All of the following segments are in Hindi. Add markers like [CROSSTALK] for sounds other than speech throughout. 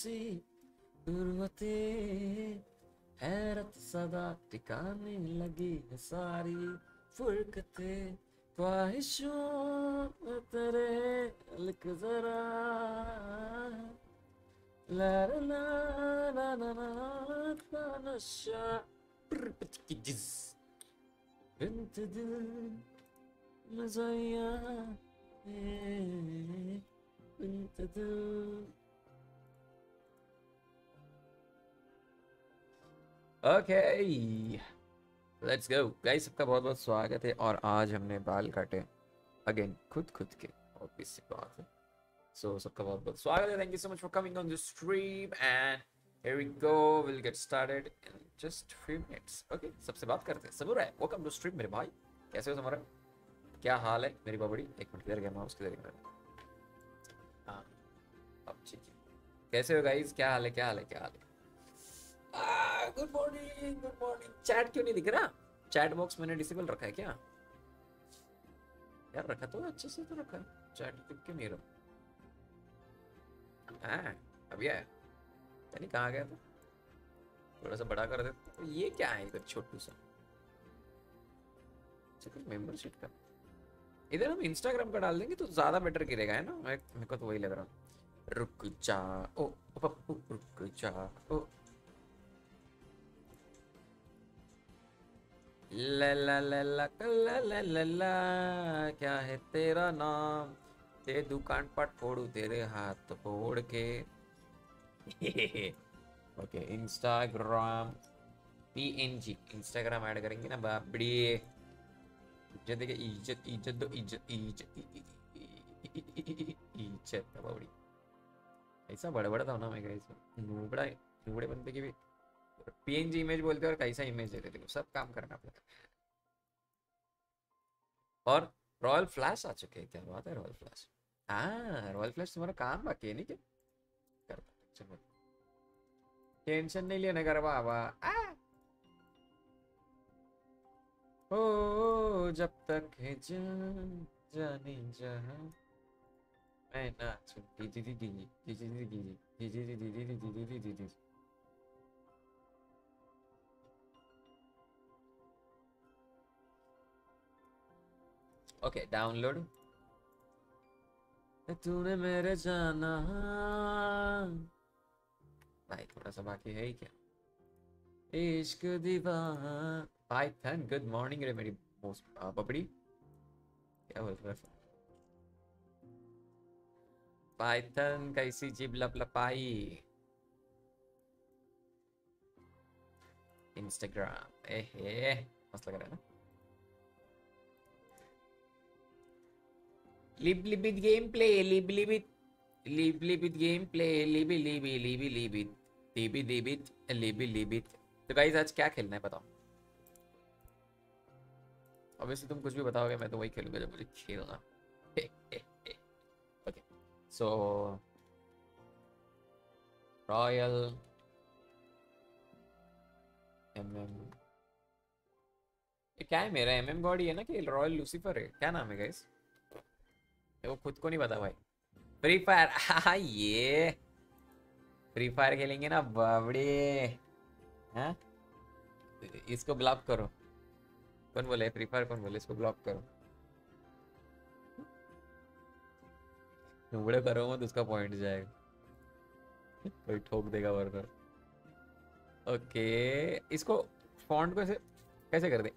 सी दूर हैरत सदा टिकाने लगी है सारी फुरकते। ख्वाहिशों तेरे लिख जरा। ला ला ला ला ला नशा बिंत दिल मजाया बिंत दिल ओके लेट्स गो गाइस सबका बहुत बहुत स्वागत है और आज हमने बाल काटे अगेन खुद खुद के ऑब्वियस सी बात है। सो so, सबका बहुत बहुत स्वागत है। Thank you so much for coming on this stream and here we go will get started in just few minutes okay सबसे बात करते हैं। सबूर है वेलकम टू स्ट्रीम मेरे भाई। कैसे हो तुम्हारा क्या हाल है? मेरी बबड़ी एक मिनट किधर गया माउस किधर गया हाँ अब ठीक है। कैसे हो गाइस क्या हाल है? क्या हाल है? क्या हाल है? Good morning good morning chat क्यों नहीं दिख रहा? चैट बॉक्स मैंने डिसेबल रखा है क्या? यार, रखा तो अच्छे से तो रखा चैट दिख क्यों नहीं रहा? हाँ यानी कहाँ गया था। थोड़ा सा बड़ा कर तो ये क्या है इधर छोटू सा? मेंबरशिप का? इधर हम इंस्टाग्राम का डाल देंगे तो ज़्यादा बेटर गिरेगा, है ना? मेरे को तो वही लग रहा रुक जा, ओ, पप्पू, रुक जा, ओ। ला ला ला ला क्या है तेरा नाम? ते दुकान पर फोड़ू तेरे हाथ फोड़ के। [LAUGHS] Okay Instagram P N G Instagram add करेंगे ना बाबड़ी इज़्ज़त देखे इज़्ज़त इज़्ज़त दो, इज़्ज़त इज़्ज़त इज़्ज़त बाबड़ी ऐसा बड़ा बड़ा था ना मैं कैसे नूबड़ा नूबड़े बनते की भी पीएनजी इमेज बोलते और कैसा इमेज देते थे सब काम करना पड़ता और रॉयल फ्लैश आ चुके हैं क्या बात है रॉयल फ्लैश हाँ रॉयल फ्लैश तुम्हारा काम बाकी है नहीं क्या कर चलो टेंशन नहीं लेना कर बाबा ओ जब तक है जान जाने जहाँ मैं नाचूं दी दी दी दी दी दी दी दी दी दी ओके डाउनलोड तूने मेरे जाना। भाई थोड़ा सा बाकी है ही क्या? इश्क दीवाना। पाइथन गुड मॉर्निंग रे मेरी मोस्ट बबड़ी। क्या बोल रहा है? पाइथन कैसी जीभ लपलपाई? इंस्टाग्राम एहे मस्त लग रहा है ना? Lib libid gameplay, lib libid, lib libid gameplay, libi libi libi libid, libi libid, libi libid. तो गाइस आज क्या खेलना है बताओ? ऑब्वियसली तुम कुछ भी बताओगे मैं तो वही खेलूँगा जब मुझे खेलना okay so royal M M क्या है मेरा एम एम गॉड है ना कि रॉयल लूसीफर है? क्या नाम है गाइस वो खुद को नहीं पता भाई। फ्री फायर ये। फ्री फायर खेलेंगे ना, बाबड़े। हाँ? इसको ब्लॉक करो। कौन बोले? फ्री फायर कौन बोले? इसको ब्लॉक करो। नुबड़े करो मत, उसका पॉइंट जाएगा। कोई ठोक देगा वर्कर ओके इसको फॉन्ट को कैसे कर दे?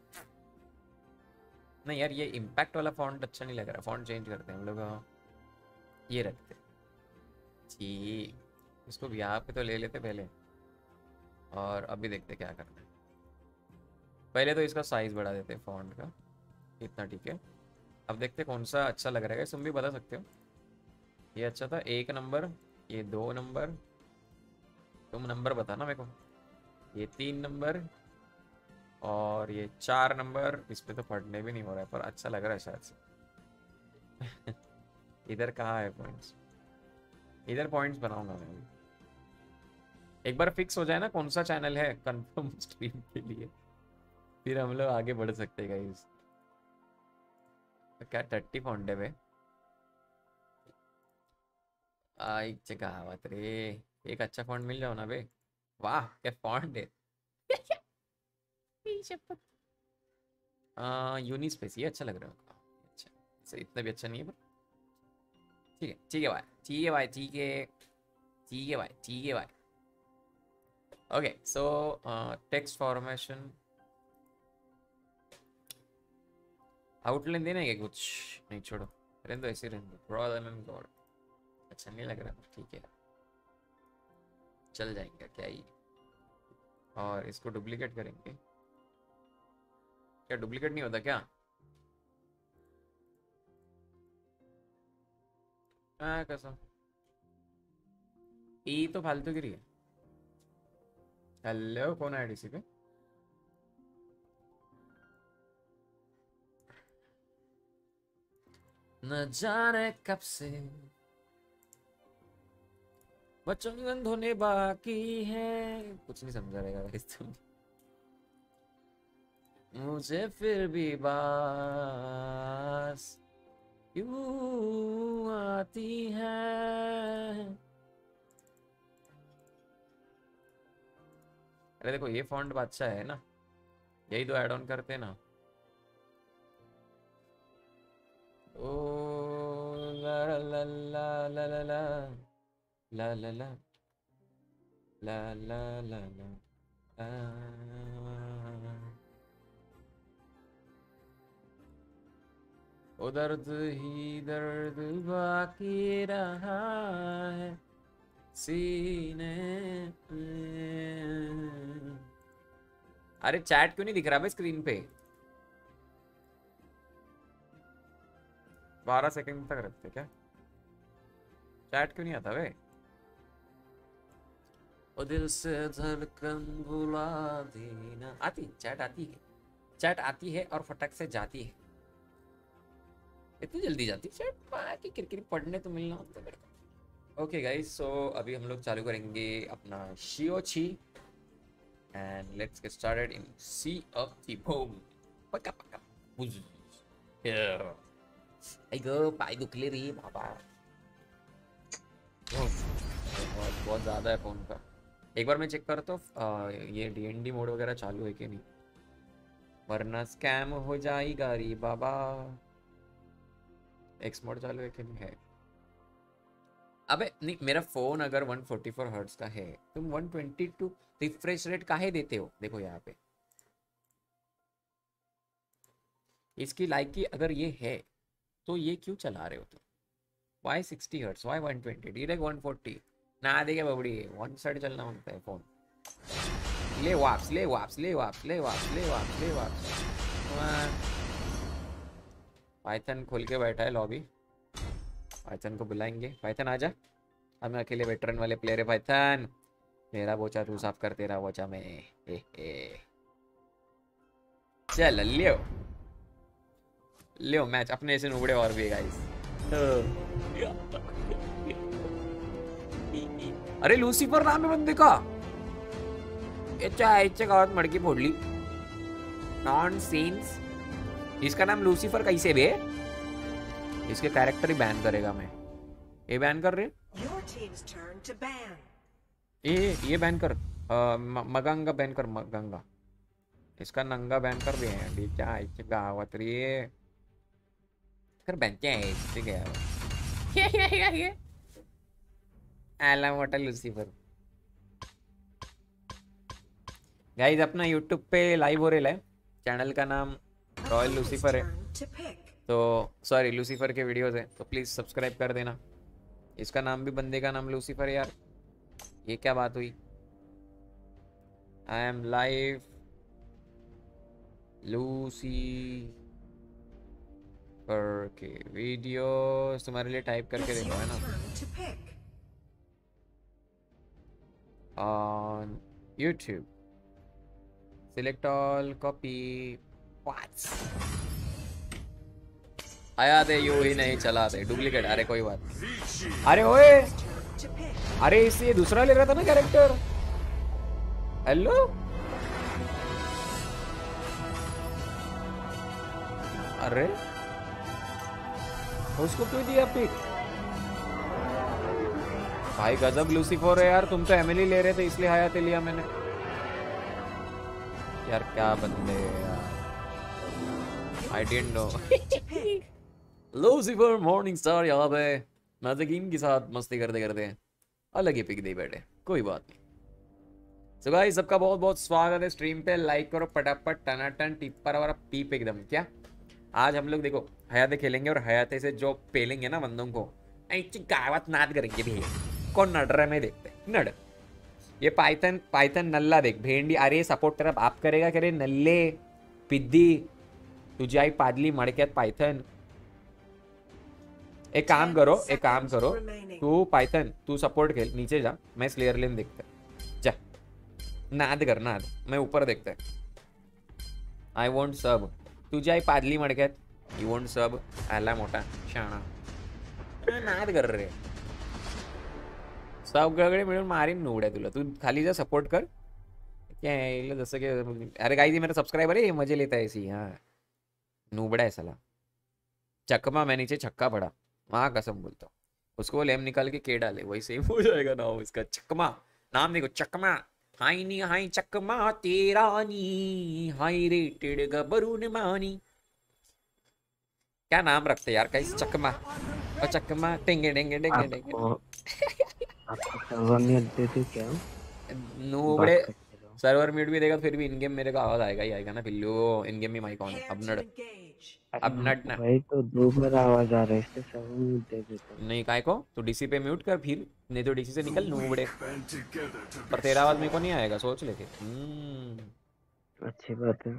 नहीं यार, ये इम्पैक्ट वाला फॉन्ट अच्छा नहीं लग रहा। फॉन्ट चेंज करते हैं हम लोग ये रखते जी, इसको यहाँ पे तो ले लेते पहले। और अभी देखते क्या करना है। पहले तो इसका साइज़ बढ़ा देते फॉन्ट का। इतना ठीक है। अब देखते कौन सा अच्छा लग रहा है। तुम भी बता सकते हो। ये अच्छा था, एक नंबर ये दो नंबर तुम नंबर बताना मेरे को। ये तीन नंबर और ये चार नंबर, इस पर तो फटने भी नहीं हो रहा है, पर अच्छा लग रहा है शायद से। [LAUGHS] इधर कहाँ है पॉइंट्स इधर पॉइंट्स बनाऊँगा मैं अभी। एक बार फिक्स हो जाए ना, कौन सा चैनल है कंफर्म स्ट्रीम [LAUGHS] के लिए? फिर हम लोग आगे बढ़ सकते हैं गाइस क्या टट्टी है भाई आई कहावत रे। एक अच्छा फॉन्ट मिल जाओ ना बे वाह, क्या फॉन्ट है। यूनिस्पेस ये अच्छा लग रहा है अच्छा इतना भी अच्छा नहीं है, पर ठीक है ठीक है भाई ठीक है भाई ठीक है। ठीक है भाई ठीक है भाई okay so text formation outline देना है क्या कुछ? नहीं, छोड़ो। रहने दो, ऐसे रहने दो। गॉड अच्छा नहीं लग रहा, ठीक है। चल जाएँगे, क्या ही और इसको डुप्लीकेट करेंगे। क्या डुप्लीकेट नहीं होता क्या? हाँ कसम ई तो फालतू गिरी है। हेलो कौन है डीसी पे? न जाने कब से बच्चों धोने बाकी है। कुछ नहीं समझा रहेगा तुम मुझे फिर भी बास क्यों आती है अरे देखो ये फॉन्ट अच्छा है ना यही तो ऐड ऑन करते ना ओ ला ला ला ला ला ला ला ला ला ला ला ला ला ओ दर्द ही दर्द बाकी रहा है, सीने अरे चैट क्यों नहीं दिख रहा भाई स्क्रीन पे? बारह सेकंड तक रखते क्या? चैट क्यों नहीं आता ओ दिल से धड़कन भुला देना। आती चैट आती है। चैट आती है और फटक से जाती है। इतनी जल्दी जाती है? चैट बाकी क्रिकेट पढ़ने तो मिलना होता है को। ओके गाइस सो अभी हम लोग चालू करेंगे अपना शियोची and let's get started in sea of the boom पक्का पक्का। बुज आई गो पाई दुखले रही बाबा। बहुत बहुत ज़्यादा है फ़ोन का। एक बार मैं चेक करता हूँ ये डीएनडी मोड वगैरह चालू है कि नहीं? वरना स्कैम हो जाएगा री, बाबा। एक्स मोड चालू है कि नहीं? है। अबे, नहीं, मेरा फ़ोन अगर 144 फोर्टी हर्ट्स का है, तुम 122 रिफ्रेश रेट काहे देते हो? देखो यहाँ पे। इसकी लाइकी अगर ये है तो ये क्यों चला रहे हो तुम? Y sixty hertz Y one twenty direct one forty ना देखे बबड़ी वन साइड चलना माँगता है फ़ोन ले वापस ले वापस ले वापस ले वापस ले वापस ले वापस। पाइथन खोल के बैठा है लॉबी। पाइथन को बुलाएँगे। पाइथन, आजा। हम अकेले वेटरन वाले प्लेयर है, पाइथन। मेरा बोचा तू साफ़ कर तेरा बोचा मैं। चल लियो लियो मैच अपने ऐसे नुबड़े और भी गाइस अरे लूसीफर नाम है बंदे का। याच्या आईच्या गावात मडकी फोडली नॉन सेन्स इसका नाम लूसीफर कैसे बे इसके कैरेक्टर ही बैन करेगा मैं ये बैन कर रहे. ये ये बैन कर। अ, म- मगंगा बैन कर मगंगा। इसका नंगा बैन कर दिए हैं। क्या इच्छा गावत रे कर बैन क्या है ठीक है। आला मोटा लूसीफर गाइस अपना यूट्यूब पे लाइव हो रहा है। चैनल का नाम रॉयल लूसीफर है. तो सॉरी लूसीफर के वीडियोस है तो प्लीज़ सब्सक्राइब कर देना इसका नाम भी बंदे का नाम लूसीफर है यार ये क्या बात हुई आई एम लाइव लूसी पर के वीडियोस तुम्हारे लिए टाइप करके देखो है ना on YouTube pick. on YouTube. What? आया दे, यू ही नहीं, चला दे। डुप्लीकेट अरे कोई बात नहीं। अरे ओए. अरे इससे दूसरा ले रहा था ना कैरेक्टर हेलो अरे? उसको क्यों दिया पिक भाई गजब लूसीफर है यार, तुम तो एमिली ले रहे थे, इसलिए हयाते लिया मैंने। यार क्या बंदे यार। No To pick. Lucifer morning star यहाँ पे मैजिकीन के साथ मस्ती करते करते अलग ही पिक दे बैठे। कोई बात नहीं। सो so गाइस सबका बहुत बहुत स्वागत है स्ट्रीम पे। लाइक करो फटाफट टनाटन, टिप्पर और पीप एकदम, क्या? आज हम लोग देखो, हयाते खेलेंगे और हयाते से जो पेलेंगे ना बंदों को गावत नाद करेंगे भैया कौन नड रहा है, मैं देखते नड। ये पाइथन पाइथन नल्ला देख, भेंडी, अरे सपोर्ट तेरा बाप करेगा, करे नल्ले, पिद्दी तुझी आई पादली मडक्यात पायथन. एक काम करो, एक काम करो. तू पायथन, तू सपोर्ट खेल नीचे जा. मैं स्लेयर लेन देखता जा. नाद कर, नाद. मैं ऊपर देखता आय वॉन्ट सब तुझी आई पादली मडक्यात. यू वॉन्ट सब आला मोठा, शाणा. नाद कर रे. सगळे मिळून मारीन नोड्या तुला. तू खाली जा सपोर्ट कर. क्या है, ये अरे ये मेरा सब्सक्राइबर है मज़े लेता है ऐसी हाँ. नूबड़ा है साला। चकमा मैं नीचे छक्का पड़ा। माँ कसम बोलता हूँ। उसको वो लेम निकाल के के डाले वही सेम हो जाएगा नाम इसका चकमा नाम देखो चकमा। हाई नी हाई चकमा तेरा नी। हाई रेटेड गबरून मानी। क्या नाम रखते यार कैसे चकमा? और चकमा टेंगे डेंगे डेंगे डेंगे आपको आपको दे दे क्या? नूबड़े सर्वर म्यूट भी देगा फिर भी इन गेम मेरे को आवाज़ आएगा ही आएगा ना पिल्लू। इन गेम में माइक ऑन अब नड़। अब नट ना। भाई तो दो बार आवाज़ आ रहा है इससे सर्वनियत दे देता नहीं काय को? तो डीसी पे म्यूट कर फिर नहीं तो डीसी से निकल नूबड़े पर तेरा आवाज़ मेरे को नहीं आएगा सोच ले फिर। हम्म। अच्छी बात है।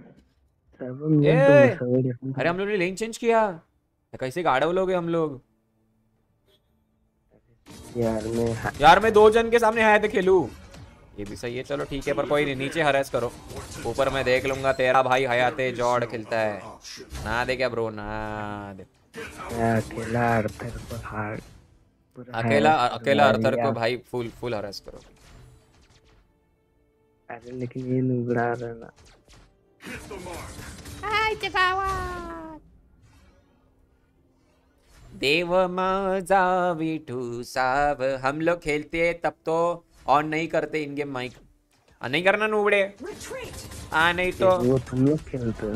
सर्वनियत दो ए! मैं सर्वनियत अरे हम लोग ने लेन चेंज किया। कैसे गाड़व लोग हम लोग? यार मैं यार मैं दो जन के सामने आया था खेलू। ये भी सही है। चलो ठीक है पर कोई नहीं नीचे हरेस करो। ऊपर मैं देख लूँगा तेरा भाई हयाते जॉर्ड खेलता है। ना दे क्या ब्रो ना दे। अकेला अर्थर को हार अकेला अकेला अर्थर को भाई फुल फुल हरेस करो। अरे लेकिन ये नुगड़ा रहा ना। देव माझा विठू साव हम लोग खेलते हैं तब तो ऑन नहीं करते इन गेम माइक नहीं करना नूबड़े. हाँ नहीं तो वो तुम लोग खेलते हो।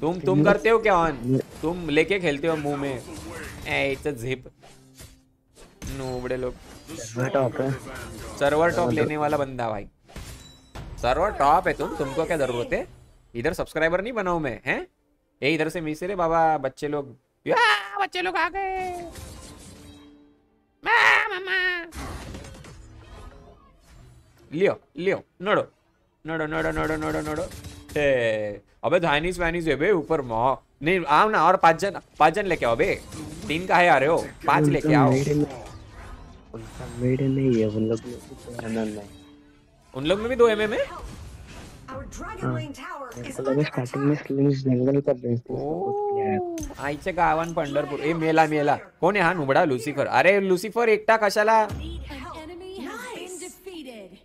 तुम तुम करते हो क्या ऑन तुम लेके खेलते हो मुँह में? ए इट्स जिप नूबड़े लोग. सर्वर टॉप है। सर्वर टॉप लेने वाला बंदा भाई। सर्वर टॉप है तुम? तुमको क्या ज़रूरत है? इधर सब्सक्राइबर नहीं बनाऊ मैं हैं? ये इधर से मिसे रे बाबा बच्चे लोग। बच्चे लोग आ गए। मामा। लियो लियो नड़ो नड़ो नड़ो नड़ो नड़ो नड़ो ए अबे धाइनीस वैनीस है बे ऊपर मॉ नहीं आओ ना और पाँच जन पाँच जन लेके आओ बे तीन काहे आ रहे हो पाँच लेके आओ उनका मेड नहीं है उन लोग में आनंद नहीं उन लोग में भी दो एम एम है को स्टार्टिंग में कर रहे थे ओ, आईच्या गावान पंढरपूर ए मेला मेला कोण आहे हा नुबडा लुसिफर अरे लुसिफर एकटा कशाला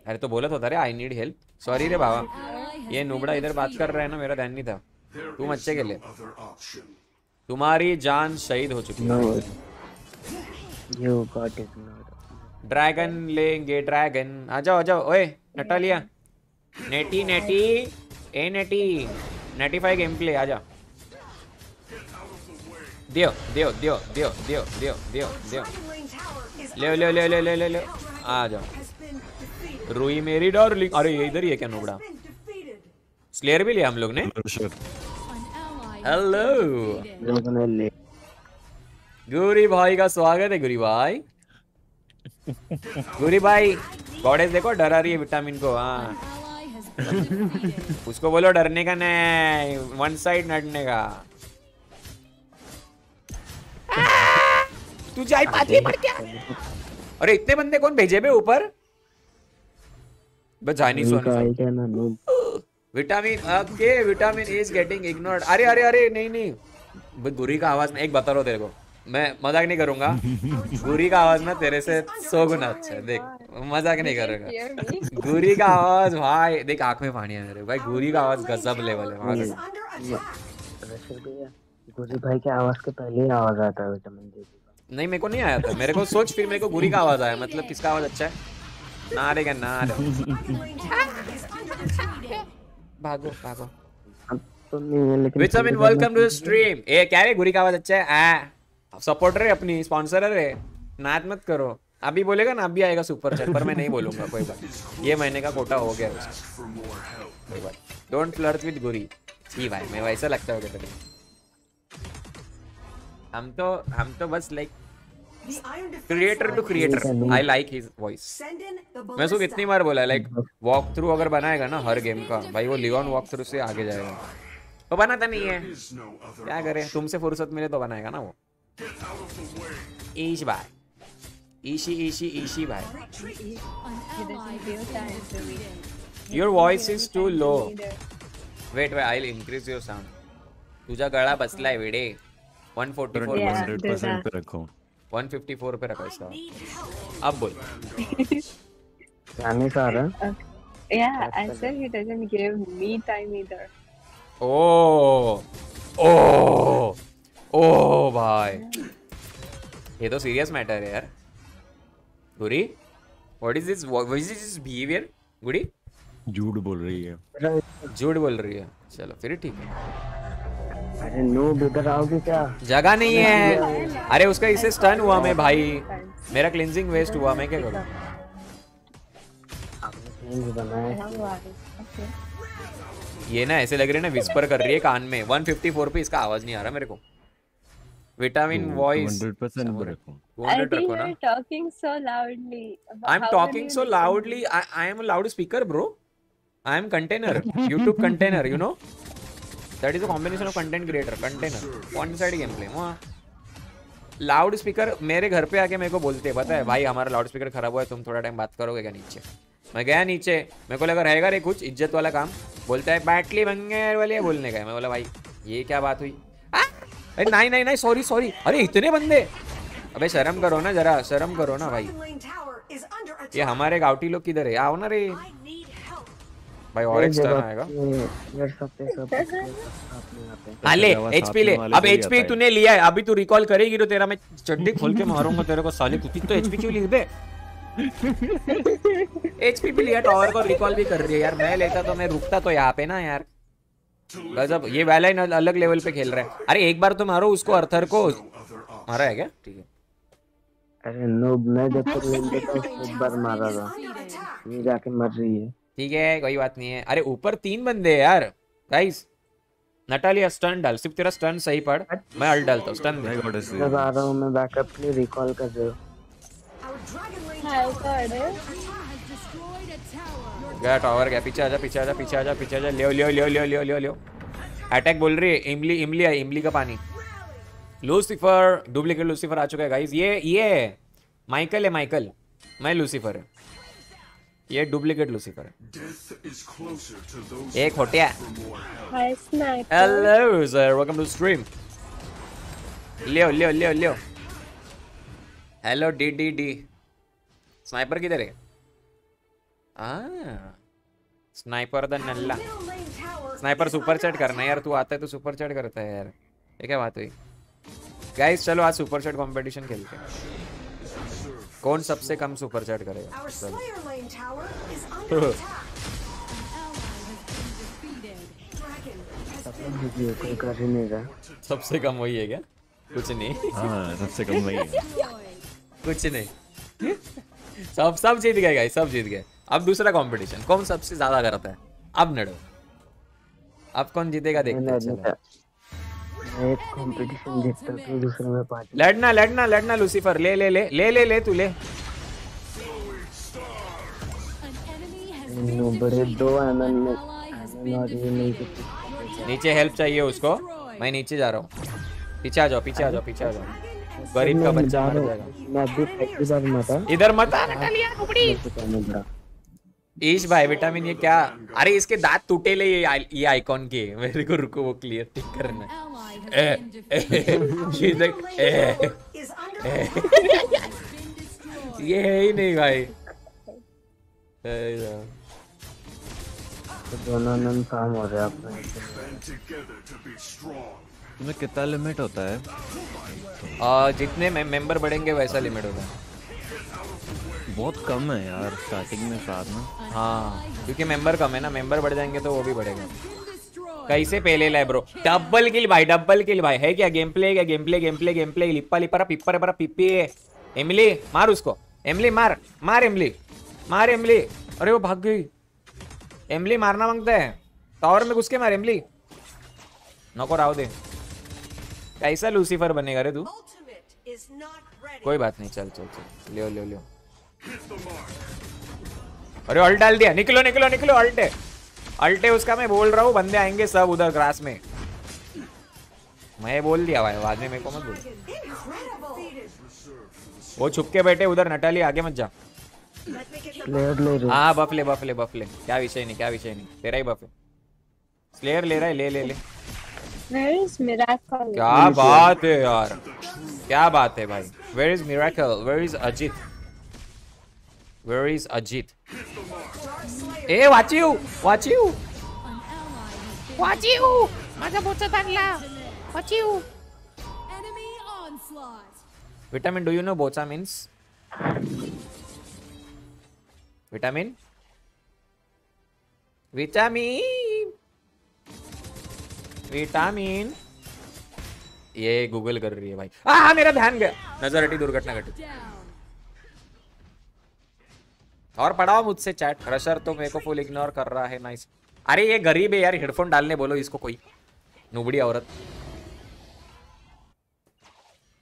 अरे तो बोलत होता रे आई नीड हेल्प सॉरी रे बाबा. ये नुबड़ा इधर बात कर. रहा है ना मेरा ध्यान नहीं था. तुम अच्छे के लिए. तुम्हारी जान शहीद हो चुकी है. नॉट ड्रैगन लेंगे ड्रैगन. आ जाओ आ जाओ. ओए नटालिया नेटी नेटी. ए नेटी. नेटीफाई गेम प्ले आ जा. दियो दियो दियो दियो दियो दियो दियो दियो. ले ले ले ले ले ले. आ जाओ. रुई मेरी डार्लिंग। अरे, ये इधर ही है क्या, नुबड़ा. स्लेयर भी लिया हम लोग ने? हेलो गुरी भाई का स्वागत है, गुरी भाई। गुरी भाई गॉडेस देखो, डरा रही है विटामिन को हाँ. उसको बोलो डरने का नहीं वन साइड नड़ने का। तू जाई पाती मर क्या अरे, इतने बंदे कौन भेजे बे ऊपर? बस चाइनीज़ उनका वन आइडिया ना no vitamin okay vitamin is getting ignored अरे अरे अरे नहीं नहीं। बस गुरी का आवाज़ में एक बता रहा हूँ तेरे को। मैं मज़ाक नहीं करूँगा। गुरी का आवाज़ ना तेरे से सौ गुना अच्छा है। देख मज़ाक नहीं करूँगा। गुरी का आवाज़ भाई देख आँख में पानी है मेरे भाई गुरी का आवाज़ गजब लेवल है वहाँ का गुरी भाई के आवाज़ के पहले ही आवाज़ आता है विटामिन डी नहीं मेरे को नहीं आया था। मेरे को सोच फिर मेरे को गुरी का आवाज़ आया। मतलब किसका आवाज़ अच्छा है? ना रे क्या ना रे Lane tower is under attack. भागो भागो तो नहीं है लेकिन vitamin welcome to the stream ए क्या रे गुरी का आवाज़ अच्छा है? आ सपोर्टर है अपनी स्पॉन्सर है रे। नाच मत करो। अभी बोलेगा ना अभी आएगा सुपर चैट पर मैं नहीं बोलूँगा कोई बात ये महीने का कोटा हो गया उसका। कोई बात don't flirt with Guri ji भाई मैं वैसा लगता होगा तेरे हम तो हम तो बस like creator to creator I like his voice मैं उसको. कितनी बार बोला लाइक वॉक थ्रू अगर बनाएगा ना हर गेम का भाई वो लियोन वॉक थ्रू से आगे जाएगा। वो बनाता नहीं है। क्या करे? तुमसे फुर्सत मिले तो बनाएगा ना वो। ईश भाई। ईशी ईशी ईशी भाई। Defeated. Your voice is too low wait wait I increase your sound तुझा गळा बसलाय वेडे. 144 100% पे रखो। 154 पे रखा इसका। अब बोल। [LAUGHS] जाने का रहा Yeah, I said he doesn't give me time either. ओ ओ ओ भाई। ये तो सीरियस मैटर है यार। Guri what is this what is this behaviour गुडी? झूठ बोल रही है। झूठ बोल रही है। चलो फिर ठीक है। अरे नो इधर आओगे क्या? जगह नहीं है। अरे उसका इसे स्टन हुआ मैं भाई। मेरा क्लिनजिंग वेस्ट हुआ मैं क्या करूँ? आपने चेंज बनाया Okay. ये ना ऐसे लग रही है ना विस्पर कर रही है कान में। 154 पे इसका आवाज़ नहीं आ रहा मेरे को। विटामिन वॉइस 100% पे रखो 200 I think रखो ना talking so loudly. I am talking so? Loudly I am loudspeaker bro I am container YouTube container you know is a combination of content creator container one side game play वहाँ लाउड स्पीकर मेरे घर पे आके मेरे को बोलते हैं पता है भाई हमारा लाउड स्पीकर खराब हुआ है तुम थोड़ा टाइम बात करोगे क्या नीचे? मैं गया नीचे मेरे को लगा रहेगा रे कुछ इज़्ज़त वाला काम। बोलता है बैटली बंगेर वाले बोलने का। मैं बोला भाई ये क्या बात हुई? अरे नहीं नहीं नहीं सॉरी सॉरी अरे इतने बंदे? अबे शर्म करो ना जरा शर्म करो ना भाई। Is ये हमारे गाउटी लोग किधर है? आओ ना रे. भाई और एक टर्न आएगा। यार सब पे हाँ? ले एचपी ले। अब एचपी तूने लिया है अभी तू रिकॉल करेगी तो तेरा मैं चड्डी खोल के मारूँगा तेरे को साले कुछ तो एचपी क्यों लिख दे? एचपी भी लिया टावर को रिकॉल भी कर रही है यार। मैं लेता तो मैं रुकता तो यहाँ पे ना यार। गजब ये वैलाइन अलग लेवल पे खेल रहा है। अरे एक बार तो मारो उसको अर्थर को। मारा है क्या? ठीक है। अरे नो मैं जब तक [LAUGHS] लेंगे तो एक बार मारा था। ये जाके मर रही है। ठीक है कोई बात नहीं है। अरे ऊपर तीन बंदे हैं यार। गाइस नटालिया स्टन डाल। सिर्फ़ तेरा स्टन सही पड़ मैं अल्ट डालता हूँ स्टन मैं गॉड से आ रहा हूँ मैं बैकअप के लिए रिकॉल कर रहे हो। tower. गया टावर गया। पीछे आजा पीछे आजा पीछे आजा पीछे आजा लियो Leo Leo Leo Leo Leo लियो। अटैक बोल रही है इमली इमली है इमली का पानी। लूसीफर डुप्लीकेट लूसीफर आ चुका है गाइस ये ये है। माइकल है माइकल मैं लूसीफर है। ये डुप्लीकेट लूसीफर है। एक होटिया। Hi, Sniper. Hello sir welcome to stream Leo Leo Leo Leo. Hello D D D. Sniper किधर है? हाँ स्नाइपर द नल्ला। स्नाइपर सुपर चैट करना है यार तू आता है तो सुपर चैट करता है यार। ये क्या बात हुई? गाइस चलो आज सुपर चैट कंपटीशन खेलते हैं। कौन सबसे कम सुपर चैट करेगा [LAUGHS] सबसे कम वही है क्या? कुछ नहीं। हाँ सबसे कम वही है। कुछ नहीं। सब सब जीत गए गाइस सब जीत गए। अब दूसरा कंपटीशन कौन सबसे ज़्यादा करता है? अब नड़ो। अब कौन जीतेगा देखते हैं एक कंपटीशन जीतता तो दूसरे में पार्टी लड़ना लड़ना लड़ना लूसीफर ले ले ले ले ले ले तू ले। नो बड़े दो आनंद में नीचे हेल्प चाहिए उसको। मैं नीचे जा रहा हूँ। पीछे आ जाओ पीछे आ जाओ पीछे आ जाओ। गरीब का बच्चा मर जाएगा। इधर मत आ नटालिया कुपड़ी मेरे को कहने पड़ा ईश भाई विटामिन ये क्या अरे इसके दांत टूटे ले ये ये आइकॉन के मेरे को रुको वो क्लियर ठीक करना. ये है ही नहीं भाई ए, यार। तो दोनों आनंद काम हो रहे हैं अपने। कितना लिमिट होता है? आ, जितने में मेंबर बढ़ेंगे वैसा लिमिट होता है। बहुत कम है यार स्टार्टिंग में साथ में। हाँ क्योंकि मेंबर कम है ना मेंबर बढ़ जाएँगे तो वो भी बढ़ेगा। कैसे पहले लाए ब्रो डबल किल भाई डबल किल भाई। है क्या गेम प्ले क्या game play game play game play Lippa लिपरा पिप्पर परा पिप्पी एमिली मार उसको। एमिली मार मार एमिली मार एमिली अरे वो भाग गई। एमिली मारना माँगता है। टावर में घुस के मार एमिली नको राव दे। कैसा लूसीफर बनेगा रे तू. कोई बात नहीं चल चल चल। लियो लियो लियो। अरे अल्ट डाल दिया। निकलो निकलो निकलो अल्टे। अल्टे उसका मैं बोल रहा हूँ बंदे आएँगे सब उधर ग्रास में। मैं बोल दिया भाई बाद में मेरे को मत बोल। वो छुप के बैठे उधर नटाली आगे मत जा। हाँ। बफ ले बफ ले बफ ले। क्या विषय नहीं क्या विषय नहीं। तेरा ही बफ है। स्लेयर ले रहा है ले ले ले। Where is Miracle? क्या बात है यार। क्या बात है भाई। Where is miracle where is Ajit Where is Ajit? Hey, watch you! Watch you! Watch you! माझा बोचा लागला. Watch you! Enemy onslaught. Vitamin, do you know bocha means? Vitamin? Vitamin! Vitamin! ये गूगल कर रही है भाई आ मेरा ध्यान गया नज़र हटी दुर्घटना घटी और पढ़ाओ मुझसे चैट रशर तो मेरे को फुल इग्नोर कर रहा है नाइस अरे ये गरीब है यार हेडफोन डालने बोलो इसको कोई। नुबड़ी औरत।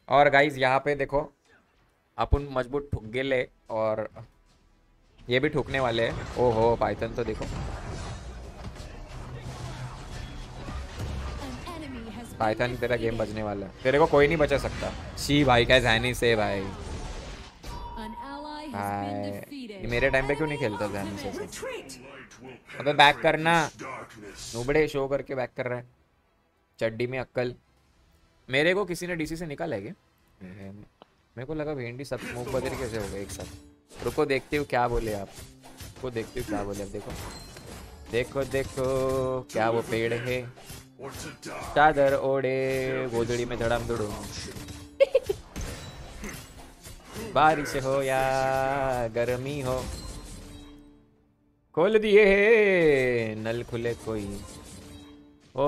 और गाइज़ यहाँ पे देखो, अपन मज़बूत ठुक गेले और ये भी ठुकने वाले हैं। ओहो पाइथन तो देखो। पाइथन तेरा गेम बजने वाला है। तेरे को कोई नहीं बचा सकता। शी भाई क्या जैनी से भाई ये मेरे टाइम पे क्यों नहीं खेलता जैनी से retreat. अबे बैक करना। नुबड़े शो करके बैक कर रहा है। चड्डी में अक्कल। मेरे को किसी ने डीसी से निकाला है क्या? मेरे को लगा भेंडी सब मुँह बदल कैसे हो गए एक साथ। रुको देखते हो क्या बोले आप। को देखते हो क्या बोले आप। देखो। देखो देखो क्या वो पेड़ है। चादर ओढ़े गोदड़ी में धड़ाम धुड़ो [LAUGHS] बारिश हो या गर्मी हो खोल दिए है नल खुले कोई ओ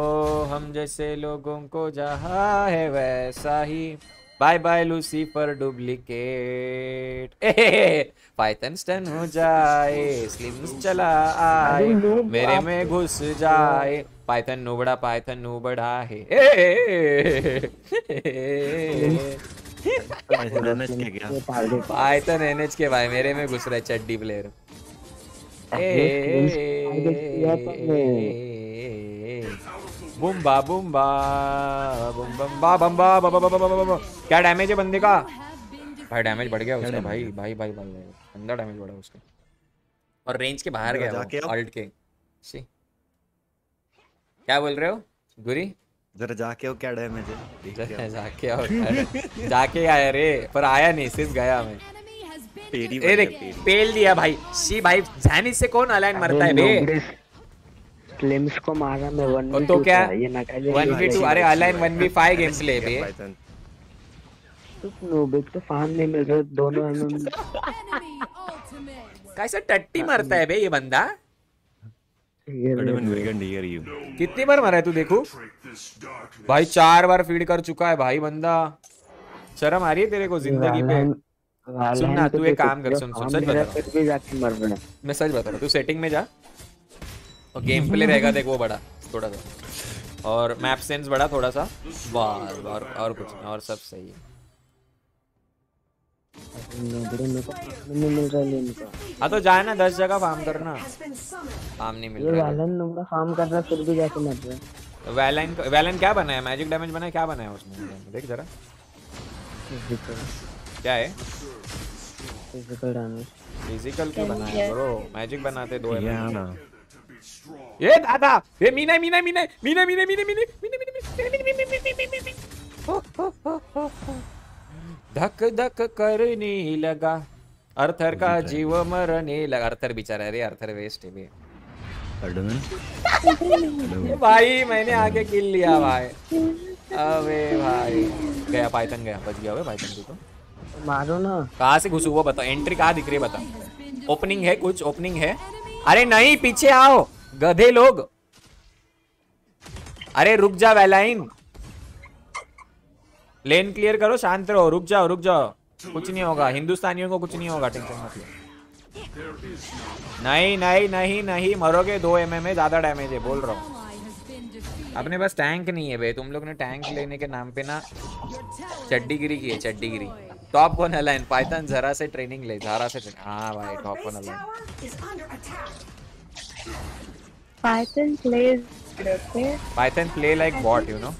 हम जैसे लोगों को जहा है वैसा ही bye bye Lucifer duplicate python stun हो जाए स्लिम चला आए मेरे में घुस जाए पाइथन नुबड़ा पाइथन नुबड़ा है पाइथन एनएच के भाई मेरे में घुस रहा है चड्डी प्लेयर बुम्बा बुम्बा बुम्बा बम्बा बम्बा बम्बा क्या डैमेज है बंदे का. भाई डैमेज बढ़ गया उसका भाई भाई भाई भाई अंदर डैमेज बढ़ा उसका। और रेंज के बाहर गया अल्ट के। क्या बोल रहे हो? गुरी? जरा जाके क्या डैमेज है। जाके आओ जाके आया रे पर आया नहीं सिर्फ़ गया मैं। ए देख पेल दिया भाई। शी भाई जैनी से कौन अलाइन मरता है बे? स्लिम्स को मारा मैं वन और तो क्या? ये ना कह वन वी टू अरे align one V five game play बे। नोबिक तो फार्म नहीं मिल रहे दोनों. [LAUGHS] कैसा टट्टी मरता है बे ये बंदा. कितनी बार मरा है तू देखो। भाई चार बार फ़ीड कर चुका है भाई बंदा। शर्म आ रही है तेरे को ज़िंदगी पे? सुन ना, तू एक काम कर, सुन, सुन, सच बता मैं सच बता रहा तू सेटिंग में जा। और गेम प्ले रहेगा देख वो बड़ा थोड़ा सा। और मैप सेंस बड़ा थोड़ा सा। बस और और कुछ नहीं और सब सही है। तो है तो जाए ना दस जगह फार्म करना. फार्म नहीं मिल रहा है। फार्म कर रहा है फिर भी जाके मर रहे वैलन वैलन क्या बना है मैजिक डैमेज बना है क्या बना है उसमें देख जरा क्या है फ़िज़िकल डैमेज फ़िज़िकल क्यों बना है ब्रो मैजिक बनाते दो एलिमेंट ना ये दादा ये मीना मीना मीना मीना मीना मीना मीना मीना मीना धक धक करने लगा अर्थर का जीव मरने लगा अर्थर बेचारा रे अर्थर वेस्ट है [LAUGHS] भाई मैंने आगे किल लिया भाई। अबे भाई। गया पाइथन गया। बच गया भाई पाइथन तू तो। मारो ना। कहाँ से घुसू वो बता। एंट्री कहाँ दिख रही है बता। ओपनिंग है कुछ? ओपनिंग है? अरे नहीं पीछे आओ। गधे लोग। अरे रुक जा वैलाइन लेन क्लियर करो शांत रहो। रुक जाओ रुक जाओ। कुछ नहीं होगा। हिंदुस्तानियों को कुछ नहीं होगा टेंशन मत लो। नहीं नहीं नहीं नहीं मरोगे दो एम में ज़्यादा डैमेज है बोल रहा हूँ. अपने पास टैंक नहीं है बे तुम लोग ने टैंक लेने के नाम पे ना चड्डीगिरी की है चड्डीगिरी। टॉप वन अलाइन पाइथन जरा से ट्रेनिंग ले जरा से हाँ भाई टॉप वन अलाइन tower is. Python okay. Python play like bot you know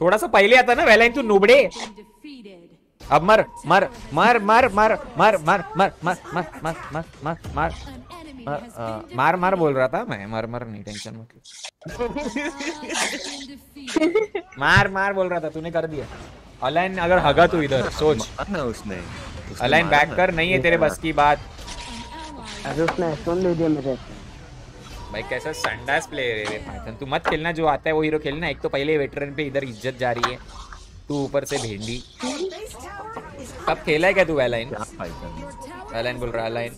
थोड़ा सा पहले आता ना वैलाइन तू नुबड़े अब मर मर मर मर मर मर मर मर मर मर मर मर मर मर मर अ, बोल रहा था मैं मर मर नहीं टेंशन मत. मार मार बोल रहा था तूने कर दिया अलाइन अगर हगा तू इधर सोच उसने उसने अलाइन बैक कर नहीं है तेरे बस की बात अरे उसने सुन ले दिया मेरे भाई कैसा संडास प्लेयर है रे पाइथन तू मत खेलना जो आता है वो हीरो खेलना। एक तो पहले वेटरन पे इधर इज़्ज़त जा रही है। तू ऊपर से भेंडी। कब खेला है क्या तू वैलाइन वैलाइन बोल रहा है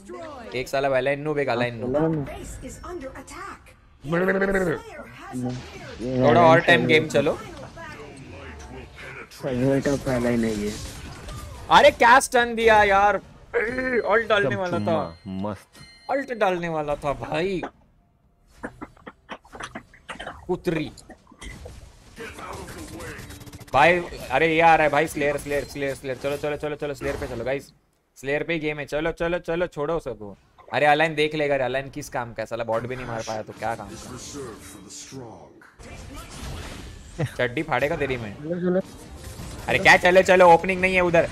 एक साला वैलाइन नो बेक अलाइन नो थोड़ा और टाइम गेम चलो। ही है अरे क्या स्टन दिया यार। ऑल्ट डालने वाला था। मस्त। अल्ट डालने वाला था भाई। कुतरी भाई, अरे ये आ रहा है भाई स्लेयर स्लेयर स्लेयर स्लेयर चलो चलो चलो चलो स्लेयर पे चलो गाइस स्लेयर पे ही गेम है। चलो चलो चलो, छोड़ो सब अरे अलाइन देख लेगा अरे अलाइन किस काम का साला बॉट भी नहीं मार पाया तो क्या काम का चड्डी फाड़ेगा तेरी में? अरे क्या, चलो चलो ओपनिंग नहीं है उधर।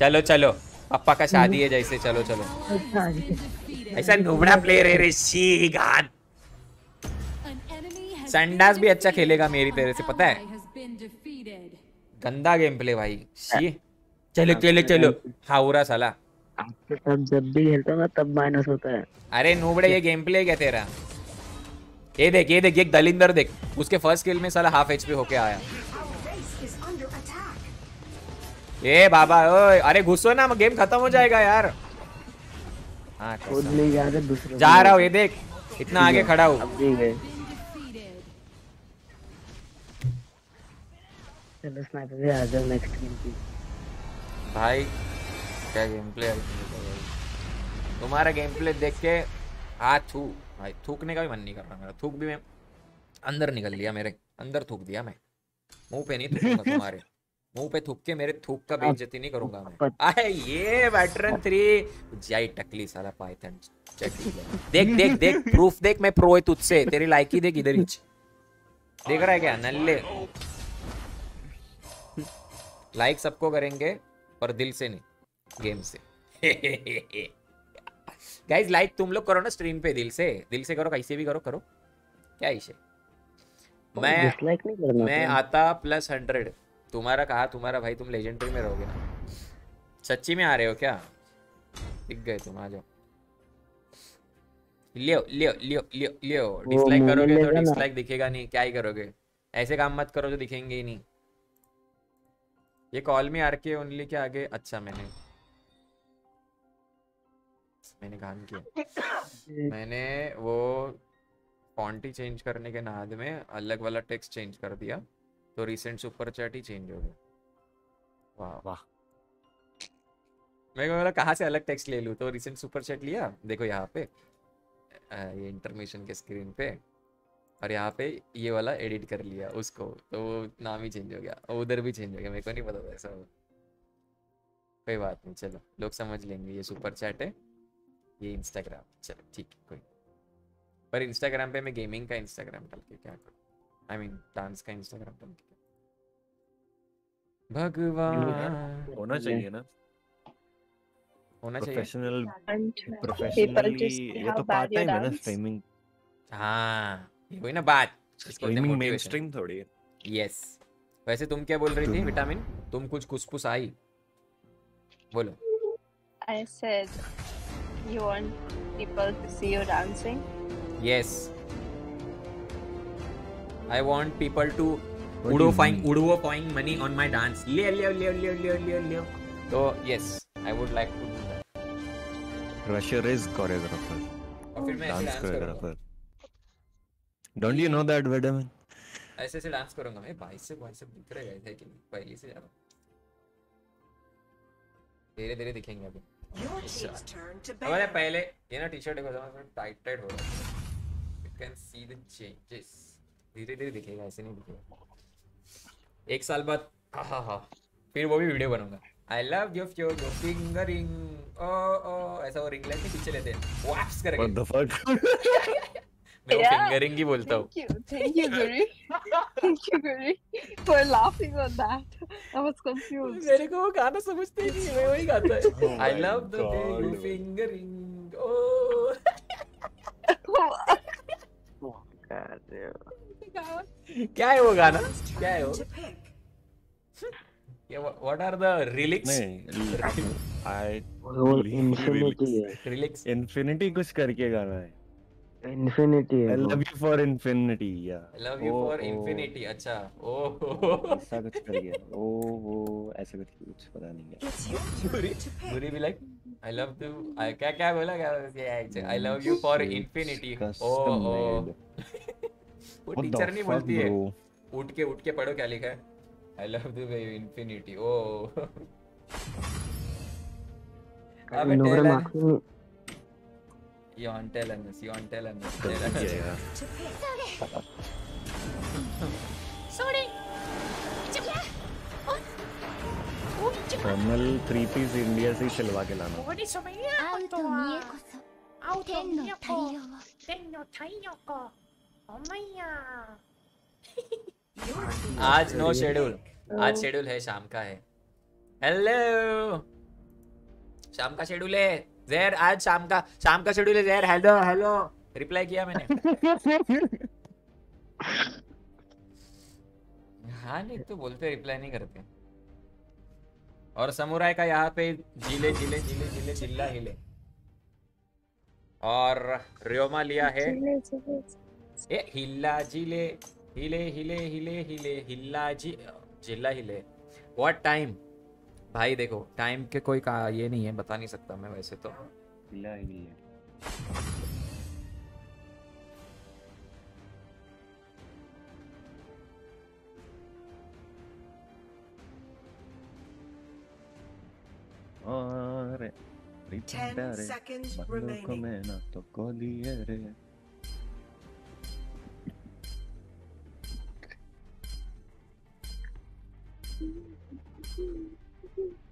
चलो चलो। पप्पा का शादी है जैसे, चलो चलो। ऐसा नुबड़ा प्लेयर है रे, शी has संडास भी अच्छा खेलेगा मेरी तेरे से पता है. गंदा गेम प्ले भाई। शी। चलो चलो चलो। हाउरा साला। आपके साथ जब भी खेलता हूँ तब माइनस होता है। अरे नूबड़े ये गेम प्ले क्या तेरा? ये देख ये देख ये दलिंदर देख। उसके फ़र्स्ट किल में साला हाफ़ एचपी होके आया. ए बाबा ओए अरे घुसो ना गेम खत्म हो जाएगा यार। हाँ जा रहा हूँ ये देख। इतना आगे खड़ा हूँ अब भी गए Been defeated. चलो स्नाइपर भी आ जाओ नेक्स्ट गेम की भाई क्या गेम प्ले तुम्हारा गेम प्ले देख के हाथ थू भाई थूकने का भी मन नहीं कर रहा मेरा। थूक भी मैं अंदर निकल लिया मेरे अंदर थूक दिया मैं। मुँह पे नहीं थूकूँगा [LAUGHS] तुम्हारे। मुँह पे थूक के मेरे थूक का बेइज्जती नहीं करूँगा मैं। आए ये वेटरन थ्री जाई टकली साला पाइथन देख देख देख [LAUGHS] प्रूफ देख मैं प्रो है तुझसे। तेरी लाइकी देख इधर ही। देख रहा है क्या? नल्ले। लाइक सबको करेंगे पर दिल से नहीं गेम से। गाइस लाइक तुम लोग करो ना स्ट्रीम पे दिल से। दिल से करो कैसे भी करो करो। क्या इशे? मैं नहीं करना मैं आता प्लस हंड्रेड तुम्हारा कहा तुम्हारा भाई तुम लेजेंडरी में रहोगे ना। सच्ची में आ रहे हो क्या? दिख गए तुम आ जाओ। लियो लियो लियो लियो लियो। डिसलाइक करोगे तो डिसलाइक दिखेगा नहीं। क्या ही करोगे? ऐसे काम मत करो जो दिखेंगे ही नहीं। ये कॉल में आर के ओनली के आगे। अच्छा मैंने मैंने गान किया। [COUGHS] मैंने वो फॉन्ट ही चेंज करने के नाद में अलग वाला टेक्स्ट चेंज कर दिया तो रिसेंट सुपर चैट ही चेंज हो गया। वाह। वाह। मैं बोला कहाँ से अलग टेक्स्ट ले लूँ? तो रिसेंट सुपर चैट लिया देखो यहाँ पे अ, ये इंटरमेशन के स्क्रीन पे। और यहाँ पे ये वाला एडिट कर लिया उसको तो वो नाम ही चेंज हो गया। और उधर भी चेंज हो गया मेरे को नहीं पता था ऐसा। कोई बात नहीं चलो लोग समझ लेंगे ये सुपर चैट है। ये इंस्टाग्राम चलो ठीक है कोई पर इंस्टाग्राम पे मैं गेमिंग का इंस्टाग्राम डाल के क्या करूँ? आई मीन डांस का इंस्टाग्राम डाल के। भगवान। होना चाहिए ना। होना चाहिए। प्रोफेशनल प्रोफेशनली ये तो पार्ट टाइम है ना स्ट्रीमिंग हाँ। ये कोई ना बात। गेमिंग मेनस्ट्रीम थोड़ी है। यस वैसे तुम क्या बोल रही थी विटामिन तुम कुछ कुसकुस आई? बोलो। I said you want people to see you dancing yes I want people to उड़ो फाइंग उड़ो फाइंग मनी ऑन माय डांस ले ले ले ले ले ले ले तो yes I would like to do that Rusher is choreographer और फिर मैं dance choreographer Don't you know that, Vedaman? ऐसे ऐसे डांस करूँगा मैं। भाई से भाई से दिख रहा है कि पहले से ज़्यादा धीरे धीरे दिखेंगे अभी। Your team's हमारे पहले ये ना टी शर्ट देखो थोड़ा टाइट टाइट हो रहा है। You can see the changes धीरे धीरे दिखेगा ऐसे नहीं दिखेगा। एक साल बाद हाँ हाँ हाँ। फिर वो भी video बनूँगा I love your your your fingering ओ ओ ऐसा वो रिंग लाइट के पीछे लेते हैं। वैप्स करके। What the fuck? [LAUGHS] मैं फिंगरिंग ही बोलता हूँ thank you Guri thank you Guri for laughing on that I was confused मेरे को वो गाना समझते ही नहीं मैं वही गाता हूँ आई लव द फिंगरिंग ओ क्या है वो गाना क्या है वो ये व्हाट आर द रिलिक्स नहीं इन्फिनिटी कुछ करके गाना है। इन्फिनिटी I है वो। love you for infinity, yeah. I love you Oh, for oh. infinity अच्छा। ओह ऐसा कुछ कर गया. ओ वो ऐसा कुछ कुछ पता नहीं turn बुरी बुरी भी like I love you I क्या क्या बोला क्या? I love you for infinity ओ ओ वो टीचर नहीं बोलती है। उठ के उठ के पढ़ो क्या लिखा है? आई लव यू इंफिनिटी ओ अबे tailor You on tell MS, you on tell MS. Tell MS. Sorry. Formal three piece India से चलवा के लाना। आज नो शेड्यूल आज शेड्यूल है शाम का है। हेलो शाम का शेड्यूल है। जहर आज शाम का शाम का शेड्यूल है जहर हेलो हेलो रिप्लाई किया मैंने। हाँ नहीं तो बोलते रिप्लाई नहीं करते। और समुराई का यहाँ पे ज़िले ज़िले ज़िले ज़िले जिला हिले और रियोमा लिया है। ए हिल्ला ज़िले हिले हिले हिले हिले हिल्ला जी जिला हिले। व्हाट टाइम भाई देखो टाइम के कोई का ये नहीं है बता नहीं सकता मैं वैसे तो. और को remaining. मैं ना तो गोली है रे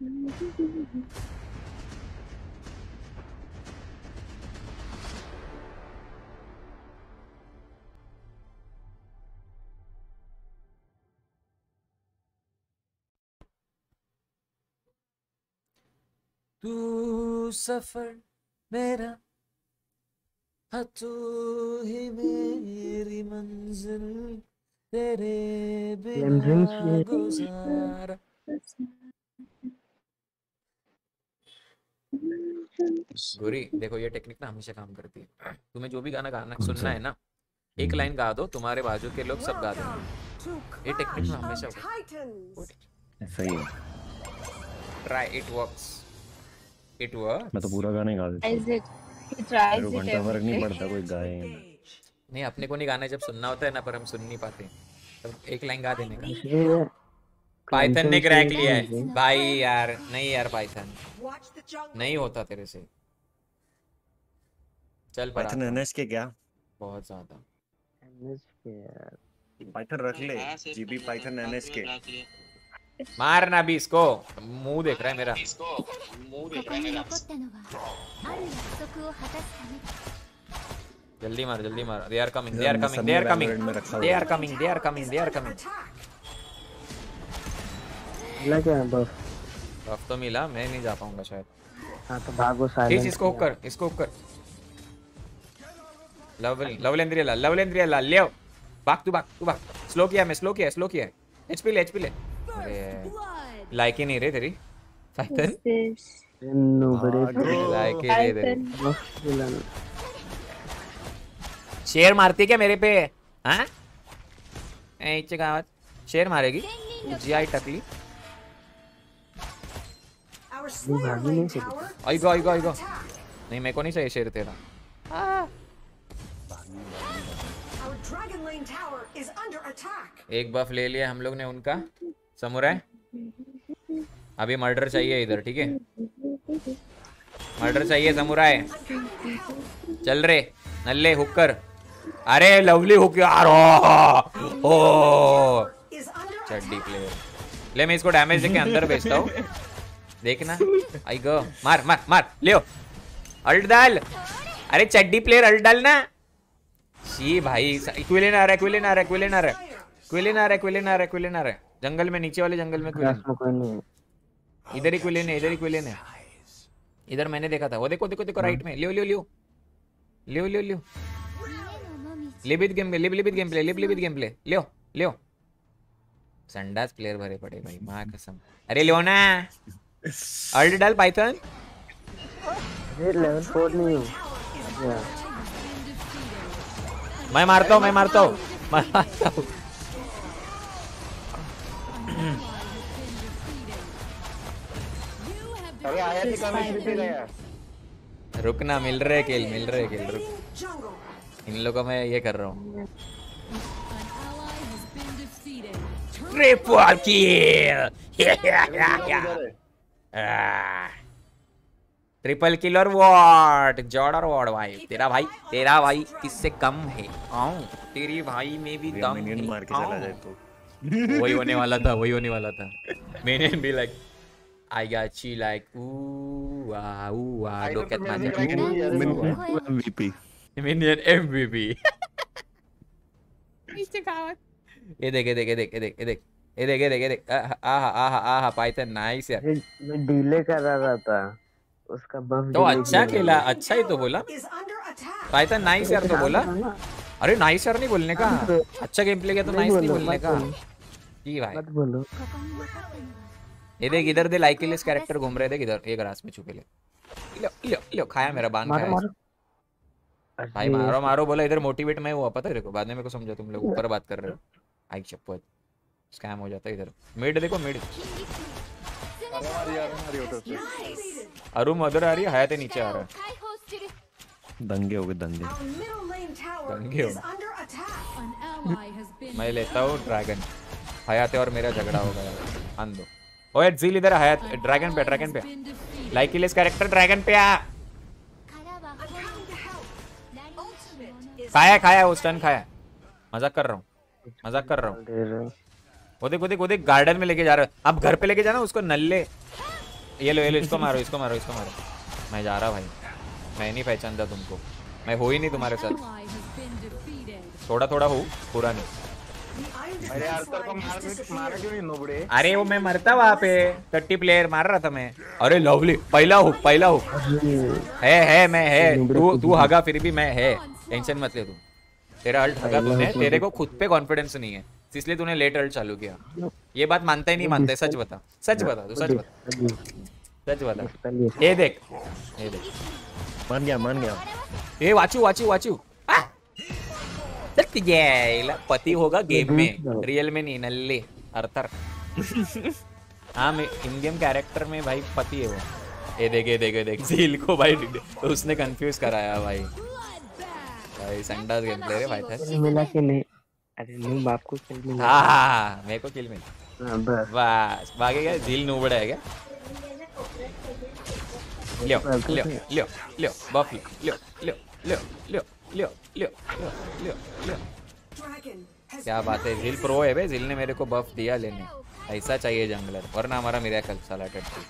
तू सफ़र मेरा हाँ तू ही मेरी मंजिल तेरे बिना गुजारा। गोरी देखो ये टेक्निक ना हमेशा काम करती है। तुम्हें जो भी गाना गाना सुनना है ना एक लाइन गा दो तुम्हारे बाजू के लोग सब गा देंगे। ये टेक्निक crash हमेशा. ऐसा ही। Try it works it works मैं तो पूरा गाना ही गा देता हूँ। Tries मेरे घंटा फ़र्क नहीं पड़ता कोई गाए ना. नहीं अपने को नहीं गाना जब सुनना होता है ना पर हम सुन नहीं पाते। तब एक लाइन गा देने का। पाइथन ने क्रैक लिया है। भाई यार नहीं यार पाइथन. नहीं होता तेरे से। चल पाइथन एनएस के क्या? बहुत ज़्यादा। एनएस के पाइथन रख ले हाँ, जीबी पाइथन हाँ, एनएस के। मारना भी इसको। मुँह देख रहा है मेरा। इसको मुँह देख रहा है मेरा। जल्दी मार जल्दी मार। They are coming they are coming they are coming they are coming they are coming they are coming लगे हैं बस। रफ तो मिला मैं नहीं जा पाऊँगा शायद। हाँ तो भागो साइलेंट इसको कर इसको कर। लवल लवलेंद्रिया ला लवलेंद्रिया ला भाग तू भाग तू भाग। स्लो किया मैं स्लो किया स्लो किया। एचपी ले एचपी ले। अरे लाइक ही नहीं रे तेरी। Python this? नोबड़े लाइक दे Python. विलन शेर मारती है क्या मेरे पे? हाँ? ए, इच्छे गावात शेर मारेगी? जी आई टकली। Lane Tower. आई गो आई गो आई गो नहीं मेरे को नहीं चाहिए शेर तेरा. एक बफ ले लिया हम लोग ने उनका। समुराय? अभी मर्डर चाहिए इधर ठीक है? मर्डर चाहिए समुराय। चल रे नल्ले हुक्कर। अरे लवली हुक यार ओ, चड्डी प्लेयर ले मैं इसको डैमेज देके अंदर भेजता हूँ। देखना। आई गो। मार मार मार। लियो। अल्ट डाल। अरे चड्डी प्लेयर अल्ट डाल ना। सी भाई क्विलिन आ रहा है क्विलिन आ रहा है क्विलिन आ रहा है। क्विलिन आ रहा है क्विलिन आ रहा है क्विलिन आ रहा है। जंगल में नीचे वाले जंगल में क्विलिन इधर ही क्विलिन है इधर ही क्विलिन है। इधर मैंने देखा था। वो देखो देखो देखो राइट में। Leo Leo Leo. Leo Leo Leo. लिबित game play लिब लिबित गेम प्ले लिब लिबित गेम प्ले। Leo Leo. संडास प्लेयर भरे पड़े भाई माँ कसम। अरे लियो ना। अल्ट डाल पाइथन। अरे लेवल फोर नहीं हूँ। मैं मारता हूँ मैं मारता हूँ। मैं मारता हूँ। अरे आया थी कम स्थिति गया रुकना मिल रहे किल मिल रहे किल रुक. इन लोगों में ये कर रहा हूँ। ट्रिपल [LAUGHS] [LAUGHS] किल ट्रिपल किल और वॉट जॉर्ड और वॉट भाई तेरा भाई तेरा भाई किससे कम है? आऊँ तेरी भाई में भी दम है, मार के चला जाए तो वही होने [LAUGHS] वाला था वही होने वाला था। मैंने भी like I got you like ऊ आ ऊ आ डोक्यात माझ्या एमवीपी मिनियन एमवीपी ये देख ये देख ये देख ये देख ये देख। ये देख ये देख ये देख। आहा आहा आहा पाइथन नाइस यार। मैं डिले कर रहा था उसका बम तो अच्छा खेला अच्छा ही तो बोला। पाइथन नाइस यार तो बोला। अरे नाइस यार नहीं बोलने का। हाँ, तो अच्छा गेम प्ले किया तो नाइस नहीं बोलने का। जी भाई। मत बोलो। ये देख इधर दे लाइक के लिए कैरेक्टर घूम रहे थे इधर एक रास में छुपे ले। लो लो लो खाया मेरा बाँध खाया भाई मारो मारो बोला इधर मोटिवेट मैं हुआ पता है देखो बाद में मेरे को समझा तुम लोग ऊपर बात कर रहे हो। आई चप्पल स्कैम हो जाता है इधर। मेड देखो मेड। अरुम अदर आ रही है हयाते नीचे आ रहा है। दंगे हो गए दंगे। दंगे हो मैं लेता हूँ ड्रैगन हयाते और मेरा झगड़ा हो गया आन दो ओए जील इधर हयात। ड्रैगन पे ड्रैगन पे। लाइक इलेस कैरेक्टर ड्रैगन पे आ। खाया खाया उस स्टन खाया मज़ाक कर रहा हूँ। मज़ाक कर रहा हूँ। वो देख वो देख वो देख गार्डन में लेके जा रहा है। आप घर पे लेके जाना उसको नल्ले। ये लो ये लो इसको मारो इसको मारो इसको मारो। मैं जा रहा भाई। मैं नहीं पहचानता तुमको। मैं हो ही नहीं तुम्हारे साथ। थोड़ा थोड़ा हो पूरा नहीं। Iron Defense line has disappeared. क्यों नहीं नोबड़े अरे वो मैं मरता वहाँ पे। टट्टी प्लेयर मार रहा था मैं। अरे लवली पहला हुक पहला हुक है है मैं है। तू तू हगा फिर भी मैं है। टेंशन मत ले तू। तेरा अल्ट हगा तूने तेरे को खुद पे कॉन्फिडेंस नहीं है। इसलिए तूने लेट अल्ट चालू किया. ये बात मानता ही नहीं मानता है, सच बता. सच बता तू सच बता. सच बता. ये देख. ये देख. मान गया मान गया. ए वाचू वाचू वाचू. पति होगा गेम में. रियल में नहीं नल्ले. अर्थर. [LAUGHS] हाँ मैं इन गेम कैरेक्टर में भाई पति है वो. ये देख ये देख ये देख. झील को भाई तो उसने कंफ्यूज कराया भाई. भाई संडास गेम प्ले रे भाई. था मिला कि नहीं? अरे नूब आपको किल मिला हाँ हाँ हाँ, मेरे को किल मिला। हाँ, बस। बस भागे गया झील नूबड़ा है क्या? लियो लियो लियो लियो बफ लियो Leo Leo Leo Leo Leo Leo Leo लियो क्या बात है झील प्रो है बे झील ने मेरे को बफ दिया लेने। ऐसा चाहिए जंगलर वरना हमारा मेरा कल साला टट्टी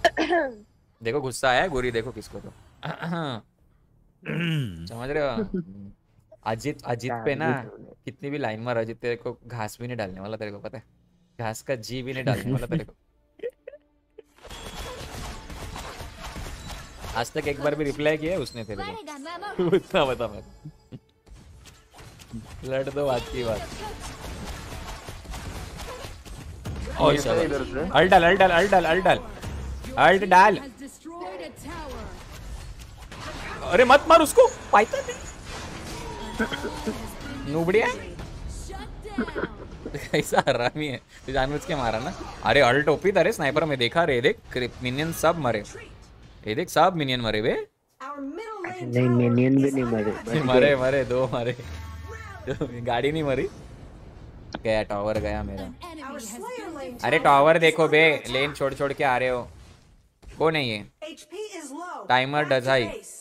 [COUGHS] देखो गुस्सा आया है गोरी देखो किसको तो। [COUGHS] हम्म। समझ रहे हो? अजीत अजीत पे ना कितनी भी लाइन मार अजीत तेरे को घास भी नहीं डालने वाला तेरे को पता है? घास का जी भी नहीं डालने वाला तेरे को। आज तक एक बार भी रिप्लाई किया उसने तेरे को। इतना बता मैं लड़ दो बात की बात। और अल्ट डाल अल्ट डाल अल्ट डाल अल्ट डाल अल्ट डाल। अरे मत मार उसको। पाइथन नूबड़िया। कैसा हरामी है। तू जानबूझ के मारा ना। अरे अल्ट ओपी था रे स्नाइपर में देखा रे देख मिनियन सब मरे। ये देख सब मिनियन मरे बे। lane नहीं मिनियन भी नहीं मरे। [LAUGHS] मरे मरे दो मरे। [LAUGHS] गाड़ी नहीं मरी। गया टावर गया मेरा। अरे टावर देखो बे लेन छोड़ छोड़ के आ रहे हो। कौन है। ये HP is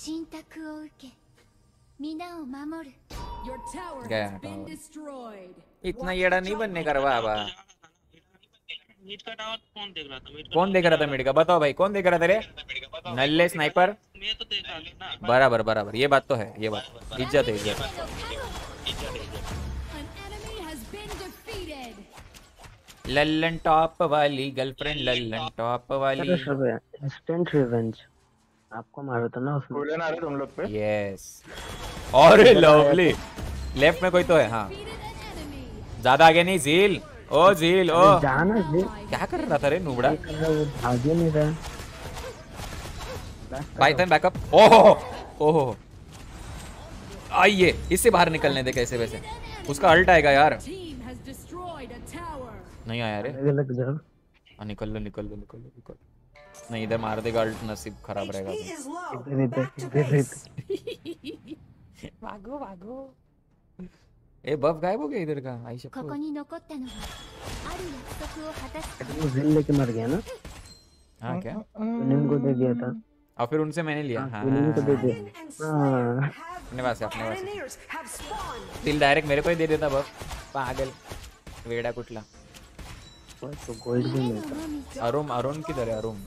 信託を受け皆を守る Your tower गया has been टावर destroyed. इतना येड़ा नहीं बनने का रे बाबा मीट का टावर कौन देख रहा था मीट का कौन देख रहा था मिड का बताओ भाई कौन देख रहा था रे नल्ले स्नाइपर मैं तो देखा नहीं ना बराबर बराबर ये बात तो है ये बात इज्जत है इज्जत An enemy has been defeated. Lallantop वाली गर्लफ्रेंड लल्लन टॉप वाली अरे सब इंस्टेंट रिवेंज आपको मारा था ना उसने गोल्डन आ रहे तुम लोग पे? यस अरे लवली लेफ़्ट में कोई तो है हाँ. ज़्यादा आगे नहीं झील ओ झील ओ। जाना जी क्या कर रहा था रे नुबड़ा? ही नहीं रहा। पाइथन बैकअप ओहो ओहो आइए इससे बाहर निकलने दे कैसे वैसे? उसका अल्ट आएगा यार. नहीं आया रे। हाँ, निकल लो निकल लो निकल लो निकल नहीं इधर मार देगा अल्ट नसीब खराब रहेगा [LAUGHS] ए बफ गायब हो गया इधर का? आई शक्को कोको नि नो आरु याकुसोकु ओ हतासु वो जेल लेके मर गया ना? हाँ क्या? तो निम को दे दिया था। और फिर उनसे मैंने लिया। हाँ हाँ को दे दिया। दे हाँ। अपने पास है अपने पास दिल डायरेक्ट मेरे को ही दे देता बफ। पागल। वेड़ा कुटला। तो गोल्ड भी मिलता अरुम अरुम किधर है अरुम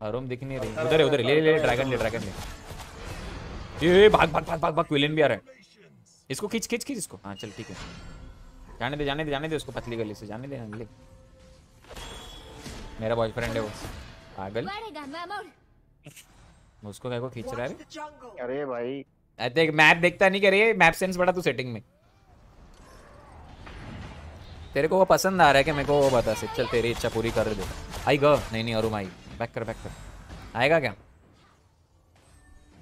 अरुम दिख नहीं रही। उधर है उधर ले ले ड्रैगन ले ड्रैगन ले। ये भाग भाग भाग भाग भाग। क्विलिन भी आ रहा है। इसको खींच खींच खींच इसको। हाँ चल ठीक है। जाने दे जाने दे जाने दे उसको पतली गली से। जाने दे जाने मेरा बॉयफ्रेंड है वो। पागल। उसको देखो खींच रहा है। अरे भाई। देख मैप देखता नहीं कर रही है मैप सेंस बड़ा तू सेटिंग में। तेरे को वो पसंद आ रहा है कि मेरे को वो बता से चल तेरी इच्छा पूरी कर दे। आई ग नहीं नहीं अरुम आई बैक कर बैक कर। आएगा क्या?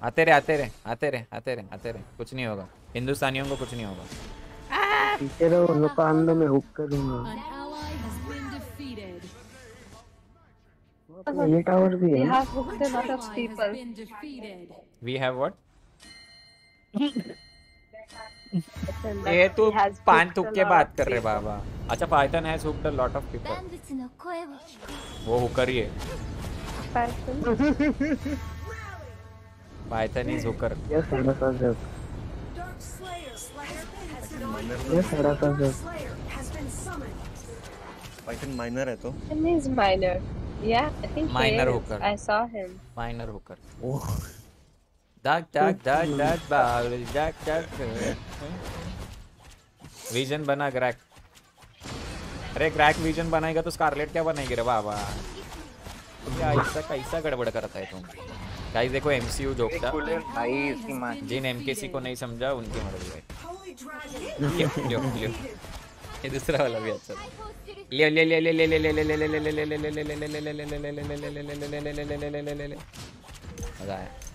आते रहे आते रहे आते रहे आते रहे आते रहे। कुछ नहीं होगा। हिंदुस्तानियों को कुछ नहीं होगा। पीछे रहो उन लोग को अंदर में हुक been defeated. ये टावर भी है. वी हैव व्हाट ये तो पान थूक के बात कर रहे बाबा। अच्छा python has hooked a lot of people वो हुकर ही है। Python is hooker. ये सारा सा जो ये सारा सा जोक पाइथन माइनर है तो। इट इज़ माइनर या I think minor hooker. I saw him minor hooker. Oh. Duck duck duck duck बाल डक डक विजन बना क्रैक अरे क्रैक विजन बनाएगा तो स्कारलेट क्या बनाएगी रे बाबा क्या ऐसा कैसा गड़बड़ करता है तुम गाइस देखो एमसीयू जोक था भाई इसकी माँ जिन एमकेसी को नहीं समझा उनकी मर्ज़ी है Holy Dragon. लियो लियो लियो ये दूसरा वाला भी अच्छा था लियो Leo Leo Leo Leo Leo Leo Leo Leo Leo Leo Leo Leo Leo Leo Leo Leo Leo लियो मज़ा आया An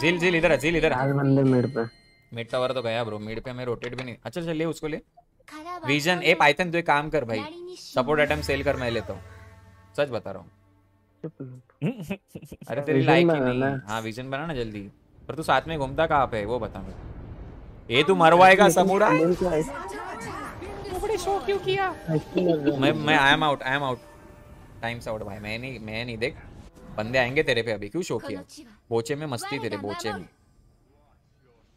झील झील इधर है झील इधर है बंदे मिड पे। मिड टावर तो गया ब्रो मिड पे मैं रोटेट भी नहीं। अच्छा चल ले उसको ले। विजन ए पाइथन तू एक काम कर भाई। सपोर्ट आइटम सेल कर मैं लेता हूँ। सच बता रहा हूँ। अरे तेरी लाइक ही नहीं। हाँ विजन बना ना जल्दी। पर तू साथ में घूमता कहाँ पे वो बता मुझे। ए तू मरवाएगा समूरा? मुगड़े शो क्यों किया? मैं मैं I am out I am out times out भाई। मैं नहीं मैं नहीं देख। बंदे आएँगे तेरे पे अभी। क्यों शो किया? बोचे में मस्ती तेरे बोचे में।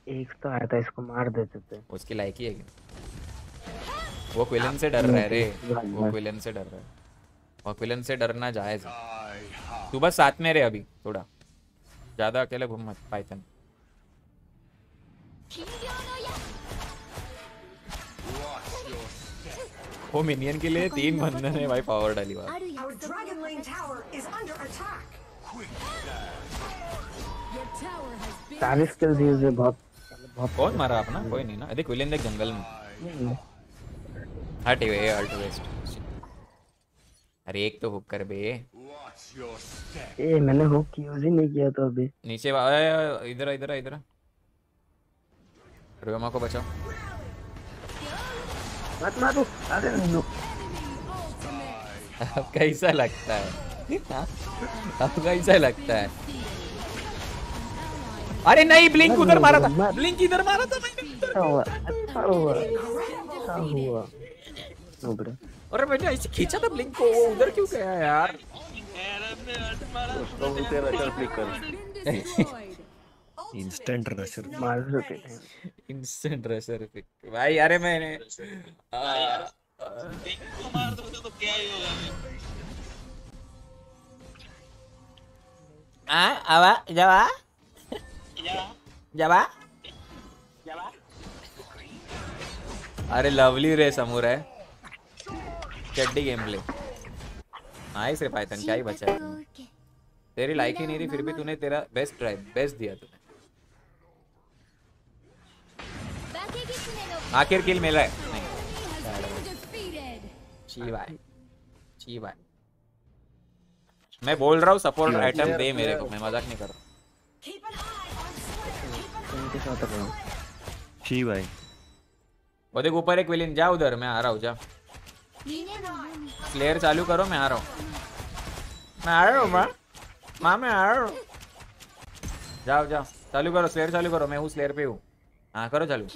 एक तो आया था इसको मार देते थे। उसकी लायकी है क्या? वो क्विलन से डर रहा है रे। वो क्विलन से डर रहा है। वो क्विलन से डरना जायज़ है। तू बस साथ में रे अभी थोड़ा। ज़्यादा अकेले घूम मत पाइथन वो मिनियन के लिए तीन बंदे ने भाई पावर डाली बात। [LAUGHS] has been चालीस किल दिए थे बहुत कौन मारा अपना कोई नहीं ना। देख विलेन देख जंगल में। हट ये अल्ट वेस्ट अरे एक तो हुक कर बे। ए मैंने हुक यूज़ ही नहीं किया तो अभी। नीचे इधर इधर इधर। आ। रोमा को बचाओ। मत मारो। अरे नो। अब कैसा लगता है? हाँ? अब कैसा लगता है? अरे नहीं ब्लिंक उधर मारा था। ब्लिंक इधर मारा था मैंने। हुआ? हुआ? हुआ? अरे मैंने ऐसे खींचा था ब्लिंक को? वो उधर क्यों गया यार? उसको भी तेरा चल क्लिक कर। [LAUGHS] इंस्टेंट रशर मार सकते हैं इंस्टेंट रशर भाई अरे मैंने तो ही आ आवा जावा। या जावा या अरे लवली रे समूर है चड्डी गेम प्ले नाइस रे पाइथन क्या ही बचा है. तेरी लाइक ही नहीं थी फिर भी तूने तेरा बेस्ट ट्राई बेस्ट दिया तूने. आखिर किल मिला है. नहीं. Defeated. ची बाय ची बाय मैं बोल रहा हूँ सपोर्ट आइटम दे मेरे को. मैं मज़ाक नहीं कर रहा इनके साथ रहो शी भाई। वो देख ऊपर एक विलिन जा उधर मैं आ रहा हूँ जा। प्लेयर चालू करो मैं आ रहा हूँ। मैं आ रहा हूँ माँ। माँ मैं आ रहा हूँ। जाओ जाओ। चालू करो स्लेयर चालू करो मैं हूँ स्लेयर पे हूँ। हाँ करो चालू।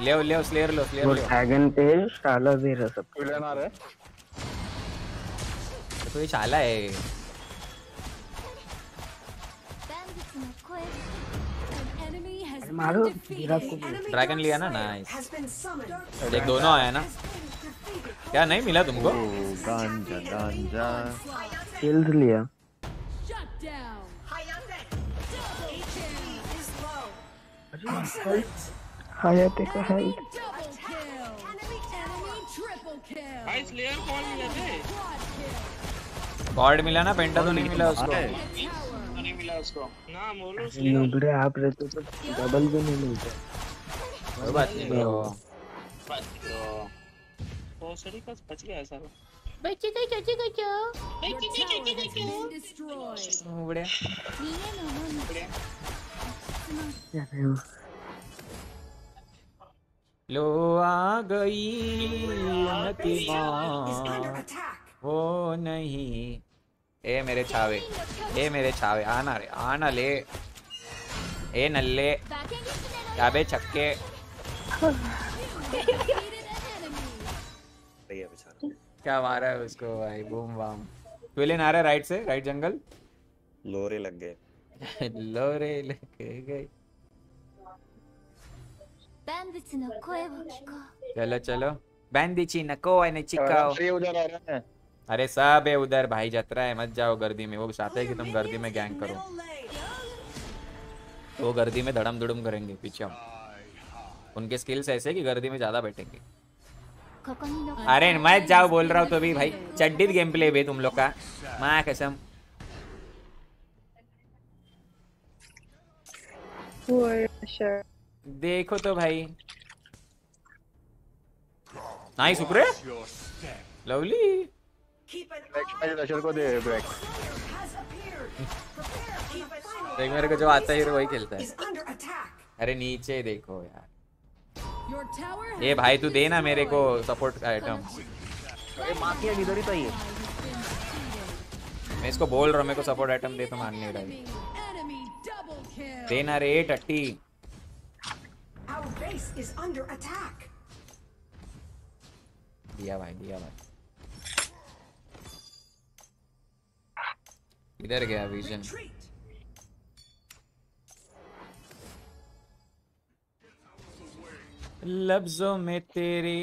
ले ले स्लेयर लो स्लेयर लो। ड्रैगन पे शाला भी रह सब विलन आ रहा है। तो ये शाला है। मारो विराट को ड्रैगन लिया ना नाइस एक दोनों आया ना। क्या नहीं मिला तुमको? गांजा गांजा। स्किल्स लिया। हायाते का हेल्थ. भाई स्लेयर कौन मिला थे गॉड मिला ना पेंटा तो नहीं मिला उसको। उसको। ना बोलो नुबड़े आप रहते तो डबल भी नहीं मिलता। कोई बात नहीं ब्रो। का बच गया सारा क्या है वो? लो आ गई. वो नहीं। ए मेरे छावे ए मेरे छावे आना रे आना ले। ए नल्ले छावे छक्के। क्या मारा है उसको भाई बूम बाम। क्विलिन आ रहा है राइट से राइट जंगल लोरे लग गए। [LAUGHS] लोरे लग गए। चलो चलो। बैंडिची नको आने चिकाओ फ्री उधर आ रहा है। अरे सब है उधर, भाई जतरा है, मत जाओ गर्दी में। वो चाहते हैं कि तुम गर्दी में गैंग करो। तो वो गर्दी में धड़म धुड़म करेंगे, पीछे हम। उनके स्किल्स ऐसे कि गर्दी में ज़्यादा बैठेंगे। अरे मत जाओ, बोल रहा हूँ तो भी, भाई। चड्डित गेम प्ले भी तुम लोग का। माँ, कसम। देखो तो भाई। नाइस उपरे लवली Keep an ब्रेक में रशर को दे ब्रेक देख मेरे को जो आता है वही खेलता है. अरे नीचे देखो यार। ये भाई तू been देना मेरे को सपोर्ट आइटम अरे माफिया इधर ही तो ये मैं इसको बोल रहा हूँ मेरे को सपोर्ट आइटम दे तो मान नहीं रहा है. देना रे टट्टी. दिया भाई दिया भाई। इधर गया विजन. लफ्जों में तेरे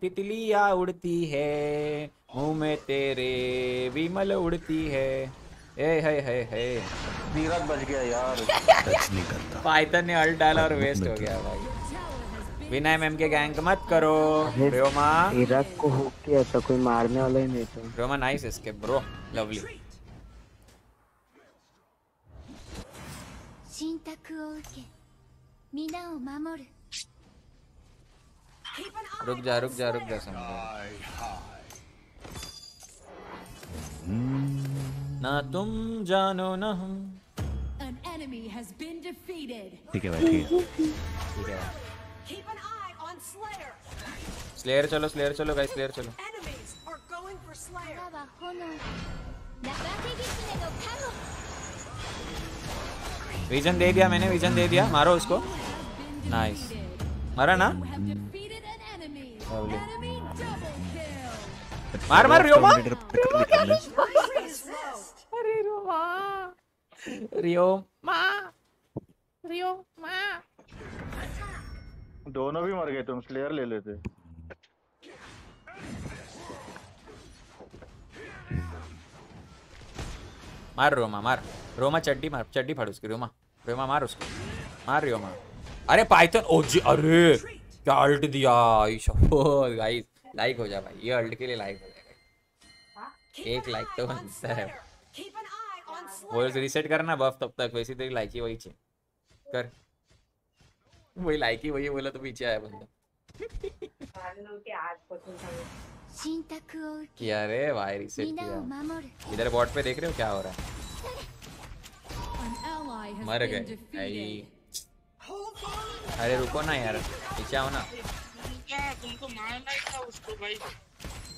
तितलियाँ उड़ती है मुँह में तेरे विमल उड़ती है। ए है है है। धीरज बच गया यार। टच नहीं करता। पाइथन ने अल्ट डाला और वेस्ट हो गया भाई। विनय मैम के गैंग मत करो। रोमा। इराक को हुक किया था कोई मारने वाला ही नहीं था। रोमा नाइस इसके bro lovely 信託を受け 皆を守る Keep an eye रुक जा on रुक जा रुक जा Slayer. समझा ना तुम जानो ना हम An enemy has been defeated. ठीक है भाई ठीक है ठीक है Keep an eye on Slayer. Slayer चलो स्लेयर चलो गाइस स्लेयर चलो विजन दे दिया मैंने विजन दे दिया। मारो उसको। नाइस मारा ना. मार मार रियोमा. अरे रो माँ। रियो। माँ। रियो माँ। दोनों भी मर गए तुम स्लेयर ले लेते। मार रोमा मार। रोमा चड्डी मार, चड्डी फाड़ उसकी, रोमा। रोमा मार उसको। मार रोमा। अरे पाइथन, ओ जी, अरे, क्या अल्ट दिया? गाइस लाइक हो जा भाई। ये अल्ट के लिए लाइक हो जाएगा। एक लाइक तो वो रिसेट करना बफ तब तक, वैसे तेरी लाइक ही वही चाहिए। कर। वही लाइक ही वही बोला तो पीछे आया बंदा। [LAUGHS] किया। रे इधर बॉट पे देख रहे हो क्या हो रहा है? मर गए। अरे रुको ना यार पीछे आओ ना। तुमको मारना ही था उसको भाई।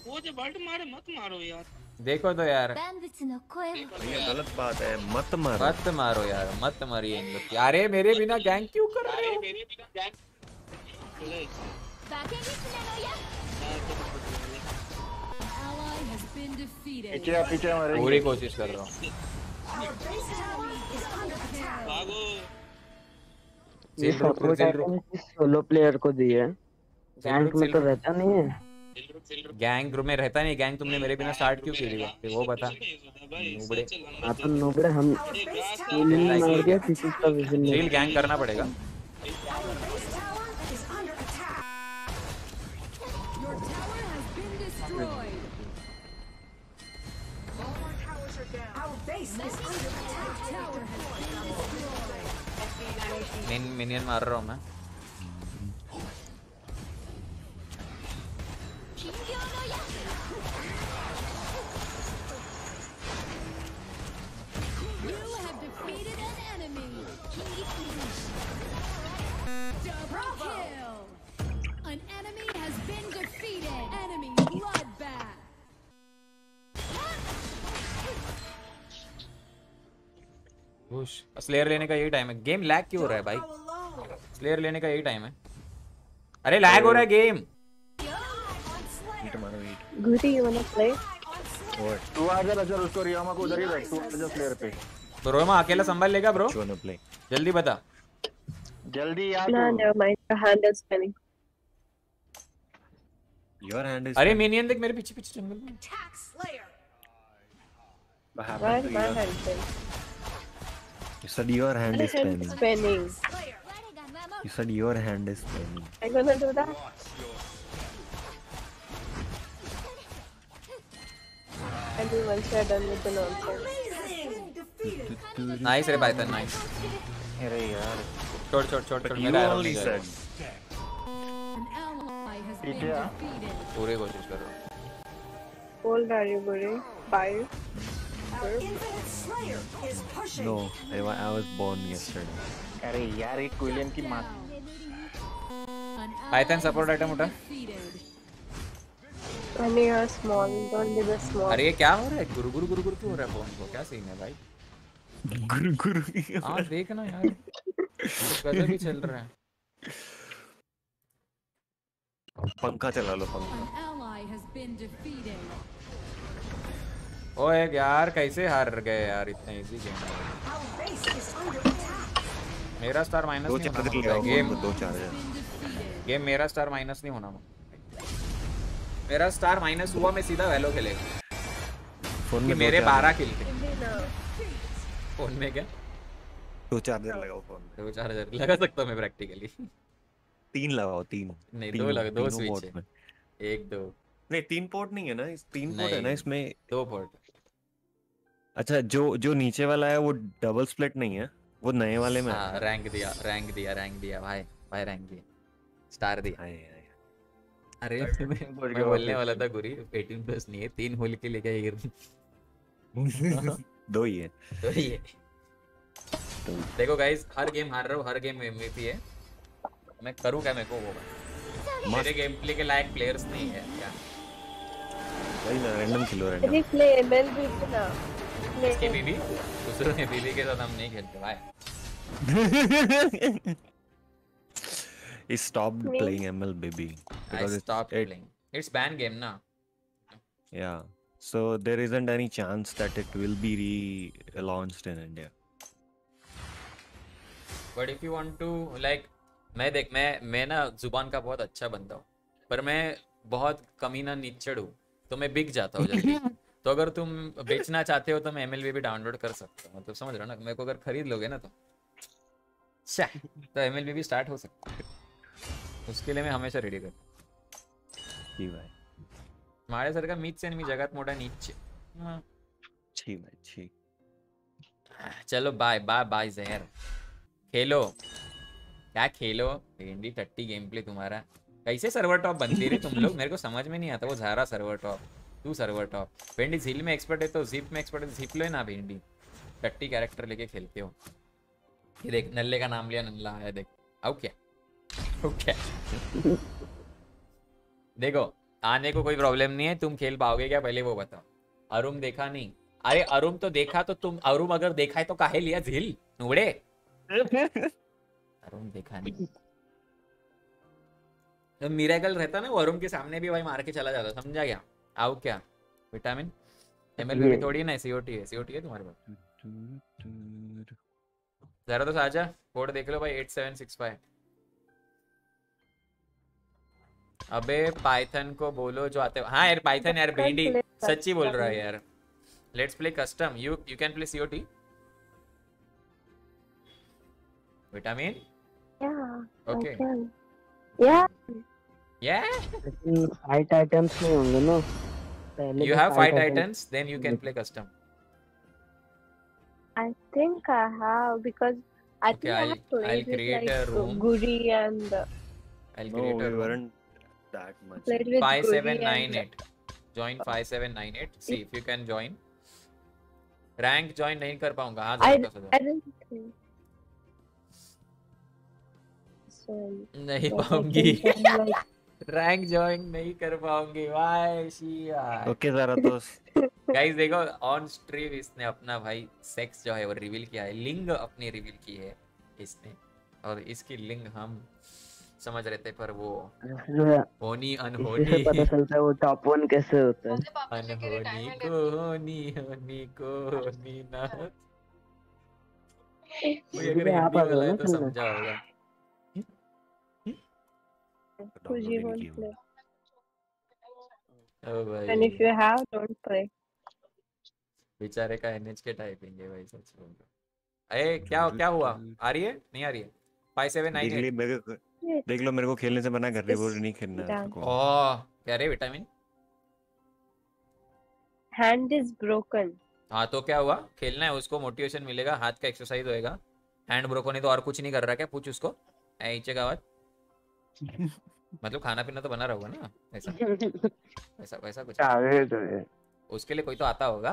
वो जो बल्ट मारे मत मारो यार। देखो तो यार। ये गलत बात है मत मारो। मत मारो यार मत मारिए इन लोग अरे मेरे बिना गैंग क्यों कर रहे हो? मेरे बिना गैंग पीछे आ, पीछे मरेंगे पूरी कोशिश कर रहा हूँ सोलो प्लेयर को दी है रुक में तो रहता नहीं है गैंग ग्रुप में रहता नहीं गैंग तुमने मेरे बिना स्टार्ट क्यों की थी वो- बता नूबड़े लंबा आप नोबड़े हम Our base tower, विलन मार दिया किसी का विजन नहीं गैंग करना पड़ेगा मिन मिनियन मार रहा हूँ मैं खुश। स्लेयर लेने का यही टाइम है। गेम लैग क्यों हो रहा है भाई? स्लेयर लेने का यही टाइम है। अरे लैग हो रहा है game wanna play? On Slayer. तू आ जा नज़र उसको रियामा को उधर ही बैठ। तू आ जा स्लेयर पे। तो रोमा अकेला संभाल लेगा ब्रो प्ले जल्दी बता। जल्दी तू। never mind. Your hand is spinning. Your hand is अरे मिनियन देख मेरे पीछे पीछे जंगल में You said your hand is spinning. spinning. You said your hand is spinning. I'm gonna do that. Everyone do once you're nonsense. Nice, re Python, nice. Hey, यार. छोड़ छोड़ छोड़ छोड़ मेरा एरो नहीं जाएगा. ठीक है. पूरे कोशिश करो. Hold are you going? Five. No, I, I was born yesterday. अरे यार एक क्विलियन की माँ An Python ally support item been उठा। defeated. When small, don't be the small. अरे ये क्या हो रहा है गुरु गुरु गुरु गुरु क्यों हो रहा है फ़ोन को क्या सीन है भाई गुरु गुरु हाँ देखना यार कुछ गजब ही चल रहा है पंखा चला लो पंखा ओए यार कैसे हार गए यार इतना इजी गेम. मेरा स्टार माइनस दो नहीं होना गेम दो चार्जर Been defeated. गेम मेरा स्टार माइनस नहीं होना मेरा स्टार माइनस हुआ मैं सीधा वैलो खेलेगा फ़ोन में मेरे चार्जर- बारह किल थे। फ़ोन में क्या? दो चार्जर लगाओ फ़ोन में। दो चार हज़ार। लगा सकता हूँ मैं प्रैक्टिकली तीन लगाओ तीन। नहीं दो लगा दो स्विच है। एक दो। नहीं तीन पोर्ट नहीं है ना इस तीन पोर्ट है ना इसमें? दो पोर्ट अच्छा जो जो नीचे वाला है वो डबल स्प्लिट नहीं है? वो नए वाले में हाँ रैंक दिया रैंक दिया रैंक दिया भाई भाई रैंक दिया। स्टार दिया। आए आए अरे मैं, मैं बोलने वाला था गुरी 18 प्लस नहीं है तीन होल के लेके ये [LAUGHS] दो ही है। तो ये देखो गाइस हर गेम हार रहा हूँ हर गेम एमवीपी है। मैं करूँ क्या मेरे को वो? मेरे गेम प्ले के लायक प्लेयर्स नहीं है क्या? वही ना रैंडम खेलो रैंडम अरे प्ले एमएलबी ना प्ले इसकी बीबी दूसरों ने बीबी के साथ हम नहीं खेलते भाई he stopped Me? playing ML baby because it, stopped it playing it's ban game ना yeah so there isn't any chance that it will be re-launched in India but if you want to like मैं देख मैं मैं ना ज़ुबान का बहुत अच्छा बंदा हूँ पर मैं बहुत कमीना निचड़ हूँ तो मैं बिक जाता हूँ जल्दी। [LAUGHS] तो अगर तुम बेचना चाहते हो तो मैं एम भी डाउनलोड कर सकता हूँ। मतलब समझ रहे हो ना? मेरे को अगर खरीद लोगे ना तो। तो एम भी स्टार्ट हो सकता है। उसके लिए मैं हमेशा रेडी कर जी भाई। मारे सर का मीच से मी जगत मोठा नीचे। हाँ, छी भाई छी चलो बाय बाय बाय जहर खेलो। क्या खेलो? भेंडी टट्टी गेम प्ले तुम्हारा। कैसे सर्वर टॉप बनती रही तुम लोग [LAUGHS] मेरे को समझ में नहीं आता वो झारा सर्वर टॉप तू सर्वर टॉप भेंडी झील में एक्सपर्ट है तो जिप में एक्सपर्ट है जिप लो ना भेंडी टट्टी कैरेक्टर लेके खेलते हो। ये देख नल्ले का नाम लिया नल्ला आया देख। आओ क्या? आओ क्या? देखो आने को कोई प्रॉब्लम नहीं है तुम खेल पाओगे क्या? पहले वो बताओ। अरुम देखा नहीं। अरे अरुम तो देखा तो तुम अरुम अगर देखा है तो काहे लिया झील नूड़े [LAUGHS] अरुण देखा नहीं। तो मिरेकल रहता ना वो अरुण के सामने भी भाई मार के चला जाता समझा क्या? आओ क्या? विटामिन एमएल भी थोड़ी ना सीओटी है सीओटी है तुम्हारे पास? जरा तो साजा कोड देख लो भाई एट सेवन सिक्स फाइव अबे पाइथन को बोलो जो आते हाँ यार पाइथन यार भेंडी सच्ची बोल रहा है यार। Let's play custom you you can play COT vitamin Yeah. Okay. Yeah. लेकिन फाइट आइटम्स नहीं होंगे ना पहले You तो have fight items- then you can play custom. I think I have because I Okay, think I have played I'll with create like a room. Guri and uh, I'll no create a we room. weren't that much played with Five Guri seven nine and eight. Join five seven nine eight. See if you can join. Rank join नहीं कर पाऊँगा हाँ नहीं पाऊँगी रैंक ज्वाइन नहीं कर पाऊँगी। वाई शिया ओके जरा तो गाइस देखो ऑन स्ट्रीम इसने अपना भाई सेक्स जो है वो रिवील किया है। लिंग अपनी रिवील की है इसने। और इसकी लिंग हम समझ रहे थे पर वो होनी अनहोनी। पता चलता है वो टॉप वन कैसे होता है। अनहोनी को होनी होनी को होनी ना [LAUGHS] कोई अगर आप हिंदी वाला है तो समझा होगा। Fuji won't की play. ओ भाई And if you have, don't play. बेचारे का एनएच के टाइपिंग है भाई सच बोल रहा अरे क्या क्या हुआ? आ रही है? नहीं आ रही है? फाइव सेवन देख नाइन ली मेरे को देख लो मेरे को खेलने से मना कर रही है, बोल नहीं खेलना को ओह क्या रे विटामिन Hand is broken. हाँ तो क्या हुआ? खेलना है उसको मोटिवेशन मिलेगा हाथ का एक्सरसाइज होएगा। हैंड ब्रोकन है तो और कुछ नहीं कर रहा क्या? पूछ उसको। ऐचे गावत [LAUGHS] मतलब खाना पीना तो बना रहा होगा ना? ऐसा। [LAUGHS] वैसा वैसा कुछ? चाहे तो उसके लिए कोई तो आता होगा?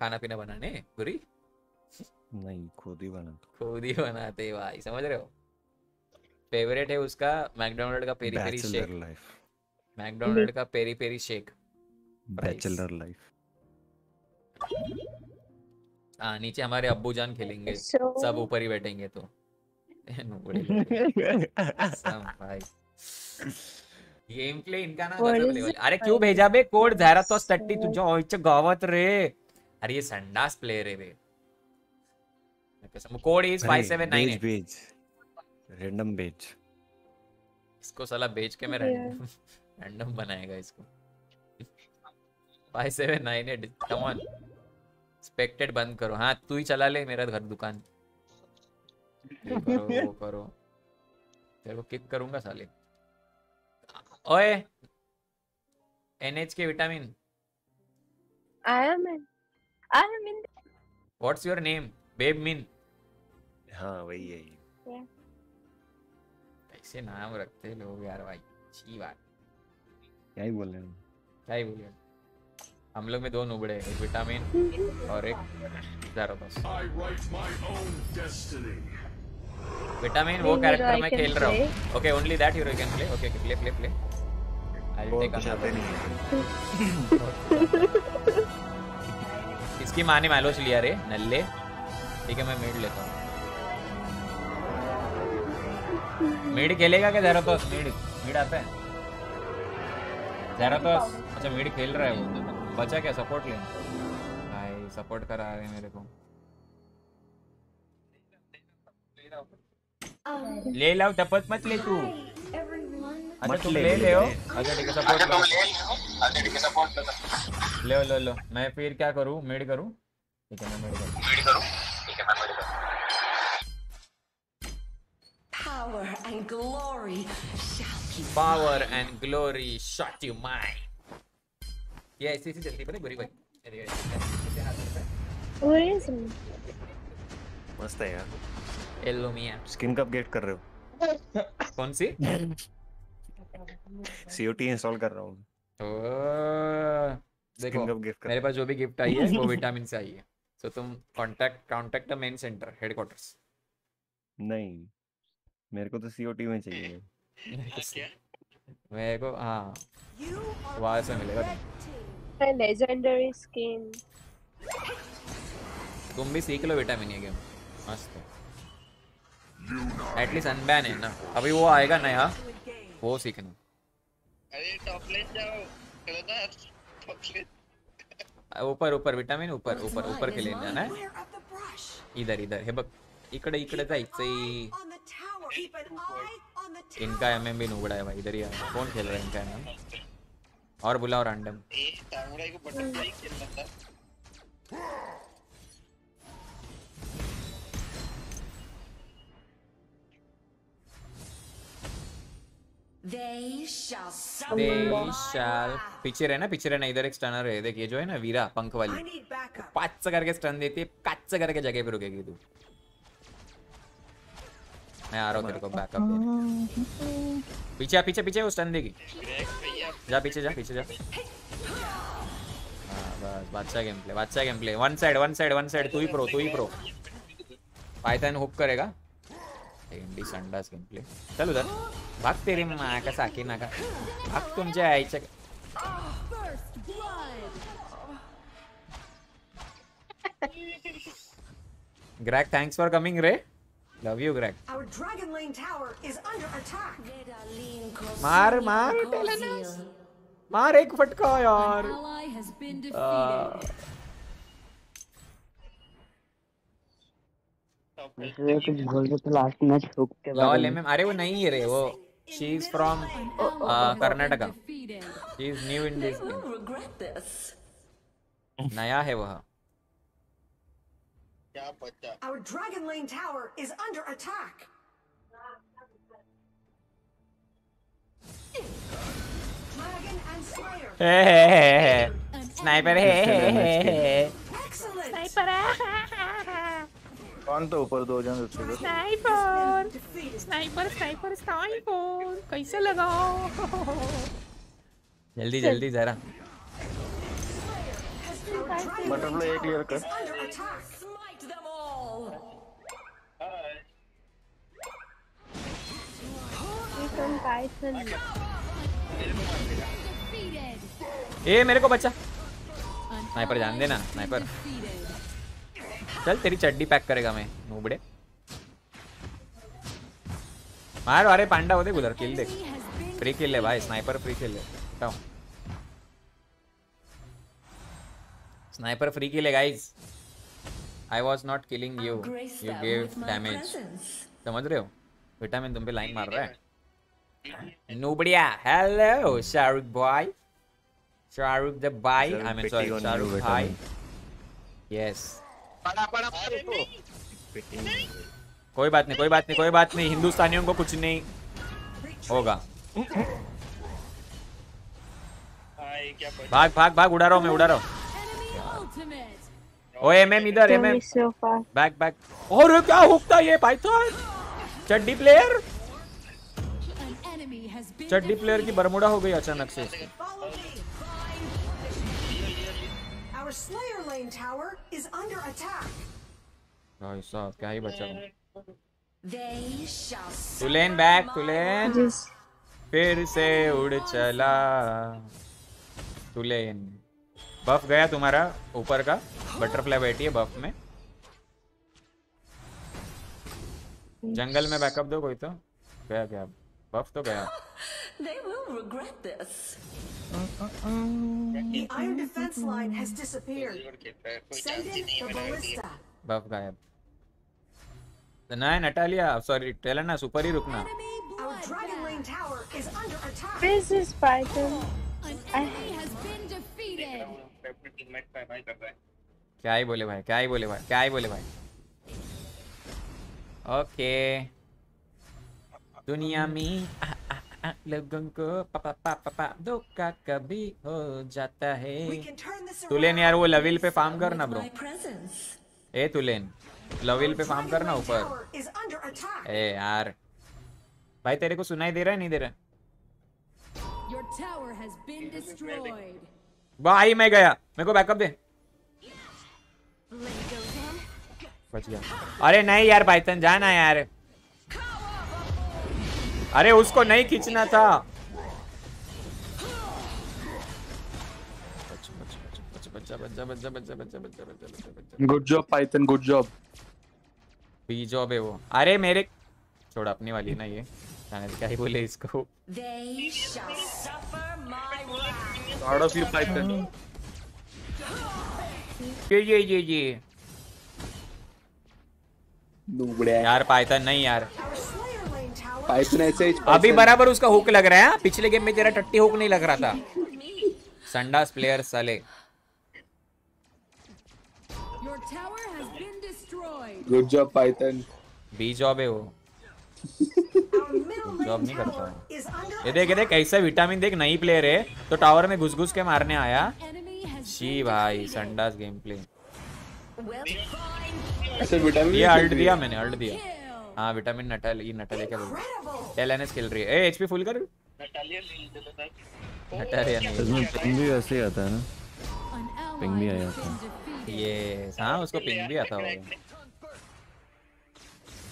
खाना पीना बनाने? गुरी? नहीं खुद ही बना खुद ही बनाते भाई समझ रहे हो? फेवरेट है उसका मैकडोनल्ड का peri peri shake life McDonald का peri peri shake bachelor life हाँ नीचे हमारे अब्बू जान खेलेंगे। So सब ऊपर ही बैठेंगे तो। [LAUGHS] गेम प्ले इनका ना लेवल अरे क्यों भेजा बे? कोड तो टट्टी तुझ्या ओइच्या गावात रे। अरे ये संडास प्लेयर है बे। कोड इज़ 5798 भेज रैंडम भेज इसको साला बेच के मैं रैंडम रैंडम [LAUGHS] बनाएगा इसको। 5798 कम ऑन स्पेक्टेड बंद करो। हाँ तू ही चला ले मेरा घर दुकान। ये करो वो करो तेरे को किक करूँगा साले ओए एनएच के vitamin I am in. I am in. What's your name babe मिन हाँ वही है ये ऐसे नाम रखते हैं लोग यार भाई अच्छी बात क्या ही बोल रहे हैं क्या ही बोलिए हम लोग में दो नुबड़े एक विटामिन और एक ज़ारोबस विटामिन वो कैरेक्टर मैं खेल रहा हूँ। Okay only that hero can play okay play play play I वो टेक नहीं [LAUGHS] इसकी माँ ने मालोच लिया रे नल्ले। ठीक है मैं मिड लेता हूँ। मिड खेलेगा क्या ज़ारोबस मिड मिड आता है? ज़ारोबस अच्छा मिड खेल रहा है वो बचा क्या? सपोर्ट ले भाई सपोर्ट करा रहे मेरे को। ले लाओ टपत मत ले तू। अच्छा मत तुम ले, ले ले ले हो। ले। अच्छा ठीक है सपोर्ट लो लो लो मैं फिर क्या करूँ? मिड करूँ? ठीक है मैं मिड करूँ। Power and glory shall be power and glory shot you my ये ऐसी ऐसी है पता बुरी भाई अरे, ऐसे- हाथ है। Is मस्त है यार। एलो मिया स्किन कब गेट कर रहे हो? कौन सी? सीओटी इंस्टॉल कर रहा हूँ। ओ, देखो स्किन मेरे पास जो भी गिफ्ट आई है वो विटामिन से आई है। सो तुम contact contact the main centre headquarters नहीं मेरे को तो सीओटी में चाहिए। मेरे को हाँ वहाँ से मिलेगा legendary skin. तुम भी सीख लो विटामिन ये गेम मस्त। एटलीस्ट अनबैन है ना। अभी वो आएगा नया। वो सीखना। अरे टॉप लेन जाओ। ऊपर ऊपर विटामिन ऊपर ऊपर ऊपर के लिए जाना है. इधर इधर। हे बघ इकडे इकडे जायचंय the tower. इनका एमएम भी नुबड़ा है भाई इधर ही है कौन खेल रहा है इनका एमएम और बुलाओ random They shall suffer. Shall पीछे रहना पीछे रहना इधर एक स्टनर है। देख ये जो है ना वीरा पंख वाली. पाच करके स्टन देती है। काच करके जगह पे रुकेगी तू। मैं आ रहा हूँ तेरे को बैकअप देने। पीछे पीछे पीछे वो स्टन देगी। जा पीछे जा पीछे जा। हाँ बस Badshah game play Badshah game play one side one side one side तू ही प्रो तू ही प्रो पाइथन हुक करेगा। इंडी संडास गेम प्ले चल उधर। भाग तेरी माँ का साकी ना का भाग तुमच्या आईच्या. ग्रैग थैंक्स फॉर कमिंग रे love you Greg Our Dragon Lane tower is under attack. मार मार टेलेनस मार एक फटका यार। कुछ तो लास्ट मैच के लॉल एमएम अरे वो नहीं है रे वो She is from Karnataka Defeated. She is new in this You'll regret this. नया है वह क्या बच्चा Our Dragon Lane tower is under attack. Dragon and Slayer. Sniper है Excellent. [LAUGHS] कौन तो ऊपर दो जन उसके स्नाइपर। Sniper sniper sniper. कैसे लगाओ? जल्दी जल्दी जरा। बटरफ्लाई एक क्लियर कर. ए मेरे को बच्चा स्नाइपर जान देना स्नाइपर. चल तेरी चड्डी पैक करेगा मैं नूबड़े। मार अरे पांडा होते उधर किल देख। फ्री किल है भाई स्नाइपर फ्री किल है स्नाइपर फ्री किल है guys I was not killing you you give damage समझ रहे हो? विटामिन तुम पे लाइन मार रहा है। नूबड़िया hello Shahrukh boy Shahrukh the bye Sir, I mean sorry Shahrukh भाई. यस बड़ा बड़ा अरे नहीं कोई बात नहीं, कोई बात नहीं, कोई बात नहीं। हिंदुस्तानियों को कुछ नहीं होगा। भाग भाग भाग उड़ा रहा हूँ मैं उड़ा रहा हूँ. ओ एमएम इधर एमएम. बैक बैक और क्या हुकता ये पाइथन? चड्डी प्लेयर? चड्डी प्लेयर की बरमुडा हो गई अचानक से। इसकी Our Slayer Lane tower is under attack. भाई साहब क्या ही बचा They बैक तुलेन फिर से उड़ चला तुलेन बफ गया तुम्हारा ऊपर का बटरफ्लाई बैठी है बफ में जंगल में बैकअप दो कोई तो गया गया बफ तो गया They will regret this. The iron defense line has disappeared. Send in the ballista. Buff गायब नहीं नटालिया सॉरी टेलना सुपर ही रुकना Our Dragon Lane tower is under attack. where is Python? An enemy has been defeated. क्या ही बोले भाई क्या ही बोले भाई क्या ही बोले भाई ओके दुनिया में आ, आ, आ, लोगों को पापा पापा पा धोखा कभी हो जाता है। तुलेन यार वो लविल पे फार्म करना ब्रो. ए तुलेन लविल पे फार्म करना ऊपर. ए यार। भाई तेरे को सुनाई दे रहा है नहीं दे रहा है? Your tower has been destroyed. भाई मैं गया। मेरे को बैकअप दे। बच गया। अरे नहीं यार पाइथन जाना यार। अरे उसको नहीं खींचना था। Good job Python good job B job है वो। अरे मेरे छोड़ अपनी वाली ना ये। जाने क्या ही बोले इसको। ये ये ये ये। यार पाइथन नहीं यार। पाइथन ऐसे ही अभी बराबर उसका हुक लग रहा है हाँ? पिछले गेम में तेरा टट्टी हुक नहीं लग रहा था। संडास प्लेयर साले. Good job Python B job है वो। जॉब नहीं करता है। ये देख ये देख कैसा विटामिन देख नई प्लेयर है। तो टावर में घुस घुस के मारने आया। शी भाई संडास गेम प्ले ऐसे विटामिन ये अल्ट दिया मैंने अल्ट दिया. हाँ विटामिन नटल ये नटल है क्या बोलते Incredible. टेल एनएस खेल रही है। ए एचपी फुल कर। नटल या नहीं। इसमें पिंग भी वैसे ही आता है ना। Ping भी आया था। ये हाँ उसको पिंग भी आता होगा।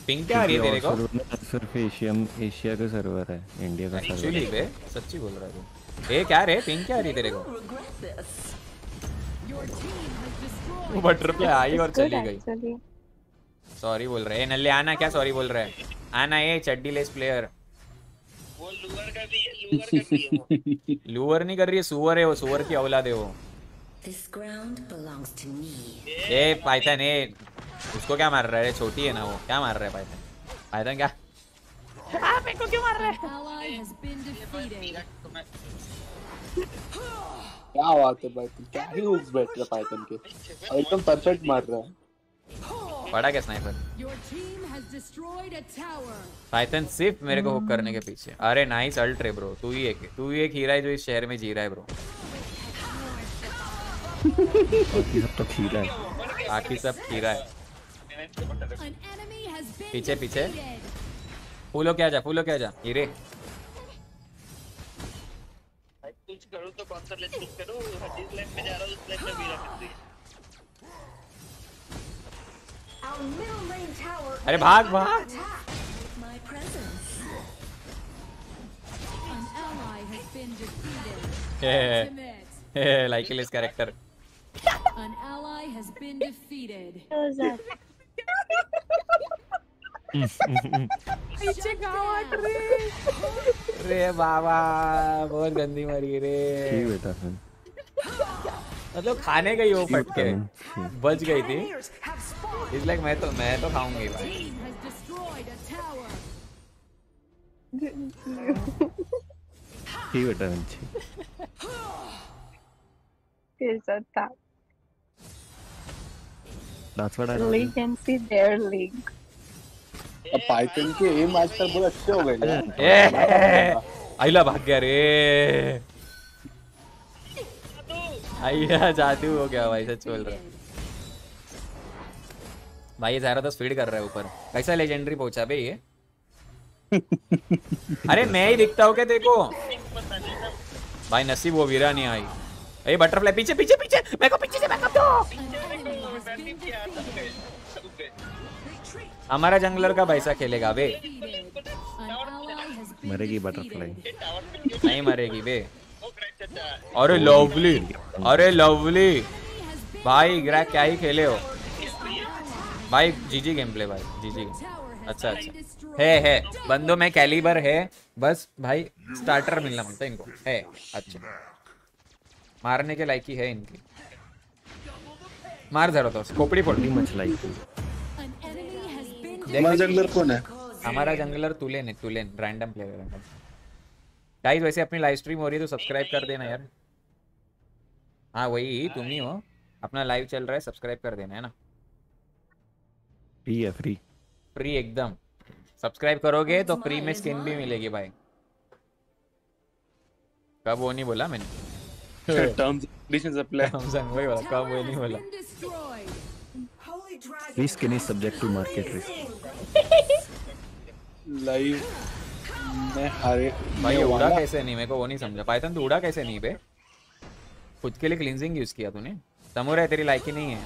पिंग क्या आ रही है तेरे को? सिर्फ़ एशिया एशिया का सर्वर है इंडिया का सर्वर एक्चुअली बे सच्ची बोल रहा है तू। ए क्या रे पिंग क्या आ रही है तेरे को. वो बटरफ्लाई आई और चली गई. सॉरी बोल रहे हैं। नल्ले आना क्या? सॉरी बोल रहा है। आना ये चड्डी लेस प्लेयर वो लूअर कर रही है लूअर कर रही है [LAUGHS] लूअर नहीं कर रही है सुअर है वो सुअर की औलाद है वो। This ground belongs to me. ए पाइथन ए उसको क्या मार रहा है? छोटी है ना वो। क्या मार रहा है पाइथन पाइथन क्या? [LAUGHS] An ally has been defeated. क्या बात है पाइथन क्या ही हुक्स बैठ रहा पाइथन के? और एकदम परफेक्ट मार रहा है। पड़ा क्या स्नाइपर. पाइथन सिर्फ़ मेरे को हुक करने के पीछे। अरे नाइस अल्ट रे ब्रो तू ही एक तू ही एक हीरा है जो इस शहर में जी रहा है ब्रो बाकी सब तो खीरा है। बाकी सब खीरा है। पीछे पीछे। फूलो क्या जा फूलो क्या जा। हीरे भाई कुछ करो तो कौन सा लेट करो? जिस लाइन में जा रहा हूँ उस लाइन में मेरा मिल रही है। अरे भाग भाग। लाइकिल इस कैरेक्टर रे बाबा बहुत गंदी मरी रे। बेटा मतलब खाने गई वो फट के बच गई थी इस लाइक मैं तो मैं तो खाऊँगी भाई. ठीक बेटा अच्छी Is that That's what I know. league and see their league? अब पाइथन के एम आजकल बहुत अच्छे हो गए ना ए आइला भाग गया रे आइला जादू हो गया भाई सच बोल रहा भाई ये ज़्यादा फ़ीड कर रहा है ऊपर। कैसा लेजेंडरी पहुँचा बे ये। [LAUGHS] अरे मैं ही दिखता हूँ क्या देखो भाई नसीब वो वीरा नहीं आई। ए बटरफ्लाई पीछे पीछे पीछे। मेरे को पीछे से बैकअप दो। हमारा जंगलर का पैसा खेलेगा बे। मरेगी बटरफ्लाई नहीं मरेगी बे। अरे लवली अरे लवली भाई ग्रैक क्या ही खेले हो। भाई जीजी गेम प्ले भाई जीजी अच्छा अच्छा। है है। बंदों में कैलिबर है। बस भाई स्टार्टर मिलना पड़ता है इनको। है अच्छा। मारने के लायक ही है इनकी। मार जरा तो। खोपड़ी फोड़। मच लाइक हमारा जंगलर कौन है? हमारा जंगलर तुलेन है तुलेन। रैंडम प्लेयर है। गाइस वैसे अपनी लाइव स्ट्रीम हो रही है तो सब्सक्राइब कर देना यार। हाँ वही तुम ही हो। अपना लाइव चल रहा है सब्सक्राइब कर देना है ना? फ्री है फ्री फ्री एकदम। सब्सक्राइब करोगे तो फ्री में स्किन भी मिलेगी भाई। कब वो नहीं बोला मैंने? टर्म्स कंडीशंस अप्लाई Samsung वही बोला कब वो नहीं बोला? Dragon. Free skin is subject to live मैं हारे भाई मैं उड़ा कैसे नहीं? मेरे को वो नहीं समझा। पाइथन तो उड़ा कैसे नहीं बे? खुद के लिए क्लींजिंग यूज़ किया तूने। तमुरा तेरी लायकी नहीं है।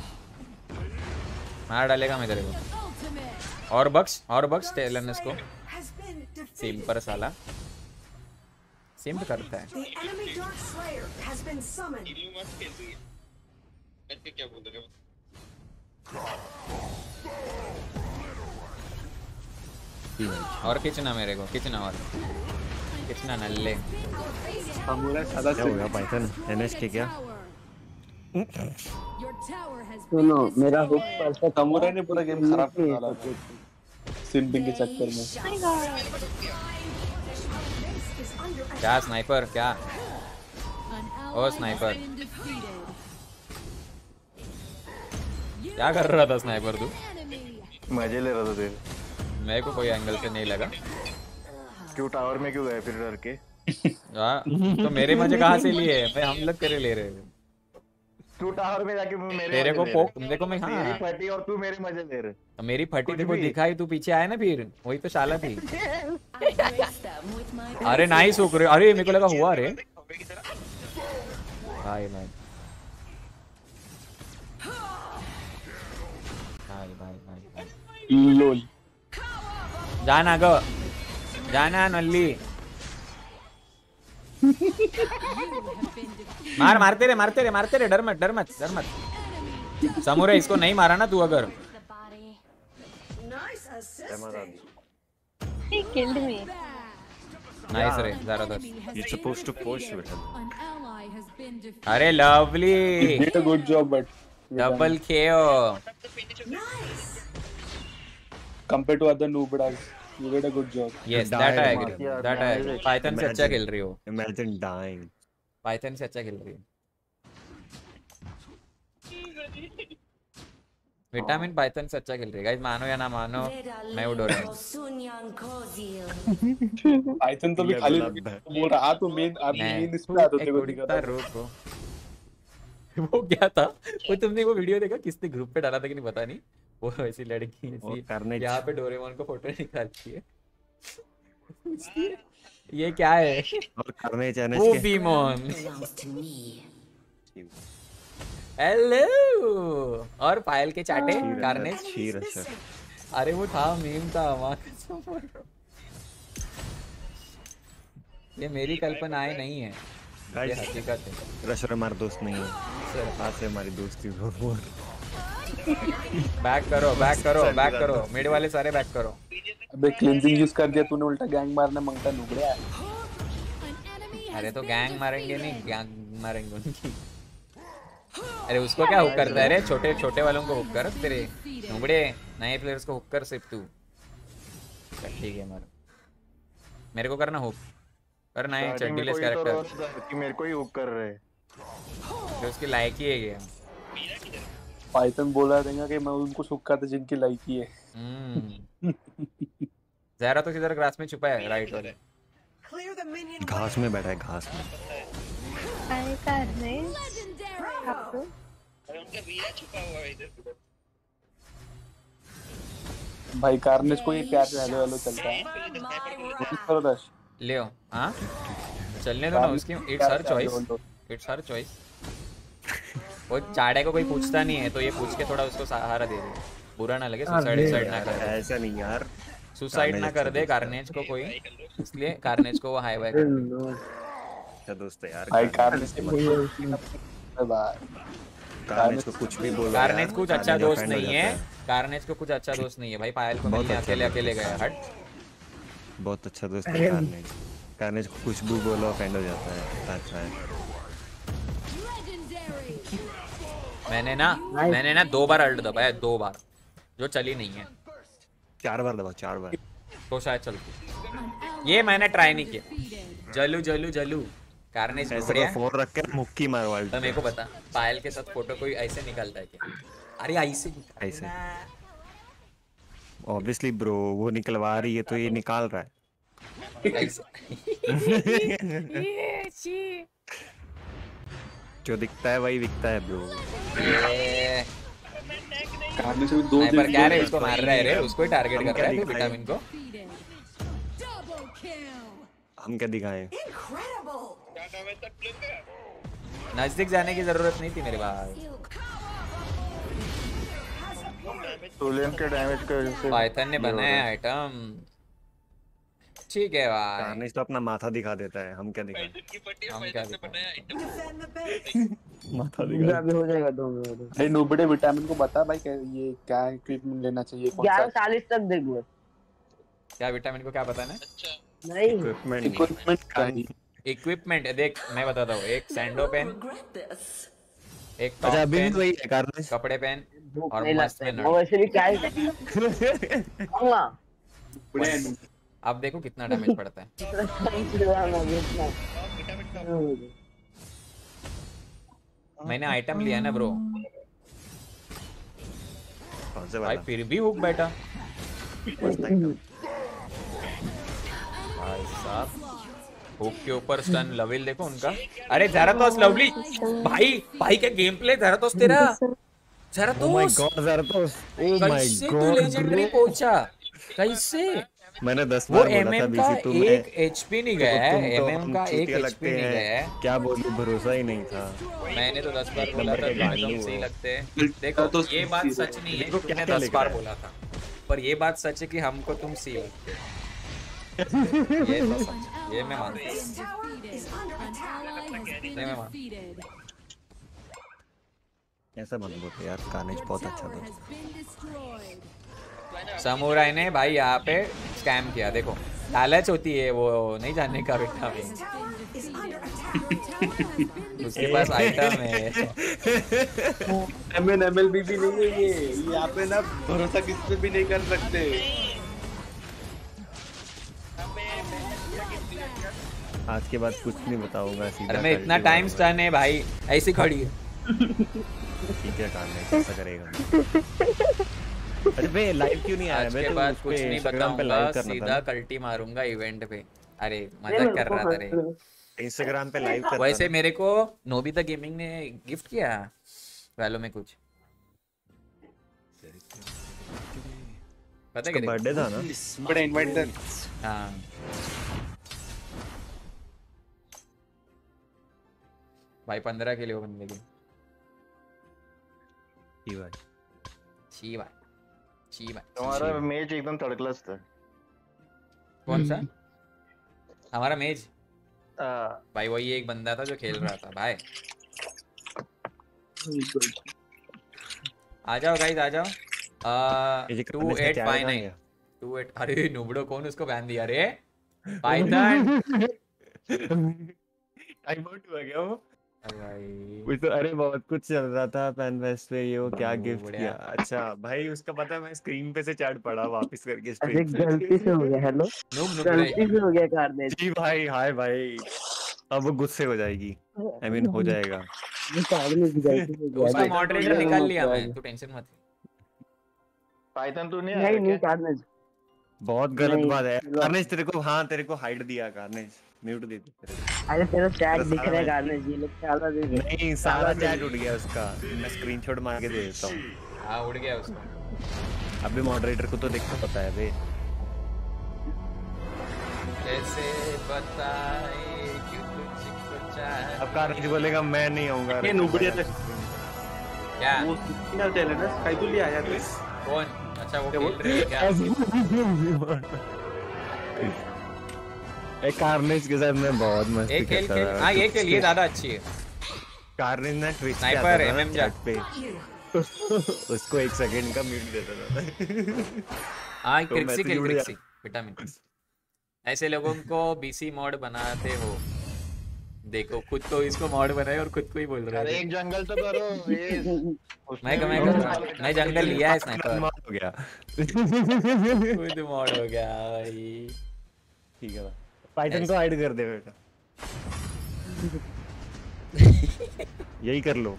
मार डालेगा मैं तेरे को। और बक्स और बक्स टेलनस को defeated. सिंपर साला। सिंप करता है। और खींचना मेरे को खींचना और? खींचना नल्ले। हमारा सादा क्या हो गया पाइथन? एनएस के क्या? सुनो मेरा हुक परफेक्ट तमुरा ने पूरा गेम खराब कर डाला सिंपिंग के चक्कर में। क्या स्नाइपर क्या? ओ स्नाइपर क्या कर रहा था स्नाइपर तू? मज़े ले रहा था तेरे। मेरे को कोई एंगल से नहीं लगा। क्यों टावर में क्यों गए फिर डर के? हाँ, तो मेरे मज़े कहाँ से लिए मैं हम लोग तेरे ले रहे थे तू टावर में जाके मेरे तेरे को पोक देखो मैं हाँ। फटी और तू मेरे मज़े ले रहे तो मेरी फटी देखो दिखाई तू पीछे आया ना फिर? वही तो शाला थी। अरे [LAUGHS] नाइस हो अरे मेरे को लगा हुआ रे। भाई भाई। भाई भाई भाई भाई। लोल। जाना गो जाना नल्ली मार मारते रे मारते रे मारते रे डर मत डर मत डर मत समूरे इसको नहीं मारा ना तू अगर Nice assist. He killed me. Nice रे जरा You're supposed to push with him. An ally has been defeated. अरे lovely did a good job but double खेओ Nice. compared to other noobadas you did a good job. That I mark, agree yeah, damage agree is- Python से अच्छा Imagine. खेल रही हो। Imagine dying. पाइथन से अच्छा खेल रही हो। विटामिन पाइथन से अच्छा खेल रही है। गाइस मानो या ना मानो मैं उड़ रहा हूँ। Python तो भी खाली है। बोल रहा तो मेन आदमी मेन इस पे आता तेरे को उड़ता दिखाता रुको वो क्या था? वो तुमने वो वीडियो देखा? किसने ग्रुप पे डाला था कि नहीं पता नहीं। [LAUGHS] वो ऐसी लड़की ऐसी. यहाँ पे डोरेमोन को फ़ोटो निकालती है। [LAUGHS] ये क्या है? और करने चैनल वो के बीमोन। हेलो! और पायल के चाटे कारने. अरे वो था मीम था वहाँ। ये मेरी कल्पना कल्पनाएँ नहीं है। ये हकीकत है। रशर हमारा दोस्त नहीं है। आज से हमारी दोस्ती हो बैक करो बैक करो बैक करो. मिड वाले सारे बैक करो. अबे क्लींजिंग यूज़ कर दिया तूने उल्टा गैंग मारना माँगता नुबड़े अरे तो गैंग मारेंगे नहीं गैंग मारेंगे उनकी। अरे उसको क्या हुक करता है रे? छोटे छोटे वालों को हुक कर तेरे। नुबड़े नए प्लेयर्स को हुक कर सिर्फ़ तू। ठीक है मार। मेरे को करना हुक कर नए चड्डीलेस तो कैरेक्टर मेरे को ही हुक कर रहे हैं। जो उसकी लायक ही है ये। पाइथन बोला देगा कि मैं उनको सुक्का था जिनकी लाइकी है हम्म। जहरा तो किधर ग्रास में छुपा है राइट वाले। घास में बैठा है घास में। I कर रहे Bravo. अरे उनका वीरा छुपा हुआ है इधर। भाई कार्नेज को ये प्यार से हेलो हेलो चलता है। करो दश ले हाँ? चलने दो ना उसकी it's her choice it's her choice वो चाड़े को कोई पूछता नहीं है तो ये पूछ के थोड़ा उसको सहारा दे दे। बुरा ना लगे सुसाइड सुसाइड ना कर ऐसा नहीं यार। सुसाइड ना कर दे कार्नेज को कोई। इसलिए कार्नेज को वो हाई वाई कर अच्छा दोस्त यार भाई कार्नेज के कार्नेज को कुछ भी बोलो कार्नेज कुछ अच्छा दोस्त नहीं है। कार्नेज को कुछ अच्छा दोस्त नहीं है भाई पायल को मिलने अच्छा अकेले अकेले गया हट। बहुत अच्छा दोस्त है कार्नेज कार्नेज को कुछ भी बोलो ऑफेंड हो जाता है। अच्छा है। मैंने ना मैंने ना दो बार अल्ट दबाया दो बार। जो चली नहीं है। चार बार दबा चार बार। तो शायद चलती ये मैंने ट्राई नहीं किया। जलू जलू जलू। बढ़िया तो फ़ोन रख के मुक्की मार वाल्ट तो मेरे को बता पायल के साथ फ़ोटो कोई ऐसे निकालता है क्या? अरे ऐसे ऐसे। ऑब्वियसली ब्रो वो निकलवा रही है तो ये निकाल रहा है। [LAUGHS] [LAUGHS] जो दिखता है वही बिकता है ब्रो। में दो स्नाइपर दिन क्या रे उसको मार रहा है रे? उसको ही टारगेट हम कर रहा है विटामिन को? हम क्या दिखाएँ? नज़दीक जाने की ज़रूरत नहीं थी मेरे भाई। टूलियन के डैमेज की वजह से। पाइथन ने बनाया आइटम ठीक है भाई। कार्नेज तो अपना माथा दिखा देता है हम क्या दिखाएँ हम क्या माथा पूरा भी हो। जाएगा दो मिनट भाई नोबड़े विटामिन को बता भाई क्या ये क्या इक्विपमेंट लेना चाहिए कौन सा? चालीस तक देखो क्या विटामिन को क्या पता है? नहीं। इक्विपमेंट इक्विपमेंट चाहिए इक्विपमेंट देख मैं बताता हूँ। एक सैंडो पेन एक अच्छा अभी भी वही है कार्नेज कपड़े पेन और मस्त है। वो वैसे भी क्या ही? खाऊँगा [LAUGHS] अब देखो कितना डैमेज पड़ता है। मैंने आइटम लिया ना ब्रो कौन से भाई फिर भी हुक बैठा। भाई साहब हुक के ऊपर स्टन लविल देखो उनका। अरे जरातोस लवली भाई भाई क्या गेम प्ले जरा जरातोस तेरा ओह माय जरातोस गॉड जरतोस ओह माय कैसे तू गॉड लेजेंडरी पहुँचा। कैसे मैंने 10 वो बार बोला था का बीसी तुम एक एचपी नहीं गया है तुम तो एमएम का एक एचपी नहीं गया है। हैं। क्या बोलूँ भरोसा ही नहीं था। मैंने तो दस बार बोला था तुम्हें सही लगते हैं। देखो तो ये बात सच नहीं है तुमने दस बार बोला था पर ये बात सच है कि हमको तुम सी लगते हो। [LAUGHS] ये तो सच है। ये मैं मानता हूँ। नहीं मैं मानता ऐसा मत बोलो यार कार्नेज बहुत अच्छा दोस्त हूँ। समुराई ने भाई यहाँ पे स्कैम किया। देखो लालच होती है वो नहीं जानने का बेटा में [LAUGHS] उसके पास आइटम है। एमएन एमएलबी भी नहीं है ये। यहाँ पे ना भरोसा किसी पे भी नहीं कर सकते। आज के बाद कुछ नहीं बताऊँगा अरे मैं इतना टाइम। स्टन है भाई ऐसी खड़ी है। ठीक है कार्नेज ऐसा करेगा। [LAUGHS] अरे बे लाइव क्यों नहीं आया? मैं तो बाद कुछ नहीं बताऊँगा सीधा कल्टी मारूँगा इवेंट पे। अरे मज़ाक कर रहा था रे। इंस्टाग्राम पे लाइव करना वैसे मेरे को नोबिता गेमिंग ने गिफ्ट किया वैलो में कुछ। पता क्या बर्थडे था ना। बड़े इनवाइट दे। हाँ। भाई पंद्रह के लिए बंदे की। ही भाई छी भाई तुम्हारा मैच एकदम तड़कलस था कौन सा? हमारा मेज आ, भाई वही एक बंदा था जो खेल रहा था। भाई। आ जाओ गाइस आ जाओ। Two eight five nine two eight अरे नुबड़ो कौन उसको बैन दिया? रे [LAUGHS] पाइथन [LAUGHS] टाइम आउट हुआ क्या वो? तो अरे बहुत कुछ चल रहा था पेन फेस्ट पे ये वो क्या गिफ्ट किया। अच्छा भाई उसका पता है मैं स्क्रीन पे से चैट पढ़ा वापस करके अरे स्क्रीन गलती से हो गया हेलो नूब गलती से हो गया कार्नेज जी भाई हाय भाई। अब वो गुस्से हो जाएगी। आई मीन हो जाएगा। उसका मॉडरेटर निकाल लिया मैं तू टेंशन मत पाइथन तू नहीं नहीं नहीं क्या? कार्नेज बहुत गलत बात है। कार्नेज तेरे को हाँ तेरे को हाइड दिया कार्नेज म्यूट दे दे अरे तेरा चैट दिख रहा है कार्नेज ये लोग सारा दिन नहीं सारा चैट उठ गया उसका। मैं स्क्रीनशॉट मार के दे देता हूँ। हाँ उड़ गया उसका। अबे मॉडरेटर को तो देखना पता है बे कैसे बताए कि तुझको चाहे। अब कार्नेज बोलेगा मैं नहीं आऊँगा ये नुबड़िया तक क्या? वो सिग्नल चले ना काय तुली आया तो कौन? अच्छा वो खेल रहे हैं क्या? [LAUGHS] [LAUGHS] ए कार्नेज के साथ मैं बहुत मस्ती एक खेल खेल हाँ ये खेल ये ज़्यादा अच्छी है। कार्नेज ना ट्विच था MM जा। पे। [LAUGHS] उसको एक सेकंड का म्यूट देता था। हाँ तो क्रिक्सी खेल उड़ क्रिक्सी विटामिन ऐसे लोगों को बीसी मॉड बनाते हो। देखो खुद को इसको मॉड बनाए और खुद को ही बोल रहे अरे हो एक जंगल तो करो ये [LAUGHS] मैं मैं कर रहा हूँ मैं जंगल लिया है स्नाइपर हो गया। [LAUGHS] खुद मॉड हो गया भाई। ठीक है पाइथन को हाइड कर दे बेटा यही कर लो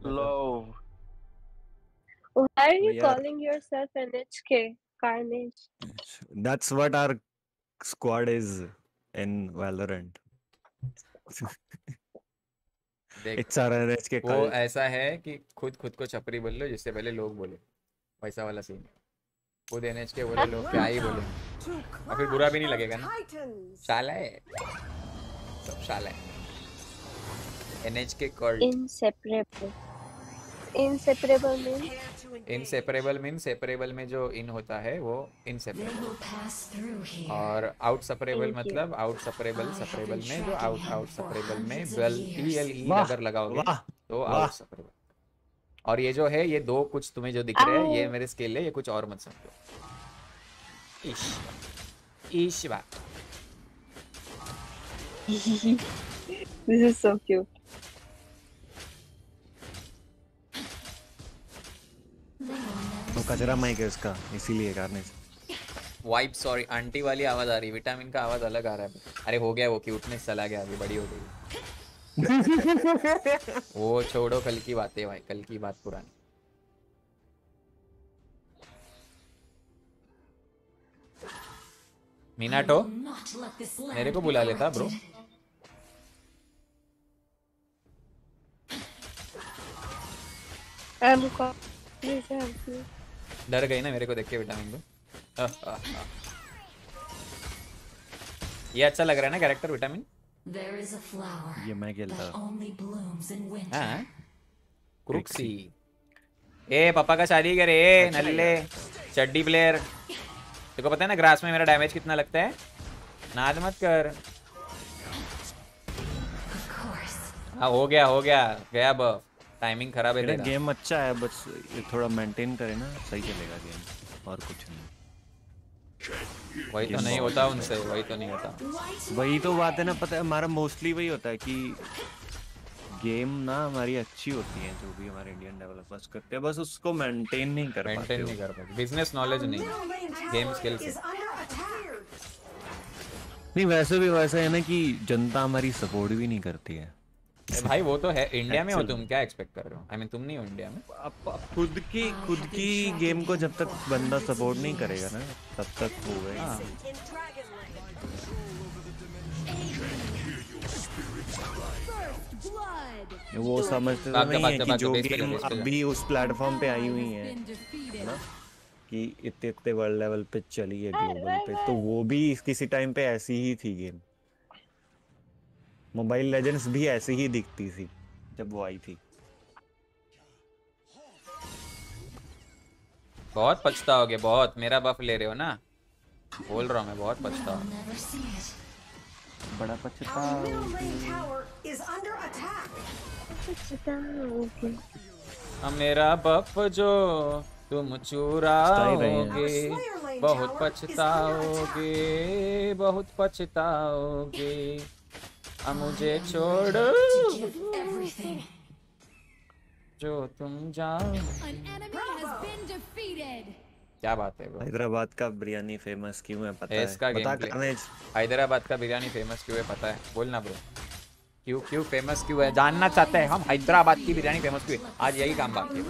Love. Why are you calling yourself NHK? Carnage. That's what our squad is in Valorant. It's our NHK वो ऐसा है कि खुद खुद को छपरी बोल लो जिससे पहले लोग बोले वैसा वाला सीन खुद एनएच के बोले लोग क्या ही बोले। और फिर बुरा भी नहीं लगेगा ना। शाला है। सब शाला है। के Inseparable. Inseparable means? Inseparable mean separable में जो इन होता है वो इनसेपरेबल और आउट सेपरेबल मतलब आउट सेपरेबल सेपरेबल में जो आउट आउट सेपरेबल में वेल ई एल ई अगर लगाओगे तो। आउट सेपरेबल और ये जो है ये दो कुछ तुम्हें जो दिख रहे हैं ये मेरे स्केल है ये कुछ और मत समझो। ईश ईशवा This is so cute. वो कचरा माइक है उसका इसीलिए कारण वाइप सॉरी आंटी वाली आवाज़ आ रही विटामिन का आवाज़ अलग आ रहा है। अरे हो गया वो क्यूटनेस चला गया अभी बड़ी हो गई। वो छोड़ो कल की बातें भाई कल की बात पुरानी। मीनाटो मेरे को बुला लेता ब्रो. डर गई ना मेरे को देख के विटामिन को। [LAUGHS] ये अच्छा लग रहा है ना कैरेक्टर विटामिन ये मैं खेलता था हाँ क्रुक्सी ए पापा का शादी करे ए नल्ले चड्डी प्लेयर तेरे को पता है ना ग्रास में मेरा डैमेज कितना लगता है? नाद मत कर। हाँ हो गया हो गया गया बफ टाइमिंग खराब है तेरा। गेम अच्छा है बस ये थोड़ा मेंटेन करे ना सही चलेगा गेम और कुछ नहीं। वही तो नहीं होता उनसे वही तो नहीं होता। वही तो बात है ना पता है हमारा मोस्टली वही होता है कि गेम ना हमारी अच्छी होती है जो भी हमारे इंडियन डेवलपर्स करते हैं बस उसको मेंटेन नहीं कर पाते मेंटेन नहीं कर पाते। बिज़नेस नॉलेज नहीं गेम under attack. नहीं वैसे भी वैसा है ना कि जनता हमारी सपोर्ट भी नहीं करती है। [LAUGHS] भाई वो तो है। इंडिया में हो तुम क्या एक्सपेक्ट कर रहे हो? आई मीन तुम नहीं हो इंडिया में? अब खुद की खुद की गेम को जब तक बंदा सपोर्ट नहीं करेगा ना तब तक हो। गई हाँ वो समझते तो भाग नहीं है कि जो base पे जा, गेम। अभी उस प्लेटफॉर्म पे आई हुई है ना? कि इतने इतने वर्ल्ड लेवल पे चली है ग्लोबल पे तो वो भी किसी टाइम पे ऐसी ही थी गेम मोबाइल लेजेंड्स भी ऐसी ही दिखती थी जब वो आई थी। बहुत पछताओगे बहुत। मेरा बफ ले रहे हो ना? बोल रहा हूँ मैं बहुत पछताओ बड़ा. अब मेरा बफ जो तुम चुराओगे बहुत पछताओगे बहुत पछताओगे। अब मुझे छोड़ो। जो तुम जाओ. क्या बात है? हैदराबाद का बिरयानी फ़ेमस क्यों है पता है है? इसका बता gameplay। हैदराबाद का बिरयानी फ़ेमस क्यों है पता है? बोलना ब्रो क्यों क्यों फ़ेमस क्यों है? जानना चाहते हैं हम हैदराबाद की बिरयानी फ़ेमस क्यों है? आज यही काम बाकी है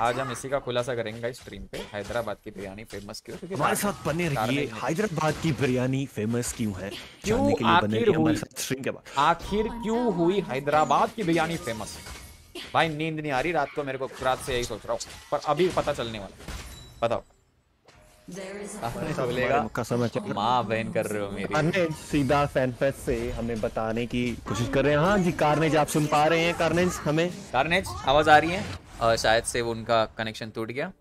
आज हम इसी का खुलासा करेंगे स्ट्रीम पे हैदराबाद की बिरयानी फ़ेमस क्यों? क्योंकि हमारे साथ बने रहिए हैदराबाद की बिरयानी फ़ेमस क्यों है? क्यों जानने के लिए बने आखिर हुई? स्ट्रीम के बाद। आखिर क्यों हुई हैदराबाद की बिरयानी फ़ेमस भाई नींद नहीं आ रही रात को मेरे को रात से यही सोच रहा हूँ पर अभी पता चलने वाला बताओ। माँ बहन कर रहे हो मेरी। कार्नेज सीधा फ़ैन फेस्ट से हमें बताने की कोशिश कर रहे हैं। हाँ जी कार्नेज आप सुन पा रहे हैं। कार्नेज हमें कार्नेज आवाज़ आ रही है? और शायद से वो उनका कनेक्शन टूट गया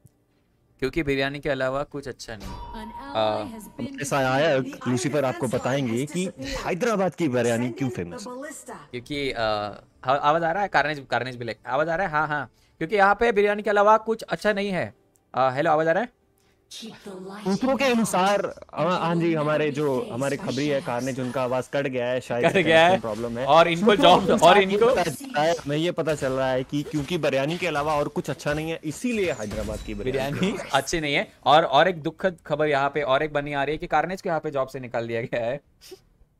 क्योंकि बिरयानी के अलावा कुछ अच्छा नहीं। ऐसा आया लूसीफर आपको बताएँगे कि हैदराबाद की बिरयानी क्यों फ़ेमस है क्योंकि आवाज़ आ रहा है? कारनेज कार्नेज भी लाइक आवाज़ आ रहा है? हाँ हाँ। क्योंकि यहाँ पे बिरयानी के अलावा कुछ अच्छा नहीं है। हेलो आवाज़ आ रहा है? सूत्रों के अनुसार हाँ हाँ जी हमारे जो हमारे खबरी है कार्नेज उनका आवाज़ कट गया है शायद कट गया है। प्रॉब्लम है। और इनको जॉब और इनको हमें ये पता चल रहा है कि क्योंकि बिरयानी के अलावा और कुछ अच्छा नहीं है इसीलिए हैदराबाद की बिरयानी अच्छी नहीं है। और और एक दुखद खबर यहाँ पे और एक बनी आ रही है कि कारनेज को यहाँ पे जॉब से निकाल दिया गया है।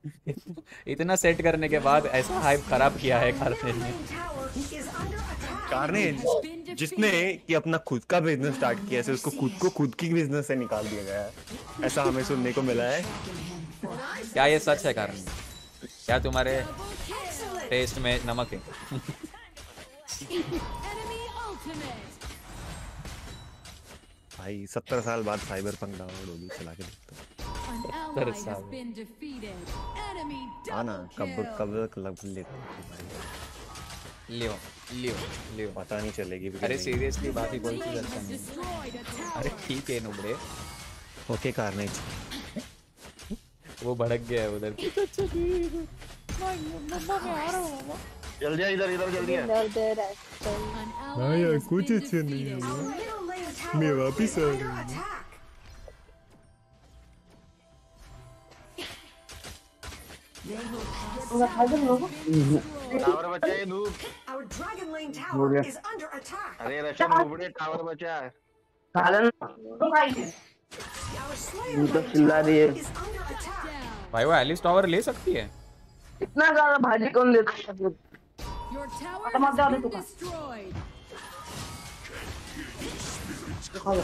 [LAUGHS] इतना सेट करने के बाद ऐसा हाइप खराब किया है कार्नेज ने। कार्नेज जिसने कि अपना खुद का बिज़नेस स्टार्ट किया है उसको खुद को खुद की बिज़नेस से निकाल दिया गया है। ऐसा हमें सुनने को मिला है। क्या ये सच है कार्नेज क्या तुम्हारे टेस्ट में नमक है? भाई सत्तर साल बाद साइबर पंक डाउनलोड होगी चला के देखता हूँ। सत्तर साल। हाँ ना कब कब लग लेता हूँ भाई। लियो लियो लियो। पता नहीं चलेगी भी अरे सीरियसली बात ही कोई चीज़ अच्छा नहीं अरे ठीक है नुबड़े। ओके कार्नेज वो भड़क गया है उधर। जल्दी आ इधर इधर जल्दी आ। हाँ यार कुछ अच्छा नहीं है। मैं वापिस आ रहा हूँ टावर बचा है नूब Our Dragon Lane हो Tower गया। is under attack. अरे रशन नूबड़े टावर बचा है ये तो चिल्ला रही है. भाई वो एलिस टावर ले सकती है इतना ज़्यादा भाजी कौन लेता है.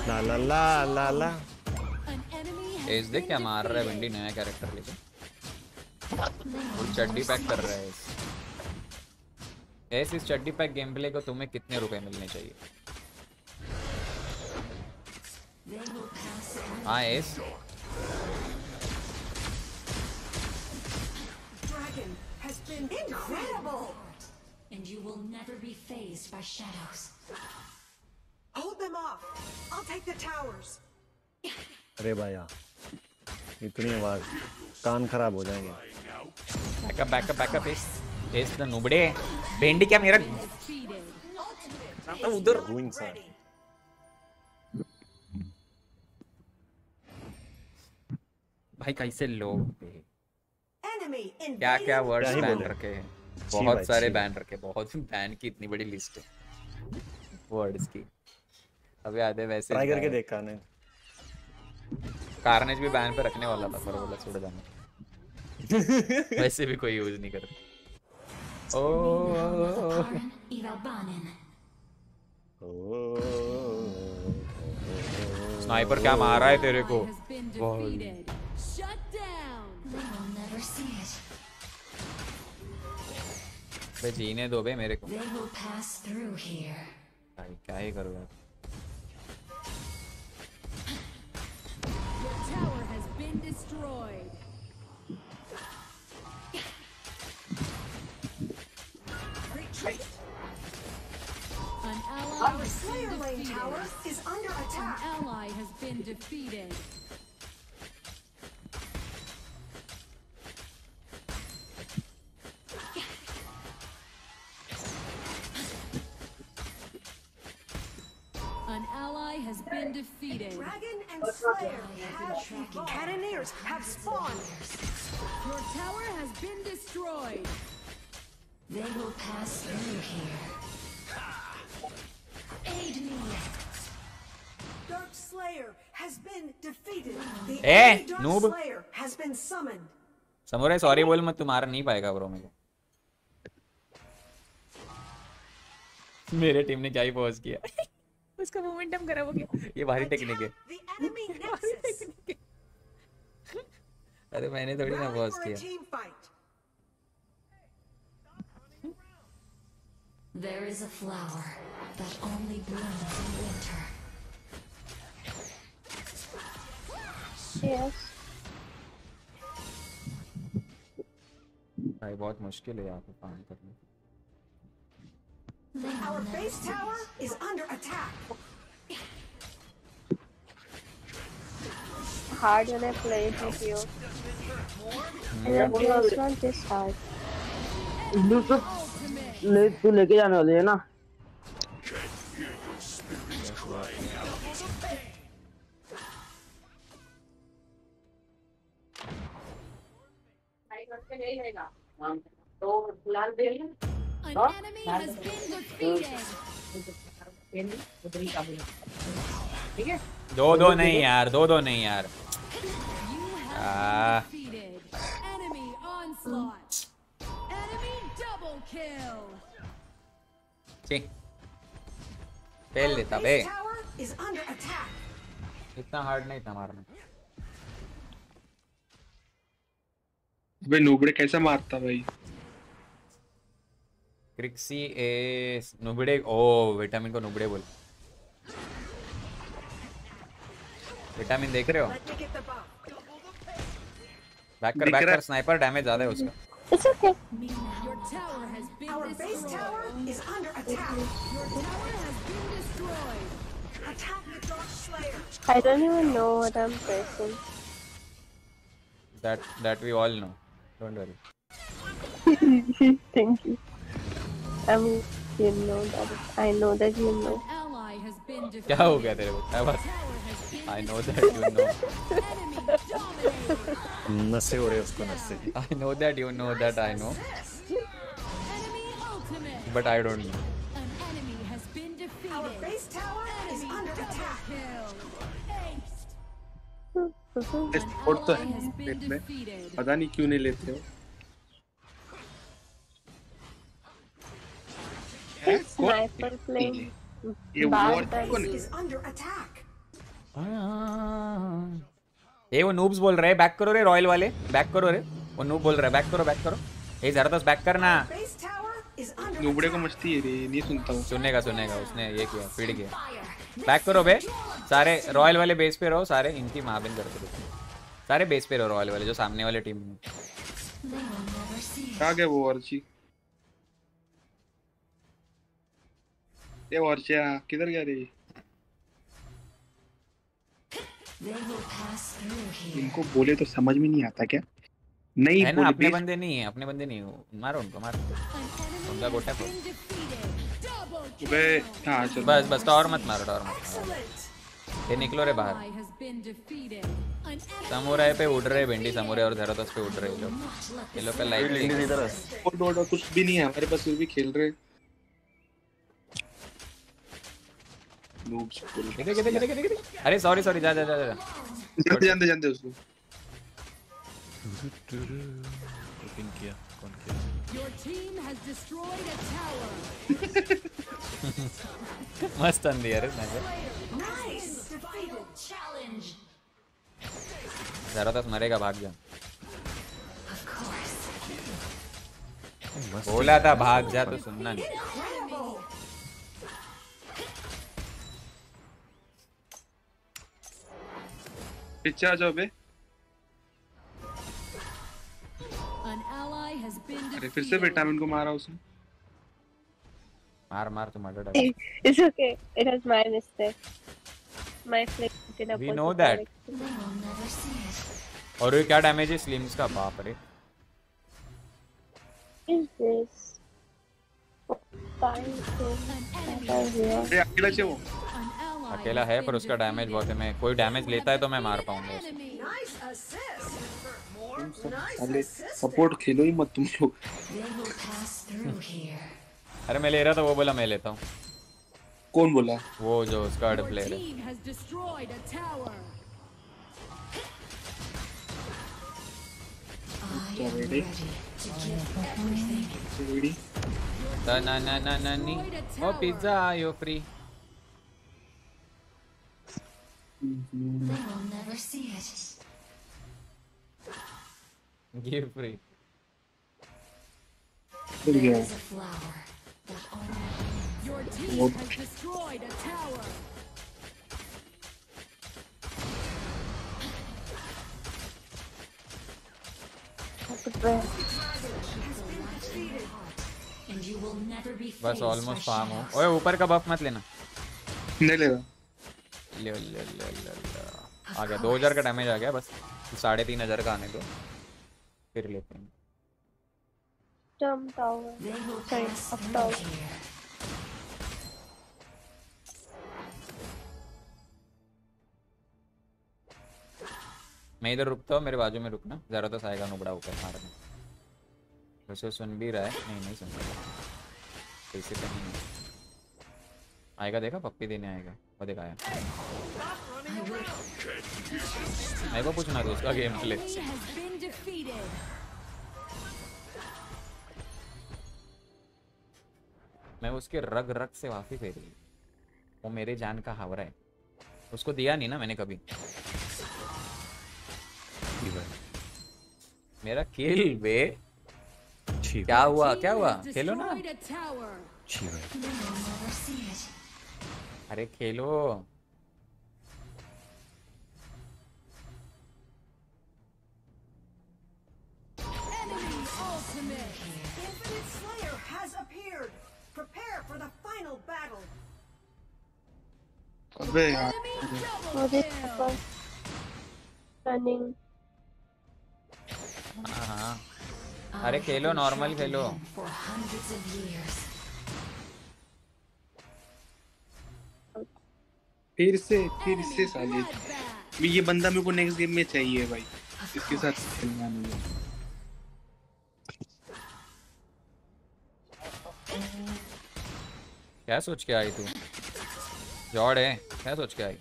ला ला ला ला ला देख क्या मार रहा है बंडी नया कैरेक्टर लेके चड्डी पैक कर रहा है एस इस चड्डी पैक गेम प्ले को तुम्हें कितने रुपए मिलने चाहिए हाँ एस. And you will never be phased by shadows. Hold them off. I'll take the towers. अरे भैया इतनी आवाज़। कान खराब हो जाएँगे। बैकअप बैकअप बैकअप एस एस द नुबड़े। बेंडी क्या मेरा तो उधर। Ruin sir. भाई कैसे लोग क्या क्या. वर्ड्स बैन रखे? हैं बहुत सारे बैन रखे बहुत बैन की इतनी बड़ी लिस्ट है। वर्ड्स की। अबे आधे वैसे ट्राई करके देख कार्नेज कार्नेज भी बैन पे रखने वाला था पर बोला छोड़ जाना। [LAUGHS] वैसे भी कोई यूज़ नहीं करता। ओ स्नाइपर क्या मार रहा है तेरे को। जीने दो बे मेरे को। क्या ही करूँगा destroyed. Retreat. An ally Our Slayer Lane. Tower is under An ally has been defeated. has been defeated. Dragon and Slayer have evolved. Cannoneers have spawned. Your tower has been destroyed. They will pass through here. Aid me. Dark Slayer has been defeated. The Eh, enemy Dark noob. Slayer has been summoned. समोरे sorry बोल मत तुम्हारा नहीं पाएगा ब्रो मेरे को मेरे टीम ने क्या ही पॉज किया उसका मोमेंटम खराब हो गया। ये भारी अच्छा। टेक्निक [LAUGHS] है। अरे मैंने थोड़ी ना बॉस किया। There is a flower that only blooms in winter. Yes. भाई बहुत मुश्किल है यहाँ पे काम करना। Our base tower is under attack. Hard when I played with you. Then it's not this hard. ले तू लेके जाने वाली है ना दो दो नहीं यार दो दो नहीं यार। पहल लेता बे। इतना हार्ड नहीं था मारना। बे नूबड़े कैसे मारता भाई? क्रिक्सी एस नुबड़े ओ विटामिन को नुबड़े बोल विटामिन देख रहे हो बैक कर बैक कर स्नाइपर डैमेज ज़्यादा है उसका it's okay your tower has been our base tower is under attack your tower has been destroyed attack the dog slayer I don't even know what I am facing that that we all know don't worry thank you क्या हो गया तेरे को? क्या बात? I know that you know नसे हो रहे उसको नसे I know that you know that I know but I don't know तो पता नहीं क्यों नहीं लेते हो। कौन? ये वॉर कौन. ये वो नूब्स बोल रहे हैं बैक करो रे रॉयल वाले। बैक करो रे। वो नूब बोल रहा है बैक करो बैक करो। ये जरा दस बैक करना नूबड़े को. मस्ती है रे नहीं सुनता हूँ। सुनेगा सुनेगा उसने ये किया फ़ीड किया। बैक करो बे। सारे रॉयल वाले बेस पे रहो सारे इनकी माबिन करते रहो सारे बेस पे रहो रॉयल वाले जो सामने वाले टीम में. कहाँ गया वो अर्ची। ये अर्चिया किधर गया रे They will pass through here. इनको बोले तो समझ में नहीं आता क्या? नहीं है ना अपने बंदे नहीं है अपने बंदे नहीं है। मारो उनको मारो उनका। गोटा को अबे हाँ चल। बस बस तो और मत मारो और मत ये निकलो रे बाहर। समुराई पे उड़ रहे भिंडी समुराई और धरतस पे उड़ रहे लोग। ये लोग का लाइफ इधर है और कुछ भी नहीं है हमारे पास फिर भी खेल रहे नूब्स बोल किधर किधर किधर किधर अरे सॉरी सॉरी जा जा जा जा। जानते जानते जानते उसको। कुकिंग किया कौन किया? Your team has destroyed a tower. मस्त. Final challenge. धरतस मरेगा भाग जा। बोला था भाग जा तो सुनना नहीं। पीछे आ जाओ बे अरे फिर से defeated. विटामिन को मारा उसने मार मार तो मर्डर डाल It's okay. It was my mistake. My flick did a We know that. They will never see it. और ये क्या डैमेज है स्लिम्स का बाप रे enemy That is here. अरे अकेला चाहिए वो अकेला है पर उसका डैमेज बहुत है। मैं कोई डैमेज लेता है तो मैं मार पाऊँगा अरे सपोर्ट खेलो ही मत तुम लोग। अरे मैं ले रहा था वो बोला मैं लेता हूँ। कौन बोला? वो जो उसका प्लेयर ना ना ना ना नी ओ pizza are free They will never see it. Give free mill There गया is a flower Your team has destroyed a tower. And you will never be बस faced by ऑलमोस्ट फार्म हो shadows. ओए ऊपर का बफ मत लेना नहीं लेगा ले ले ले ले ले। आ गया दो हज़ार का डैमेज आ गया बस। साढ़े तीन हज़ार का आने दो। फिर लेते हैं. मैं इधर रुकता हूँ मेरे बाजू में रुकना। जरा तो आएगा नुबड़ा ऊपर मारने वैसे सुन भी रहा है। नहीं नहीं सुन रहा। कैसे कहीं नहीं। आएगा देखा? पप्पी देने आएगा। वो देखा मेरे को पूछना था उसका गेम प्ले. मैं उसके रग रग से वाकिफ है रही वो मेरे जान का हावरा है। उसको दिया नहीं ना मैंने कभी। मेरा खेल बे। क्या हुआ? क्या हुआ? खेलो ना। अरे खेलो Enemy ultimate. Infinite Slayer has appeared. Prepare for the final battle. अबे यार Enemy double What is kill. super running? हाँ हाँ अरे खेलो नॉर्मल खेलो फिर से फिर से साले। भी ये बंदा मेरे को नेक्स्ट गेम में चाहिए भाई। इसके साथ खेलना है। मुझे क्या सोच के आई तू? जॉड है क्या सोच के आई?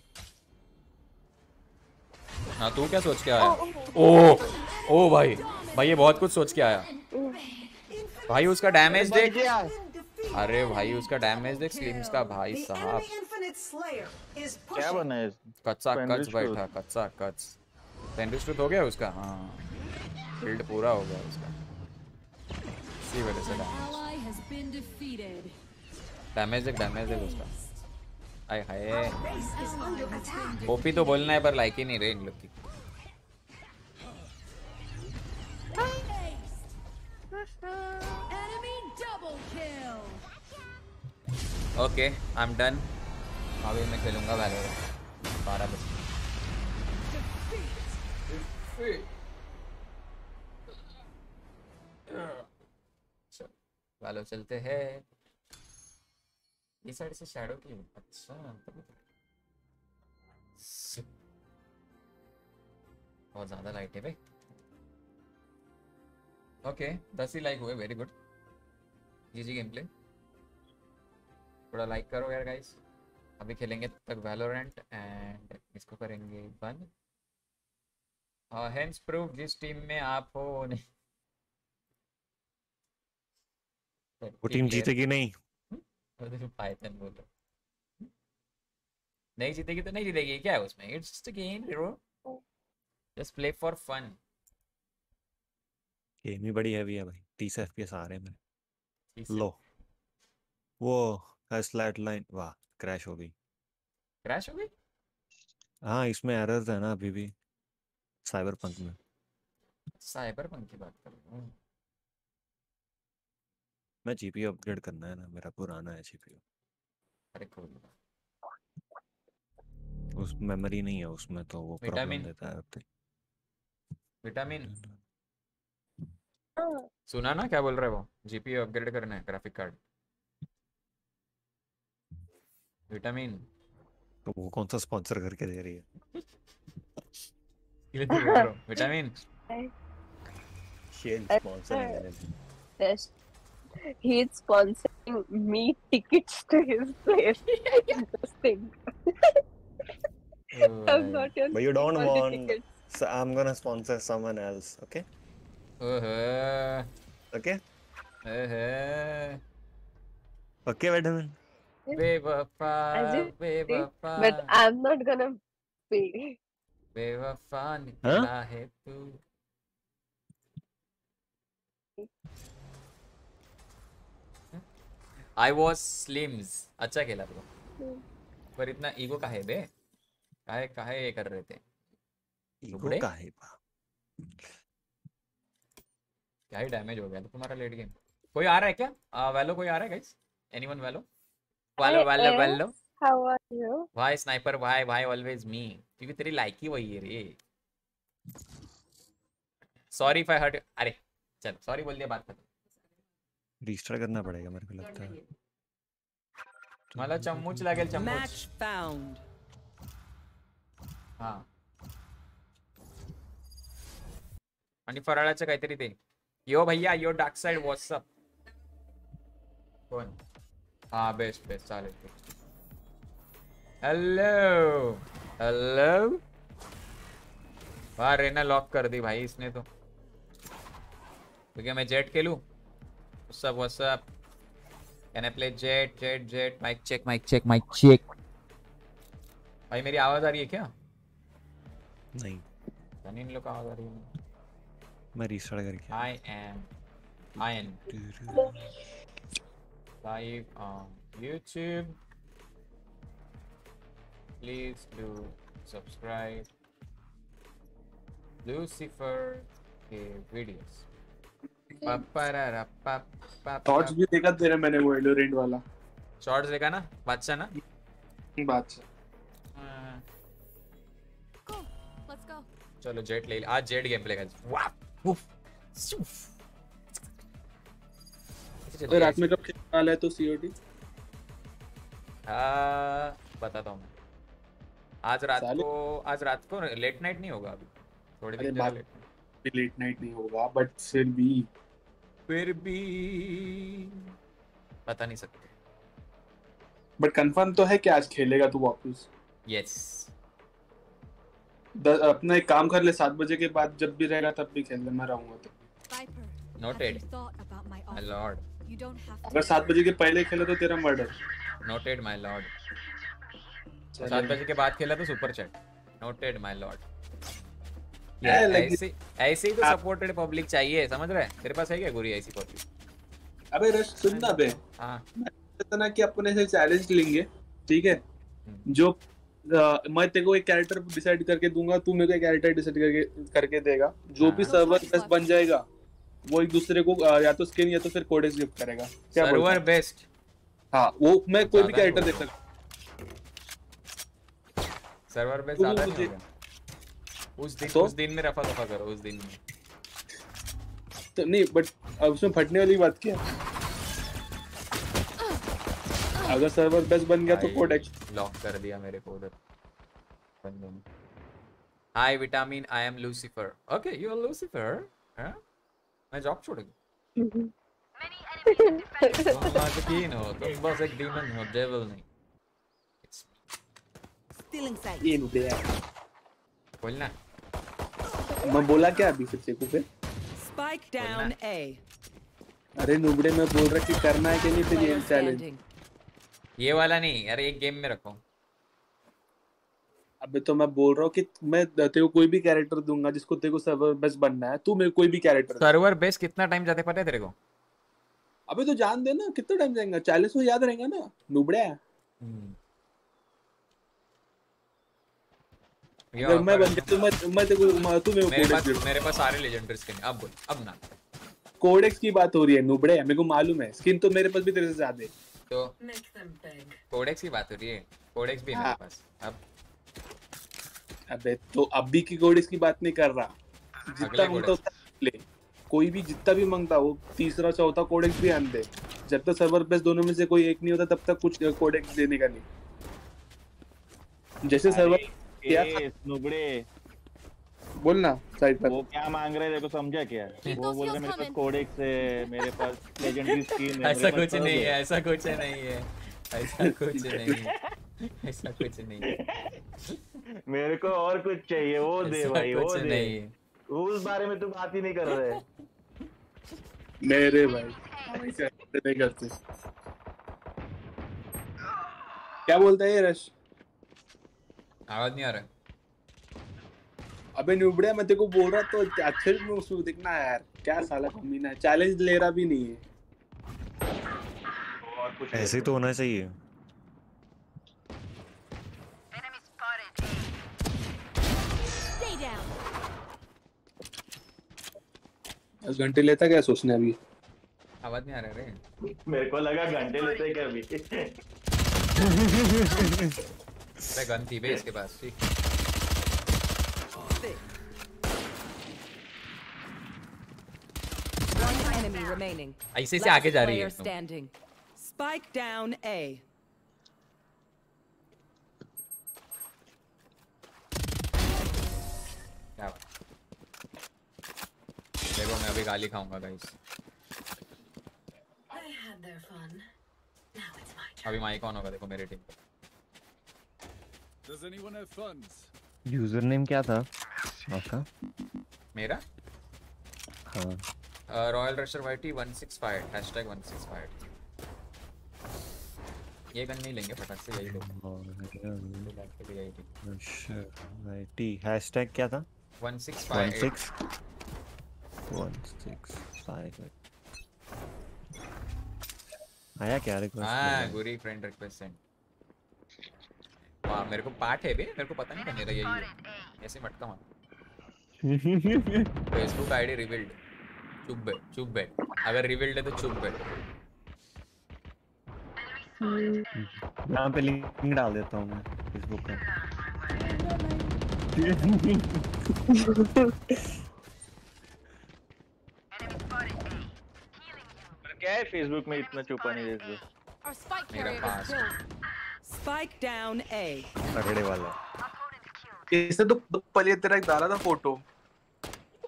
हाँ तू क्या सोच के आया? ओ ओ भाई भाई ये बहुत कुछ सोच के आया। भाई उसका डैमेज देख। अरे भाई उसका डैमेज देख स्लिम्स का भाई साहब। क्या बना है? कच्चा कच बैठा कच्चा कच सेंड्रिच टूथ हो गया उसका? हाँ। बिल्ड पूरा हो गया उसका। इसी वजह से डैमेज देख डैमेज देख उसका। आय हाय. ओपी तो बोलना है पर लाइक ही नहीं रहे इन लोग की। Enemy okay I am done अभी मैं खेलूँगा वैलोरेंट बारह बजे। वालो चलते हैं। इस साइड से शैडो की अच्छा तो। बहुत ज़्यादा लाइट है भाई। ओके दस ही लाइक हुए very good G G game play थोड़ा लाइक करो यार गाइस अभी खेलेंगे तब तक वैलोरेंट एंड इसको करेंगे बंद। हेंस प्रूफ जिस टीम में आप हो वो नहीं। वो टीम जीतेगी नहीं। पाइथन बोल रहा नहीं जीतेगी तो नहीं जीतेगी क्या है उसमें? It's just a game bro just play for fun game ही बड़ी हैवी है भाई। तीस एफपीएस आ रहे हैं मेरे। लो। वो स्लैट लाइन वाह क्रैश हो गई। क्रैश हो गई? हाँ इसमें एरर्स है ना अभी भी साइबर पंक में। साइबर पंक की बात कर रहा हूँ। मैं जीपीयू अपग्रेड करना है ना मेरा पुराना है जीपीयू अरे कोई उस मेमोरी नहीं है उसमें तो वो प्रॉब्लम देता है विटामिन सुना ना क्या बोल रहे हो? जीपीयू अपग्रेड करना है ग्राफिक कार्ड विटामिन तो वो कौन सा स्पॉन्सर करके दे रही है इसलिए तो बोल रहा हूँ विटामिन ये स्पॉन्सर नहीं देने दी। Yes. He's sponsoring me tickets to his place. Interesting. I'm not your But you don't for the want tickets. so I'm gonna sponsor someone else okay ओहो okay ओहो okay vitamin बेवफा As if- बेवफा But I'm not gonna pay. बेवफा निकला है तू आई वॉज़ स्लिम्स अच्छा खेला तो। पर इतना ईगो का है बे? काहे काहे ये कर रहे थे? ईगो? का है बा? क्या ही डैमेज हो गया था तुम्हारा लेट गेम कोई आ रहा है क्या? आ, वैलो कोई आ रहा है गाइस एनीवन वैलो वैलो वैलो. वैलो। How are भाई स्नाइपर भाई भाई ऑलवेज मी क्योंकि तेरी लाइक ही वही है रे। सॉरी इफ़ आई हर्ट अरे चल सॉरी बोल दिया बात खत्म। रीस्टार्ट करना पड़ेगा मेरे को लगता है। मला चम्मूच लागेल चम्मूच। Match found. हा। आणि फराळाचं काहीतरी ते यो भैया यो डार्क साइड व्हॉट्सअप कोण हा बेस्ट बेस्ट चालेल हेलो हेलो वाह रेना लॉक कर दी भाई इसने तो। तो क्या मैं Jet खेलूं? What's up what's up can I play Jet Jet Jet mic check mic check mic check भाई मेरी आवाज़ आ रही है क्या? नहीं। पता नहीं इन लोग का आवाज़ आ रही है। मैं रीस्टार्ट करके I am I am live on YouTube. Please do subscribe. Lucifer के videos. शॉर्ट्स भी देखा तेरा मैंने वो एलोरेंट वाला शॉर्ट्स देखा ना बादशाह ना बादशाह Go. Let's go. चलो जेट ले आज जेट गेम प्ले का वाह चल रात में कब खेलने वाला है तो सीओडी हाँ, बताता हूँ। आज रात को आज रात को लेट नाइट नहीं होगा अभी। थोड़ी बात- लेट लेट नाइट नहीं होगा बट फिर भी। फिर भी बता नहीं सकते। बट कंफर्म तो है कि आज खेलेगा तू वापस। यस द- अपना एक काम कर ले सात बजे के बाद जब भी रहेगा तब भी खेल ले मैं रहूँगा तो. नोटेड? लॉर्ड अगर सात बजे के पहले खेले तो तेरा मर्डर नोटेड माय लॉर्ड सात बजे के बाद खेला तो super chat noted my lord ऐसे ऐसे ही। तो सपोर्टेड पब्लिक चाहिए समझ रहा है? तेरे पास है क्या गुरी ऐसी पब्लिक अबे रश सुन ना बे। हाँ। इतना कि अपने से चैलेंज लेंगे ठीक है? जो अ, मैं तेरे को एक कैरेक्टर डिसाइड करके दूँगा तू मेरे को एक कैरेक्टर डिसाइड करके करके देगा। जो भी हाँ। सर्वर बेस्ट बन जाएगा वो एक दूसरे को या तो स्किन या तो फिर कोडेक्स गिफ्ट करेगा। क्या सर्वर बेस्ट हाँ? वो मैं कोई भी कैरेक्टर दे सकता सर्वर बेस्ट ज़्यादा नहीं हो गया उस दिन तो? उस दिन में रफा दफ़ा करो उस दिन में। तो नहीं बट उसमें फटने वाली बात क्या अगर सर्वर बेस्ट बन गया तो कोडेक्स लॉक कर दिया मेरे को उधर। बंदे ने। Hi vitamin I am Lucifer okay you are Lucifer हाँ? मैं जॉब छोड़ गया हो तुम बस एक डीमन हो डेविल नहीं. ये यार बोलना मैं बोला क्या अभी फिर से पे Spike down A. अरे नुबड़े मैं बोल रहा कि करना है कि नहीं फिर ये चैलेंज ये वाला नहीं यार एक गेम में रखो अबे तो मैं बोल रहा हूँ कि मैं तेरे को कोई भी कैरेक्टर दूँगा जिसको तेरे को सर्वर बेस्ट बनना है तू मेरे कोई भी कैरेक्टर सर्वर बेस कितना टाइम जाते पता है तेरे को? अबे तो जान दे ना कितना टाइम जाएगा? चालीस तो याद रहेगा ना नुबड़े यो, अगर मैं बन तो मैं मैं तेरे को तू मेरे को मेरे पास कोडेक्स मेरे पास सारे लेजेंडरी स्किन अब बोल अब ना। कोडेक्स की बात हो रही है नुबड़े मेरे को मालूम है। स्किन तो मेरे पास भी तेरे से ज़्यादा है। तो कोडेक्स की बात हो रही है। कोडेक्स भी है मेरे हाँ। पास। अब अबे तो अभी की कोडेक्स की बात नहीं कर रहा। जितना माँगता उतना ले। कोई भी जितना भी माँगता वो तीसरा चौथा कोडेक्स भी आन दे। जब तक सर्वर बेस्ट दोनों में से कोई एक नहीं होता तब तक कुछ कोडेक्स देने का नहीं। जैसे सर्वर क्या नुबड़े बोल ना साइड पर। वो क्या मांग रहे थे समझा क्या? [LAUGHS] वो बोल रहे मेरे पास कोडेक्स है मेरे पास [LAUGHS] लेजेंडरी स्किन है ऐसा कुछ नहीं है ऐसा कुछ नहीं है ऐसा कुछ नहीं है। [LAUGHS] ऐसा कुछ नहीं [LAUGHS] मेरे को और कुछ चाहिए वो दे भाई वो दे। नहीं है। उस बारे में तुम बात ही नहीं कर रहे। मेरे भाई ऐसे नहीं करते। क्या बोलता है ये रश? आवाज़ नहीं आ रहा। अबे नुबड़िया मैं तेरे को बोल रहा तो अच्छे से उसमें दिखना यार। क्या साला कमीना है? चैलेंज ले रहा भी नहीं है। ऐसे ही तो होना चाहिए। घंटे लेता क्या सोचने अभी? आवाज़ नहीं आ रहा रे। मेरे को लगा घंटे लेते क्या अभी? अबे गन थी बे इसके पास ठीक। ऐसे से आगे जा रही है स्पाइक तुम। player standing. Spike down A. क्या बात देखो मैं अभी गाली खाऊँगा गाइस. अभी माइक ऑन होगा देखो मेरे team Does anyone have funds? User name क्या था? आपका? मेरा? हाँ। रॉयल रशर वाईटी 165 हैशटैग 165 ये गन नहीं लेंगे फटाक से यही लो तो बैठ के भी यही थी टी हैशटैग क्या था? 165 16 165 आया क्या हाँ request Guri friend request send वाह मेरे को पार्ट है बे मेरे को पता नहीं था मेरा यही ऐसे मटका मार फेसबुक आईडी रिवील्ड चुप बे चुप बे अगर रिवील्ड है तो चुप बे यहाँ पे लिंक डाल देता हूँ मैं फेसबुक का। [LAUGHS] [LAUGHS] क्या है फेसबुक में इतना छुपा नहीं देते? मेरा पास built. Spike down तगड़े वाला। इसने तो पहले तेरा एक डाला था फ़ोटो।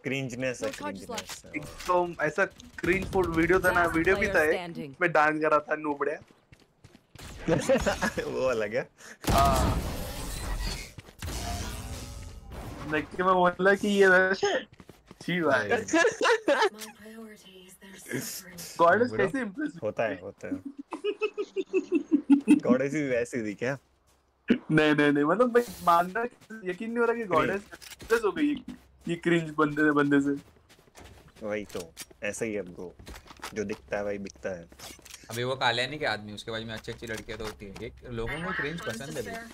क्रिंजनेस है क्रिंजनेस एकदम ऐसा क्रीन फ़ूड वीडियो था ना वीडियो भी था एक, मैं डांस कर रहा था नूबड़े। [LAUGHS] वो अलग है। हाँ। देख के मैं बोला कि ये वैसे छी भाई [LAUGHS] गॉडेस कैसे इंप्रेस होता है होता है। गॉडेस भी वैसी थी क्या? नहीं नहीं नहीं मतलब मैं मानना यकीन नहीं हो रहा कि गॉडेस इंप्रेस हो गई ये- ये क्रिंज बंदे से बंदे से। वही तो ऐसा ही है ब्रो जो दिखता है वही बिकता है। अभी वो काल्यानी के आदमी उसके बाद में अच्छी अच्छी लड़कियाँ तो होती है। एक लोगों को क्रिंज पसंद है भाई।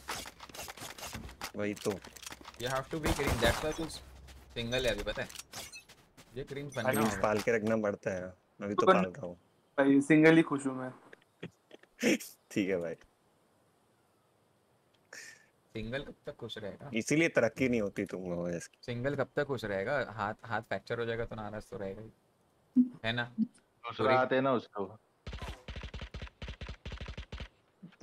वही तो। You have to be cringe that's why तू सिंगल है अभी पता है? ये क्रिंज बनना क्रिंज पाल के रखना पड़ता है। अभी तो बन- पाल रहा हूँ। भाई सिंगल ही खुश हूँ मैं। ठीक है भाई। सिंगल कब तक खुश रहेगा? इसीलिए तरक्की नहीं होती तुम लोगों जैसे। सिंगल कब तक खुश रहेगा? हाथ हाथ फ्रैक्चर हो जाएगा तो नाराज़ तो रहेगा ही। है ना? दूसरा हाथ है ना उसको।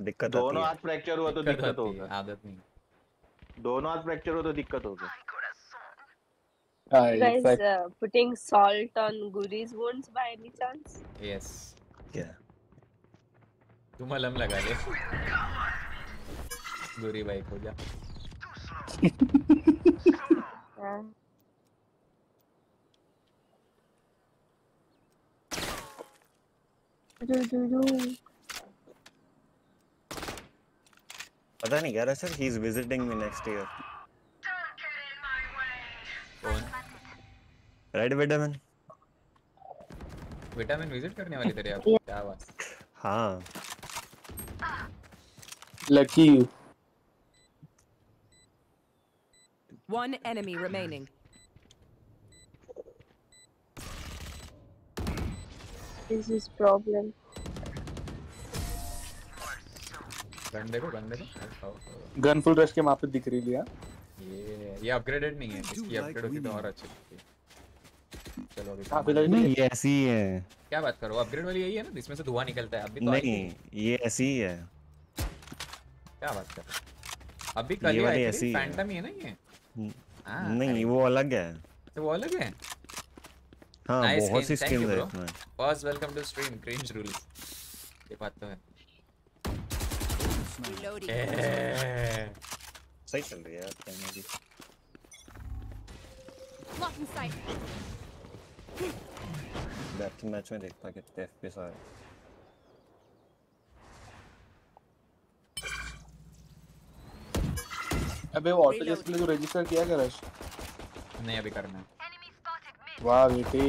दिक्कत दोनों हाथ फ्रैक्चर हुआ तो दिक्कत है, होगा। आदत नहीं दोनों हाथ फ्रैक्चर हुआ तो दिक्कत होगा। Hi guys uh, putting salt on Guri's wounds by any chance? Yes है क्या तू मलहम लगा ले गुरी भाई को जा [LAUGHS] Yeah. Do, do, do. पता नहीं कह रहा sir he is visiting me next year right vitamin vitamin visit करने वाली तेरे आप? [LAUGHS] क्या बात हाँ? Lucky you One enemy remaining. This is problem. Gun देखो गन देखो। गन फुल रश के वहाँ पे दिख रही है। ये ये अपग्रेडेड नहीं है। इसकी अपग्रेड होती तो और अच्छी लगती चलो अभी हाँ, आगे। नहीं ये ऐसी ही है। क्या बात करो अपग्रेड वाली यही है ना जिसमें से धुआँ निकलता है अभी तो नहीं ये ऐसी ही है। क्या बात कर रहे अभी कल ये वाली ऐसी फैंटम ही। है ना ये? हाँ, नहीं वो अलग है। तो वो अलग है? हाँ बहुत सी स्किन है इसमें। First welcome to stream cringe rules ये बात तो है। सही चल रही है यार कहने की Sight. बैक मैच में देखता कितने एफपीएस आ रहे हैं। अबे वो ऑटो जस्ट के लिए तो रजिस्टर किया क्या रश नहीं अभी करना है। वाह बेटे।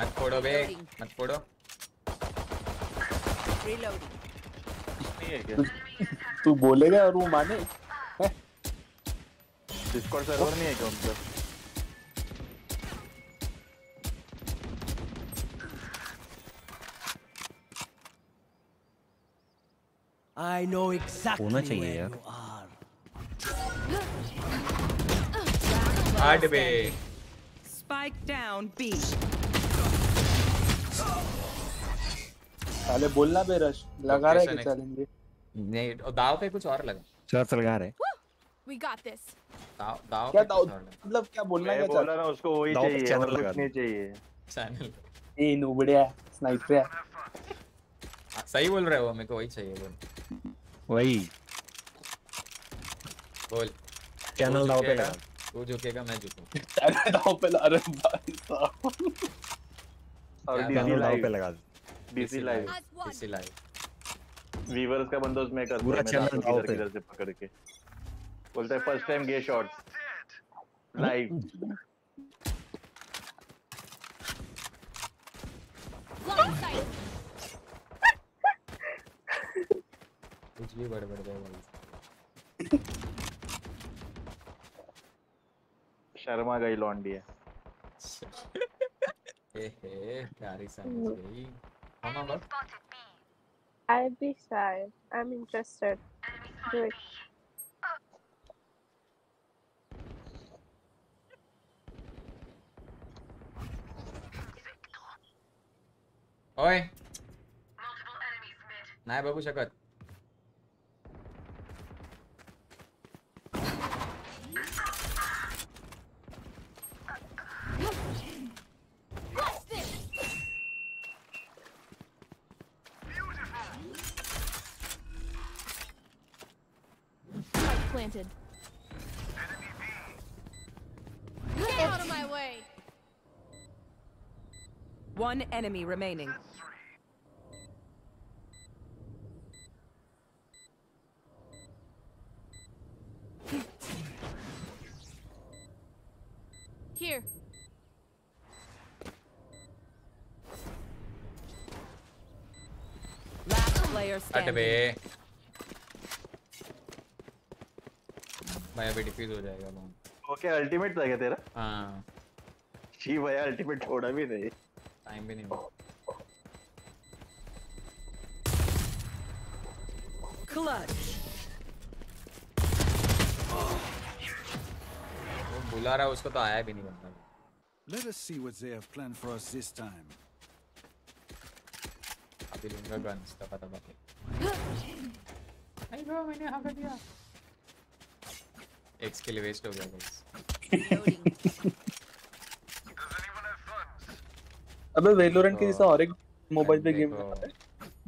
मत फोड़ो बे मत फोड़ो। तू बोलेगा और वो माने? डिस्कॉर्ड सर्वर नहीं है क्या उनका I know exactly होना चाहिए यार। you are. हट बे Spike down B. पहले बोलना बे रश। लगा रहा है कि चलेंगे? नहीं और दाव पे कुछ और लगा। शर्त लगा रहे? We got this. दाव दाव क्या दाव मतलब क्या बोलना क्या बोला चाहता ना उसको वही चाहिए चैनल और लगा कुछ नहीं चाहिए। चैनल ए नुबड़िया स्नाइपर सही बोल रहे हो मेरे को वही चाहिए बोल वही बोल चैनल दाव पे लगा तू झुकेगा मैं झुकूं अरे दाव पे ला रहे भाई साहब और डीसी चैनल दाव पे लगा डीसी लाइव one. इसी लाइव वीवर्स का बंदोबस्त मैं करता पूरा दांतों दाव पे। किधर से पकड़ के बोलता है फ़र्स्ट टाइम गे शॉट्स लाइव Blind sight. कुछ भी बड़बड़ गए भाई शर्मा गई लौंडी है [LAUGHS] ए हे प्यारी समझ गई हम अब I'd be shy. I'm interested. Do it. ओए नाही बघू शकत planted. Get out of my way! One enemy remaining. Here. Last player standing. Hadi. भाई अभी डिफ्यूज हो जाएगा बॉम्ब ओके अल्टीमेट था क्या तेरा? हाँ। जी भैया अल्टीमेट छोड़ा भी नहीं। टाइम भी नहीं हुआ। Clutch. वो बुला रहा है उसको तो आया भी नहीं बंदा। Let us see what they have planned for us this time. अभी लूँगा गन्स दबा के आई गो मैंने हक दिया। एक स्किल वेस्ट हो गया गाइस [LAUGHS] अबे वेलोरेंट के जैसा और एक मोबाइल पे गेम।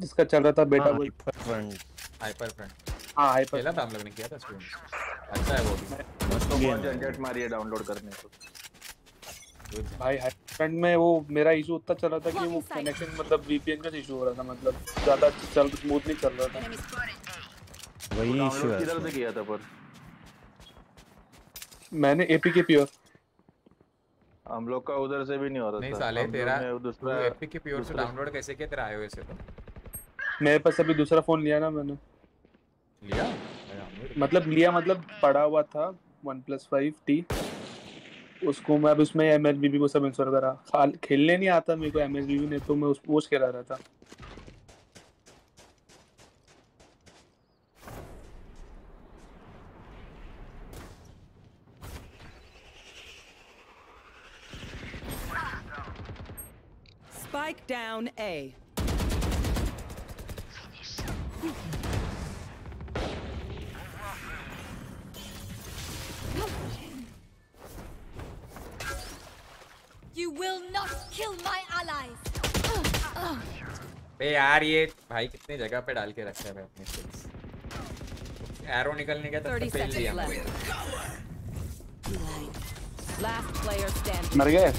जिसका चल रहा था बेटा बोल फ्रंट हाइपर फ्रंट हाँ हाइपर खेला था हम लोग ने किया था स्ट्रीम अच्छा है वो भी। उसको बहुत झंझट मारी है डाउनलोड करने को। भाई फ्रंट में वो मेरा इशू उतना चल रहा था कि वो कनेक्शन मतलब वीपीएन का इशू हो रहा था मतलब ज़्यादा चल स्मूथ नहीं चल रहा था। वही इशू है किधर से किया था पर? मैंने एपीके प्योर हम लोग का उधर से भी नहीं हो रहा नहीं साले तेरा दूसरा एपिक के प्योर से डाउनलोड कैसे किया? तेरा आईओएस से तो मेरे पास अभी दूसरा फ़ोन लिया ना मैंने। लिया? मतलब लिया मतलब पड़ा हुआ था वन प्लस फाइव टी उसको मैं अब उसमें एम एल को सब इंस्टॉल करा। खेलने नहीं आता मेरे को एम एल ने तो मैं उस वो खेला रहा था। Spike down A. You will not kill my allies. बे यार ये भाई कितने जगह पे डाल के रखा है भाई अपने स्किल्स एरो निकलने का तब 30 तक फेल दिया seconds मैंने। Last player standing. मर गए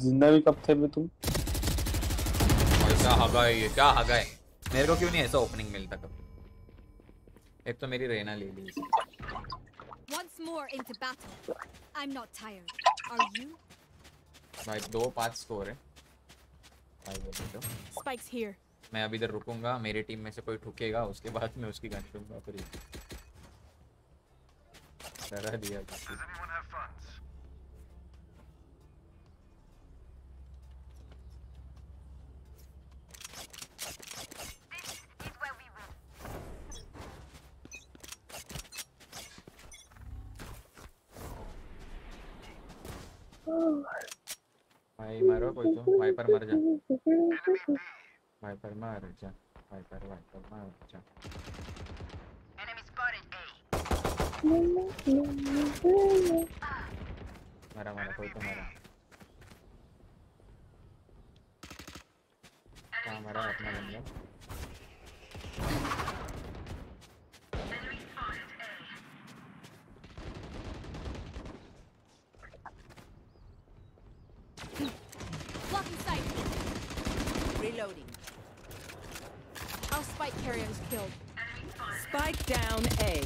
ज़िंदा भी कब थे बे तुम क्या हगा है ये क्या हगा है मेरे को क्यों नहीं ऐसा ओपनिंग मिलता कभी एक तो मेरी रेना ले ली इसने। Once more into battle. I'm not tired. Are you? भाई दो पाँच स्कोर है भाई बोले Spike's here. मैं अभी इधर रुकूँगा मेरी टीम में से कोई ठुकेगा उसके बाद मैं उसकी गन लूँगा फिर डरा दिया भाई मारो कोई तो वाइपर मर जा। वाइपर मार जा, वाइपर वाइपर मार जा। मारा मारा, कोई तो मारा। कहाँ मारा अपना बंदा? Our spike carrier is killed. Spike down A.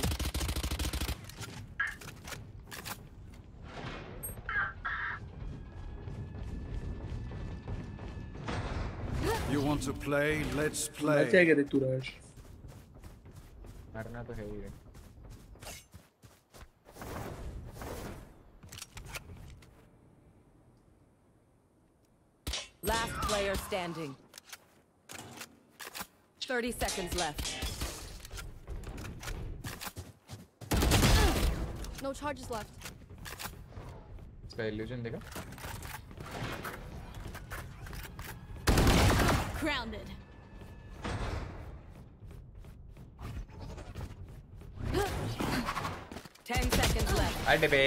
You want to play? Let's मैं play. क्या करे तू राज मरना तो है ही है Last player standing. 30 seconds left. No charges left. इसका इल्यूजन देखा Grounded. Ten seconds left. अरे बे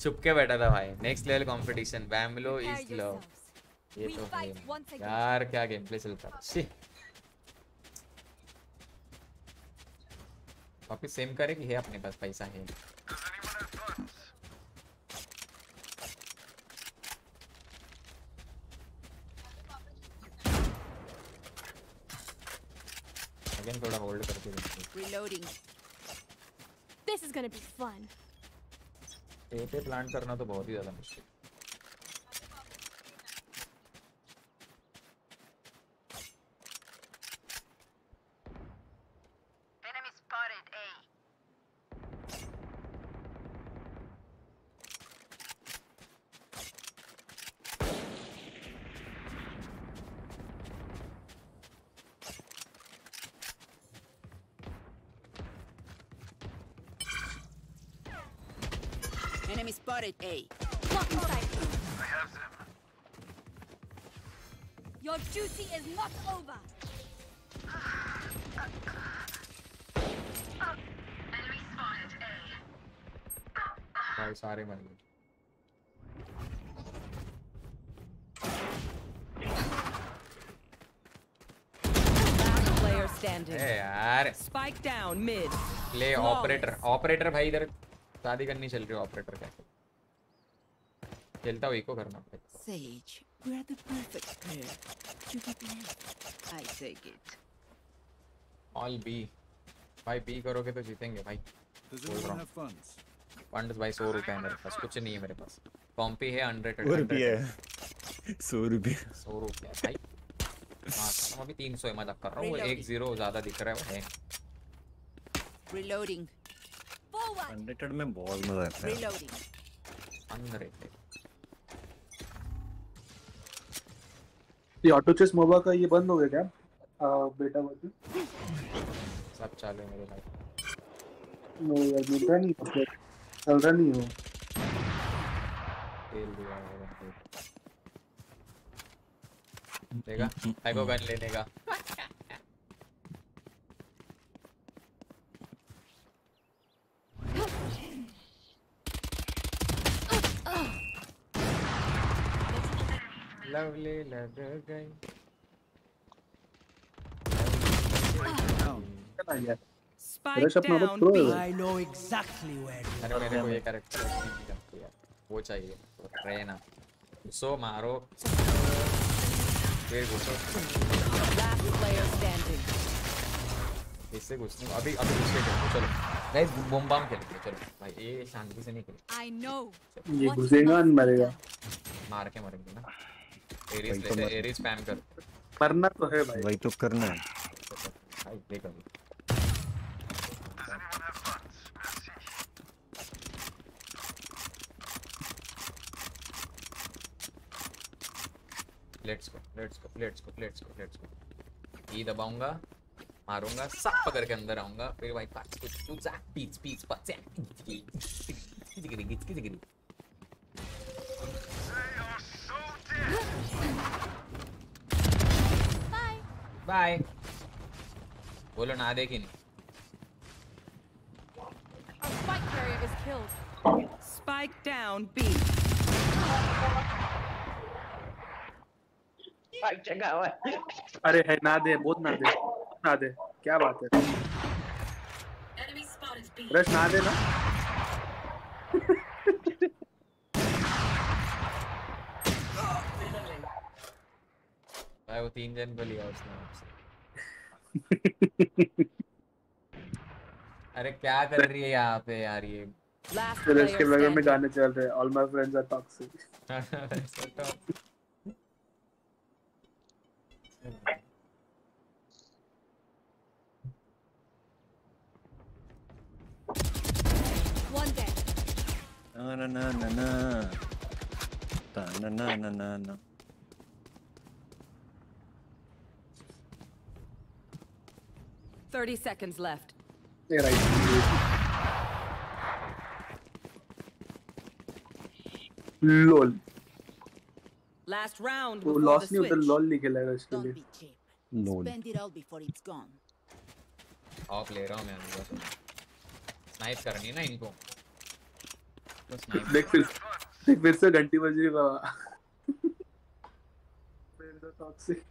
छुप के बैठा था भाई next level competition बैम्बलो is love ये तो यार क्या गेम प्ले चलता है? शी। वापिस सेम करे कि है अपने पास पैसा है। अगेन थोड़ा होल्ड करके. This is gonna be fun. ए पे प्लांट करना तो बहुत ही ज़्यादा मुश्किल Enemy spotted A. Blocking sight. Your duty is not over. भाई सारे मर ले ऑपरेटर ऑपरेटर भाई इधर शादी करनी चल रही है ऑपरेटर कैसे चलता हूँ इको करना। You get left. I take it. All B भाई बी करोगे तो जीतेंगे भाई। Does बोल रहा हूँ have भाई सौ रुपए है मेरे पास। कुछ नहीं है मेरे पास। कॉम्पी है हंड्रेड सौ रुपये सौ रुपये। सौ रुपये भाई। हाँ मैं अभी तीन सौ है मज़ाक कर रहा हूँ। एक ज़ीरो ज़्यादा दिख रहा है वो है. अनरेटेड में बहुत मज़ा आता है। Reloading. अनरेटेड ये ऑटो चेस मोबा का ये बंद हो गया क्या? बेटा वर्जन सब चालू मेरे भाई। नो यार मिलता नहीं है चल रहा नहीं हो। तेल दिया मेरा देखा? आई को गन लेने का। लवली लग गई चला यार Spike मेरा बहुत प्रो है I know exactly where अरे मेरे को ये कैरेक्टर यार वो चाहिए रहना सो मारो फिर घुसो Last player standing. इससे घुसने अभी अभी घुस के खेलते चलो गाइस बम बम खेलते चलो भाई ये शांति से नहीं खेलते I know. ये घुसेगा और मरेगा मार के मरेंगे ना तो स्पैम कर मरना तो है भाई वही तो करना है भाई देख अभी let's go let's go let's go let's go let's go E दबाऊँगा मारूँगा सब पकड़ के अंदर आऊँगा फिर भाई पाच कुछ कुछ पीच पीच पच बाय बोलो ना देखी स्पाइक डाउन बी स्पाइक जगा है। अरे है ना दे बहुत ना दे ना दे। क्या बात है। रश ना दे ना। भाई वो तीन जन को लिया उसने आपसे अरे क्या कर रही है यहाँ पे यार ये फिर इसके बैकग्राउंड में गाने चल रहे हैं all my friends are toxic. Na na na na na. Ta na na na na na. Thirty seconds left. ये राइट लोल Last round वो before the लॉस नहीं होता switch. लॉल लिखे लगा इसके Don't लिए be cheap. Lol. Spend it all before it's gone. Off ले रहा हूँ मैं अंदर स्नाइप करनी है ना इनको तो स्नाइप देख फिर देख फिर से घंटी बज रही है बाबा फ्रेंड्स आर टॉक्सिक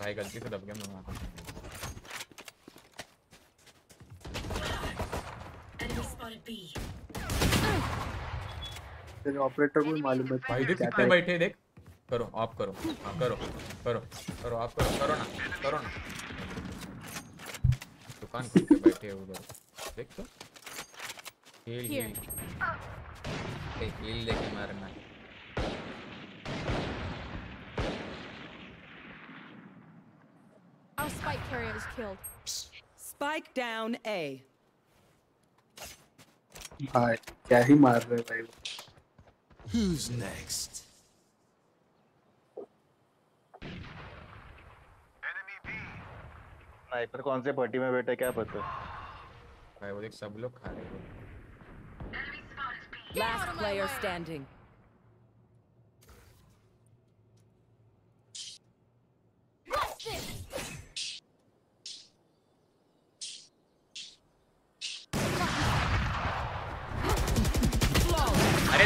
भाई गलती से दब गया मैं वहाँ. तेरे ऑपरेटर को भी मालूम है भाई देख कितने बैठे देख। करो ऑफ़ करो हाँ करो करो करो ऑफ़ करो करो ना करो ना। दुकान खोल के बैठे हैं उधर। देख तो। हील. हील हील लेके मारना Our spike carrier is killed. Spike down A. भाई क्या ही मार रहे हैं भाई Who's next? स्नाइपर कौन से पट्टी में बैठे क्या पता भाई वो देख सब लोग खा रहे हैं Last player standing.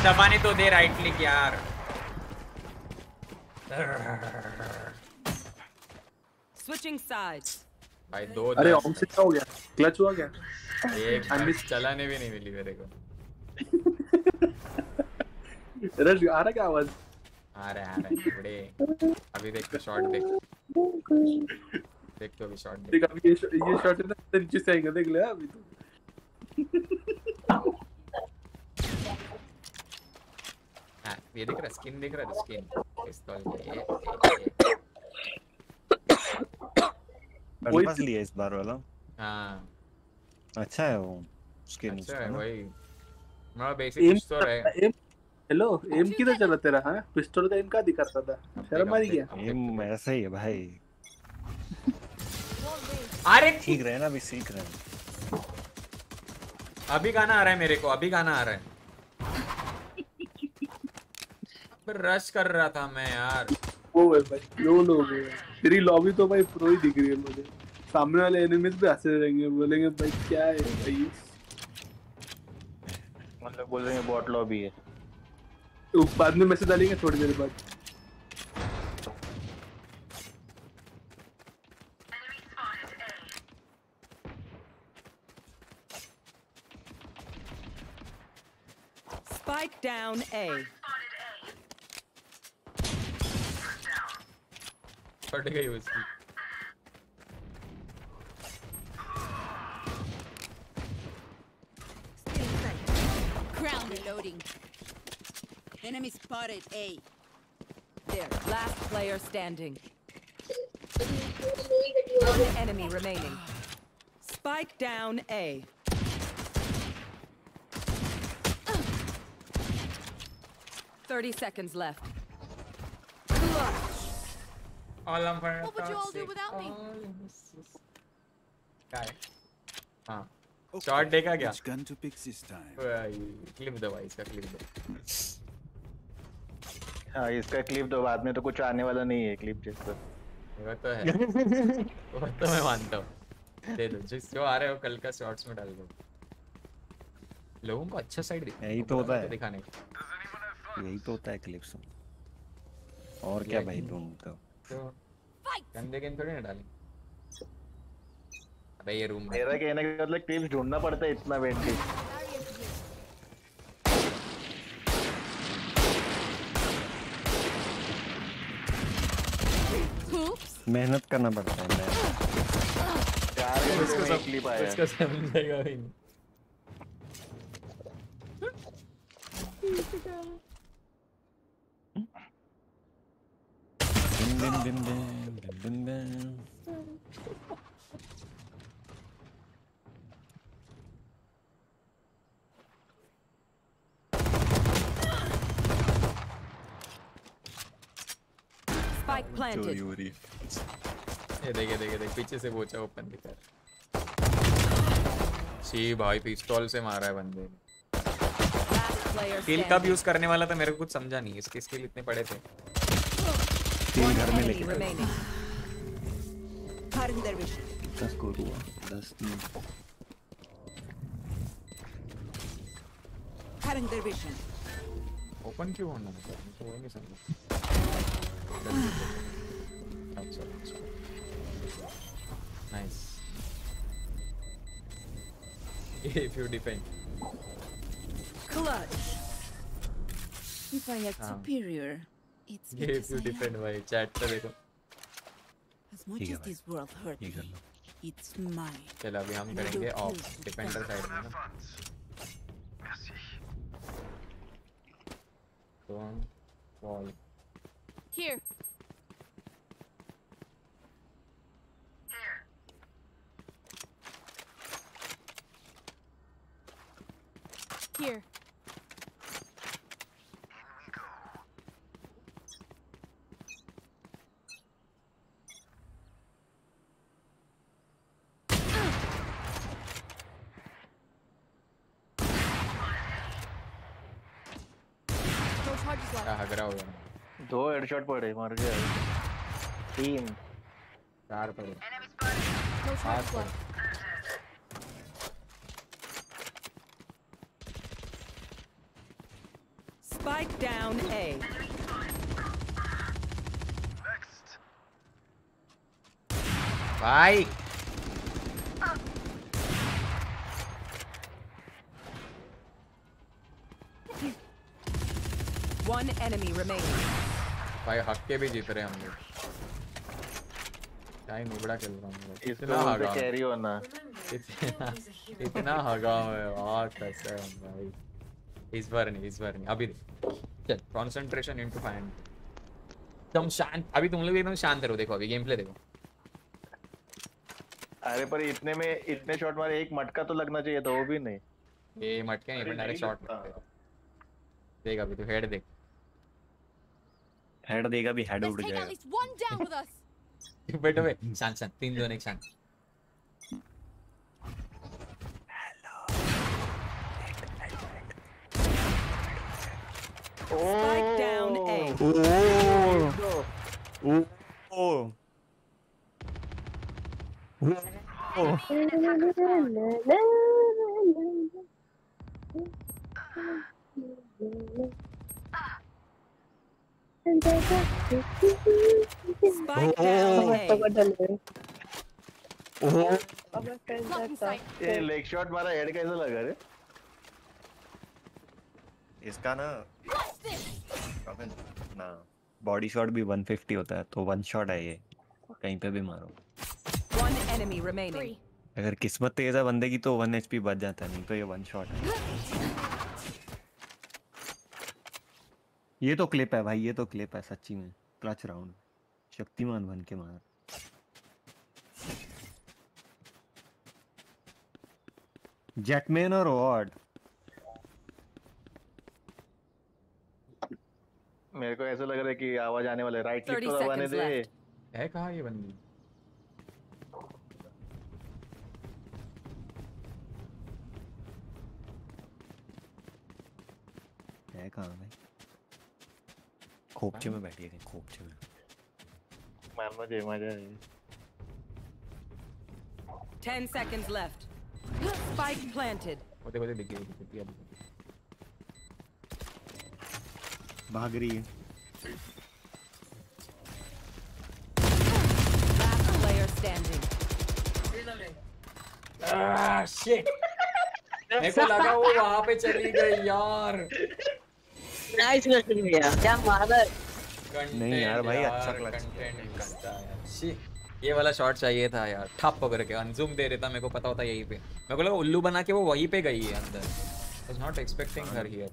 दबाने तो दे राइट क्लिक यार। Switching sides. भाई दो अरे ऑम क्या हो गया। क्लच हुआ क्या? एक मैच चलाने भी नहीं मिली मेरे को। [LAUGHS] रश आ रहा क्या आवाज़? आ रहा है आ रहा है बड़े। अभी देख तो शॉट देख। देख तो अभी शॉट देख। अभी ये ये शॉट है ना तेरे नीचे से आएगा देख ले अभी तो हाँ ये दिख रहा स्किन दिख रहा है स्किन पिस्तौल के। मेरे पास लिया इस बार वाला हाँ अच्छा है वो स्किन अच्छा है ना वही मेरा बेसिक एम तो रहे एम हेलो एम किधर चला तेरा हाँ पिस्टल का एम का दिखाता था शर्म आ रही क्या ये ऐसा ही है भाई अरे ठीक रहे ना अभी सीख रहे हैं अभी गाना आ रहा है मेरे को अभी गाना आ रहा है पर रश कर रहा था मैं यार। वो है भाई लो लो तेरी लॉबी तो भाई प्रो ही दिख रही है मुझे। सामने वाले एनिमीज भी हंसे रहेंगे बोलेंगे भाई क्या है भाई? मतलब बोल रहे हैं बॉट लॉबी है। तो बाद में मैसेज डालेंगे थोड़ी देर बाद। Spike down A. फट गई उसकी Crown reloading. Enemy spotted A. There, last player standing. One enemy remaining. Spike down A. Thirty seconds left. All I'm for What would you all do without me? क्या है हाँ शॉट देखा क्या Which gun to pick this time? Clip दो भाई इसका क्लिप दो हाँ इसका क्लिप दो बाद में तो कुछ आने वाला नहीं है क्लिप जिसका वो तो है। [LAUGHS] वो तो मैं मानता हूँ। दे दो जिस जो आ रहे हो कल का शॉर्ट्स में डाल दो। लोगों को अच्छा साइड दिखा यही तो होता है। दिखाने का। यही तो होता है क्लिप्स और क्या भाई ढूंढते हो तो गंदे गेम थोड़ी ना डालें। अबे ये रूम मेरा कहने का मतलब क्लिप्स ढूंढना पड़ता है इतना वेंटी मेहनत करना पड़ता है उसको में सब क्लिप आया उसको समझेगा भी नहीं। बिन बिन बिन बिन। बिन बिन Spike planted. ये देखे देखे देख पीछे से बोचा ओपन दिखा सी भाई पिस्तौल से मारा है बंदे ने। स्किल कब यूज़ करने वाला था मेरे को कुछ समझा नहीं इसके स्किल इतने पड़े थे। तीन घर में लेके remaining. Cutting their vision. दस को हुआ दस तीन Cutting their vision. ओपन क्यों होना मतलब मुझे वो नहीं समझा अच्छा अच्छा nice if you defend Clutch. If I act हाँ. superior, it's if because you I am. defend भाई चैट पे देखो As much ठीक है as this world hurt ये कर me, लो it's mine. चल अभी हम And I करेंगे will off kill to defender defend. Side में ना Don't fall. Here. Here. No दो हेडशॉट पड़े मर गया तीन चार पड़े No पांच charges पड़े left. Spike down A. भाई One enemy remaining. भाई हक के भी जीत रहे हम लोग। ही नुबड़ा खेल रहा हूँ इतना हगा। कैरी होना। इतना इतना हगा मैं वाह कसम भाई। इस बार नहीं इस बार नहीं। अभी चल कंसंट्रेशन इनटू फाइंड तुम शांत अभी तुम लोग एकदम शांत रहो देखो अभी गेम प्ले देखो। अरे पर इतने में इतने शॉट मारे एक मटका तो लगना चाहिए था वो भी नहीं। ये मटके नहीं पर डायरेक्ट शॉट देख अभी तू हेड देख। हेड देगा भी हेड उड़ जाएगा. बैठो बे शांत शांत तीन दोन एक शांत Spike down A. ओ ओ Spike down. A. ये लेग शॉट मारा हेड कैसा लगा रे? इसका ना ना बॉडी शॉट भी 150 होता है तो वन शॉट है ये। कहीं पे भी मारो. अगर किस्मत तेज है बंदे की तो वन एचपी बच जाता है नहीं तो ये वन शॉट है। ये तो क्लिप है भाई ये तो क्लिप है सच्ची में। क्लच राउंड शक्तिमान बन के मार। जेटमैन और वॉर्ड मेरे को ऐसा लग रहा है कि आवाज़ आने वाले राइट क्लिक तो दबाने दे। है कहाँ ये बंदी? है कहाँ भाई? खोपचे में बैठी है खोपचे में मारना चाहिए मज़ा है Ten seconds left. Spike planted. वो देखो देखो दिखी दिखी दिखी अभी भाग रही है Last player standing. Ah, shit. [LAUGHS] मेरे को लगा वो वहाँ पे चली गई यार [LAUGHS] नाइस क्वेश्चन भैया क्या मारा? नहीं यार भाई अच्छा क्लच है। शी ये वाला शॉट चाहिए था यार ठप पकड़ के अनजूम दे देता मेरे को पता होता यहीं पे। मेरे को लगा उल्लू बना के वो वहीं पे गई है अंदर। Was not expecting her here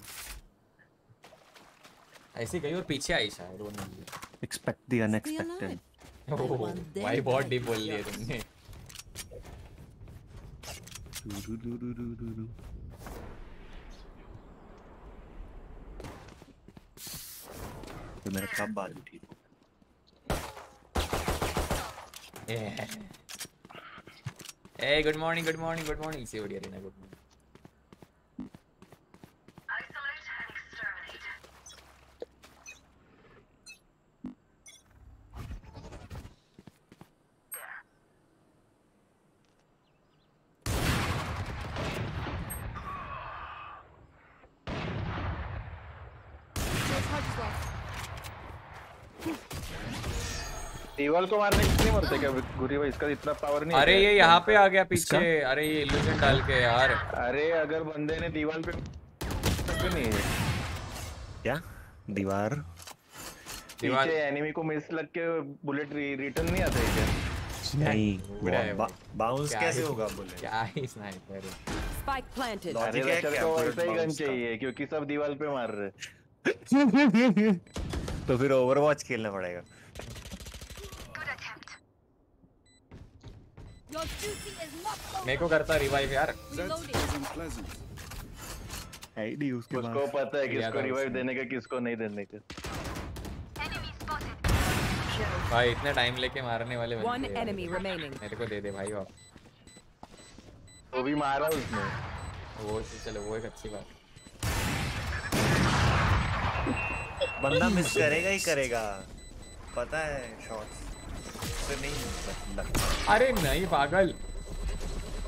ऐसी गई और पीछे आई शायद वो नहीं। एक्सपेक्ट द अनएक्सपेक्टेड भाई बहुत डीप बोल लिया तुमने। तो मेरा कब बात उठी ए good morning good morning good morning इसे बढ़िया रहना गुड मॉर्निंग दीवाल को मारने से नहीं मरते क्या? गुरी भाई इसका इतना पावर नहीं अरे ये यहाँ पे आ गया पीछे। अरे ये इल्यूजन डाल के यार। अरे अगर बंदे ने दीवार पे क्यों नहीं क्या? दीवार? दीवार- पीछे एनिमी को मिस लग के बुलेट रिटर्न नहीं आता है क्या? नहीं। बाउंस कैसे होगा बोले क्या ही स्नाइपर है Spike planted. अरे है क्या? को वैसा ही गन चाहिए क्योंकि सब दीवार पे मार रहे [LAUGHS] तो फिर ओवरवॉच खेलना पड़ेगा Your duty is not over. मेरे को करता रिवाइव यार. आईडी उसके पास। उसको पता है किसको रिवाइव देने का किसको नहीं देने का। भाई इतने टाइम लेके मारने वाले. मेरे को दे दे भाई वाप वो भी मारा उसने। वो चलो वो एक अच्छी बात। बंदा मिस करेगा ही करेगा। पता है शॉट्स से नहीं लगता अरे नहीं पागल।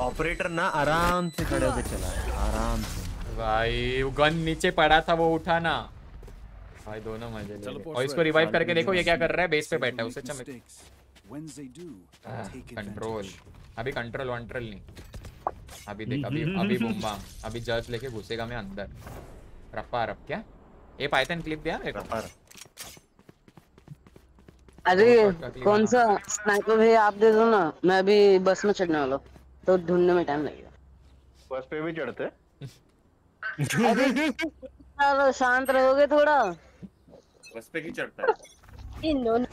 ऑपरेटर ना आराम से खड़े होकर चला है आराम से। भाई वो गन नीचे पड़ा था वो उठाना भाई दोनों मज़े ले। और इसको रिवाइव करके देखो ये क्या कर रहा है? बेस पे बैठा है उसे चमक कंट्रोल अभी कंट्रोल वंट्रोल नहीं। अभी देख अभी [LAUGHS] अभी बूम बाम अभी जज लेके घुसेगा मैं अंदर। रप्पा रप क्या? ये पाइथन क्लिप दिया मेरे को अरे कौन सा स्नाइपर भी आप दे दो ना। मैं अभी बस में चढ़ने वाला तो ढूँढने में टाइम लगेगा। बस पे भी चढ़ते शांत रहोगे थोड़ा। बस पे क्यों चढ़ता है? इन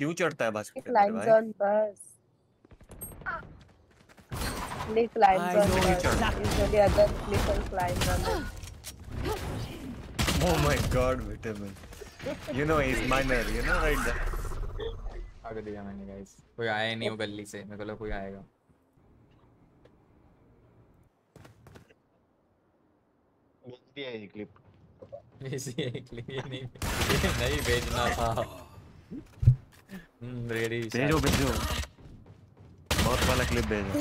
क्यों चढ़ता है बस बस लिक लाइन ओह my god You know he's minor, you know right? There. आगे दिया मैंने गाइस कोई आया ही नहीं वो गली से मेरे को लगा कोई आएगा दिया ये क्लिप इसी एक लिए नहीं ये नहीं भेजना था हम्म रेडी भेजो भेजो बहुत वाला क्लिप भेजो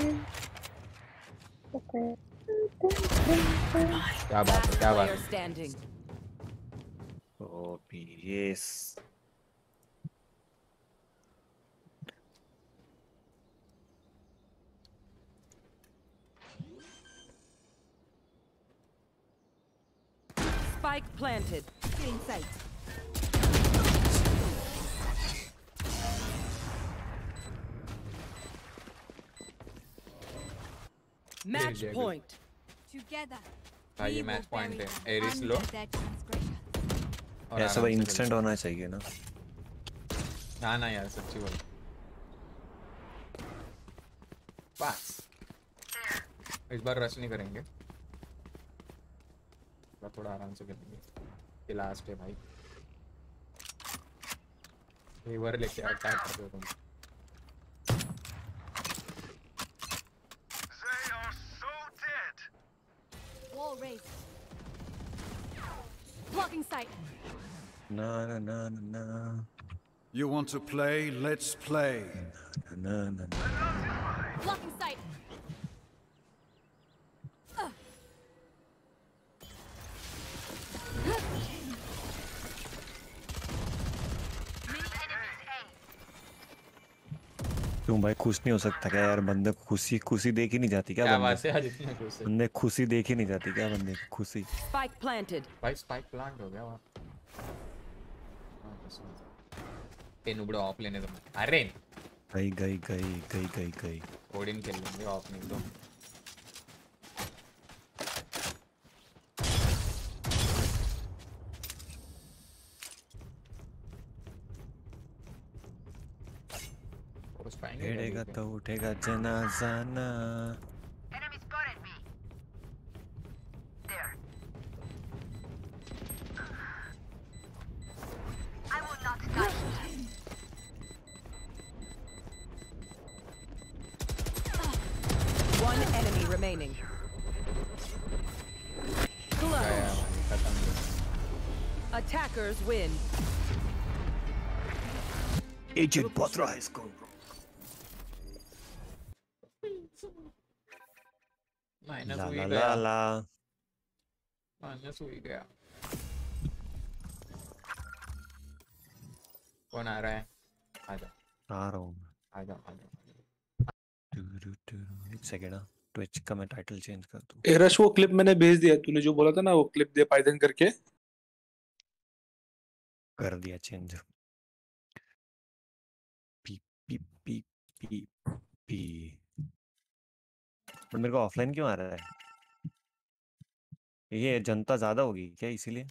क्या बात है क्या बात Player है OBS. Spike planted. Getting sight. Match point. Together. Are you match point? Air is low. ऐसा भाई इंस्टेंट होना चाहिए ना। ना ना यार सच्ची बोल। पास इस बार रश नहीं करेंगे। थोड़ा थोड़ा आराम से करेंगे। ये लास्ट है भाई। ये वर लेके अटैक कर दो तुम। Wall raised. Blocking sight. Na na na na no. You want to play? Let's play. no no no no Blocking sight. क्यों भाई? खुश नहीं हो सकता क्या यार? बंदे को खुशी खुशी देख ही नहीं जाती क्या क्या बंदे? बात है आज इतना खुश है। बंदे खुशी देख ही नहीं जाती क्या बंदे? की खुशी। स्पाइक प्लांटेड भाई स्पाइक प्लांट हो गया वहाँ। पेन नुबड़ो ऑफ़ लेने दो। अरे! गई गई गई गई गई गई। ओडिन खेल लेंगे ऑफ़ नहीं तो। भिड़ेगा देख तो उठेगा जनाजा ना One enemy remaining. के? क्या यार, Close. खत्म Attackers win. एजेंट बहुत रहा है minus ला हुई गया ला ला माइनस हुई गया कौन आ रहा है आजा आ रहा हूँ आजा आजा टुरु टुरु। एक सेकेंड हाँ ट्विच का मैं टाइटल चेंज कर दूँ ए रश वो क्लिप मैंने भेज दिया तूने जो बोला था ना वो क्लिप दे पाइथन करके कर दिया change P P P P P पर मेरे को ऑफलाइन क्यों आ रहा है? ये जनता ज़्यादा होगी क्या इसीलिए?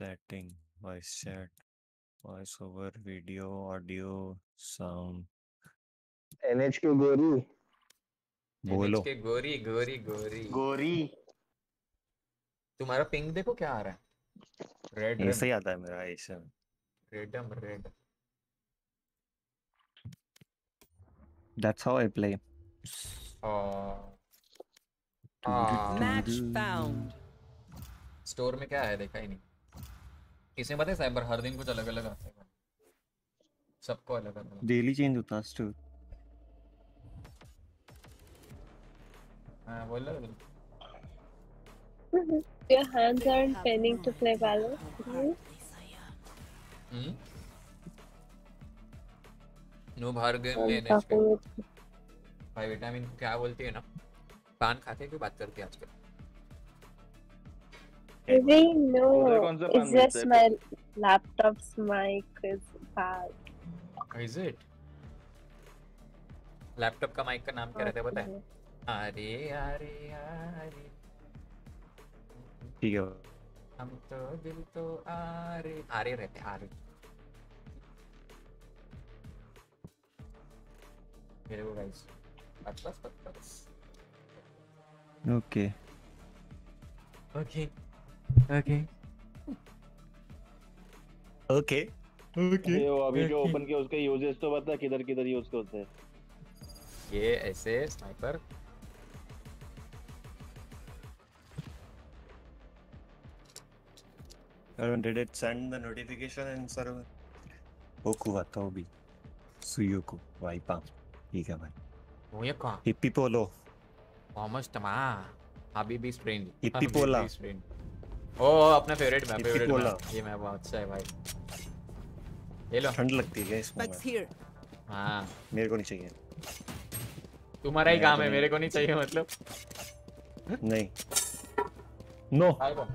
Setting voice chat voice over video audio sound NH के गोरी बोलो। के गोरी गोरी गोरी गोरी तुम्हारा पिंक देखो क्या आ रहा है। रेड ऐसे ही आता है मेरा ऐसे रेडम रेड That's how I play. Match found. Store में क्या है? देखा ही नहीं. किसने पता है साइबर हर दिन कुछ अलग अलग आता है। सबको अलग अलग डेली चेंज होता है स्टोर हाँ बोल लो Your hands aren't pinning to play Valor. Hmm? हम्म नो बाहर गए I'm में talking with भाई विटामिन क्या बोलती है ना? पान खा के क्यों बात करती है आजकल? Maybe no. उधर कौन सा पान It's just मिलता my laptop's mic is bad. Is it laptop का माइक का नाम क्या रहता है है? अरे अरे अरे ठीक है हम तो दिल तो आरे आरे रहते आरे मेरे को गाइस बस बस बस बस ओके ओके ओके ओके ये वो अभी जो ओपन किया उसके यूजेस तो बता किधर किधर यूज़ करते हैं ये ऐसे sniper did it. Send the notification in server Boku wa Tobi. Suyuku है भाई वो ये कहाँ हिप्पी पोलो ऑलमोस्ट मा हबीबी स्ट्रेंज हिप्पी पोला। ओ अपना फेवरेट मैप फेवरेट। मैप ये मैप बहुत अच्छा है भाई। ये लो। ठंड लगती है इसमें. हाँ। मेरे को नहीं चाहिए। तुम्हारा ही काम है मेरे को नहीं चाहिए मतलब। नहीं। नो आएगा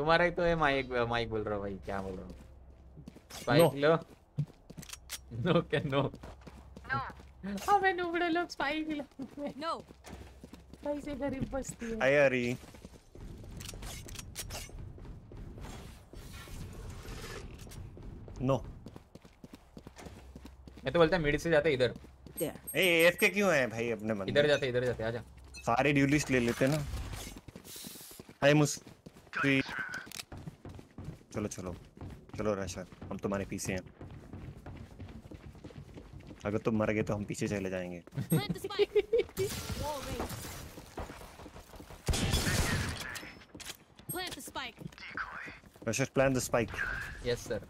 तुम्हारा ही तो है माइक माइक बोल रहा हूँ भाई क्या बोल रहा हूँ? स्पाइक लो। नो क्या नो हमें नुबड़े लोग स्पाइक लो। नो कैसे गरीब बस्ती है। हाय हरी। नो मैं तो बोलता मिड से जाते इधर। ए एफके क्यों है भाई अपने बंदे? इधर जाते इधर जाते आजा सारे ड्यूलिस्ट ले लेते ना। हाय मुस चलो चलो। चलो रशा हम तुम्हारे पीछे हैं। अगर तुम मर गए तो हम पीछे चले जाएँगे। Plant the spike. Wall raised. Plant the spike. रशा plan the spike yes sir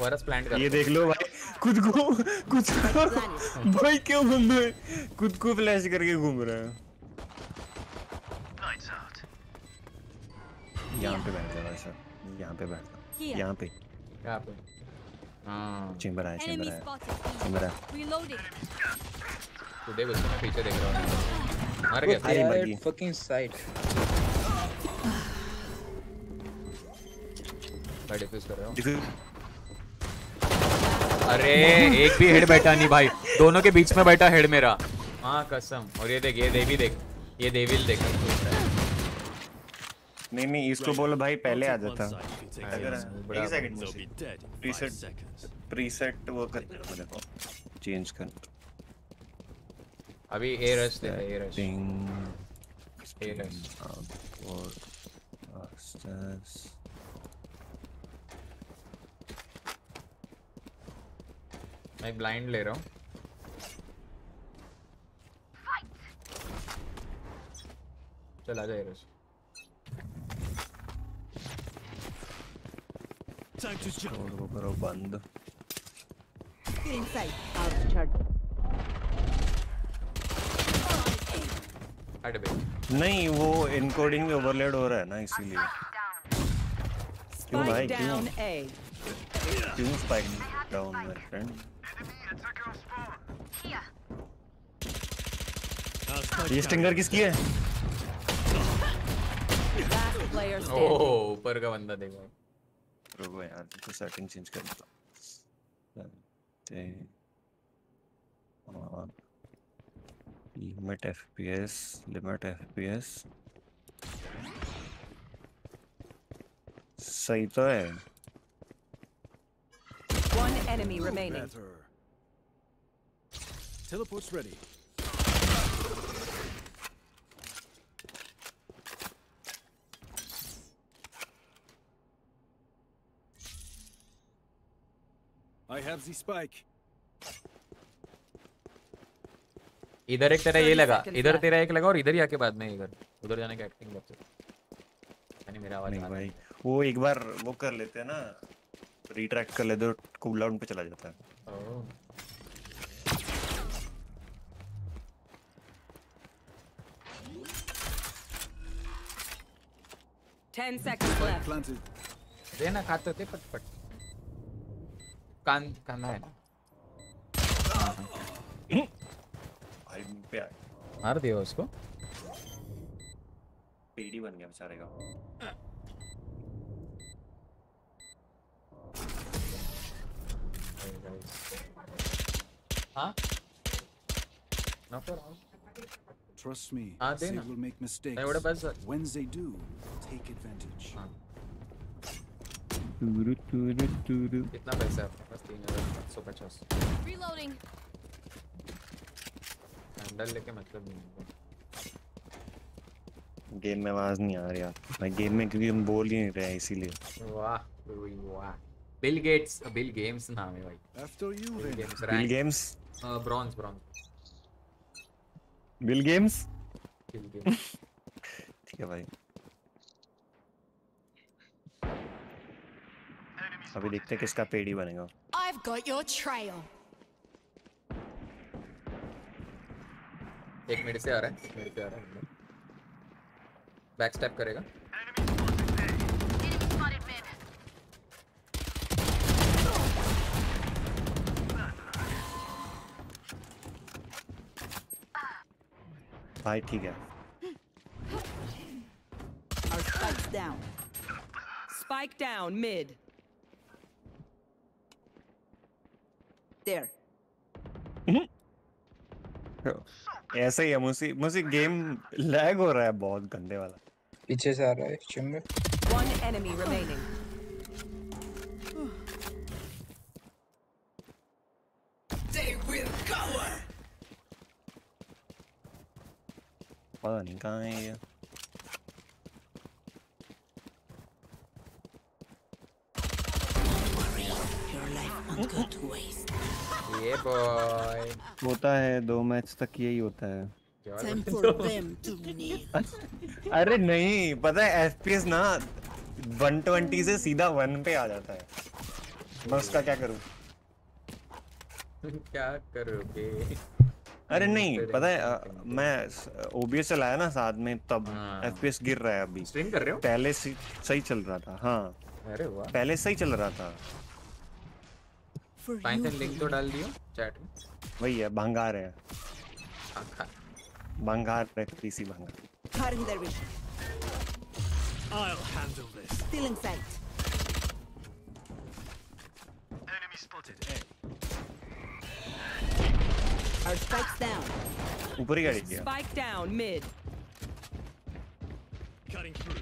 वरस प्लांट कर ये देख लो भाई खुद को खुद को [LAUGHS] भाई क्यों घूम रहे खुद को फ्लैश करके घूम रहे हैं। यहाँ पे बैठ। यहाँ पे बैठ जाओ यहाँ पे। यहाँ पे। हाँ। चेंबर आया चेंबर आया। चेंबर आया। Reloading. तू मैं पीछे देख रहा हूँ। मर गया। अरे मर गई। fucking sight. मैं डिफ्यूज कर रहा हूँ। अरे एक भी हेड बैठा नहीं भाई। दोनों के बीच में बैठा हेड मेरा। हाँ कसम। और ये देख ये देवी देख। ये देविल देख। नहीं नहीं इसको बोलो भाई पहले आ जाता। अगर एक सेकंड प्रीसेट प्रीसेट वो कर मेरे को चेंज कर। अभी ए rush they A rush A rush outward, access. मैं ब्लाइंड ले रहा हूँ। चल आ जा ए Time to jump. और वो करो बंद Getting sight. Out of charge. हट बे नहीं वो एनकोडिंग में ओवरलेड हो रहा है ना इसीलिए। क्यों भाई क्यों? क्यों स्पाइक डाउन माय फ्रेंड ये स्टिंगर किसकी है? ओह ऊपर का बंदा देखो। रुको यार तो सेटिंग चेंज कर दो और लिमिट एफपीएस लिमिट एफपीएस सही तो है One enemy remaining. Better. Teleport's ready. I have the spike. इधर एक तेरा ये लगा इधर तेरा एक लगा और इधर ही आके बाद में इधर उधर जाने का एक्टिंग करते यानी मेरा आवाज़ नहीं। भाई वो एक बार वो कर लेते हैं ना रिट्रैक्ट कर लेते तो कूल डाउन पे चला जाता है ओह Ten seconds Spike left. planted. दे खाते थे पट पट कान कांदा है ना मार दिया उसको पेडी बन गया बेचारे का हाँ नॉकर Trust me, Ah, they Dana. will make mistakes. एवढं बस When they do, take advantage. कितना पैसा है आपके पास तीन हज़ार सात सौ पचास Reloading. हैंडल लेके मतलब नहीं है गेम में आवाज़ नहीं आ रही यार भाई गेम में क्योंकि हम बोल ही नहीं रहे हैं इसीलिए वाह वाह बिल गेट्स बिल गेम्स नाम है भाई After you, bill then. Games bill games bronze bronze bill games bill games ठीक है भाई अभी देखते हैं किसका पेडी बनेगा I've got your trail. एक मिनट से आ रहा है एक मिनट से आ रहा है बैक स्टेप करेगा भाई ठीक है Our spike down. Spike down mid. There. ऐसे ही है मुझे मुझे गेम लैग हो रहा है बहुत गंदे वाला पीछे से आ रहा है चुम्बे One enemy remaining. They will cower. पता नहीं कहाँ है ये Your life won't go to waste. ये बॉय होता है दो मैच तक यही होता है. [LAUGHS] अरे नहीं पता है एफपीएस ना 120 से सीधा 1 पे आ जाता है। मैं उसका क्या करूँ? [LAUGHS] क्या करोगे? अरे नहीं पता है अ, मैं ओबीएस चलाया ना साथ में तब एफपीएस गिर रहा है अभी। स्ट्रीम कर रहे हो? पहले से सही चल रहा था हाँ। अरे वाह। पहले सही चल रहा था। फाइनल लिंक तो डाल दियो चैट में। वही है भंगार है। भंगार। है पीसी भंगार। हर इन Darwish I will handle this still in sight enemy spotted a our spike's down ऊपर ही गाड़ी दिया। Spike down mid cutting through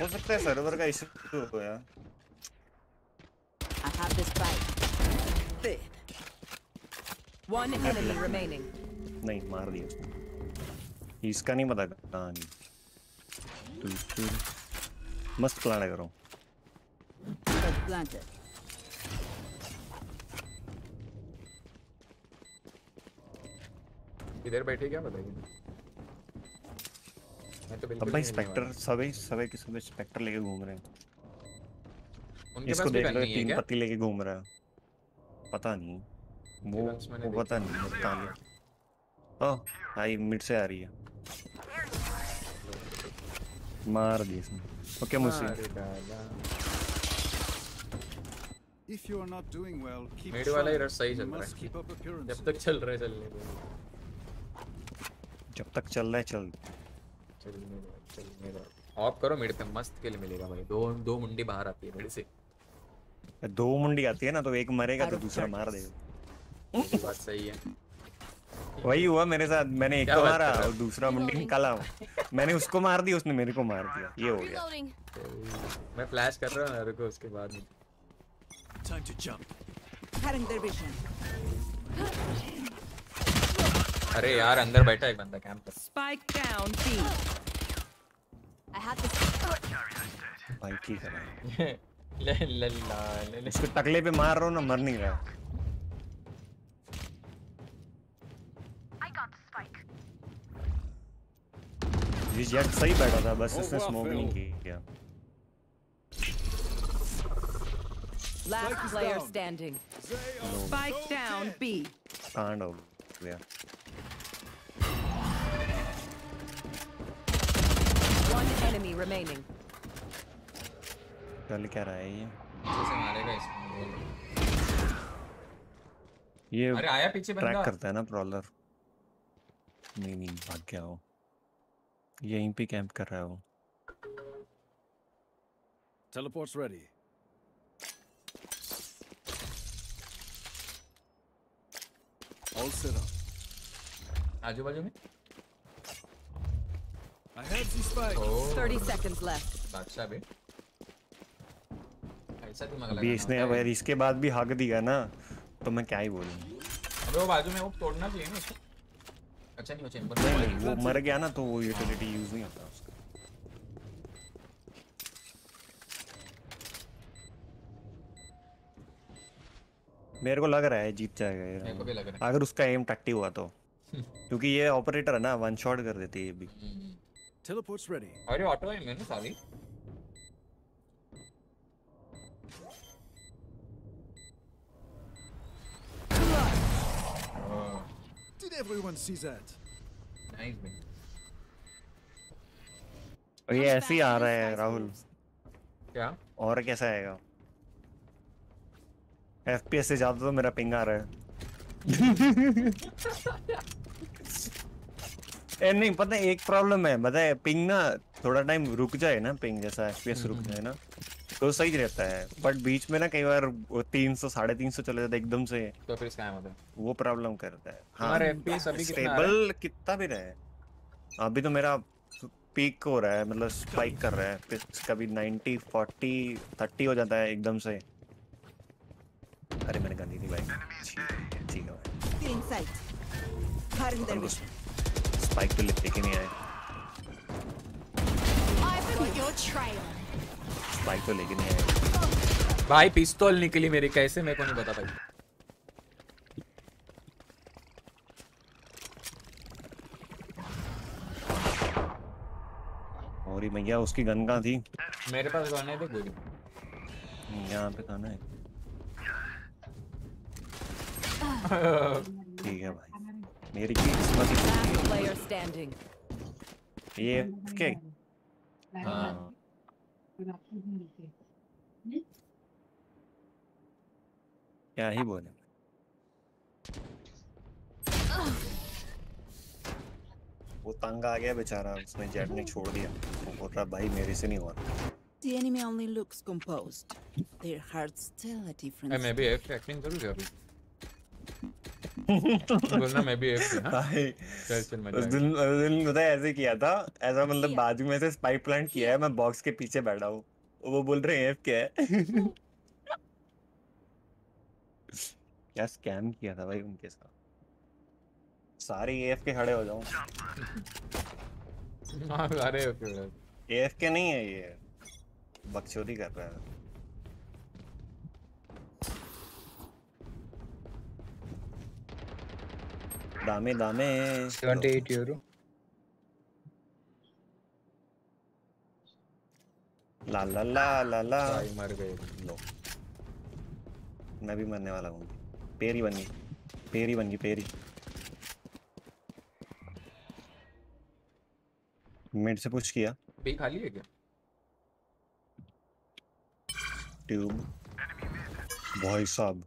हो सकता है सर्वर का इशू हो गया I have this spike There. One enemy remaining. नहीं मार दिया उसने इसका नहीं पता कहाँ नहीं तू तू मस्त प्लान करो planted. इधर बैठे क्या बताइए मैं तो अब बिल्कुल भाई स्पेक्टर। सबे सबे के सबे स्पेक्टर लेके घूम रहे हैं उनके इसको पास भी देख गन लो नहीं है तीन पत्ती लेके घूम रहा है पता नहीं। वो वो पता नहीं पता नहीं ओह आई मिड से आ रही है। मार दी इसने। ओके मुझसे। If you are not doing well, keep mid वाला ही. रश सही चल रहा है. जब तक चल रहा है चलने दो। जब तक चल रहा है चल। चलने दो चलने दो। ऑफ़ करो मेरे पे। मस्त किल मिलेगा भाई। दो दो मुंडी बाहर आती है मेरे से। दो मुंडी आती है ना तो एक मरेगा तो दूसरा मार देगा बात सही है वही हुआ मेरे साथ मैंने एक को मारा कर रहे हो? और दूसरा मुंडी निकाला मैंने उसको मार दिया उसने मेरे को मार दिया ये हो गया मैं फ्लैश कर रहा हूँ रुको उसके बाद में Time to jump. Cutting their vision. अरे यार अंदर बैठा एक बंदा कैंप पर Spike down B. I have this. भाई है ले ला ले ले इसको टकले पे मार रहा हूँ ना मर नहीं रहा ये जेट सही बैठा था बस इसने स्मोक नहीं किया Last Spike is player down. standing. No. Spike down B. कांड हो गया One enemy remaining. चल क्या रहा है ये कैसे मारेगा इसको ये अरे आया पीछे ट्रैक करता है ना प्रॉलर नहीं नहीं भाग गया वो यहीं पे कैंप कर रहा है वो Teleport's ready. All set up. आजू बाजू में I have the spike. Oh. 30 seconds left. ऐसा दिमाग अभी इसने अब है। इसके बाद भी हक दिया ना तो मैं क्या ही बोलूँ। अबे वो बाजू में वो तोड़ना चाहिए ना उसको अच्छा नहीं वो चेंबर नहीं नहीं वो मर गया ना तो वो यूटिलिटी यूज़ नहीं होता उसका। मेरे को लग रहा है जीत जाएगा ये मेरे को भी लग रहा round। अगर उसका एम टट्टी हुआ तो। [LAUGHS] क्योंकि ये ऑपरेटर है ना वन शॉट कर देती है ये भी। Teleport's ready. अरे ऑटो एम है मैंने साली everyone see that? Nice ये ऐसे ही आ रहा है राहुल क्या और कैसा आएगा एफपीएस से ज़्यादा तो मेरा पिंग आ रहा है ए नहीं पता है एक प्रॉब्लम है मतलब पिंग ना थोड़ा टाइम रुक जाए ना पिंग जैसा एफपीएस रुक जाए ना तो सही रहता है। बट बीच में ना कई बार वो तीन सौ साढ़े तीन सौ चले जाता है एकदम से। तो फिर स्कैम होता है। वो प्रॉब्लम करता है। तुम्हारा FPS अभी है? स्टेबल कितना भी रहे। अभी तो मेरा पीक हो रहा है मतलब स्पाइक कर रहा है। कभी 90 40 30 हो जाता है एकदम से। अरे मैंने गंदी थी भाई। ठीक है भाई. स्पाइक तो लिखते के नहीं आए। Trail. स्पाइक तो लेके नहीं आए भाई पिस्तौल निकली मेरी कैसे मेरे को नहीं पता भाई। और ये भैया उसकी गन कहाँ थी? मेरे पास गन थे गोली यहाँ पे खाना है। ठीक है भाई। मेरी की किस्मत ही है। ये क्या? हाँ क्या ही बोले। वो तंग आ गया बेचारा उसने जेट ने छोड़ दिया। वो बोल रहा भाई मेरे से नहीं हुआ The enemy only looks composed. Their hearts tell a different मैं भी एक एक्टिंग करूँ क्या? अभी बोलना मैं भी एक हाँ भाई चल चल मज़ा उस दिन उस दिन पता है ऐसे किया था ऐसा मतलब बाजू में से स्पाइक प्लांट किया है मैं बॉक्स के पीछे बैठा हूँ। वो बोल रहे हैं क्या है? [LAUGHS] क्या स्कैम किया था भाई उनके साथ। सारे एएफ के खड़े हो जाऊँ। हाँ अरे ओके एएफ के नहीं है ये। बकचोदी कर रहा है। दामे दामे। 78 euro. ला ला ला ला ला। भाई मर गए। लो। मैं भी मरने वाला हूँ। पेरी बन गई। पेरी बन गई पेरी। मिड से पुश किया। बी खाली है क्या? ट्यूब। भाई साहब।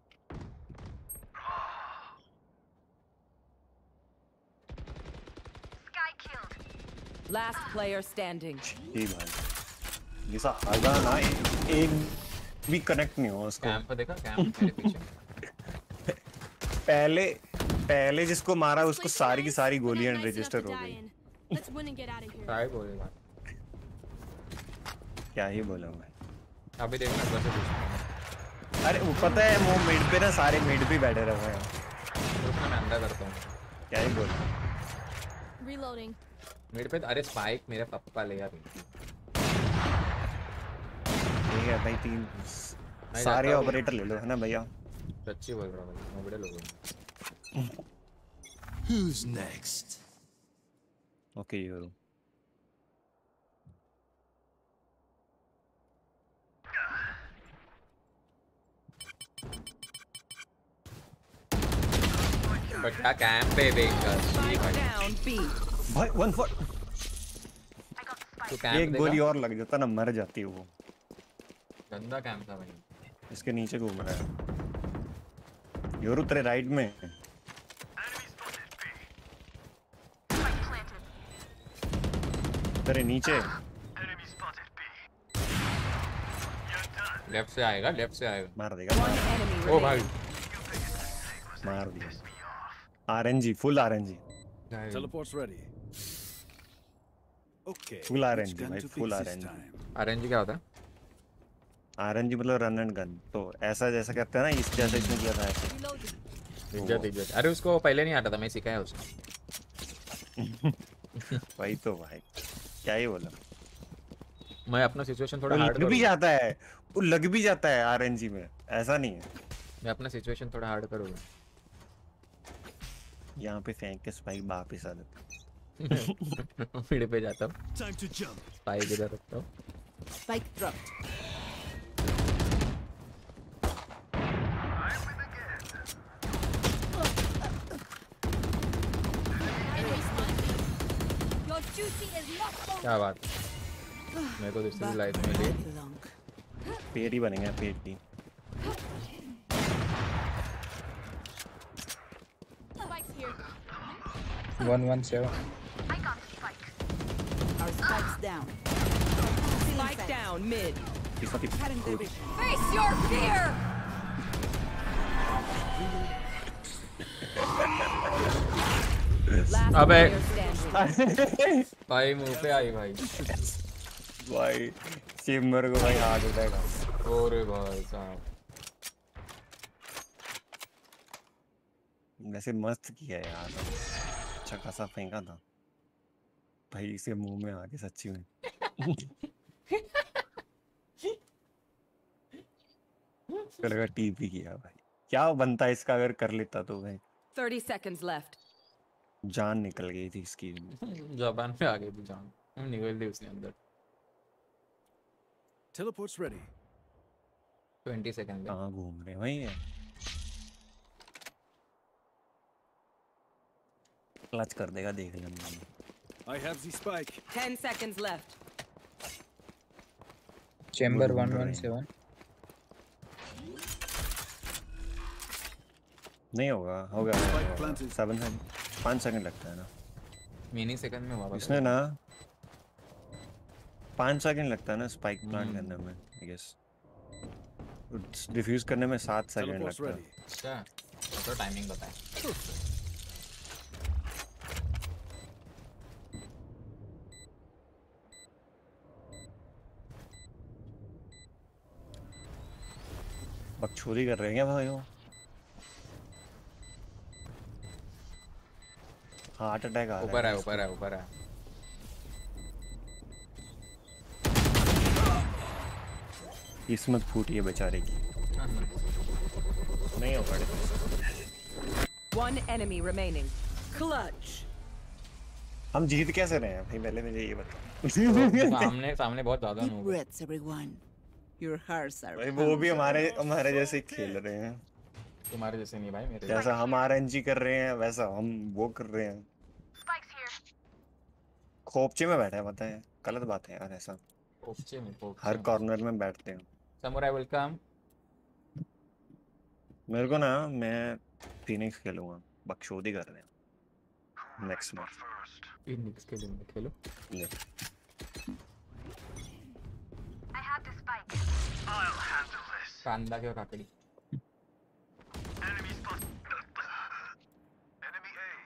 Last player standing. ये भाई। जैसा आगा ना एक भी कनेक्ट नहीं हुआ उसको। कैंप देखा कैंप मेरे पीछे। पहले पहले जिसको मारा उसको सारी की सारी गोलियाँ रजिस्टर हो गई. ट्राई बोलेगा क्या ही बोला मैं। अभी देखना कैसे अरे वो पता है वो मिड पे ना सारे मिड पे बैठे रहे हैं। मैं अंदर करता हूँ। क्या ही बोला। Reloading. मेरे पे अरे स्पाइक मेरे पप्पा ले यार ठीक है भाई तीन सारे ऑपरेटर ले लो है ना भैया? सच्ची बोल रहा हूँ मैं बड़े लोग Who's next? ओके यूरो बट क्या कैंप पे देख Spike down B. भाई वन फॉर तू एक गोली और लग जाता ना मर जाती है वो। गंदा कैंप था भाई। इसके नीचे घूम रहा है। योरू तेरे राइट में तेरे नीचे लेफ़्ट से आएगा लेफ़्ट से आएगा। मार देगा। ओ भाई। मार दिया। RNG full RNG Teleport's ready. Okay. Full RNG भाई फुल आरएनजी? आरएनजी क्या होता है? आरएनजी मतलब रन एंड गन तो ऐसा जैसा करते हैं ना इस जैसा इसने किया था ऐसे। इज़्ज़त इज़्ज़त अरे उसको पहले नहीं आता था मैं सिखाया उसको। [LAUGHS] वही तो भाई क्या ही बोला। मैं अपना सिचुएशन थोड़ा हार्ड लग भी जाता है वो लग भी जाता है आरएनजी में ऐसा नहीं है। मैं अपना सिचुएशन थोड़ा हार्ड करूँगा। यहाँ पे फेंक के स्पाइक वापिस आ जाता [LAUGHS] फिर पे जाता हूँ। स्पाइक दे रखता हूँ। स्पाइक ड्रॉप क्या बात मेरे को दूसरी लाइफ में ली पेट बनेंगे पेटी वन वन सेवन. पेट ही Spike's here. 117. Spikes down. Spike down mid. ही Cutting their good. Face your fear. अबे भाई मुँह पे आई भाई भाई चेम्बर को भाई हार्ट अटैक ओरे भाई साहब वैसे मस्त किया यार अच्छा खासा फेंका था भाई इसे मुँह में आके सच्ची में। लगा टीपी किया भाई क्या बनता इसका अगर कर लेता तो भाई। 30 seconds left. जान निकल गई थी इसकी। जापान में आ गई थी जान। निकल दी उसने अंदर। Teleport's ready. 20 सेकंड में कहाँ घूम रहे हैं भाई ये? क्लच कर देगा देख लेना I have the spike. 10 seconds left. One one brain. Seven नहीं होगा होगा Spike planted. सेवन सेकंड पाँच सेकंड लगता है ना। मिनी सेकंड में वापस इसने ना पाँच सेकंड लगता है ना स्पाइक प्लांट करने में आई गेस डिफ्यूज करने में सात सेकंड लगता है। अच्छा तो टाइमिंग बताए। बकचोदी कर रहे हैं क्या भाई वो हार्ट अटैक आ ऊपर है ऊपर है ऊपर है। किस्मत फूटी है बेचारे की। नहीं होगा One enemy remaining. Clutch. हम जीत कैसे रहे हैं? भाई पहले मुझे ये बताओ। सामने सामने बहुत ज़्यादा नूब है. Your hearts are. भाई वो भी हमारे हमारे जैसे खेल रहे हैं। तुम्हारे जैसे नहीं भाई मेरे जैसा हम आरएनजी कर रहे हैं वैसा हम वो कर रहे हैं। खोपचे में बैठे हैं पता है? गलत बात है यार ऐसा। ओपचे में ओपचे हर कॉर्नर में बैठते हैं। समुराई वेलकम मेरे को ना मैं फिनिक्स खेलूँगा। बकचोदी कर रहे हैं। नेक्स्ट मैच फिनिक्स के लिए खेलो। ले कांदा के और काकड़ी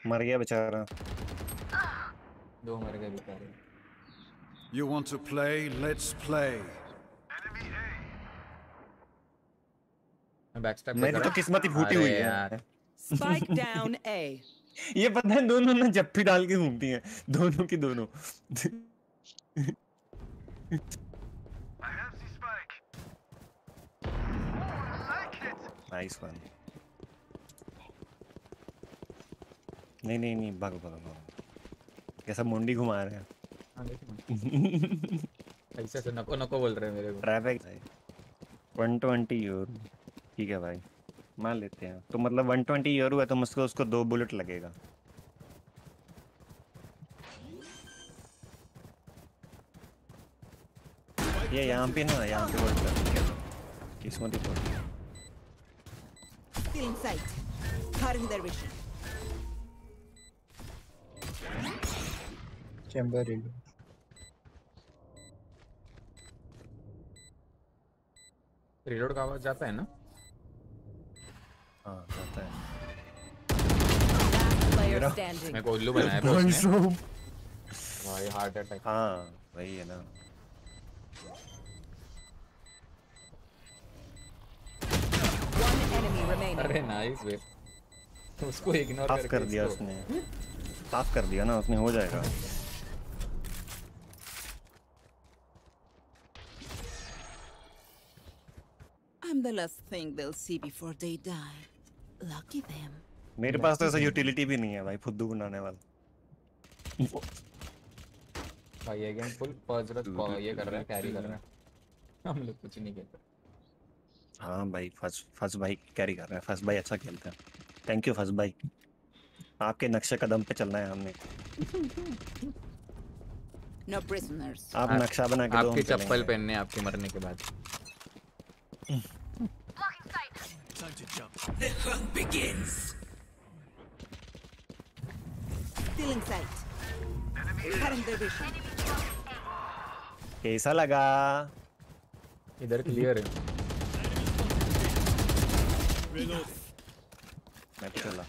मर गया बेचारा. दो मर गए बेचारे. You want to play? Let's play. मेरी तो किस्मत ही फूटी हुई है। यार। Spike down A. [LAUGHS] ये पता है दोनों ना जप्पी डाल के घूमती हैं। दोनों की दोनों। [LAUGHS] नाइस वन नहीं नहीं नहीं भागो भागो भागो। कैसा मुंडी घुमा रहे हैं? हाँ, ऐसे ऐसे नको नको बोल रहे हैं मेरे को। Traffic one twenty euro. ठीक है भाई। मान लेते हैं। तो मतलब वन ट्वेंटी यूरो है तो मुझको उसको दो बुलेट लगेगा। ये यहाँ पे ना यहाँ पे वर्ल्ड कप किस्मत ही थोड़ी Still in sight. Cutting their vision. Chamber रिलो reload का आवाज़ जाता है ना? हाँ जाता है। मेरा- मैं को उल्लू बनाया। भाई हार्ट अटैक हाँ वही है ना। Enemy remaining. अरे नाइस वे उसको इग्नोर करके कर दिया उसने। साफ़ कर दिया ना उसने हो जाएगा। I'm the last thing they'll see before they die. Lucky them. मेरे पास तो ऐसा यूटिलिटी भी नहीं है भाई फुद्दू बनाने वाला। भाई अगेन फुल पजरत ये कर रहा है कैरी कर रहा है। हम लोग कुछ नहीं कहते। हाँ भाई फ़र्स्ट फ़र्स्ट भाई कैरी कर रहे हैं फ़र्स्ट भाई अच्छा खेलता है थैंक यू फ़र्स्ट भाई आपके नक्शे कदम पे चलना है हमने No prisoners. आप नक्शा बना के आपकी चप्पल पहनने आपके मरने के बाद Time to jump. The hunt begins. Still in sight. Cutting their कैसा लगा इधर क्लियर है मैं चला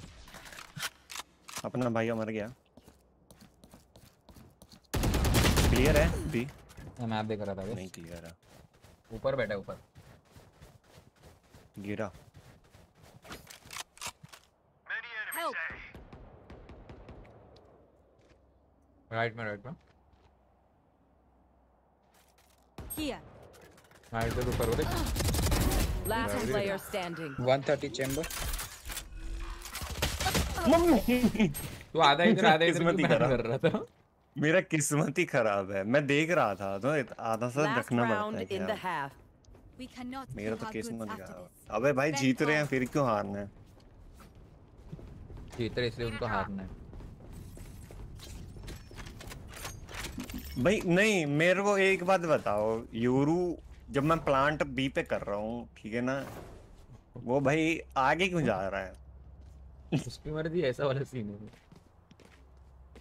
अपना भाई मर गया। क्लियर है? बी मैं मैप देख रहा था नहीं क्लियर है। ऊपर बैठा ऊपर। गिरा। राइट में राइट में। Here. राइट से ऊपर हो देख। Last player standing. 130 chamber. [LAUGHS] तू आधा इधर आधा इधर किस्मत ही कर रहा था। मेरा किस्मत ही खराब है। मैं देख रहा था तो आधा सा रखना पड़ता है मेरा तो किस्मत ही खराब। अबे भाई जीत रहे हैं फिर क्यों हारना है? जीत रहे इसलिए उनको हारना है। भाई नहीं मेरे को एक बात बताओ। यूरू जब मैं प्लांट बी पे कर रहा हूँ ठीक है ना? वो भाई आगे क्यों जा रहा है? उसकी मर्ज़ी ऐसा वाला सीन है।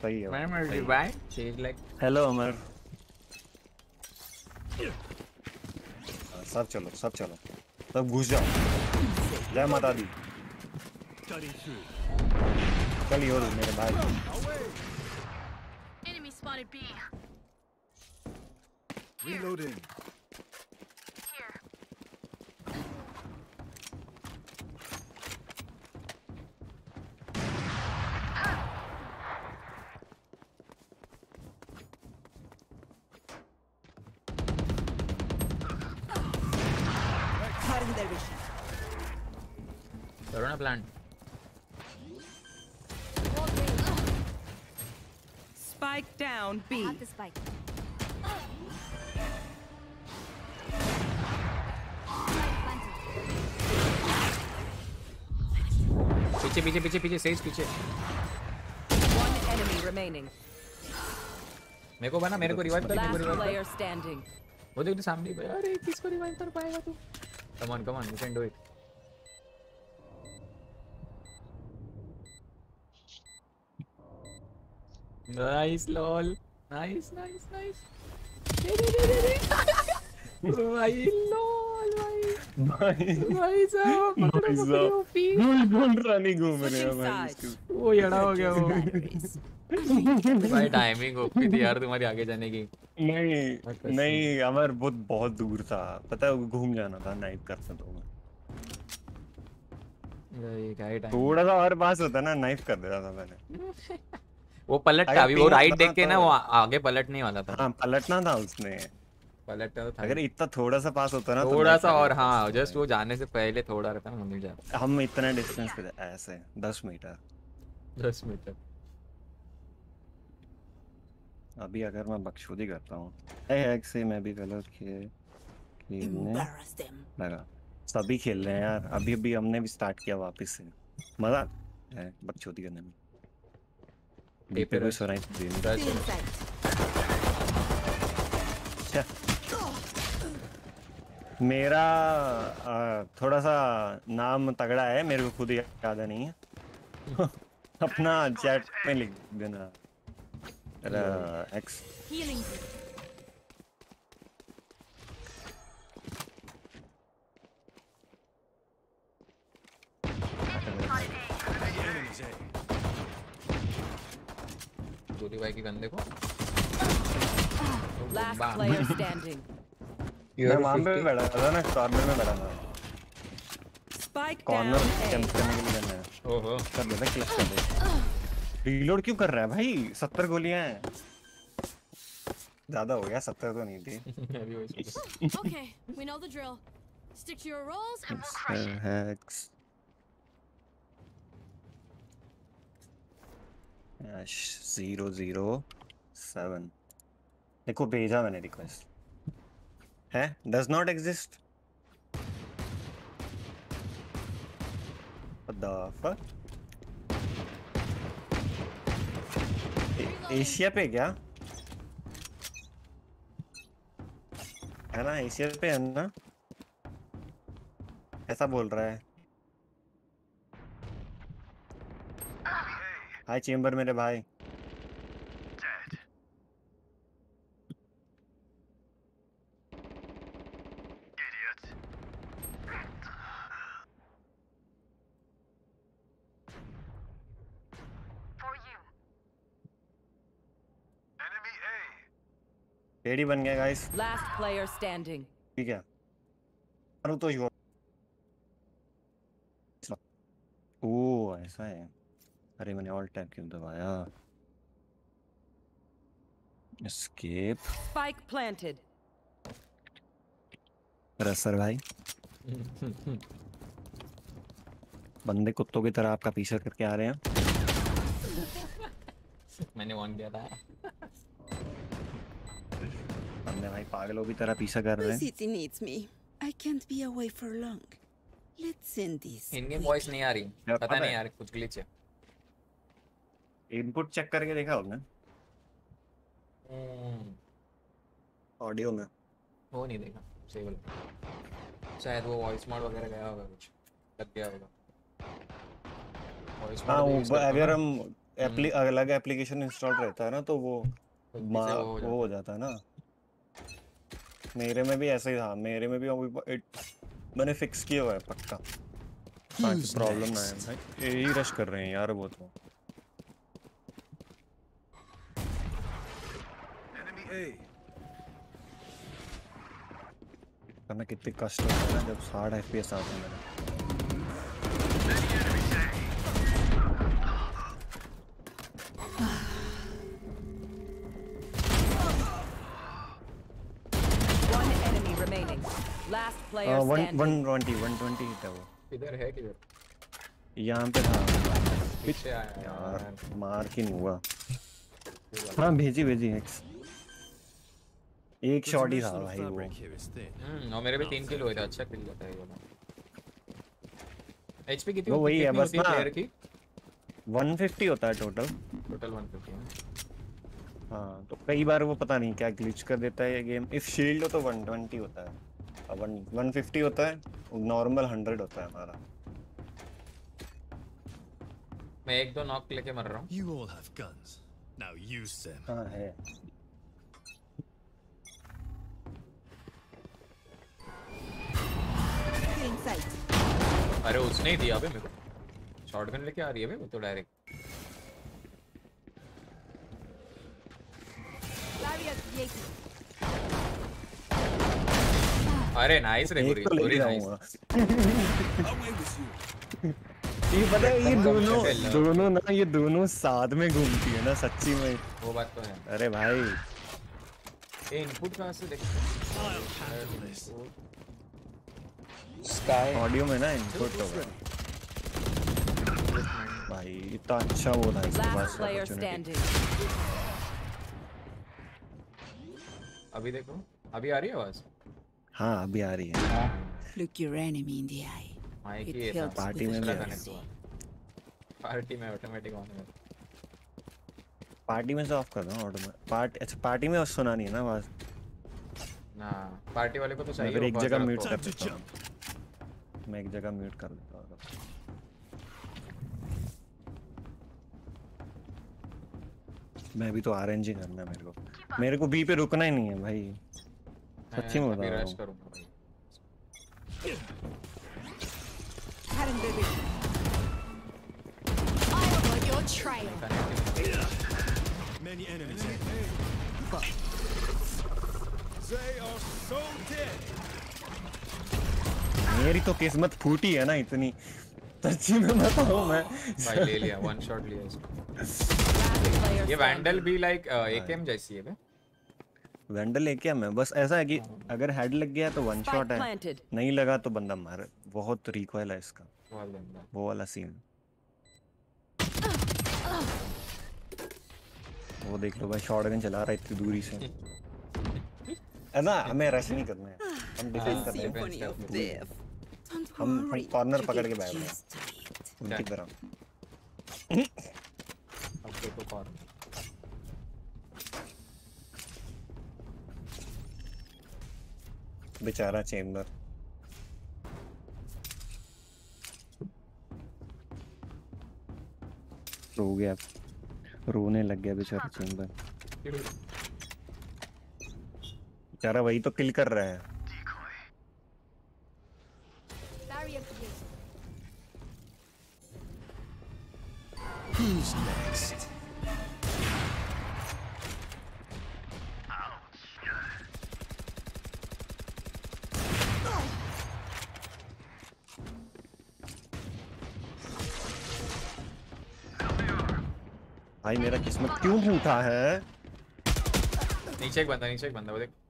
सही है मैं मर्ज़ी bye change like hello Amar सब चलो सब चलो। सब घुस जाओ। जय माता दी। चल योरू मेरे भाई। Enemy spotted B. Reloading. Cutting their vision. करो ना plan Spike down B. Have the spike. पीछे पीछे पीछे पीछे सेज पीछे One enemy remaining. मेरे को बना मेरे को रिवाइव कर मेरे को Last रिवाइव player standing. वो देख तो सामने ही भाई अरे किसको रिवाइव कर पाएगा तू come on come on you can do it nice lol nice nice nice भाई लॉल भाई भाई भाई साहब भाई पकड़ो साहब पकड़ो पी गोल गोल रानी घूम रहे हैं भाई वो यड़ा हो गया वो भाई टाइमिंग ओपी थी यार तुम्हारी आगे जाने की। नहीं नहीं अमर बहुत बहुत दूर था। पता है घूम जाना था नाइट करता तो मैं। ही थोड़ा सा और पास होता ना नाइफ कर देता था मैंने। [LAUGHS] वो पलट अगर अभी वो राइट देख के ना तो- वो आगे पलटने वाला था। हाँ पलटना था उसने। पलट तो था। अगर इतना थोड़ा सा पास होता ना तो थोड़ा सा और हाँ जस्ट वो जाने से पहले थोड़ा रहता ना मिल जाता हम इतना डिस्टेंस पे ऐसे दस मीटर। दस मीटर। अभी अगर मैं बकचोदी करता हूँ। एक से मैं भी गलत खेल खेलने। लगा। सभी खेल रहे हैं यार। अभी अभी हमने भी स्टार्ट किया वापस से। मज़ा है बकचोदी करने में। बी पे कोई सुनाई दे नहीं Still अच्छा मेरा आ, थोड़ा सा नाम तगड़ा है मेरे को खुद याद नहीं है। [LAUGHS] अपना चैट में लिख देना। एक्स. दूरी भाई की गन देखो। standing. [LAUGHS] मैं वहाँ पे बैठा था ना कॉर्नर में बैठा था। Down कॉर्नर कैंप करने के लिए है। ओहो। कर देता क्लच कर दे रीलोड क्यों कर रहा है भाई? सत्तर गोलियाँ हैं। ज़्यादा हो गया सत्तर तो नहीं थी। [LAUGHS] अभी वही सोच Okay, we know the drill. Stick to your roles and we'll crush it. Hacks zero zero seven देखो, भेजा मैंने रिक्वेस्ट है? डज नॉट एग्जिस्ट एशिया पे क्या? है ना एशिया पे है ना? ऐसा बोल रहा है। हाय चेंबर मेरे भाई। रेडी बन गया गाइस लास्ट प्लेयर स्टैंडिंग ठीक है। करो तो ही हो। ओ ऐसा है। अरे मैंने ऑल टैब क्यों दबाया एस्केप Spike planted. रसर भाई [LAUGHS] बंदे कुत्तों की तरह आपका पीछा करके आ रहे हैं। [LAUGHS] मैंने ऑन किया था। बंदे भाई पागलों की तरह पीछा कर रहे हैं। City needs me. I can't be away for long. Let's end this. In game voice नहीं आ रही। पता पता नहीं यार कुछ ग्लिच है। इनपुट चेक करके देखा होगा। ऑडियो में। वो नहीं देखा सही बोला। शायद वो वॉइस मोड वगैरह गया होगा कुछ लग गया होगा। वॉइस हाँ मोड वो अगर हम एप्ली अलग एप्लीकेशन इंस्टॉल रहता है ना तो वो वो हो जाता है ना। मेरे में भी ऐसा ही था मेरे में भी अभी it- मैंने फिक्स किया हुआ है पक्का। ताकि प्रॉब्लम ना आए यही रश कर रहे हैं यार वो तो। करना कितने कष्ट होता है जब साठ एफ़ पी एस आते हैं मेरे। One. Last player one standing. One twenty one twenty hit है वो। किधर है किधर यहाँ पे था। पीछे आया यार मार की नहीं हुआ? हाँ भेजी भेजी एक एक शॉट ही था भाई वो। हम्म और मेरे भी तीन किल हुए थे अच्छा किल जाता है ये वाला। एचपी कितनी होती- वही है बस ना प्लेयर की? 150 होता है टोटल टोटल 150 है हाँ तो कई बार वो पता नहीं क्या ग्लिच कर देता है ये गेम इफ़ शील्ड हो तो 120 होता है। अब 150 होता है नॉर्मल 100 होता है हमारा। मैं एक दो नॉक लेके मर रहा हूँ। You all have guns. Now use them. हाँ है। अरे उसने ही दिया मेरे को। शॉटगन लेके आ रही है बे वो तो डायरेक्ट अरे नाइस रे गुरी तो गुरी नाइस [LAUGHS] ये पता है ये दोनों दोनों ना ये दोनों साथ में घूमती है ना सच्ची में। वो बात तो है। अरे भाई। ये इनपुट कहाँ से देख स्काई ऑडियो में ना इनपुट होगा। भाई इतना अच्छा वो था इसके पास. अभी देखो। अभी आ रही है आवाज़? हाँ अभी आ रही है। Look your enemy in the eye. Mic It ही था helps पार्टी में भी कनेक्ट हुआ पार्टी में ऑटोमेटिक ऑन है। पार्टी में से ऑफ़ कर दो ऑटो में। पार्ट अच्छा पार्टी में सुना नहीं है ना आवाज़? ना पार्टी वाले को तो चाहिए फिर एक जगह म्यूट। कर देता हूँ। मैं एक जगह म्यूट कर देता हूँ मैं भी तो आरएनजी करना है मेरे को। मेरे को बी पे रुकना ही नहीं है भाई। सच्ची में बता रहा हूँ। करूँगा भाई Karen baby. I'm on your trail. Many enemies. They are so dead. मेरी तो किस्मत फूटी है ना इतनी। सच्ची में बताऊँ मैं। भाई ले लिया वन शॉट लिया इसको। ये वैंडल भी लाइक एकेएम जैसी है बे वेंडल लेके आ मैं बस ऐसा है कि अगर हेड लग गया तो वन शॉट है। नहीं लगा तो बंदा मार। बहुत रिकॉइल है इसका। वो वाला सीन वो देख लो भाई शॉटगन चला रहा है इतनी दूरी से। [LAUGHS] है ना हमें रश नहीं करना है हम डिफेंड करना Symphony है हम कॉर्नर पकड़ के बैठ रहे. हैं उनकी तरह अब देखो कौन बेचारा चेंबर रो गया। रोने लग गया बेचारा चेंबर बेचारा वही तो किल कर रहा है। भाई मेरा किस्मत क्यों फूटा है? नीचे एक बंदा नीचे एक बंदा वो देख।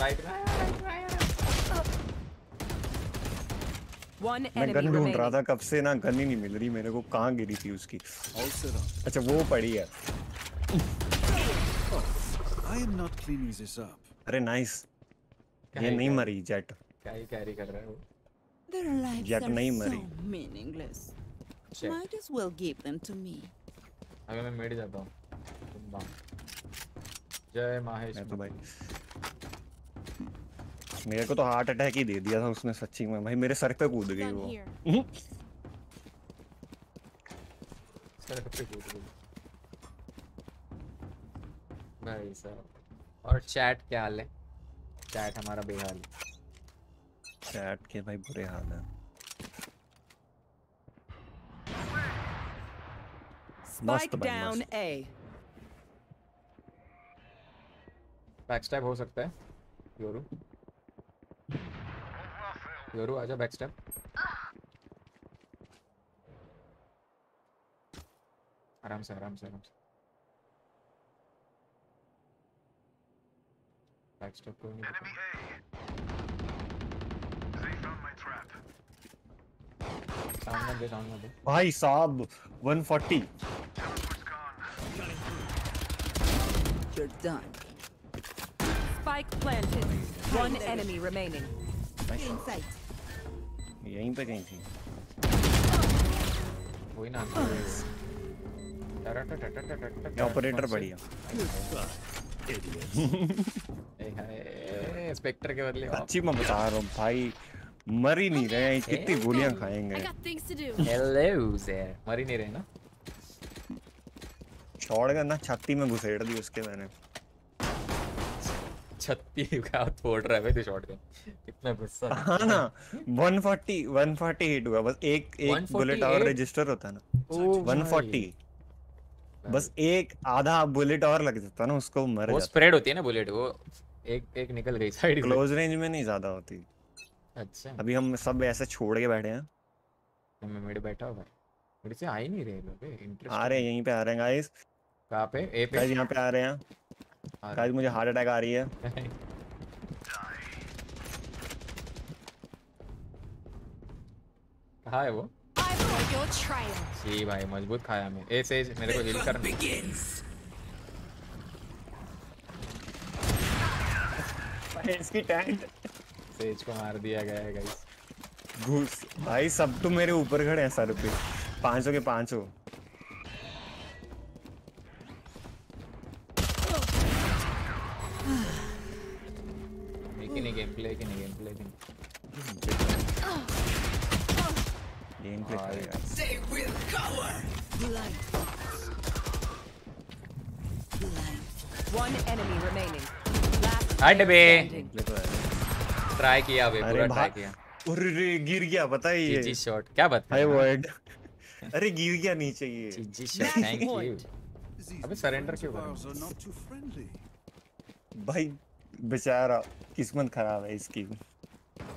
राइट मैं गन ढूंढ रहा था कब से ना गन ही नहीं मिल रही मेरे को कहाँ गिरी थी उसकी। अच्छा वो पड़ी है। I am not cleaning this up. अरे नाइस ये नहीं मरी जेट क्या ही कैरी कर रहा है? वो Jet नहीं so मरी. Might as well give them to me. अगर मैं मिड जाता हूँ तुम बाम जय माहेश मैं तो भाई मेरे को तो हार्ट अटैक ही दे दिया था उसने सच्ची में। भाई मेरे सर पे कूद गई वो। सर पे कूद गई। भाई साहब और चैट क्या हाल है? चैट हमारा बेहाल चैट के भाई बुरे हाल है। मस्त भाई मस्त। A. बैकस्टैप हो सकता है योरू योरू आजा बैकस्टैप आराम से आराम से आराम से बैकस्टैप कोई नहीं साउंड दे भाई साहब 140 You're done. Spike planted. One enemy remaining. In sight. यहीं पे कहीं थी वही ना ऑपरेटर बढ़िया स्पेक्टर के बदले अच्छी मैं बता रहा हूँ भाई मर ही नहीं रहे हैं कितनी गोलियाँ खाएँगे हेलो ज़ेर मर ही नहीं रहे ना शॉटगन ना छाती में घुसेड़ दी उसके मैंने छत्ती [LAUGHS] का फोड़ रहा है भाई तू शॉटगन इतना गुस्सा। हाँ ना 140 140 हिट हुआ। बस एक एक बुलेट और रजिस्टर होता ना। 140 बस एक आधा बुलेट और लग जाता ना उसको मर वो स्प्रेड होती है ना बुलेट वो एक एक निकल गई साइड क्लोज रेंज में नहीं ज़्यादा होती। अच्छा। अभी हम सब ऐसे छोड़ के बैठे हैं। तो मैं मेरे बैठा हुआ मेरे से आ ही नहीं रहे लोग इंटरेस्ट आ रहे हैं यहीं पे आ रहे हैं गाइस कहाँ पे? ए पे? गाइस यहाँ पे आ रहे हैं। गाइस मुझे हार्ट अटैक आ रही है। [LAUGHS] कहाँ है वो? जी भाई मज़बूत खाया मैं ए सेज मेरे को हील कर इसकी टैंक सेज को मार दिया गया है गाइस घुस भाई सब तो मेरे ऊपर खड़े हैं सर पे। पाँचों के पाँचों प्ले कि नहीं गेम प्ले कि गेम प्ले हट बे. प्ले तो ट्राई किया बे पूरा ट्राई किया। अरे गिर गया पता है ये। जीजी शॉट क्या बात है? वर्ड अरे गिर गया नीचे ये। जीजी शॉट थैंक यू अबे सरेंडर क्यों कर. भाई बेचारा किस्मत खराब है इसकी।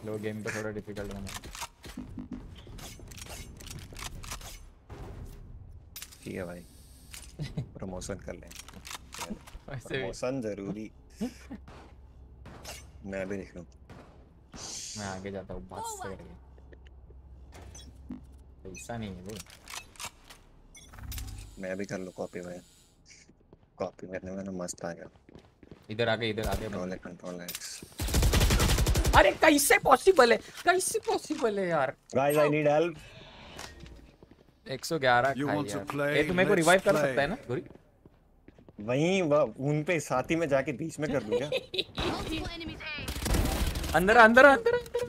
लो गेम पे थोड़ा डिफ़िकल्ट बना ठीक है भाई। प्रमोशन कर लें। प्रमोशन ज़रूरी। मैं भी देख लूँ। मैं आगे जाता हूँ बस से पैसा नहीं है वो। मैं भी कर लूँ कॉपी भाई। कॉपी करने में ना मस्त आ गया। इधर आगे इधर आगे। कंट्रोल कंट्रोल एक्स अरे कैसे पॉसिबल है? कैसे पॉसिबल है यार? Guys I need help 111 You खाई want to यार। play? मेरे को रिवाइव कर सकता है ना गुरी? वहीं उन पे साथी में जाके बीच में कर दूँ क्या. अंदर [LAUGHS] अंदर आ, अंदर अंदर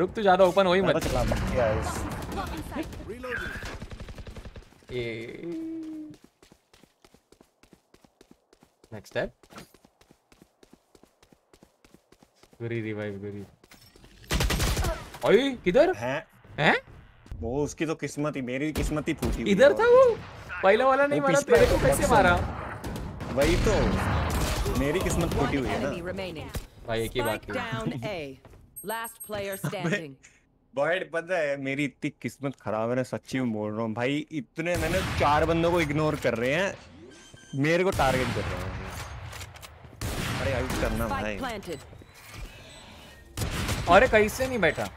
रुक तू ज़्यादा ओपन हो ही मत। चला गाइस ए। Next step Guri revive Guri ओए किधर? हैं? हैं? वो उसकी तो किस्मत ही मेरी किस्मत ही फूटी हुई इधर है। था वो? पहला वाला नहीं वो मारा पिछला तेरे को है, कैसे कब से? मारा? वही तो मेरी किस्मत फूटी हुई है ना. भाई एक ही Spike है। down A. Last player [LAUGHS] standing. बॉयड पता है मेरी इतनी किस्मत खराब है ना सच्ची में बोल रहा हूँ। भाई इतने मैंने चार बंदों को इग्नोर कर रहे हैं मेरे को टारगेट कर रहे हैं। अरे करना भाई. अरे कैसे नहीं बैठा।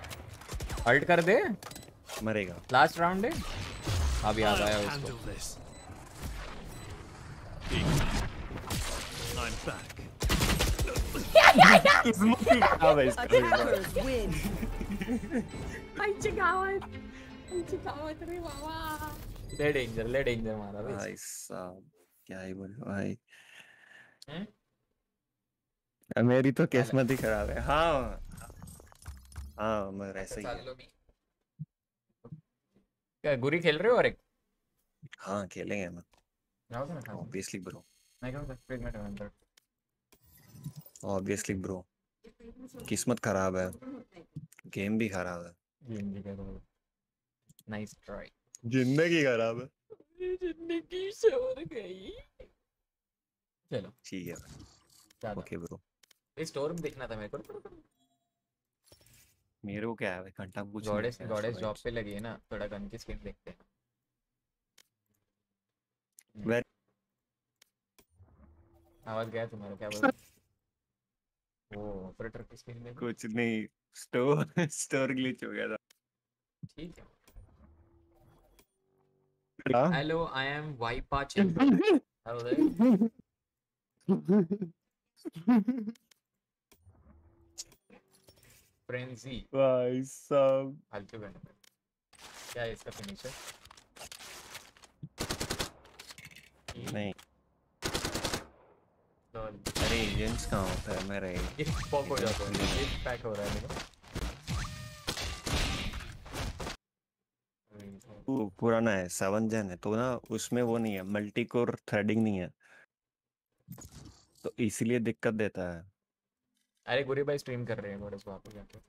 अल्ट कर दे। मरेगा। लास्ट राउंड है। अभी याद आया उसको। I'm back. [LAUGHS] Attackers win. [LAUGHS] ले डेंजर ले डेंजर मारा भाई। भाई साहब क्या ही बोले भाई। हम्म? मेरी तो किस्मत ही खराब है। हाँ। हाँ मैं ऐसे ही में। क्या गुरी खेल रहे हो और एक? हाँ खेलेंगे हम? ऑब्वियसली ब्रो मैं कहूँ फिर मैं टमाटर ऑब्वियसली ब्रो किस्मत खराब है। गेम भी खराब है। नाइस ट्राई ज़िंदगी खराब है। ज़िंदगी छोड़ गई। चलो। ठीक है। ओके ब्रो स्टोर में देखना था मेरे को। मेरे को क्या है भाई घंटा कुछ नहीं गॉडेस गॉडेस जॉब पे लगी है ना थोड़ा गन की स्किन देखते हैं। Where- आवाज़ गया तुम्हारा क्या बोल वो ऑपरेटर की स्किन में कुछ नहीं स्टोर स्टोर ग्लिच हो गया था। ठीक है? Hello I am Viper champion hello there Frenzy भाई साहब फालतू गाना क्या है इसका फिनिशर नहीं अरे एजेंट्स कहाँ होता है मेरा ये पॉप हो जाता है ये पैक हो रहा है मेरा वो पुराना है सेवन जेन है तो ना उसमें वो नहीं है मल्टी कोर थ्रेडिंग नहीं है तो इसलिए दिक्कत देता है अरे गुरी भाई स्ट्रीम कर रहे हैं गॉडेस वहाँ पे जाके।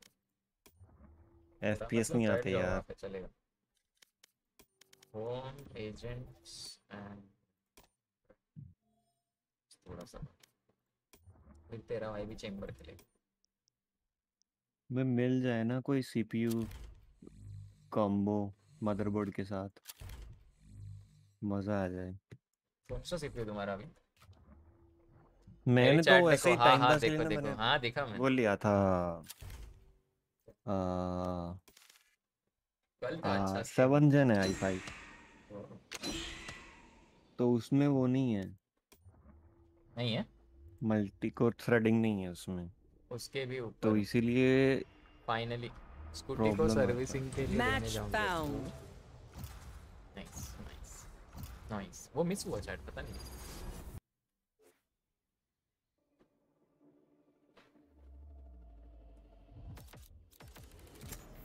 एफपीएस नहीं आते यार। पे चलेगा। होम एजेंट्स एंड थोड़ा सा। फिर तेरा भाई भी चेंबर खेलेगा मैं मिल जाए ना कोई सीपीयू कॉम्बो मदरबोर्ड के साथ मज़ा आ जाए। कौन सा सीपीयू तुम्हारा अभी? मैंने तो ऐसे ही हाँ, टाइम हाँ, पास के लिए देखो, देखो, हाँ, देखा मैंने। वो लिया था। आ, कल तो अच्छा सेवन जेन है आई फाइव। तो उसमें वो नहीं है। नहीं है? मल्टी कोर थ्रेडिंग नहीं है उसमें। उसके भी ऊपर तो इसीलिए फाइनली स्कूटी को। सर्विसिंग के लिए लेने जाऊँगा। नाइस नाइस नाइस वो मिस हुआ चैट पता नहीं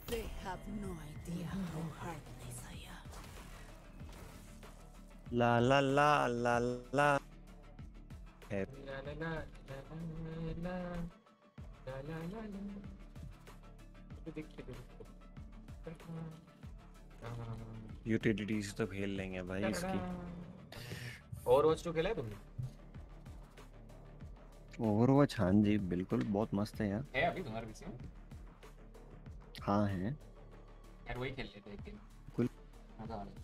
They have no idea how hard this I am. ला ला ला ला ला ला ला ला ला ला ला ला ला ला यूटिलिटीज तो खेल लेंगे भाई इसकी। ओवरवॉच 2 खेला है तुमने? ओवरवॉच हाँ जी बिल्कुल बहुत मस्त है यार। है अभी तुम्हारे पीछे? हाँ है। यार वही खेल लेते हैं कुल मज़ा आ रहा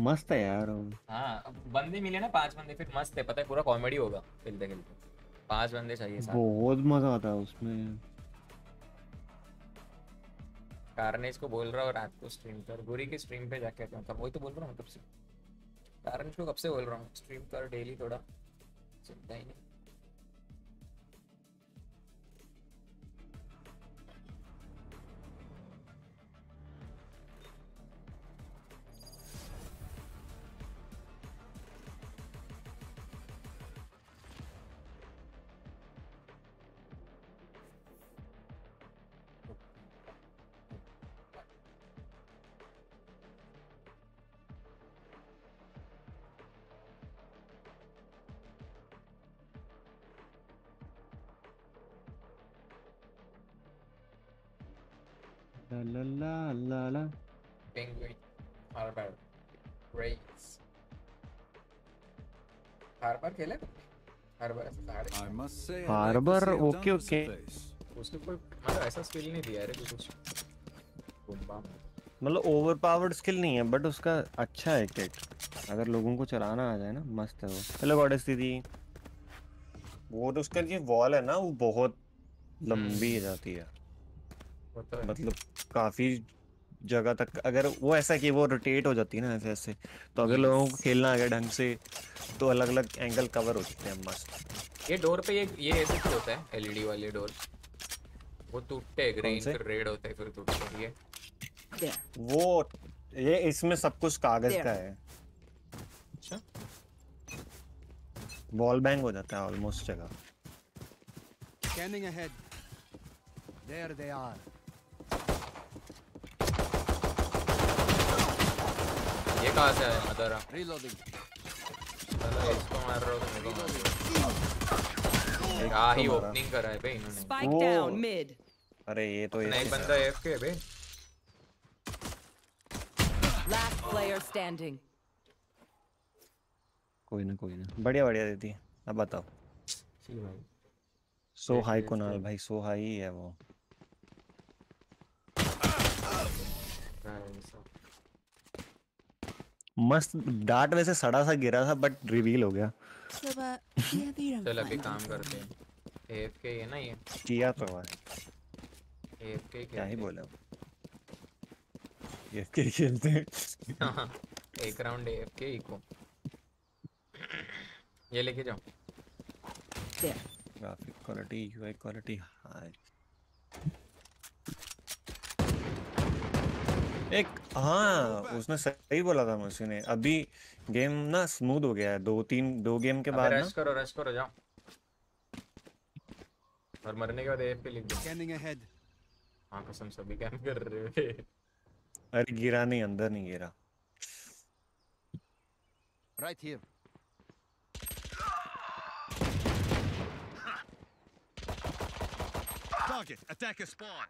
मस्त है यार। हाँ बंदे मिले ना पाँच बंदे फिर मस्त है पता है पूरा कॉमेडी होगा खेलते खेलते पाँच बंदे चाहिए साथ बहुत मज़ा आता है उसमें कार्नेज को बोल रहा हूँ रात को स्ट्रीम कर गुरी की स्ट्रीम पे जाके मतलब वही तो बोल रहा हूँ कब से कार्नेज को कब से बोल रहा हूँ स्ट्रीम कर डेली थोड़ा सुनता ही नहीं Dungeons okay. place. उसने कोई मतलब ऐसा स्किल नहीं दिया है रे कुछ मतलब ओवर पावर्ड स्किल नहीं है बट उसका अच्छा है किट अगर लोगों को चलाना आ जाए ना मस्त है वो। हेलो गॉडेस दीदी। वो तो उसका जो वॉल है ना वो बहुत लंबी हो जाती है। वो तो है। मतलब काफ़ी जगह तक अगर वो ऐसा कि वो रोटेट हो जाती है ना ऐसे ऐसे तो अगर लोगों को खेलना आ गया ढंग से तो अलग अलग एंगल कवर हो जाते हैं मस्त। ये डोर पे ये ये ऐसे क्यों होता है? एलईडी वाले डोर। वो टूटते हैं ग्रीन से? फिर रेड होता है फिर टूटते हैं ये। वो ये इसमें सब कुछ कागज़ का है। अच्छा। वॉल बैंग हो जाता है ऑलमोस्ट जगह। Scanning ahead. There they are. ये कहाँ से आया? अदरा Reloading. चलो इसको मार रहा हो तो मेरे को क्या ही तो ओपनिंग करा है बे इन्होंने। Spike Whoa. down mid. अरे ये तो ये एक बंदा एफके है बे Last player standing. कोई ना कोई ना। बढ़िया बढ़िया देती है अब बताओ। जी भाई। सो हाई कुणाल भाई? सो हाई है वो। है? मस्त डार्ट वैसे सड़ा सा गिरा था बट रिवील हो गया। चल अभी काम करते हैं। एफके है ना ये? किया तो है। एफके क्या ही बोले? ये के खेलते हैं। हाँ, एक राउंड एफके इको ये लेके जाओ. Graphic quality UI quality high एक हाँ उसने सही बोला था मुझसे ने अभी गेम ना स्मूथ हो गया है दो तीन दो गेम के बाद ना रश करो रश करो जाओ और मरने के बाद एफके लिख दो Scanning ahead. हाँ कसम सभी कैम कर रहे हो अरे गिरा नहीं अंदर नहीं गिरा Right here. Target. Attacker spawn.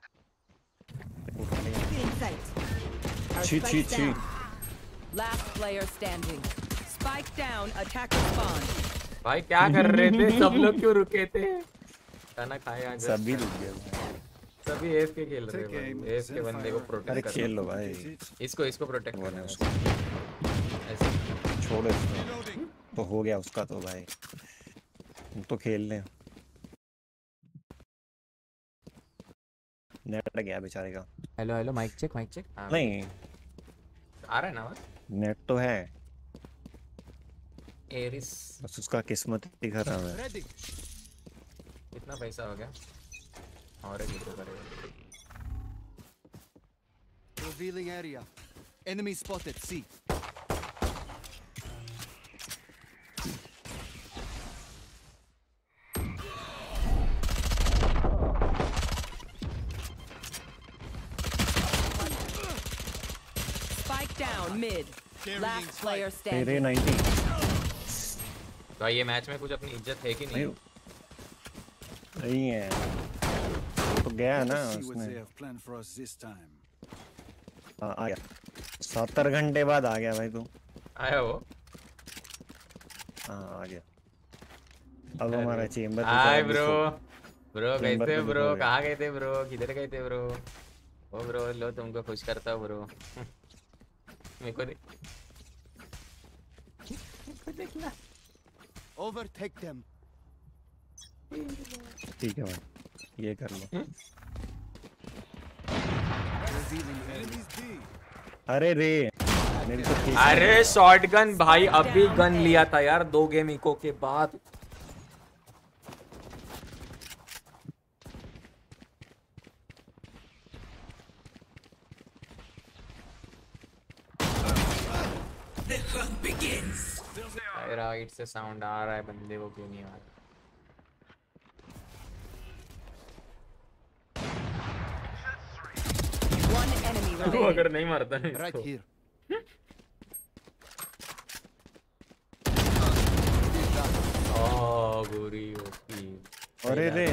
Feeling spike's छी down. Last player standing. Spike down. Attacker spawn. भाई क्या कर रहे थे? सब लोग क्यों रुके थे? खाना खाए आज सभी रुक गए। सभी एफके खेल रहे हैं भाई। एफके बंदे को प्रोटेक्ट कर खेल लो भाई। इसको इसको प्रोटेक्ट करना है। उसको। ऐसे। छोड़ो इसको। तो हो गया उसका तो भाई। तो खेल लें नेट गया बेचारे का। Hello hello mic check mic check. नहीं। आ रहा है ना नेट तो है। एरिस। बस उसका किस्मत ही खराब है। कितना पैसा हो गया। और एक तो करेगा। Revealing area. Enemy spotted. C. down mid. Last player तेरे standing. 90 भाई ये मैच में कुछ अपनी इज़्ज़त है कि नहीं? नहीं। है। वो तो गया ना उसने. हाँ, आ गया। सत्तर घंटे बाद आ गया भाई तू। आया वो। हाँ आ गया। अब हमारा चेंबर हाय ब्रो। ब्रो कैसे ब्रो। कहाँ गए थे ब्रो? किधर गए थे ब्रो? ओ ब्रो लो तुमको खुश करता हूँ ब्रो। मेरे को दे मेरे को देखना Overtake them. ठीक है भाई ये कर लो। अरे रे तो अरे शॉटगन भाई अभी गन लिया था यार दो गेम इको के बाद। राइट से साउंड आ रहा है बंदे को क्यों नहीं आ रहा? [LAUGHS] वो अगर नहीं मारता Right इसको। गोरी ओपी अरे रे।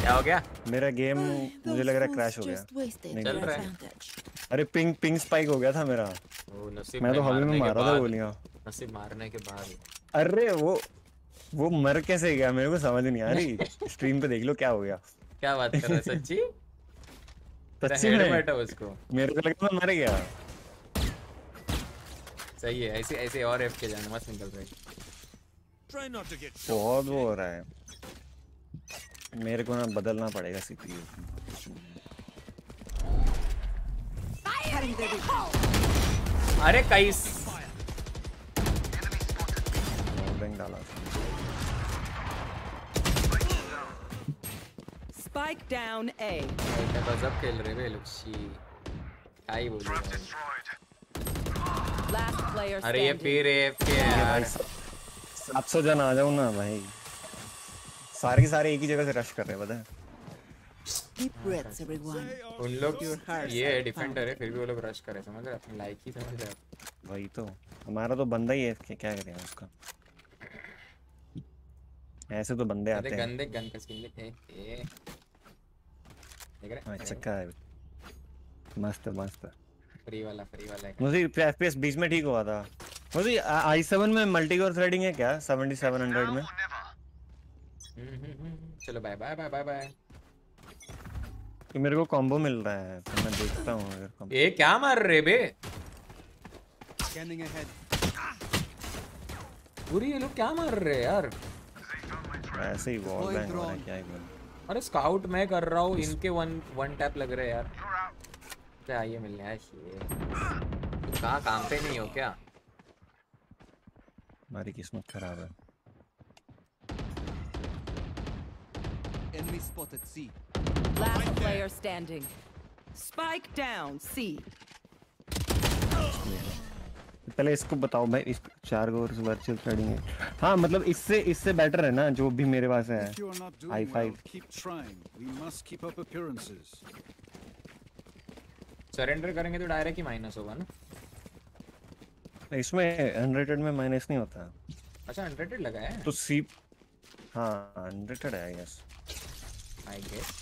क्या हो गया? मेरा गेम मुझे लग रहा है क्रैश हो गया। चल रहा है। अरे पिंग पिंग स्पाइक हो गया था मेरा। वो नसीब मैं तो हवा में मारा था गोलियाँ। नसीब मारने के बाद अरे वो वो मर कैसे गया? मेरे को समझ नहीं आ रही। स्ट्रीम पे देख लो क्या हो गया। क्या बात कर रहा [LAUGHS] है सच्ची? सच्ची में? बैठा उसको। मेरे को लगा मर गया। सही है ऐसे ऐसे और एफ़ के जाना मस्त निकल रहा। Try not to get बहुत वो हो रहा है। मेरे को ना बदलना पड़ेगा सीपीयू। अरे Spike down A. मैं गजब खेल रहे वे लोग शी क्या ही बोलूँ भाई। Last player अरे ये standing. फिर एफ़ के है यार सात सौ जन आ जाओ ना भाई सारे के सारे एक ही जगह से रश कर रहे हैं पता है Deep breaths, everyone. उन लोग ये डिफेंडर है फिर भी वो लोग रश करे समझ रहे अपने लाइक ही समझ रहे वही तो। हमारा तो बंदा ही है क्या क्या करें उसका? ऐसे तो बंदे आते हैं। गंदे गन का स्किन लेते ए। देख रहे अच्छा क्या है। मस्त मस्त फ्री वाला फ्री वाला है। मुझे एफपीएस बीच में ठीक हुआ था। मुझे में मल्टी कोर थ्रेडिंग है क्या? सेवेंटी सेवन हंड्रेड में? हम्म, हम्म, हम्म, चलो bye bye bye bye bye कि मेरे को कॉम्बो मिल रहा है तो मैं देखता हूँ अगर combo- ये क्या मार रहे बे. पूरी ये लोग क्या मार रहे हैं यार? ऐसे ही वॉल बैंग हो रहा है क्या ही बोलूँ। अरे स्काउट मैं कर रहा हूँ इनके वन वन टैप लग रहे हैं यार। क्या आइए मिलने आए? कहाँ काम पे नहीं हो क्या? हमारी किस्मत खराब है। Enemy spotted C. Last player standing. Spike down C. पहले इसको बताओ भाई इस चार गोर वर्चुअल थ्रेडिंग है हाँ मतलब इससे इससे बेटर है ना जो भी मेरे पास है I five keep trying. We must keep up appearances. Surrender करेंगे तो डायरेक्ट ही माइनस होगा ना इसमें अनरेटेड में माइनस नहीं होता अच्छा हंड्रेड लगा है तो सी हाँ अनरेटेड है I guess I guess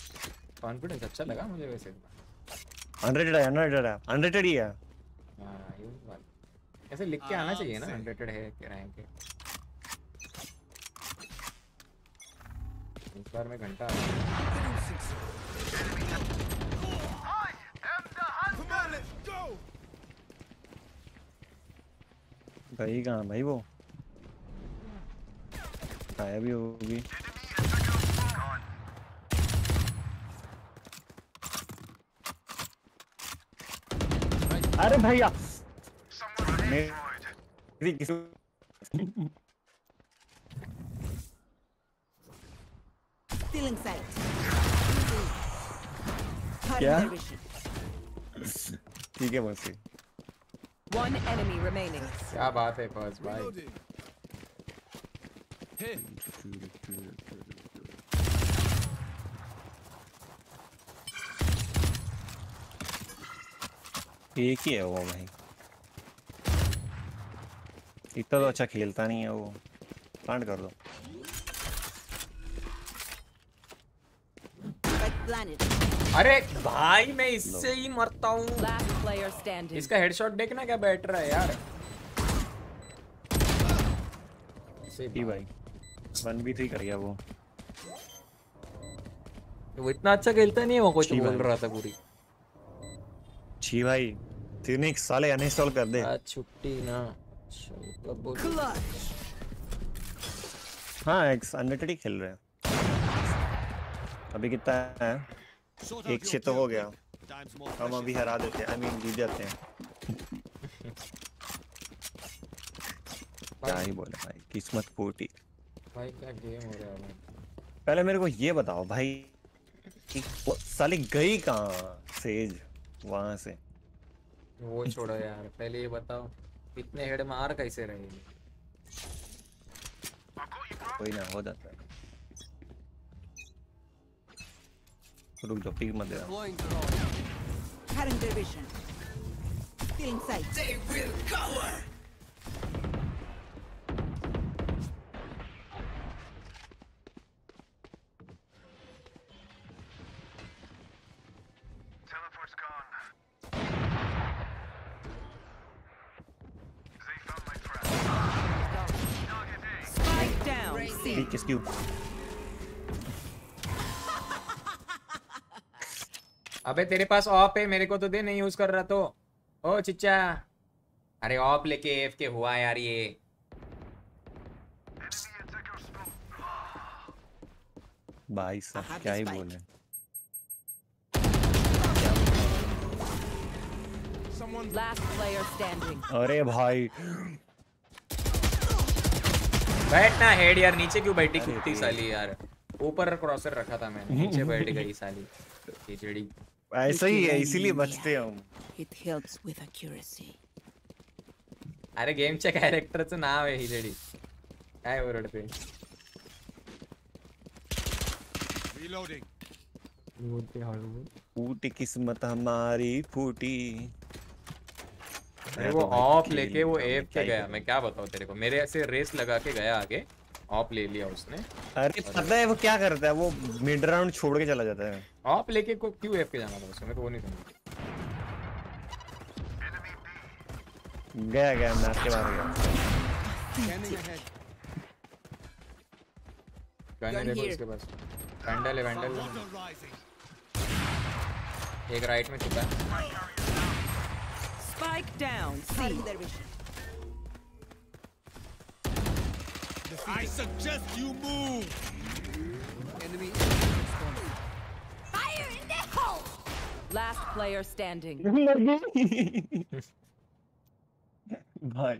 confidence अच्छा लगा मुझे वैसे अनरेटेड है अनरेटेड है। अनरेटेड ही है। हाँ ये बात। ऐसे लिख के आना चाहिए ना हंड्रेड है क्या रैंक है। इस बार में घंटा। गई कहाँ भाई वो? गायब भी होगी। अरे भैया मेरी किसी Stealing sight. क्या? Cutting their vision. ठीक है बस One enemy remaining. क्या बात है फर्स्ट भाई Reloading. एक ही है वो भाई। इतना तो अच्छा खेलता नहीं है वो। प्लांट कर दो। अरे भाई मैं इससे ही मरता हूँ. इसका हेडशॉट देखना क्या बैठ रहा है यार। भाई वन बी थ्री कर गया वो। वो इतना अच्छा खेलता नहीं है वो कुछ बोल रहा था पूरी। छी भाई। फिनिक्स साले अनइंस्टॉल कर दे। आज छुट्टी ना। चल, बोल। हाँ एक्स अनरेटेड ही खेल रहे हैं। अभी कितना है? एक छह तो हो गया। हम अभी हरा देते हैं आई मीन जीत जाते हैं। क्या ही बोले भाई किस्मत फूटी। भाई क्या गेम हो रहा है पहले मेरे को ये बताओ भाई कि साले गई कहाँ? सेज वहाँ से। वो छोड़ो यार पहले ये बताओ कितने हेड मार कैसे रहे कोई ना हो जाता है। रुक जाओ पिक मत दे current division. Feeling sight they will ये किसकी अबे तेरे पास ऑप है मेरे को तो दे नहीं यूज़ कर रहा तो। ओ चिच्चा। अरे ऑप लेके एफ़ के हुआ यार ये। भाई साहब क्या ही बोले। Last player standing. अरे भाई बैठ ना हेड यार नीचे क्यों बैठी कुत्ती साली यार? ऊपर क्रॉसर रखा था मैंने नीचे बैठ गई [LAUGHS] साली। खिचड़ी ऐसा ही है इसीलिए बचते हम। It helps with accuracy. अरे गेमच्या कॅरेक्टरचं नाव आहे हिजडी काय ओरडते हळू. फूटी किस्मत हमारी फूटी. अरे वो ऑफ़ लेके वो एफ़ के गया मैं क्या बताऊँ तेरे को? मेरे ऐसे रेस लगा के गया आगे ऑफ़ ले लिया उसने। अरे पता है वो क्या करता है वो मिड राउंड छोड़ के चला जाता है। ऑफ़ लेके को क्यों एफ़ के जाना था उसको? मैं तो वो नहीं समझ गया गया मैं आपके बाहर गया। गन है उसके पास। वैंडल है वैंडल एक राइट में छुपा है। Spike down. C. I suggest you move. Enemy. Fire in the hole! Last player standing. भाई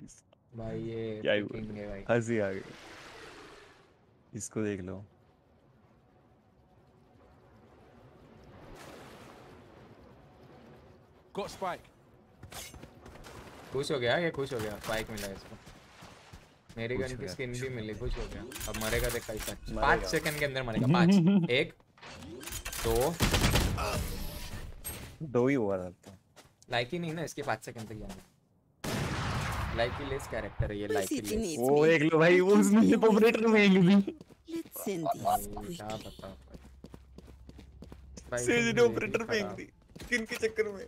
भाई ये क्या ही king है भाई हंसी आ गई इसको देख लो Got spike. खुश हो गया ये खुश हो गया। स्पाइक मिला इसको। मेरी गन की स्किन भी मिली खुश हो गया। अब मरेगा देख कैसा मरेगा। पाँच सेकंड के अंदर मरेगा पाँच। [LAUGHS] एक दो। दो ही हुआ था तो। लाइक ही नहीं ना इसके पाँच सेकंड तक जाना लाइक ही लेस कैरेक्टर है ये लाइक ही लेस वो एक लो भाई वो उसने ऑपरेटर में एक ली Let's send this भाई, क्या. बताओ सेज ने ऑपरेटर फेंक दी। स्किन के चक्कर में।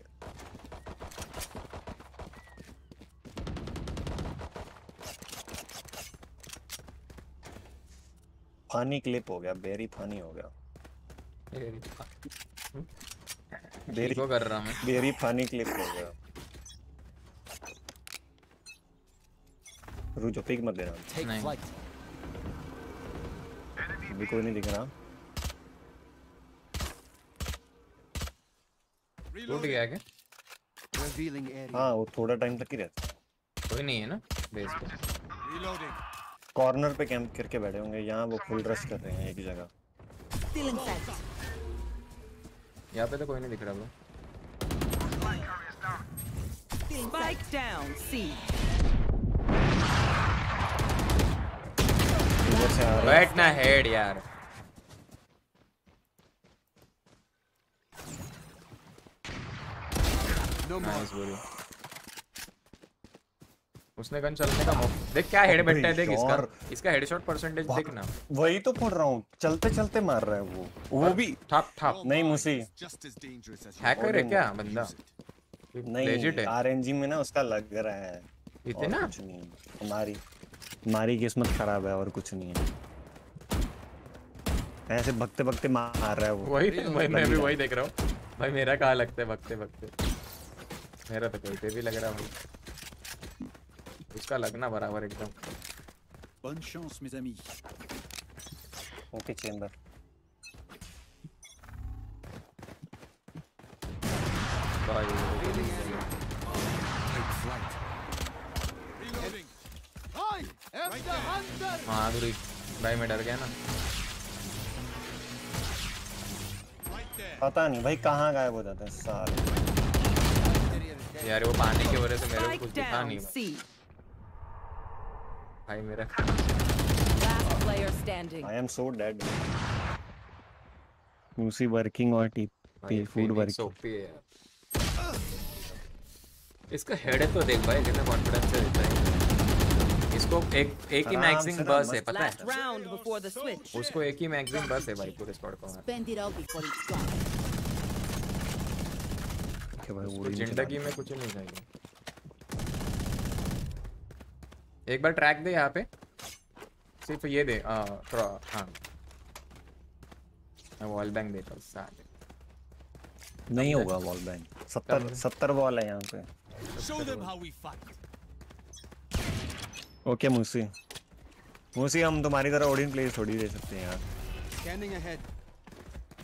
फनी क्लिप हो गया वेरी फनी हो गया। वेरी को कर रहा मैं। वेरी फनी क्लिप हो गया। रुजो पिक मत देना। नहीं। अभी कोई नहीं दिख रहा। टूट गया क्या? हाँ वो थोड़ा टाइम तक ही रहता है। कोई नहीं है ना बेस पे. कॉर्नर पे कैंप करके बैठे होंगे यहाँ वो फुल रश कर रहे हैं एक जगह. यहाँ पे तो कोई नहीं दिख रहा से हैं। बैठना हेड यार। No more. नाइस बोली। उसने गन चलने का मौका देख क्या हेड बैठा है देख इसका। इसका हेडशॉट परसेंटेज देख ना। वही तो पढ़ रहा हूँ चलते चलते मार रहा है वो। वो भी ठप ठप नहीं मुसी. हैकर है क्या बंदा? नहीं आरएनजी में ना उसका लग रहा है। इतना? कुछ नहीं। हमारी हमारी किस्मत खराब है और कुछ नहीं है। ऐसे भगते भगते मार रहा है वो। वही मैं मैं भी वही देख रहा हूँ। भाई मेरा कहाँ लगता है वक्ते वक्ते मेरा तो कोई पे भी लग रहा है। भाई उसका लगना बराबर एकदम। बन शांस मेज अमी ओके तो चेंबर हाँ, भाई मैं डर गया ना। पता नहीं भाई कहाँ गए हो जाता है सारे। यार वो पानी की वजह से मेरे को कुछ दिखा नहीं। भाई मेरा। Last player standing. I am so dead Musi working और टी भाई फ़ूड वर्किंग OP है यार। इसका हेड है तो देख भाई कितना कॉन्फिडेंस से देता है। इसको एक एक ही मैगजीन बस है पता है. उसको एक ही मैगजीन बस है भाई पूरे स्क्वाड को भाई वो ज़िंदगी में कुछ नहीं चाहिए। एक बार ट्रैक दे यहाँ पे। सिर्फ़ ये दे आ, थोड़ा हाँ। मैं वॉल बैंक देता हूँ नहीं होगा वॉल बैंक सत्तर सत्तर वॉल है यहाँ पे. ओके मूसी मूसी हम तुम्हारी तरह ओडिन प्लेस थोड़ी दे सकते हैं यार Scanning ahead.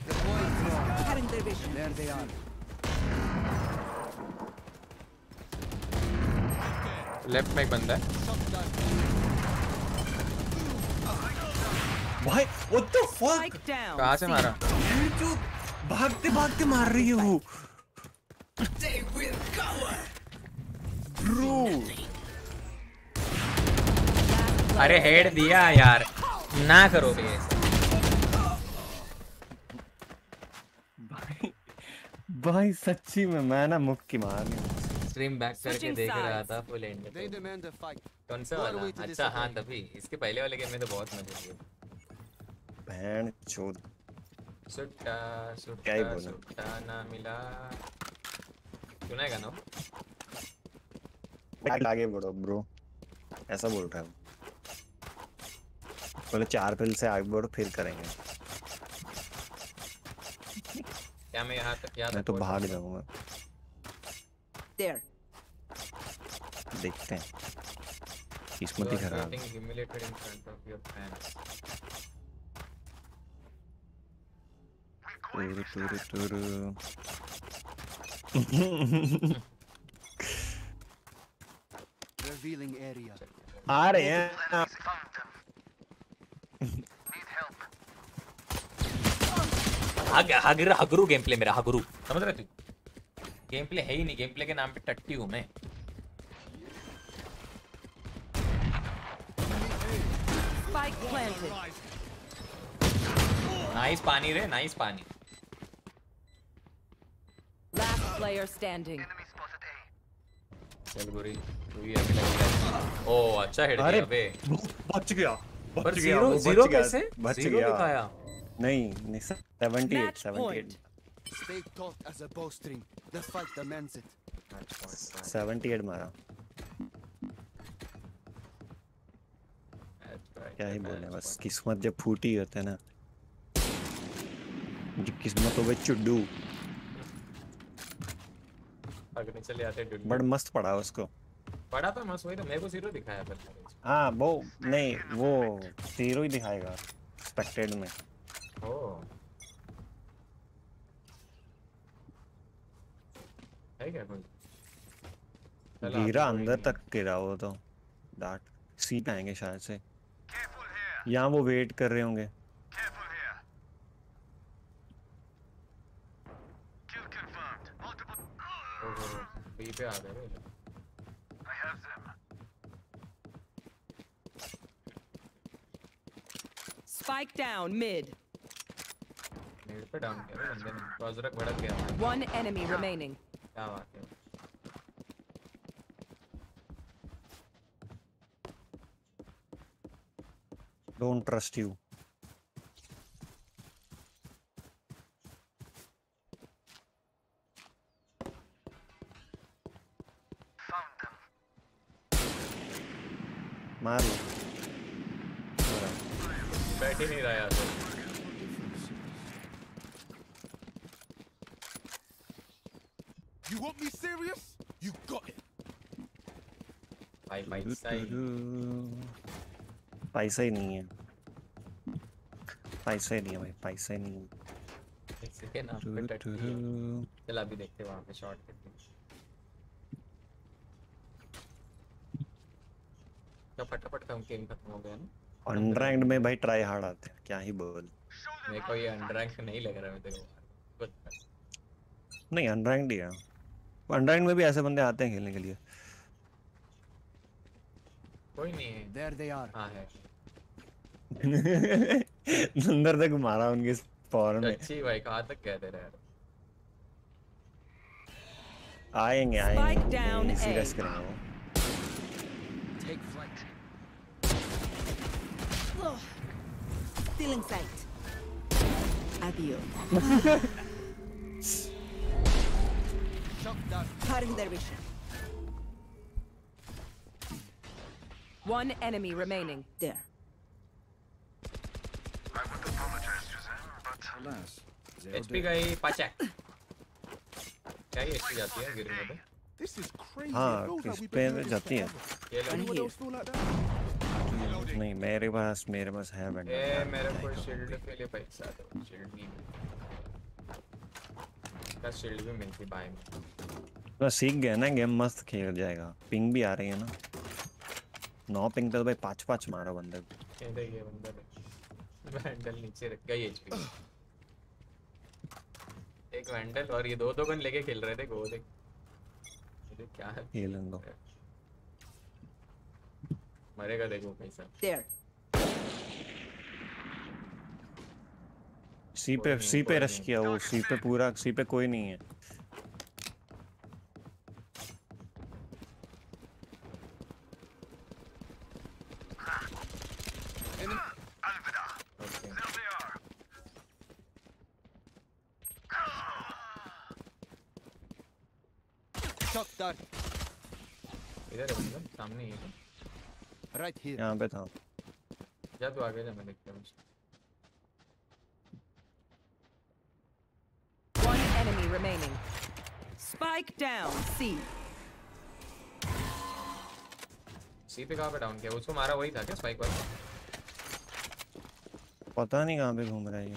Deploying drone. Cutting their vision. There they are. Left में एक बंदा है। भाई व्हाट द फक कहाँ से मारा? भागते भागते मार रही है। वो ब्रो अरे हेड दिया यार। ना करो ऐसा भाई भाई सच्ची में मैं ना मुक्की मारनी स्ट्रीम बैक करके देख रहा था फुल एंड fight. कौन सा वाला? अच्छा हाँ तभी। इसके पहले वाले गेम में तो बहुत मज़े किए। बहन चोद। सुट्टा सुट्टा सुट्टा ना मिला। सुनेगा ना? आगे बढ़ो ब्रो ऐसा बोल रहा है। पहले चार पिल से आगे बढ़ो फिर करेंगे। क्या मैं यहाँ तक याद मैं तो भाग जाऊँगा। there. देखते हैं। किस्मत ही। खराब तुरु तुरु तुरु रिवीलिंग एरिया आ रहे हैं। हग हगर हगरू गेम प्ले मेरा हगरू। समझ रहे तू गेम प्ले है ही नहीं गेम प्ले के नाम पे टट्टी हूँ मैं। नाइस पानी रे नाइस पानी। Last player standing. चल गोरी तू ही अभी लग रहा है ओ अच्छा हेड अरे दिया बे। बच गया बच गया ज़ीरो ज़ीरो गया, कैसे? बच गया। दिखाया। नहीं नहीं 78 78 Stay taut as a bowstring. The fight demands it. 78 मारा। क्या ही बोले बस किस्मत जब फूटी होते ना। जो किस्मत हो गई चुड्डू। अगर चले आते डुड बड़ मस्त पड़ा उसको। पढ़ा था मस्त वही तो मेरे को ज़ीरो दिखाया पर हाँ वो नहीं वो ज़ीरो ही दिखाएगा एक्सपेक्टेड में। ओ। है क्या कोई? गिरा अंदर तक गिरा वो तो। डाट सीट आएँगे शायद से। यहाँ वो वेट कर रहे होंगे। बी पे आ गए Spike down mid. मिड पे डाउन किया बंदे ने। क्रॉसरक भड़क गया। One enemy remaining. क्या बात है? डोंट ट्रस्ट यू मार बैठ ही नहीं रहा यार। You want me serious? You got it. भाई भाई पैसा ही नहीं है। पैसा ही नहीं है भाई पैसा ही नहीं है। इसके नाम पे टट्टी चल अभी देखते हैं वहाँ पे शॉट करके क्या फटाफट कम गेम खत्म हो गया ना। अनरैंक्ड में भाई ट्राई हार्ड आते हैं क्या ही बोल। मेरे को ये अंडरैंक नहीं लग रहा है मेरे को। नहीं अनरैंक्ड ही है। अनरैंक्ड में भी ऐसे बंदे आते हैं खेलने के लिए कोई नहीं है There they are. हाँ है [LAUGHS] अंदर तक मारा उनके स्पॉन में अच्छी भाई कहाँ तक कहते रहे यार आएँगे आएँगे. रश करेंगे Take flight. Still in sight. Adios. [LAUGHS] [LAUGHS] Cutting their vision. One enemy remaining. There. I would apologize to them, but... Alas, HP is crazy. हाँ, क्रिस नहीं मेरे पास मेरे पास है ये मेरे को पैसा नहीं. का शील्ड भी मिलती बाय में सीख गया ना गेम मस्त खेल जाएगा। पिंग भी आ रही है ना। नौ पिंग तो भाई पाँच पाँच मारो बंदे को। ये देखिए बंदर वैंडल नीचे रख गई एचपी एक वैंडल और ये दो दो गन लेके खेल रहे थे वो देख। ये क्या है। खेलन दो मरेगा देखो कैसा। There. सी पे कोई नहीं, सी पे रश किया वो सी पे पूरा सी पे कोई नहीं है। इधर है सामने ही है। Right here. यहाँ पे था। जा तू आगे जा मैं देखता हूँ। Enemy remaining. Spike down. C. सी पे कहाँ पे डाउन किया उसको मारा वही था क्या स्पाइक वाला पता नहीं कहाँ पे घूम रहा है ये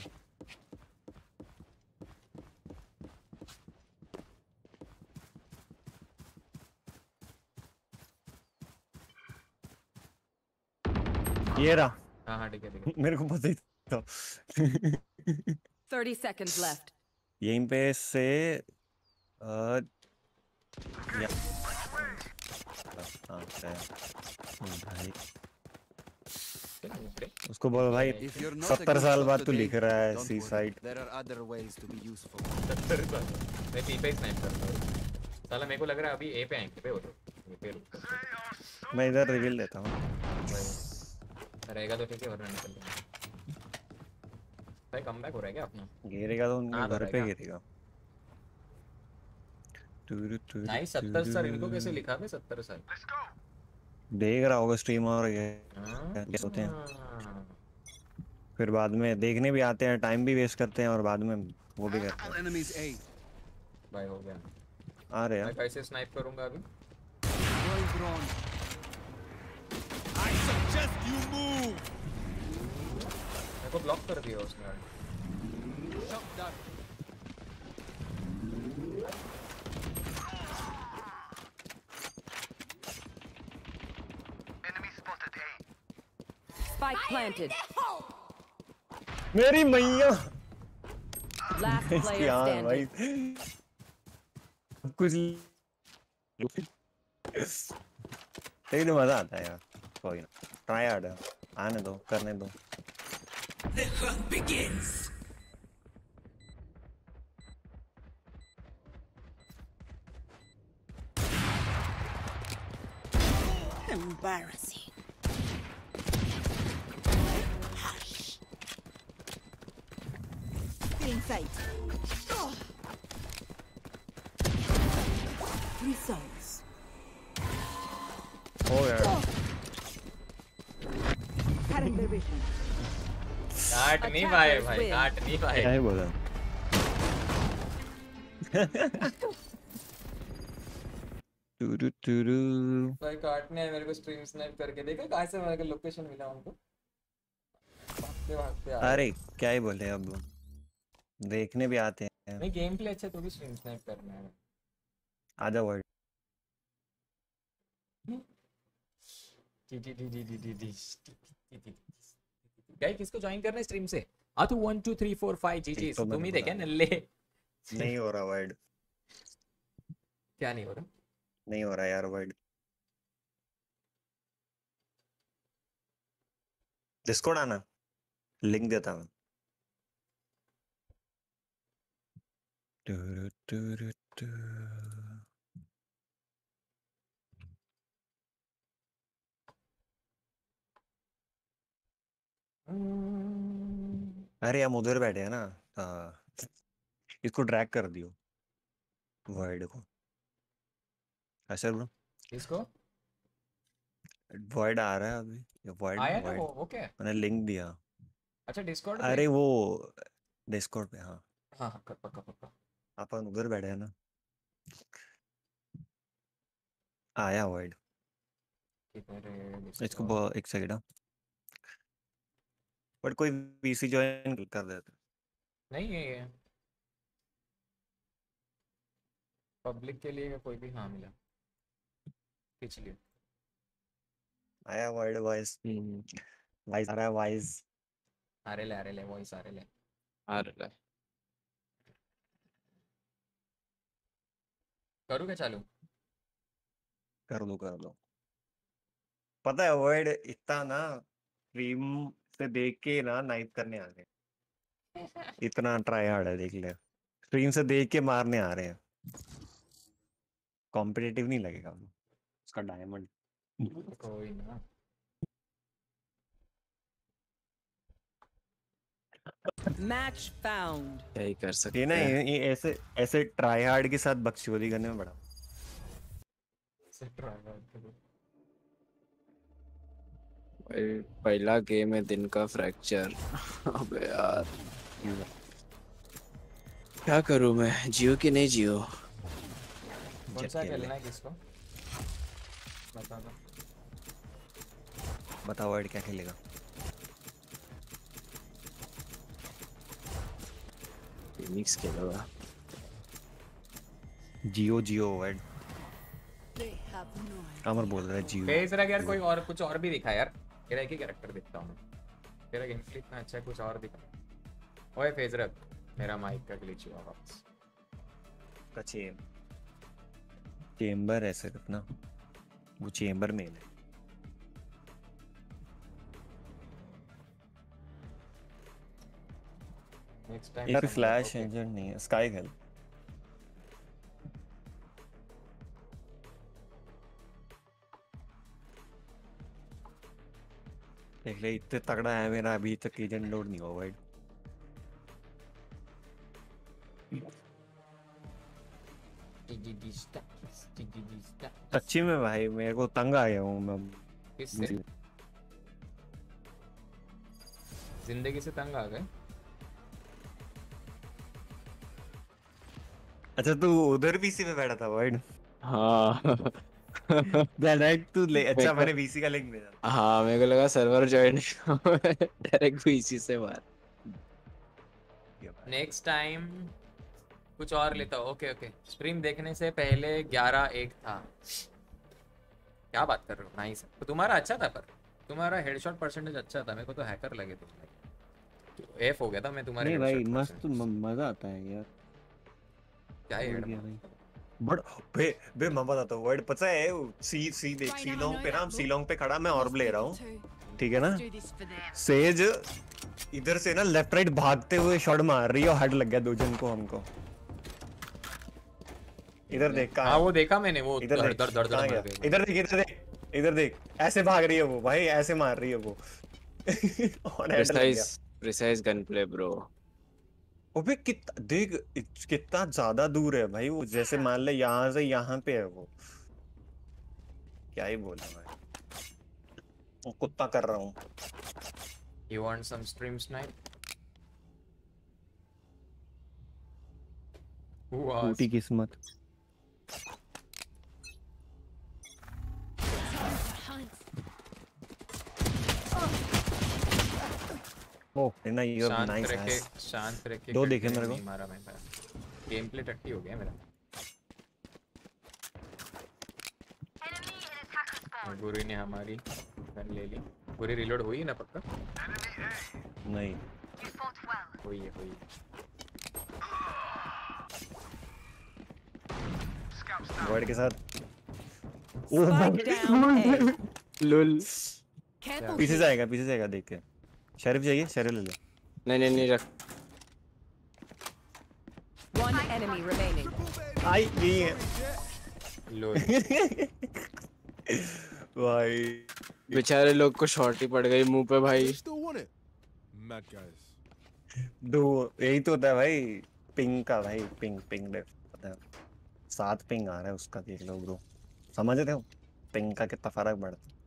ये रहा हाँ हाँ ठीक है ठीक है मेरे को पता ही था 30 seconds left. यहीं पे से या, हाँ, है। भाई उसको बोल भाई सत्तर साल बाद तू लिख रहा है सी साइड. सत्तर साल मैं सी पे ही स्नाइप करता हूँ साला मेरे को लग रहा है अभी ए पे आएँगे पे पे रुक मैं इधर रिवील देता हूँ रहेगा तो ठीक है वरना निकल जाएगा भाई कम बैक हो रहा है क्या अपना? गिरेगा तो उनके घर पे गिरेगा। टुरु, टुरु, नहीं सत्तर साल इनको कैसे लिखा है सत्तर साल देख रहा होगा स्ट्रीम और ये हाँ? कैसे होते हैं। हाँ। फिर बाद में देखने भी आते हैं टाइम भी वेस्ट करते हैं और बाद में वो भी करते हैं। भाई हो गया। आ रहे मैं हैं कैसे स्नाइप करूँगा अभी. I suggest you move. मेरे को ब्लॉक कर दिया उसने. Spike planted. मेरी मैया। [LAUGHS] Standing. भाई। कुछ लेकिन मज़ा आता है यार। कोई ना। ट्राई आने दो करने दो। The hunt begins! Embarrassing. Hush. Green sight. Three souls. Oh yeah. Oh. Current काट नहीं पाए भाई काट नहीं पाए क्या ही बोला टुरु टुरु भाई काटने है मेरे को स्ट्रीम स्नाइप करके देखा कहाँ से मेरे को लोकेशन मिला उनको भागते भागते आ अरे क्या ही बोले अब देखने भी आते हैं नहीं गेम प्ले अच्छा है, तो भी स्ट्रीम स्नाइप करना है आजा वर्ड गाइस किसको ज्वाइन करना है स्ट्रीम से? आ तो 1 2 3 4 5 जी जी तो तुम ही देखे नल्ले नहीं हो रहा वर्ड क्या नहीं हो रहा? नहीं हो रहा यार वर्ड डिस्कॉर्ड आना। लिंक देता हूँ। टुरु टुरु टु। अरे हम उधर बैठे हैं ना। हाँ। इसको ड्रैग कर दियो। वर्ड को अच्छा ब्रो किसको वर्ड आ रहा है अभी। वर्ड आया ना वो? क्या? मैंने लिंक दिया। अच्छा डिस्कॉर्ड अरे वो डिस्कॉर्ड पे हाँ। हाँ हाँ पक्का पक्का अपन उधर बैठे हैं ना। आया वर्ड इसको एक सेकंड बट कोई वीसी ज्वाइन कर देते नहीं है ये। पब्लिक के लिए कोई भी हाँ मिला। खींच लियो। आया वर्ड वॉइस वॉइस आ रहा है वॉइस आ रहे ले आ रहे ले वॉइस आ रहे ले। आ रहा है करूँ क्या चालू? कर दो कर दो। पता है वर्ड इतना ना स्ट्रीम से देख के ना नाइप करने आ रहे हैं। इतना ट्राई हार्ड है देख ले। स्ट्रीम से देख के मारने आ रहे हैं। कॉम्पिटिटिव नहीं लगेगा उसका डायमंड कोई ना। Match found. क्या ही कर सकते ये ना ये, ऐसे ऐसे ट्राई हार्ड के साथ बकचोदी करने में बड़ा। से try out करो। भाई पहला गेम है दिन का फ्रैक्चर [LAUGHS] अबे यार। क्या करूँ मैं? जियो कि नहीं जियो? कौन सा खेलना है किसको? बता दो। बता वर्ड क्या खेलेगा। फिनिक्स खेलेगा। जियो जियो वर्ड अमर बोल रहा है जियो। फेस रख यार कोई और कुछ और भी दिखा यार। तेरा एक ही कैरेक्टर दिखता हूँ। तेरा गेम प्ले इतना अच्छा है कुछ और दिखा। ओए फेस रख मेरा माइक का ग्लिच हुआ वापस। का चेम चेम्बर है वो चेम्बर में है। नेक्स्ट टाइम एक फ्लैश इंजन नहीं है। स्काई खेल देख ले इतने तगड़ा है मेरा अभी तक एजेंट लोड नहीं हुआ भाई। सच्ची में भाई मेरे को तंग आ गया हूँ मैं। ज़िंदगी से तंग आ गए? अच्छा तू उधर पीसी में बैठा था वाइड हाँ। डायरेक्ट तू ले अच्छा मैंने वीसी का लिंक भेजा। हाँ मेरे को लगा सर्वर ज्वाइन डायरेक्ट इसी से बात नेक्स्ट टाइम कुछ और लेता हूँ। ओके ओके स्ट्रीम देखने से पहले ग्यारह एक था। क्या बात कर रहे हो? नाइस तो तुम्हारा अच्छा था पर। तुम्हारा हेडशॉट परसेंटेज अच्छा था। मेरे को तो हैकर लगे तुम एफ़ हो गया था। मैं तुम्हारे नहीं भाई मस्त मज़ा आता है यार। क्या है हेड बड़ बे बे मैं बताता हूँ वर्ड पता है सी सी देख सी लॉन्ग पे ना सी लॉन्ग पे खड़ा मैं ऑर्ब ले रहा हूँ। ठीक है ना? सेज इधर से ना लेफ़्ट राइट भागते हुए शॉट मार रही है और हेड लग गया दो जन को हमको। इधर देख कहाँ? हाँ वो देखा मैंने वो इधर देख गया? इधर देख इधर देख इधर देख ऐसे भाग रही है वो भाई ऐसे मार रही है वो। [LAUGHS] और precise precise gun play bro अबे कितना देख कितना ज़्यादा दूर है भाई वो जैसे मान ले यहाँ से यहाँ पे है वो। क्या ही बोला मैं वो कुत्ता कर रहा हूँ। You want some stream snipe? Who asked? टूटी किस्मत ओह शांत रह के दो देखे मेरे को। मारा मैं गेम प्ले टट्टी हो गया मेरा। गुरी ने हमारी गन ले ली। गुरी रिलोड हुई ना पक्का? नहीं। हुई है हुई वर्ड के साथ. [LAUGHS] लुल। पीछे से आएगा पीछे से आएगा देख के। शरीफ जाइए शरीफ ले ले। नहीं नहीं नहीं रख। One enemy remaining. आई नहीं है। लोल भाई। बेचारे लोग को शॉर्ट ही पड़ गई मुँह पे भाई? दो यही तो होता है भाई। पिंग का भाई पिंग पिंग पता है। सात पिंग आ रहा है उसका देख लो ब्रो समझ रहे हो? पिंग का कितना फ़र्क पड़ता है।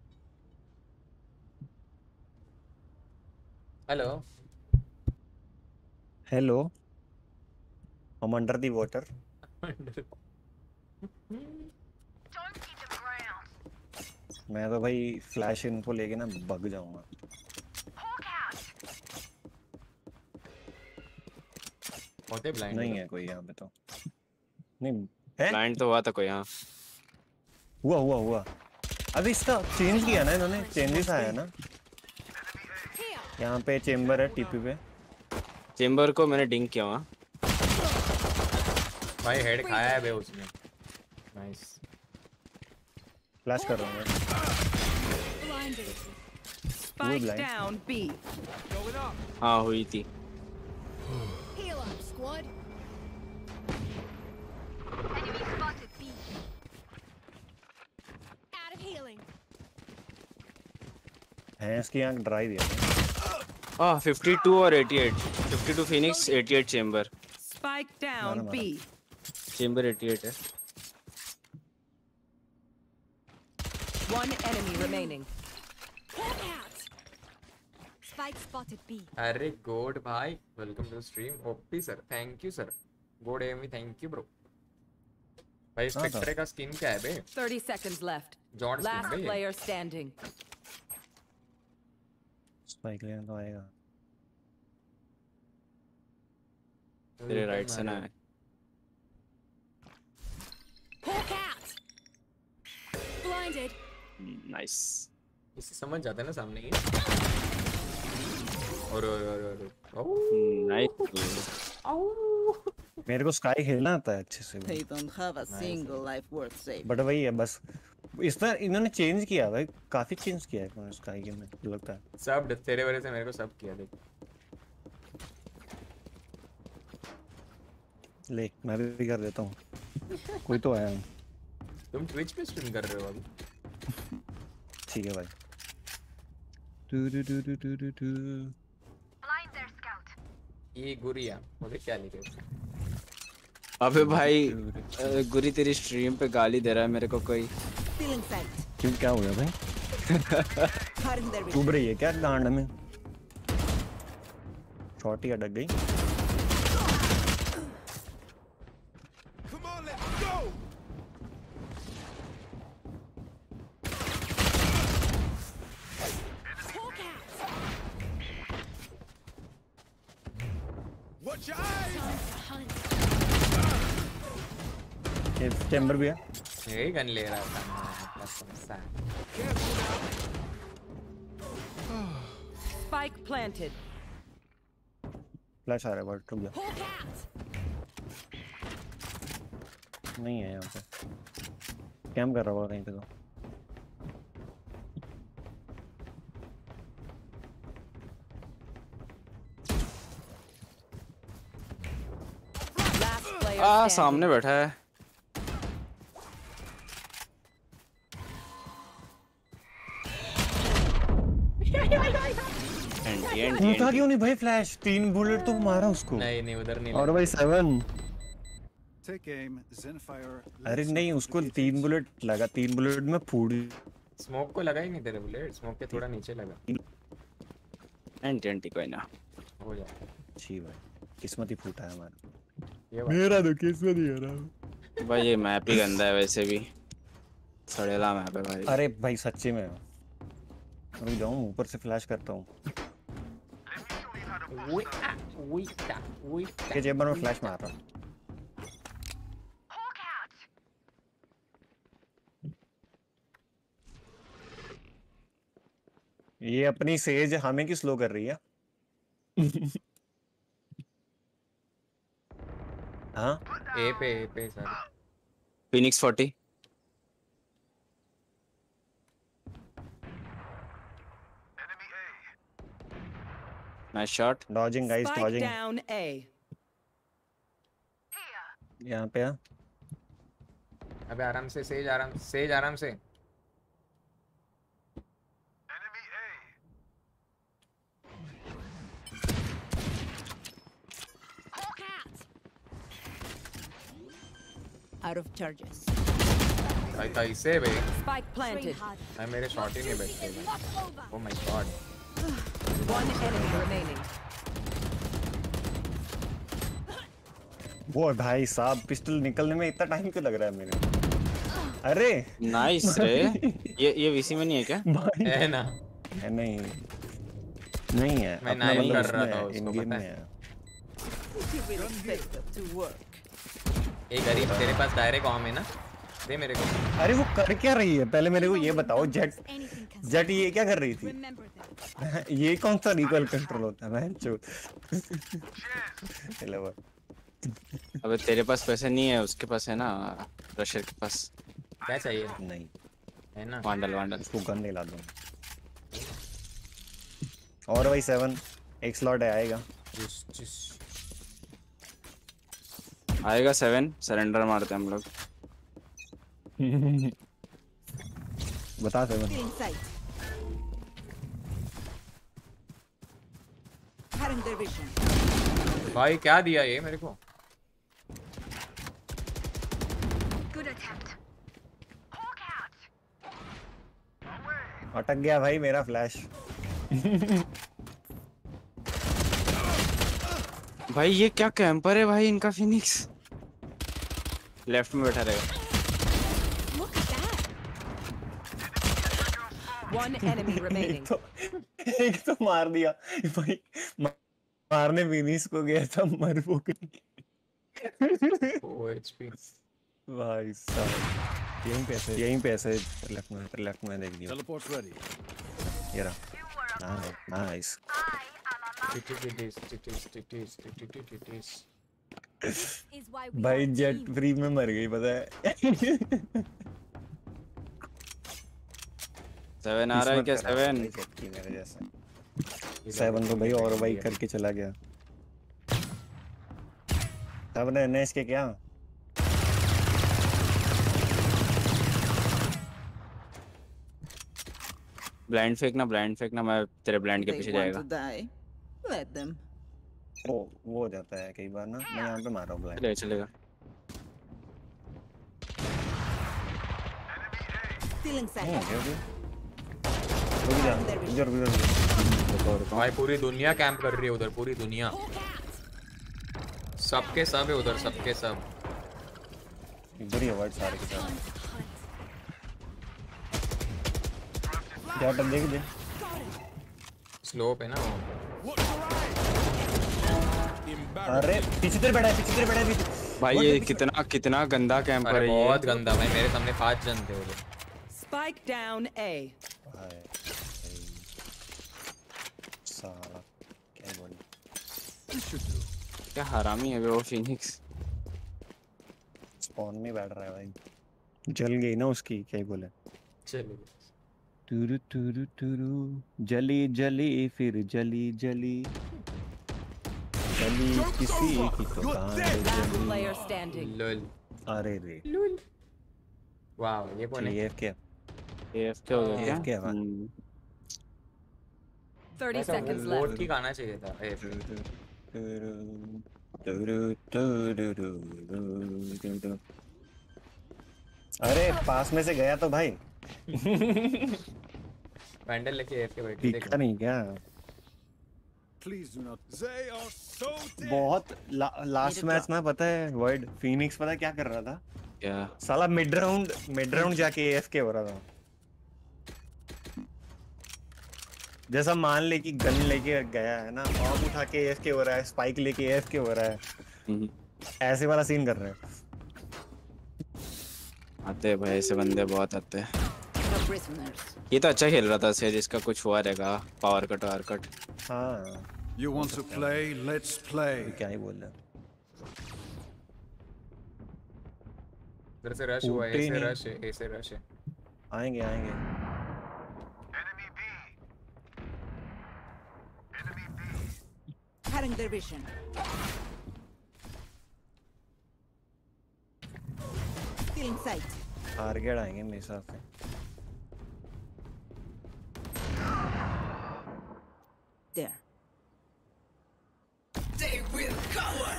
हेलो हेलो हम अंडर दी वाटर मैं तो भाई फ्लैश इनको लेके ना बग जाऊँगा। होते ब्लाइंड नहीं है कोई यहाँ पे तो। नहीं है? ब्लाइंड तो हुआ था कोई हाँ। हुआ हुआ हुआ। अभी इसका चेंज किया ना इन्होंने चेंजेस आया ना। यहाँ पे चेम्बर है टीपी पे। चेम्बर को मैंने डिंक किया वहाँ भाई हेड खाया है बे उसने। नाइस फ्लैश कर रहा हूँ मैं। Down B. हाँ हुई थी. है इसकी आँख ड्राई दिया था। हाँ 52 और 88 52 फिनिक्स 88 चेम्बर Spike down मारा, B. चेम्बर 88 है One enemy remaining. Hawk out. Spike spotted B. अरे गोड भाई welcome to stream OP sir thank you sir God Amy thank you bro भाई हाँ, स्पेक्ट्रे का स्किन क्या है बे 30 seconds left. John skin Last बे ये। player standing. Spike लेने तो आएगा तेरे राइट से ना है. नाइस इसे समझ जाता है ना सामने ही और और और और नाइस मेरे को स्काई खेलना आता है अच्छे से They don't have a single life worth saving. But वही है बस। इस तरह इन्होंने चेंज किया भाई काफ़ी चेंज किया है इन्होंने स्काई गेम में लगता है। सब तेरे वजह से मेरे को सब किया देख। ले मैं भी कर देता हूँ। कोई तो आया तुम ट्विच पे स्ट्रीम कर रहे हो अभी? ठीक है भाई। Two two two two two two ये गुरिया मुझे क्या लिखे अबे भाई गुरी तेरी स्ट्रीम पे गाली दे रहा है मेरे को कोई। क्यों क्या हो गया भाई? डूब रही है क्या लांड में? छोटी ही अटक गई। ये भी है। यही गन ले रहा था मैं कसम से Spike planted. फ्लैश आ रहा है बट रुक जा। नहीं है यहाँ पे। कैम कर रहा होगा कहीं पे तो। आ सामने बैठा है। उठा [LAUGHS] क्यों नहीं भाई फ्लैश? तीन बुलेट तो मारा उसको। नहीं नहीं उधर नहीं और भाई सेवन. अरे नहीं उसको तीन बुलेट लगा तीन बुलेट में फूट स्मोक को लगा ही नहीं तेरे बुलेट स्मोक के थोड़ा नीचे लगा। एंटी एंटी कोई ना। हो जाता अच्छी भाई किस्मत ही फूटा है हमारा। ये मेरा तो किस्मत ही रहा भाई ये मैप ही गंदा है वैसे भी। सड़ेला मैप है भाई। अरे भाई सच्ची में। रुक जाऊँ ऊपर से फ्लैश करता हूँ। के चेम्बर में फ्लैश मार रहा हूँ ये अपनी सेज हमें की स्लो कर रही है? हाँ? ए पे ए पे sir Phoenix 40 nice shot dodging guys Spike dodging down A. यहाँ पे अबे आराम से सेज आराम सेज आराम से। Out. Of charges. भाई कैसे बे Spike planted. भाई मेरे शॉट ही नहीं बैठते Oh O my god One enemy remaining. वो भाई साहब पिस्टल निकलने में इतना टाइम क्यों लग रहा है मेरे? अरे! नाइस रे। ये ये वीसी में नहीं है क्या? भाई। है ना। है नहीं। नहीं है। मैं नाइल मतलब कर रहा था उसको, पता है। है। You will expect them to work. ए गरीब तेरे पास डायरेक्ट ऑम है ना? दे मेरे को। अरे वो कर क्या रही है? पहले मेरे को ये बताओ जेट जेट ये क्या कर रही थी? [LAUGHS] ये कौन सा रिकॉल कंट्रोल होता है मैं चो अबे तेरे पास पैसे नहीं है उसके पास है ना रशर के पास। क्या चाहिए? नहीं। है ना। वांडल वांडल। उसको गन दिला दूँ। और भाई सेवन एक स्लॉट है आएगा। जिस जिस। आएगा सेवन सरेंडर मारते हम लोग। [LAUGHS] बता सेवन भाई क्या दिया ये मेरे को? अटक गया भाई मेरा फ्लैश [LAUGHS] भाई ये क्या कैंपर है भाई इनका फिनिक्स लेफ़्ट में बैठा रहेगा Look at that. One enemy remaining. एक तो एक तो मार दिया भाई मारने विनीस को गया था मर वो गई ओ एचपी भाई साहब यहीं पे ऐसे यहीं पे ऐसे लेफ़्ट में लेफ़्ट में देख दिया Teleport's ready. ये रहा नाइस भाई जेट फ्री में मर गई पता है सेवन आ रहा है क्या सेवन जेट की मेरे जैसे सेवन तो भाई और भाई करके चला गया सेवन है इसके क्या ब्लाइंड फेंकना ब्लाइंड फेंकना मैं तेरे ब्लाइंड के पीछे जाएगा die. Let वो वो हो जाता है कई बार ना मैं यहाँ पे मार रहा हूँ ब्लाइंड चलेगा चलेगा sight. ओके ओके रुक जा इधर इधर भाई पूरी दुनिया कैंप कर रही है उधर पूरी दुनिया। सबके सब है उधर सबके सब। इधर ही अवॉइड सारे के सारे। क्या देख दे? स्लोप है ना वो। अरे पीछे तेरे बैठा है पीछे तेरे बैठा है पीछे। भाई ये कितना कितना गंदा अरे है। ये बहुत गंदा भाई मेरे सामने पाँच जन थे उधर Spike down A. हाय साला क्या बोल क्या हरामी है वो फिनिक्स? स्पॉन में बैठ रहा है भाई। जल गई ना उसकी क्या ही बोले? चलो तुरु तुरु तुरु। जली जली फिर जली जली। जली किसी की तो लुल। अरे रे। लुल। वाह ये कौन है? एफ़ क्या एफ़ क्या हो गया क्या? है हम्म, 30 वैसे seconds left. की गाना चाहिए था ए, तुरु तुरु तुरु तुरु। अरे पास में से गया तो भाई। वैंडल लेके एफ़ के बैठी देख। नहीं क्या? बहुत ला, लास्ट मैच ना पता है वर्ड फिनिक्स पता है क्या कर रहा था? क्या? साला मिड राउंड मिड राउंड जाके एएफके हो रहा था। जैसा मान ले कि गन लेके गया है ना ऑफ़ उठा के एएफके हो रहा है स्पाइक लेके एएफके हो रहा है। हम्म, ऐसे वाला सीन कर रहे हैं। आते हैं भाई ऐसे बंदे बहुत आते हैं। ये तो अच्छा खेल रहा था से जिसका कुछ हुआ रहेगा पावर कट वावर कट हाँ। You want to play? Let's play. क्या ही बोल रहा है। इधर से रश हुआ है ऐसे रश है ऐसे रश है। आएँगे आएँगे। Cutting their vision. Feeling sight. Target आएँगे मेरे हिसाब से There. They will cover.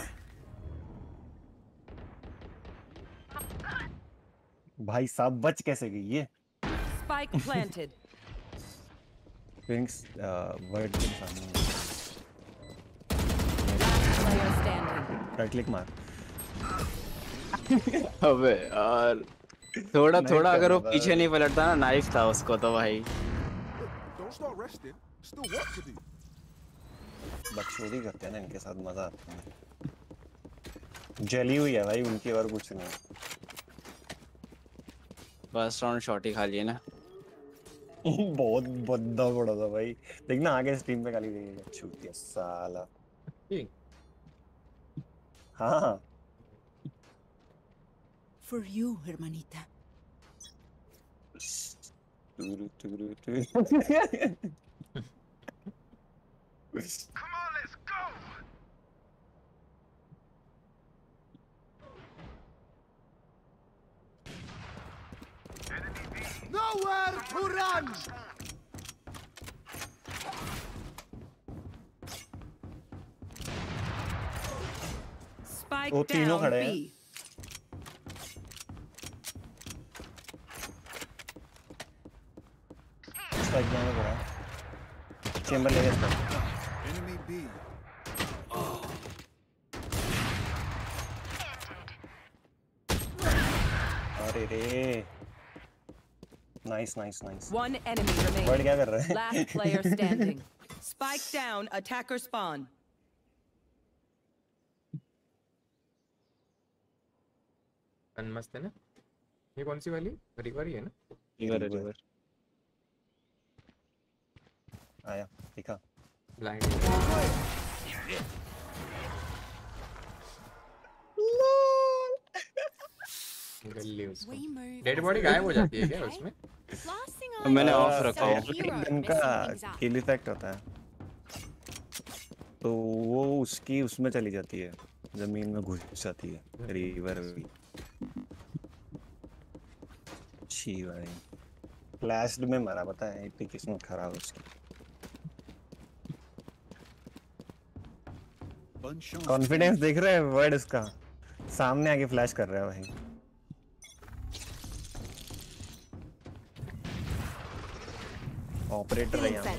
भाई साहब बच कैसे गई ये Spike planted. फिनिक्स वर्ड के सामने. राइट क्लिक मार। [LAUGHS] अबे यार थोड़ा थोड़ा अगर वो पीछे नहीं पलटता ना नाइफ था उसको तो भाई. बकचोदी करते हैं ना इनके साथ मज़ा आता है। जली हुई है भाई उनकी और कुछ नहीं। फ़र्स्ट राउंड शॉट ही खा लिए ना। [LAUGHS] बहुत बद्दा पड़ा था भाई। देखना आगे स्ट्रीम पे खाली देगा छूटिया साला। Huh. [LAUGHS] For you, hermanita. Come on, let's go. Nowhere to run! Spike वो तीनों down खड़े हैं। B. स्ट्राइक जाने पड़ा चेंबर ले गया Enemy B. अरे रे nice nice nice One enemy remaining. वर्ड क्या कर रहा है Last player standing. Spike down. Attacker spawn. Gun मस्त है ना। ये कौन सी वाली? रिवर ही है ना? रिवर है रिवर। आया दिखा। ब्लाइंड डेड बॉडी गायब हो जाती है क्या उसमें? तो मैंने ऑफ़ रखा है। गन का किल इफ़ेक्ट होता है। तो वो उसकी उसमें चली जाती है। ज़मीन में घुस जाती है। रिवर अच्छी भाई। फ्लैश्ड में मरा, पता है इतनी किस्मत खराब उसकी। कॉन्फिडेंस देख रहे हैं वर्ड इसका। सामने आके फ्लैश कर रहा है भाई। ऑपरेटर है यहाँ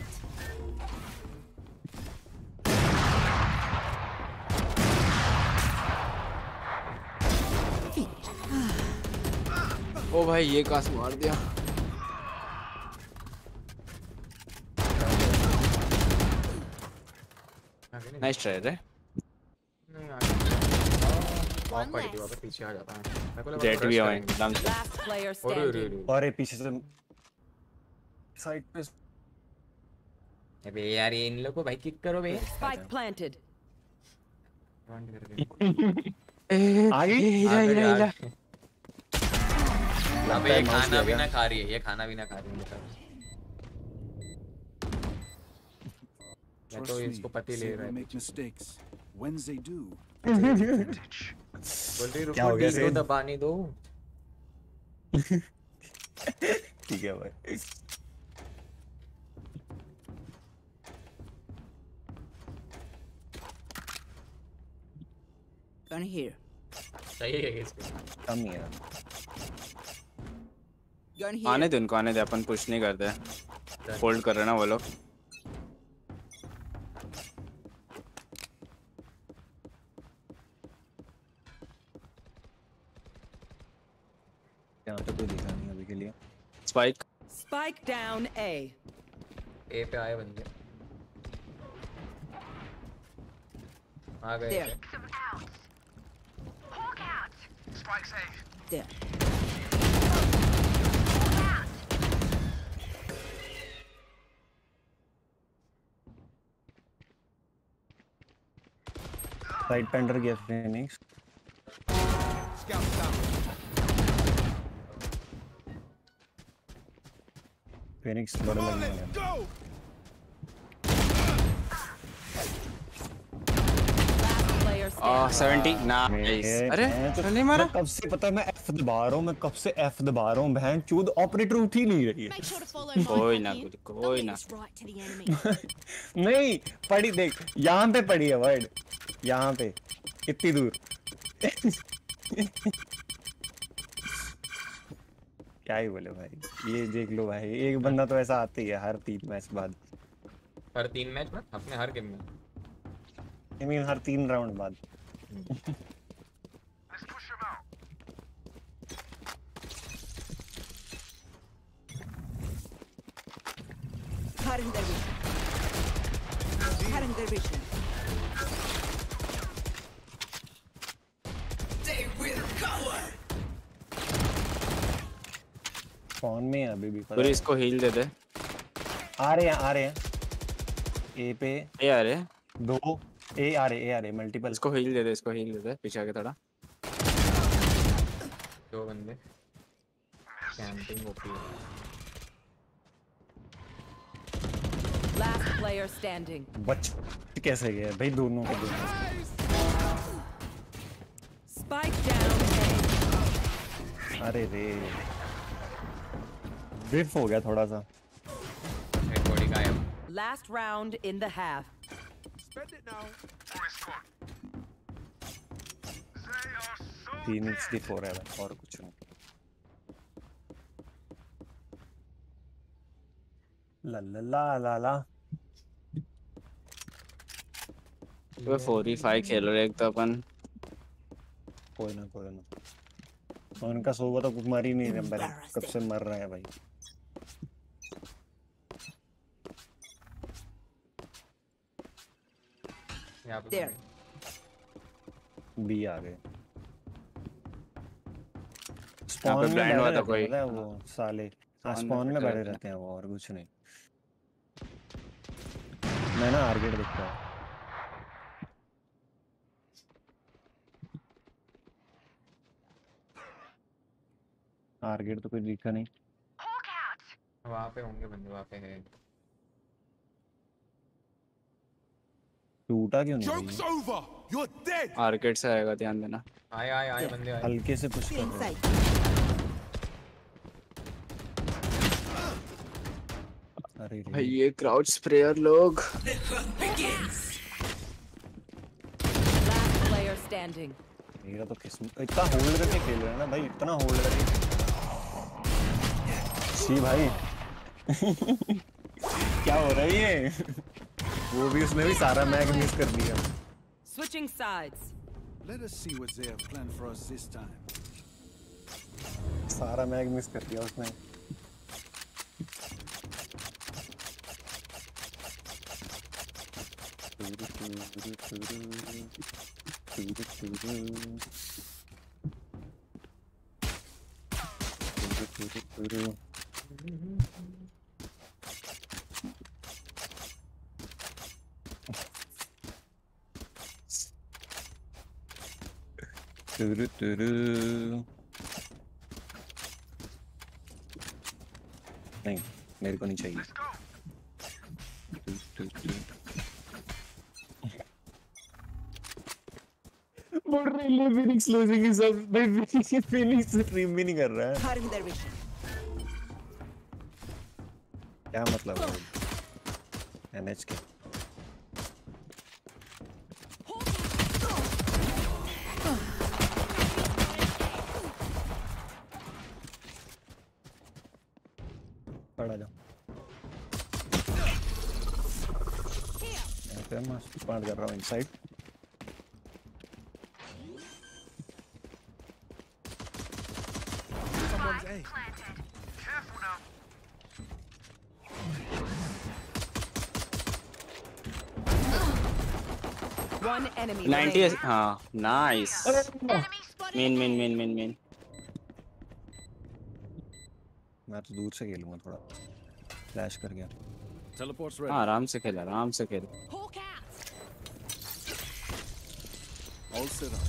ओ भाई ये कास मार दिया। नाइस ट्राई रे। पीछे आ जाता है। मेरे को जेट भी आए एकदम से अरे पीछे से साइड पे अबे यार ये इन लोग को भाई किक करो बे। कर दे। [LAUGHS] आगे? हीरा हीरा हीरा अबे ये खाना भी ना खा रही है ये खाना भी ना खा रही है मैं तो इसको पति ले रहा है. When they do, बोल रुको डी दो सेन? दो। ठीक है भाई है ही है। Gun here. आने दे उनको आने दे अपन पुश नहीं करते होल्ड कर रहे ना वो लोग यहाँ पे कोई दिखा नहीं अभी के लिए spike Spike down A. A पे आए बंदे आ गए There. थे। There. साइड पे अंडर गया फिनिक्स फिनिक्स बड़ा लगने लगा! आ 70 नाइस अरे नहीं मारा? कब से पता मैं एफ़ दबा रहा हूँ मैं कब से एफ़ दबा रहा हूँ बहन? चूद ऑपरेटर उठ ही नहीं रही है। Sure कोई ना कुछ कोई ना. [LAUGHS] नहीं पड़ी देख यहाँ पे पड़ी है वर्ड यहाँ पे इतनी दूर। [LAUGHS] क्या ही बोले भाई ये देख लो भाई एक बंदा तो ऐसा आता ही है हर तीन मैच बाद। हर तीन मैच में अपने हर गेम में। आई मीन हर तीन राउंड बाद। [LAUGHS] Their vision. They will cover. Phone में है अभी भी पूरी इसको हील दे दे। आ रहे हैं आ रहे हैं। ए पे। ए आ रहे हैं। दो। ए आ रहे ए आ रहे मल्टीपल इसको हील दे दे इसको हील दे दे पीछे आके थोड़ा। दो बंदे। Camping OP Last player standing. बच कैसे गया भाई दोनों के दोनों Spike down A. अरे रे बिफ हो गया थोड़ा सा बॉडी गायब Last round in the half. Spend it now. तीन एक्स डी फोर है भाई, और कुछ नहीं ला ला ला ला ला वो फोर ही फाइव खेल रहे एक तो अपन कोई ना कोई ना उनका सोवा तो कुछ मर ही नहीं रहा भाई कब से मर रहा है भाई यहाँ पे There. बी आ गए स्पॉन में बैठे था रहते हैं, कोई। वो साले स्पॉन में बैठे हैं। रहते हैं वो और कुछ नहीं मैं ना आर्गेट देखता हूँ। आर्गेट तो कोई दिखा नहीं। वहाँ पे होंगे बंदे वहाँ पे है। टूटा क्यों नहीं Joke's भाई over. You're dead. आर्केड से आएगा ध्यान देना। आए आए आए बंदे आए। हल्के से पुश कर रहा हूँ। अरे भाई ये क्राउड स्प्रेयर लोग. मेरा तो किस्मत इतना होल्ड करके खेल रहे हैं ना भाई इतना होल्ड करके सी भाई [LAUGHS] क्या हो रहा है ये वो भी उसने भी सारा मैग मिस कर दिया Switching sides. Let us see what they have planned for us this time. सारा मैग मिस कर दिया उसने नहीं मेरे को नहीं चाहिए बोल रहे ले फिनिक्स लूजिंग इज़ अब भाई फिनिक्स स्ट्रीम भी नहीं कर रहा है. क्या मतलब है? एनएच के पड़ा जाओ। यहाँ पे मैं कर रहा हूँ inside Someone's A. One enemy. 90 remaining. हाँ nice main main main main main मैं तो दूर से खेलूँगा थोड़ा फ्लैश कर गया हाँ ready. आराम से खेल आराम से खेल All set up.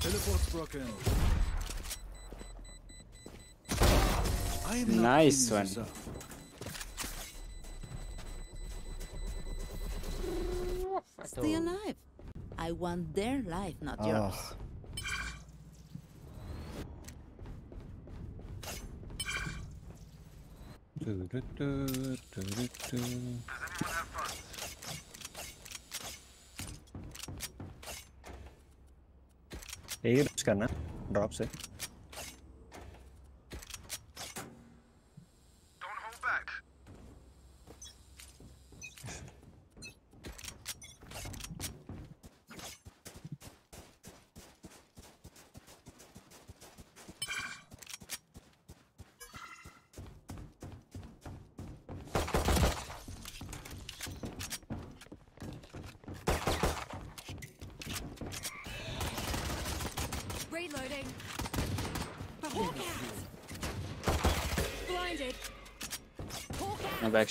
Teleport's broken. Nice one. Stay alive. I want their life, not Ah. yours. एक ही rush करना ड्रॉप से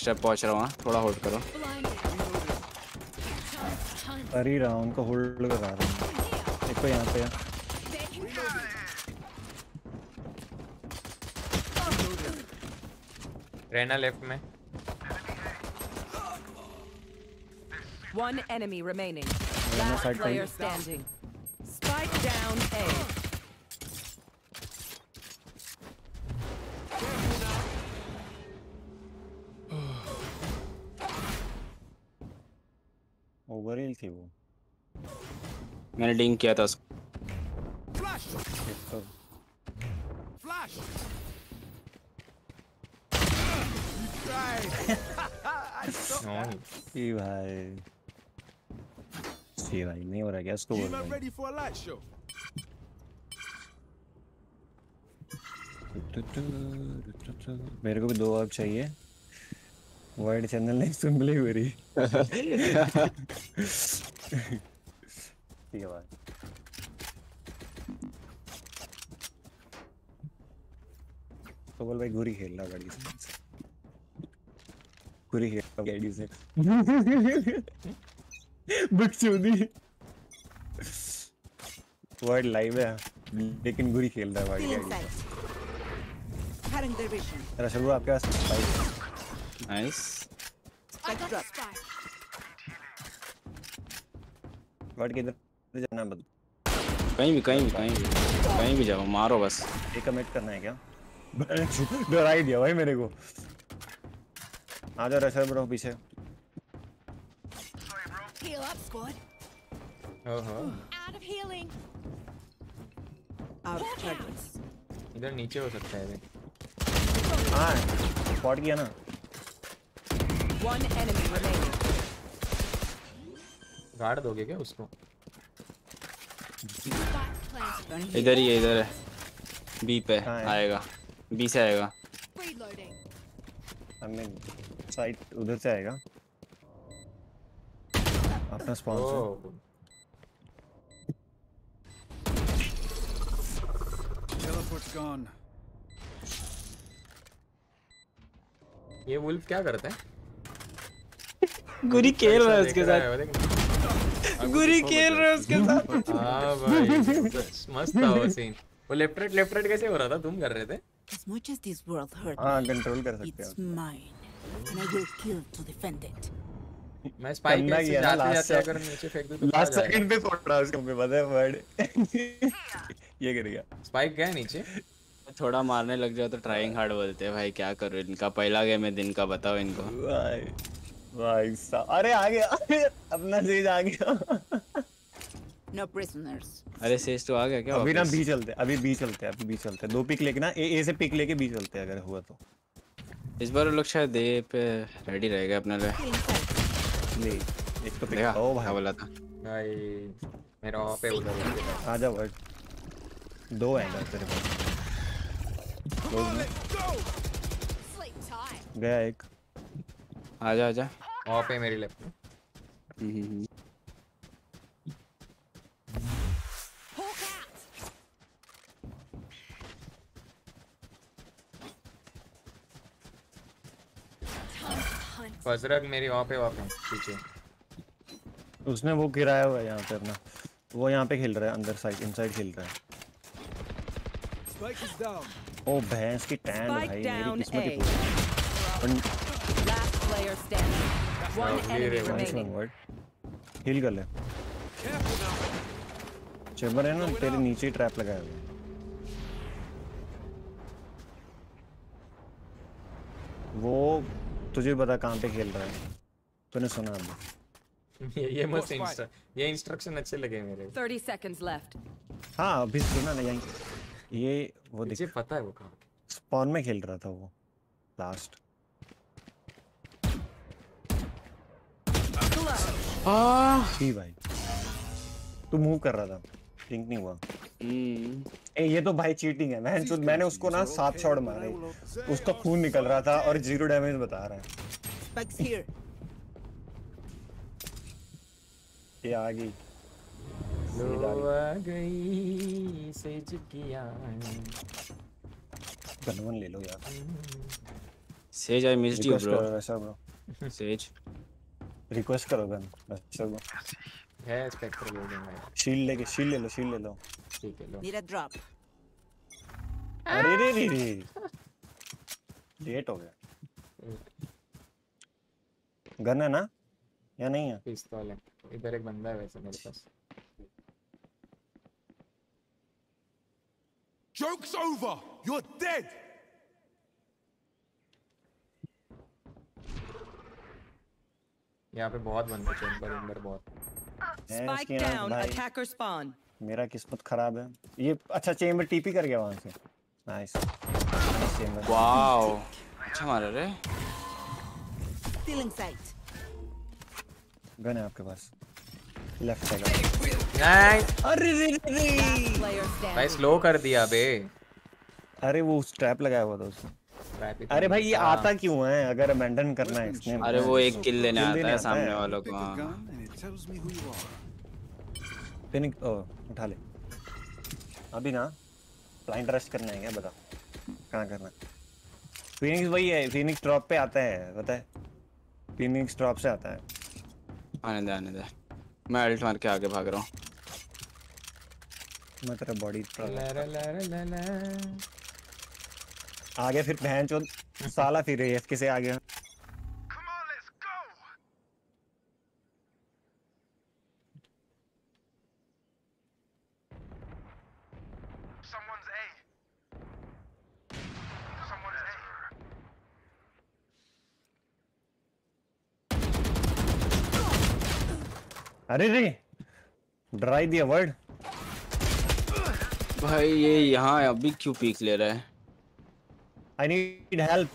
स्टेप पहुँच रहा हूँ हाँ। थोड़ा होल्ड करो। अरे रहा हूँ उनको होल्ड लगा रहा हूँ। देखो यहाँ पे। यहाँ लेफ़्ट में। One enemy remaining last player standing spike down A मैंने डिंग किया था उसको. भाई। सी भाई नहीं हो रहा क्या? उसको बोल भाई? मेरे को भी दो अब चाहिए। वाइड चैनल नहीं सुन रही [LAUGHS] [LAUGHS] भाई तो बोल भाई गुरी खेल रहा गाड़ी से। गुरी खेल रहा गाड़ी से। बकचोदी वाइड लाइव है। लेकिन गुरी खेल रहा है गाड़ी vision. रशल आपके पास बाइक नाइस Spike किधर? जाना है कहीं भी कहीं भी कहीं भी कहीं भी जाओ मारो बस। एक कमिट करना है क्या? डरा ही दिया भाई मेरे को। आ जाओ रशल ब्रो पीछे। Heal up, squad. ओहो। Out of healing. Out of charges. इधर नीचे हो सकता है देख हाँ स्पॉट किया ना। One enemy remaining. गाड़ दोगे क्या उसको? इधर ही है इधर है। बी पे आएगा। बी से आएगा. हमने साइड उधर से आएगा। अपना स्पॉन्सर Teleport's gone. ये वुल्फ क्या करता है? [LAUGHS] गुरी खेल रहा है उसके साथ। गुरी खेल रहा उसके साथ। [LAUGHS] हाँ भाई मस्त था वो सीन वो लेफ़्ट राइट लेफ़्ट राइट कैसे हो रहा था? तुम कर रहे थे? As much as this world hurt हाँ कंट्रोल कर सकते it's हो mine, and I will kill to defend it. मैं स्पाइक ना जाते जाते अगर नीचे फेंक दूँ तो लास्ट? सेकंड पे फोड़ रहा है उसको पे पता है वर्ड [LAUGHS] ये करेगा स्पाइक गया नीचे? थोड़ा मारने लग जाओ तो ट्राइंग हार्ड बोलते हैं भाई क्या करो? इनका पहला गेम है दिन का बताओ इनको। भाई। भाई साहब। अरे आ गया अपना सेज आ गया। No prisoners. अरे सेज तो आ गया क्या अभी ना बी चलते अभी बी चलते अभी बी चलते। दो पिक लेके ना ए ए से पिक लेके बी चलते अगर हुआ तो। इस बार लोग शायद ए पे रेडी रहेगा अपने लिए। नहीं एक तो पिक ओ भाई। बोला था? भाई मेरा ऑफ़ है उधर आ जा वर्ड दो हैं इधर तेरे पास. गया एक। आजा आजा। ऑफ़ है मेरी लेफ़्ट में। हम्म, हम्म, hunt. फजरक मेरी ऑफ़ है ऑफ़ है पीछे। उसने वो गिराया हुआ है यहाँ पे अपना। वो यहाँ पे खेल रहा है अंदर साइड इनसाइड खेल रहा है. ओ भैंस की टैंड भाई मेरी किस्मत ही A. पूरी Last player standing. One enemy remaining. Heal कर ले। चेम्बर है ना तेरे नीचे ही ट्रैप लगाया हुआ है। वो तुझे पता कहाँ पे खेल रहा है। तूने सुना अभी ये ये मस्त इंस्ट्र ये इंस्ट्रक्शन अच्छे लगे मेरे। 30 seconds left. हाँ अभी सुना ना यहीं ये वो देख पता है वो कहाँ स्पॉन में खेल रहा था वो। लास्ट भाई। तू मूव कर रहा था। थिंक नहीं हुआ। ए ये तो भाई चीटिंग है मैं तो मैंने उसको ना सात शॉट मारे। उसका खून निकल रहा था और ज़ीरो डैमेज बता रहा है. ये आ गई। गनवन ले लो यार। Sage I missed you bro Sage. Request करो गन वैसा ब्रो है स्पेक्टर ले दूँगा शील्ड लेके शील्ड ले लो शील्ड ले लो। ठीक है लो। A drop. अरे रे रे रे। लेट हो गया। गन है ना? या नहीं है? पिस्तौल है। इधर एक बंदा है वैसे मेरे पास। Joke's over. You're dead. यहाँ पे बहुत बंदे चेंबर अंदर बहुत। है down. भाई। Attacker spawn. मेरा किस्मत खराब है। ये अच्छा चेंबर टीपी कर गया वहाँ से। नाइस नाइस चेंबर वाओ अच्छा मारा रे। Still in sight. गन है आपके पास। लेफ़्ट साइड नाइस अरे रे रे. भाई स्लो कर दिया बे। अरे वो स्ट्रैप लगाया हुआ था उसने। अरे भाई ये आता क्यों है? अगर अबैंडन करना है इसने अरे वो एक किल लेने आता है सामने वालों को. फिनिक ओ उठा ले। अभी ना ब्लाइंड रश करना है क्या? बता। कहाँ करना फिनिक्स वही है फिनिक्स ड्रॉप पे आता है पता है? फिनिक्स ड्रॉप से आता है। आने दे आने दे। मैं अल्ट मार के आगे भाग रहा हूँ। मैं तेरा बॉडी ला ला ला ला ला ला। आगे फिर बहन चोद साला फिर एफके से आ गया अरे रे ड्राई दिया वर्ड भाई, ये यहाँ अभी क्यों पीक ले रहा है? I need help.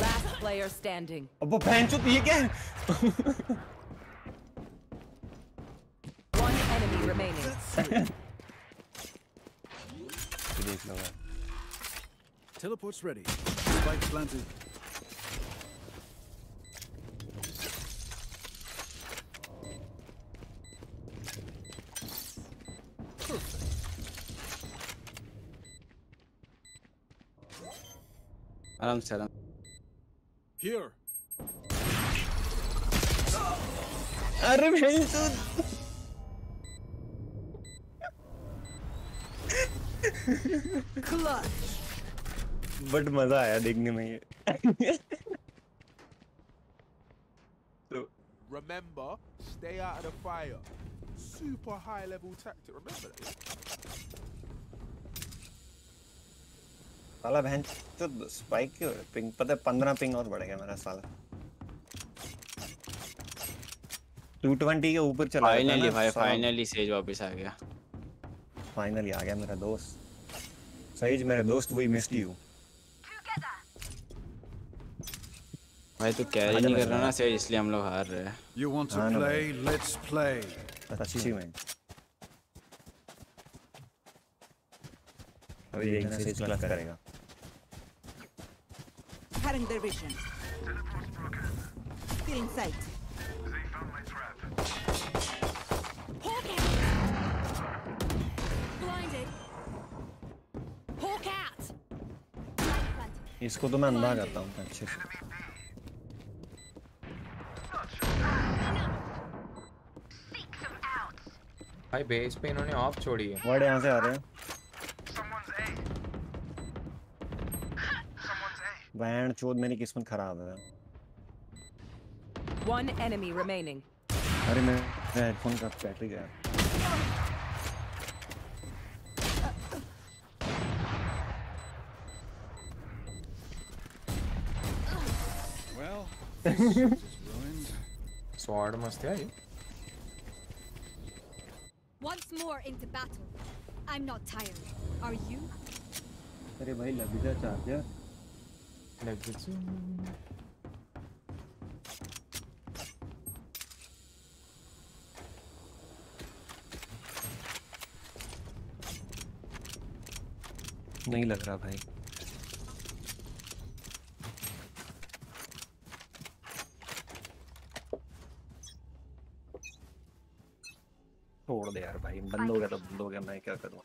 Last player standing. Aba pençut iyi again. One enemy remaining. Teleport's ready. Spike planted. आराम से आराम Here. अरे बहन चोद Clutch. बट मजा आया देखने में ये Remember, stay out of the fire. Super high level tactic. Remember that. साला बहन तो स्पाइक क्यों है पिंग पता है पंद्रह पिंग और बढ़ गया मेरा साला। 220 के ऊपर चला फाइनली भाई फाइनली सेज वापस आ गया। फाइनली आ गया मेरा दोस्त। सही मेरे दोस्त वही मिस्ड यू भाई तू कैरी नहीं कर रहा ना सेज इसलिए हम लोग हार रहे हैं। To हाँ ना play? Let's play. में। अभी देखना से क्लास करेगा। Cutting their vision. Teleport's broken. Still in sight. They found my trap. Hawk out! Blinded. Hawk out. इसको तो मैं अंधा करता हूँ अच्छे से भाई बेस पे इन्होंने ऑफ़ छोड़ी है वर्ड यहाँ से आ रहे हैं बैंड चोद मेरी किस्मत खराब है One enemy remaining. अरे मैं हेडफोन का बैटरी गया Well, this [LAUGHS] suit is ruined. Sword मस्त है ये Once more into battle. I'm not tired. Are you? अरे भाई लग जा चार्जर नहीं लग रहा भाई। छोड़ दे यार भाई, बंद हो गया तो बंद हो गया, मैं क्या करूँ?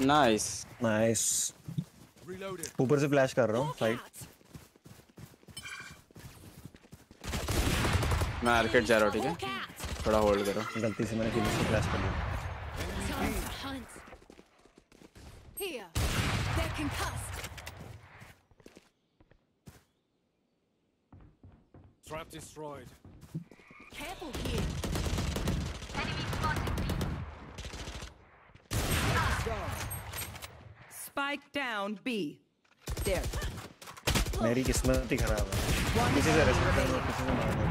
नाइस नाइस ऊपर से फ्लैश कर रहा हूँ फाइट मैं आर्केड जा रहा हूँ ठीक है? थोड़ा होल्ड करो। गलती से मैंने फिनिश से फ्लैश कर दिया. Trap destroyed. Careful here. Spike down B. There. मेरी किस्मत ही खराब है। किसी से रेस्पेक्ट कर किसी से मार दो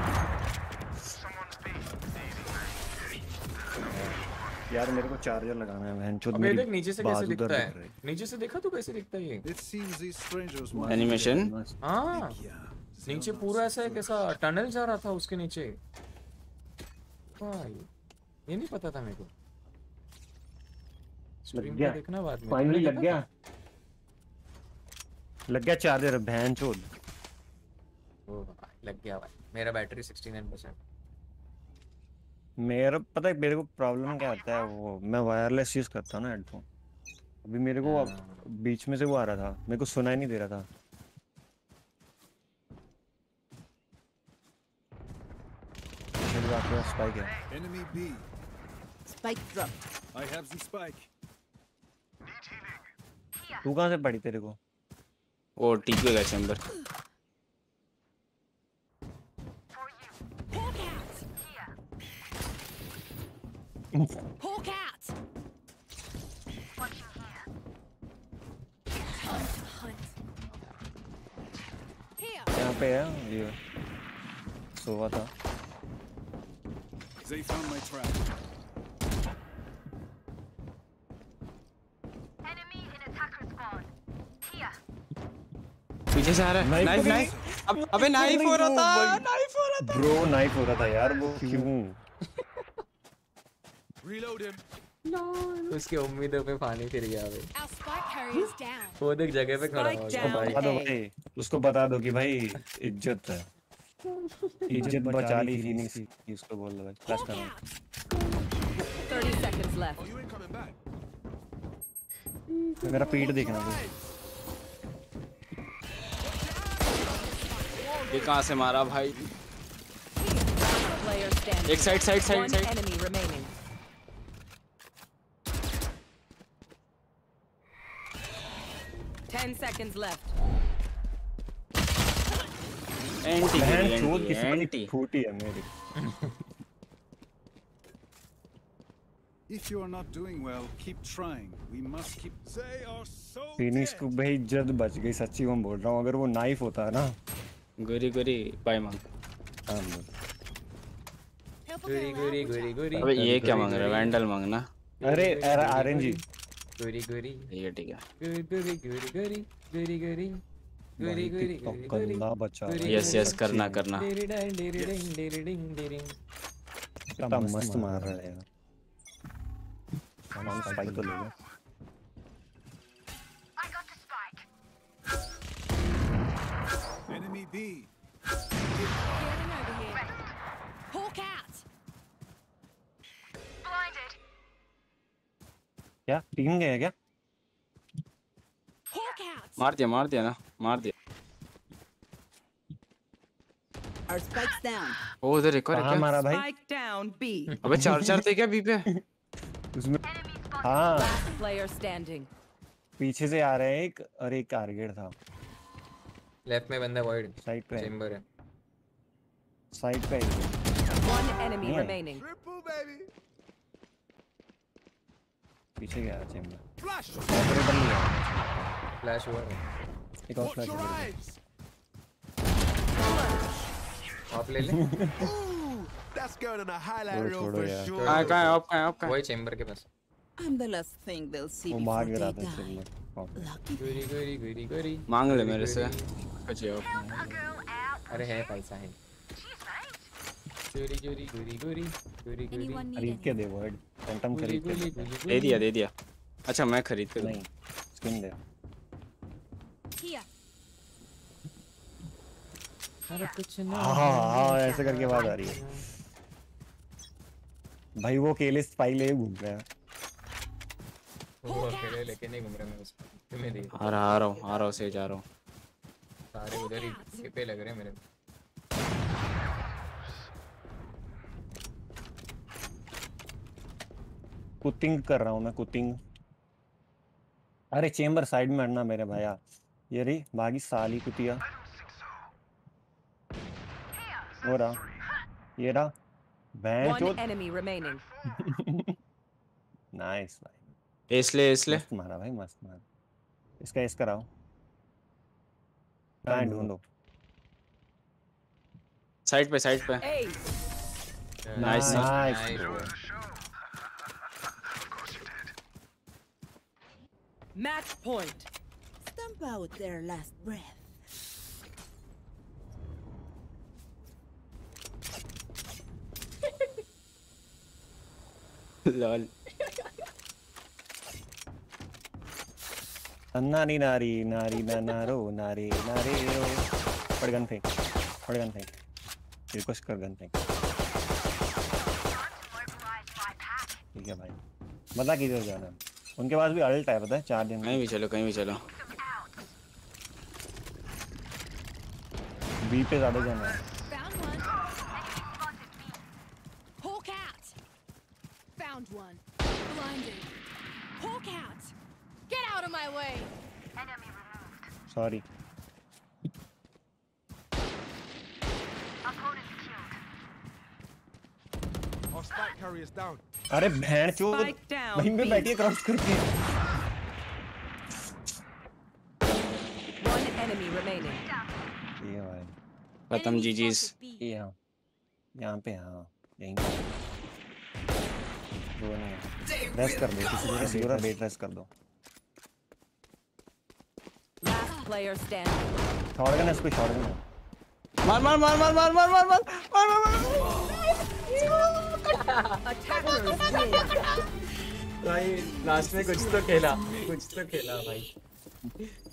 यार मेरे को चार्जर लगाना है बहन चोद अबे मेरी देख नीचे से कैसे दिखता है? नीचे से देखा तू कैसे दिखता है ये? Animation? हाँ। नीचे पूरा ऐसा एक ऐसा टनल जा रहा था उसके नीचे। भाई ये नहीं पता था मेरे को। लग गया। देखना बाद में। फाइनली लग गया। लग गया चार्जर बहन चोद। लग गया भाई। मेरा बैटरी 69% मेरा पता है मेरे को प्रॉब्लम क्या आता है वो मैं वायरलेस यूज़ करता हूँ ना हेडफोन अभी मेरे को अब बीच में से वो आ रहा था मेरे को सुनाई नहीं दे रहा था। स्पाइक है। Enemy B. Spike dropped. I have the spike. तू कहाँ से पड़ी तेरे को? वो टीके का चैंबर यहाँ पे है ये था। पीछे से आ रहा है। नाइफ नाइफ अब अबे नाइफ हो रहा था नाइफ हो। रहा था ब्रो नाइफ हो रहा था यार वो क्यों? Reload him. उसकी उम्मीदों पे पानी फिर गया भाई. वो देख जगह पे खड़ा हो। गया बता दो भाई उसको बता दो कि भाई इज़्ज़त है। इज़्ज़त बचा ली फिनिक्स की उसको बोल दो भाई फ्लैश कर। 30 seconds left. Oh, you ain't coming back. हूँ। मेरा पीठ देखना तू ये कहाँ से मारा भाई? एक side side side side ten anti anti if you are not doing well को भाई जद बच गई सच्ची में बोल रहा हूँ अगर वो नाइफ होता है ना गोरी गोरी बाय मांग गुरी गुरी गुरी गुरी अबे ये क्या मांग रहा है? वैंडल मांगना? अरे आरएनजी गुरी गुरी ये ठीक है। गुरी गुरी गुरी गुरी गुरी गुरी गुरी गुरी गुरी गुरी गंदा बच्चा यस यस करना करना। कितना मस्त मार रहा है यार। हम स्पाइक तो ले लो। B. Hawk out. Blinded. क्या? टीम गया क्या? मार दिया मार दिया ना मार दिया। Our ओ उधर एक और क्या? भाई? अबे चार चार थे पे हाँ। पीछे से आ रहे एक और एक टारगेट था। लेफ़्ट में बंदा वॉइड साइड पे चेंबर है साइड पे remaining. Triple baby. पीछे गया चेंबर Flash. ऑपरेटर नहीं है फ्लैश हुआ एक और फ्लैश. आप ले ले that's going on a highlight reel for sure. कहाँ है, आप कहाँ है, आप कहाँ? वही चेंबर के पास I'm the last thing they'll see before they die. Lucky गुरी गुरी गुरी गुरी मांग ले मेरे से। कुछ आप अरे है पैसा है। गुरी गुरी गुरी गुरी गुरी गुरी Anyone need खरीद के दे वर्ड फैंटम खरीद के दे। दिया दे दिया। अच्छा मैं खरीद के नहीं स्किन दे। Here. अरे कुछ हाँ हाँ ऐसे करके बात आ रही है। भाई वो अकेले स्पाई ले घूम रहा है। वो अकेले लेके नहीं घूम रहा मैं उसको तुम्हें देख आ रहा आ रहा हूँ आ रहा हूँ से जा रहा हूँ। सारे उधर ही पे लग रहे हैं मेरे। को। कुतिंग कर रहा हूँ मैं कुतिंग। अरे चेंबर साइड में हटना मेरे भैया ये रही बागी साली कुतिया। हो रहा ये रहा भैंस One चोद enemy remaining. [LAUGHS] नाइस भाई। इसलिए इसलिए। मस्त मारा भाई मस्त मारा। इसका इस कराओ। कहाँ ढूंढो। साइड पे साइड पे। Nice nice Match point. Stamp out their last breath. [LAUGHS] Lol [LAUGHS] नारी नारी नारी ना नारो नारी नारी रो पड़ गन फेंक पड़ गन फेंक। रिक्वेस्ट कर गन फेंक। ठीक है भाई। बता किधर जाना है? उनके पास भी अल्ट है पता है चार दिन कहीं भी चलो कहीं भी चलो। बी पे ज़्यादा जाना है। sorry. अरे बहन चोर वहीं पे बैठी क्रॉस करके वन ये भाई। खत्म जीजीस ये हाँ। यहाँ पे हाँ। यहीं दो नहीं रेस्ट कर दो किसी को पूरा वेट रेस्ट कर दो। Player standing. शॉटगन है पे शॉटगन है मार मार मार मार मार मार मार मार मार मार भाई लास्ट में कुछ तो खेला कुछ तो खेला भाई।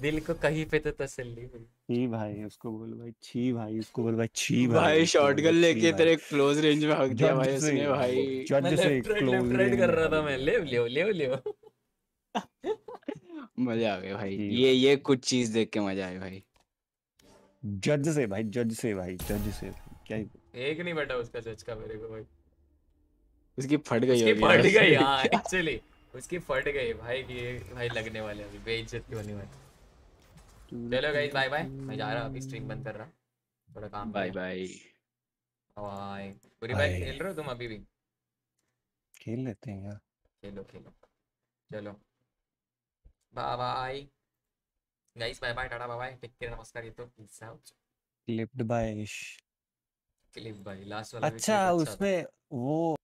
दिल को कहीं पे तो तसल्ली हुई। छी भाई उसको बोल भाई छी भाई उसको बोल भाई छी भाई भाई शॉटगन लेके तेरे क्लोज रेंज में हक दिया भाई उसने भाई। जज से राइट range कर रहा था मैं। ले ले लियो मज़े आ गए भाई। ये ये कुछ चीज़ देख के मज़ा आए भाई। जज से भाई जज से भाई जज से क्या एक नहीं बैठा उसका जज का मेरे को भाई। उसकी फट गई उसकी फट गई हाँ [LAUGHS] एक्चुअली उसकी फट गई भाई कि ये भाई लगने वाले अभी बेइज्जत की होने वाली। चलो गाइस बाय बाय मैं जा रहा अभी स्ट्रीम बंद कर रहा थोड़ा काम बाय बाय बाय पूरी बाय खेल रहे हो तुम अभी भी? खेल लेते हैं यार। खेलो खेलो। चलो। Bye bye guys bye bye Tata bye bye take care नमस्कार ये तो peace out clipped bye clip भाई लास्ट वाला भी अच्छा उसमें वो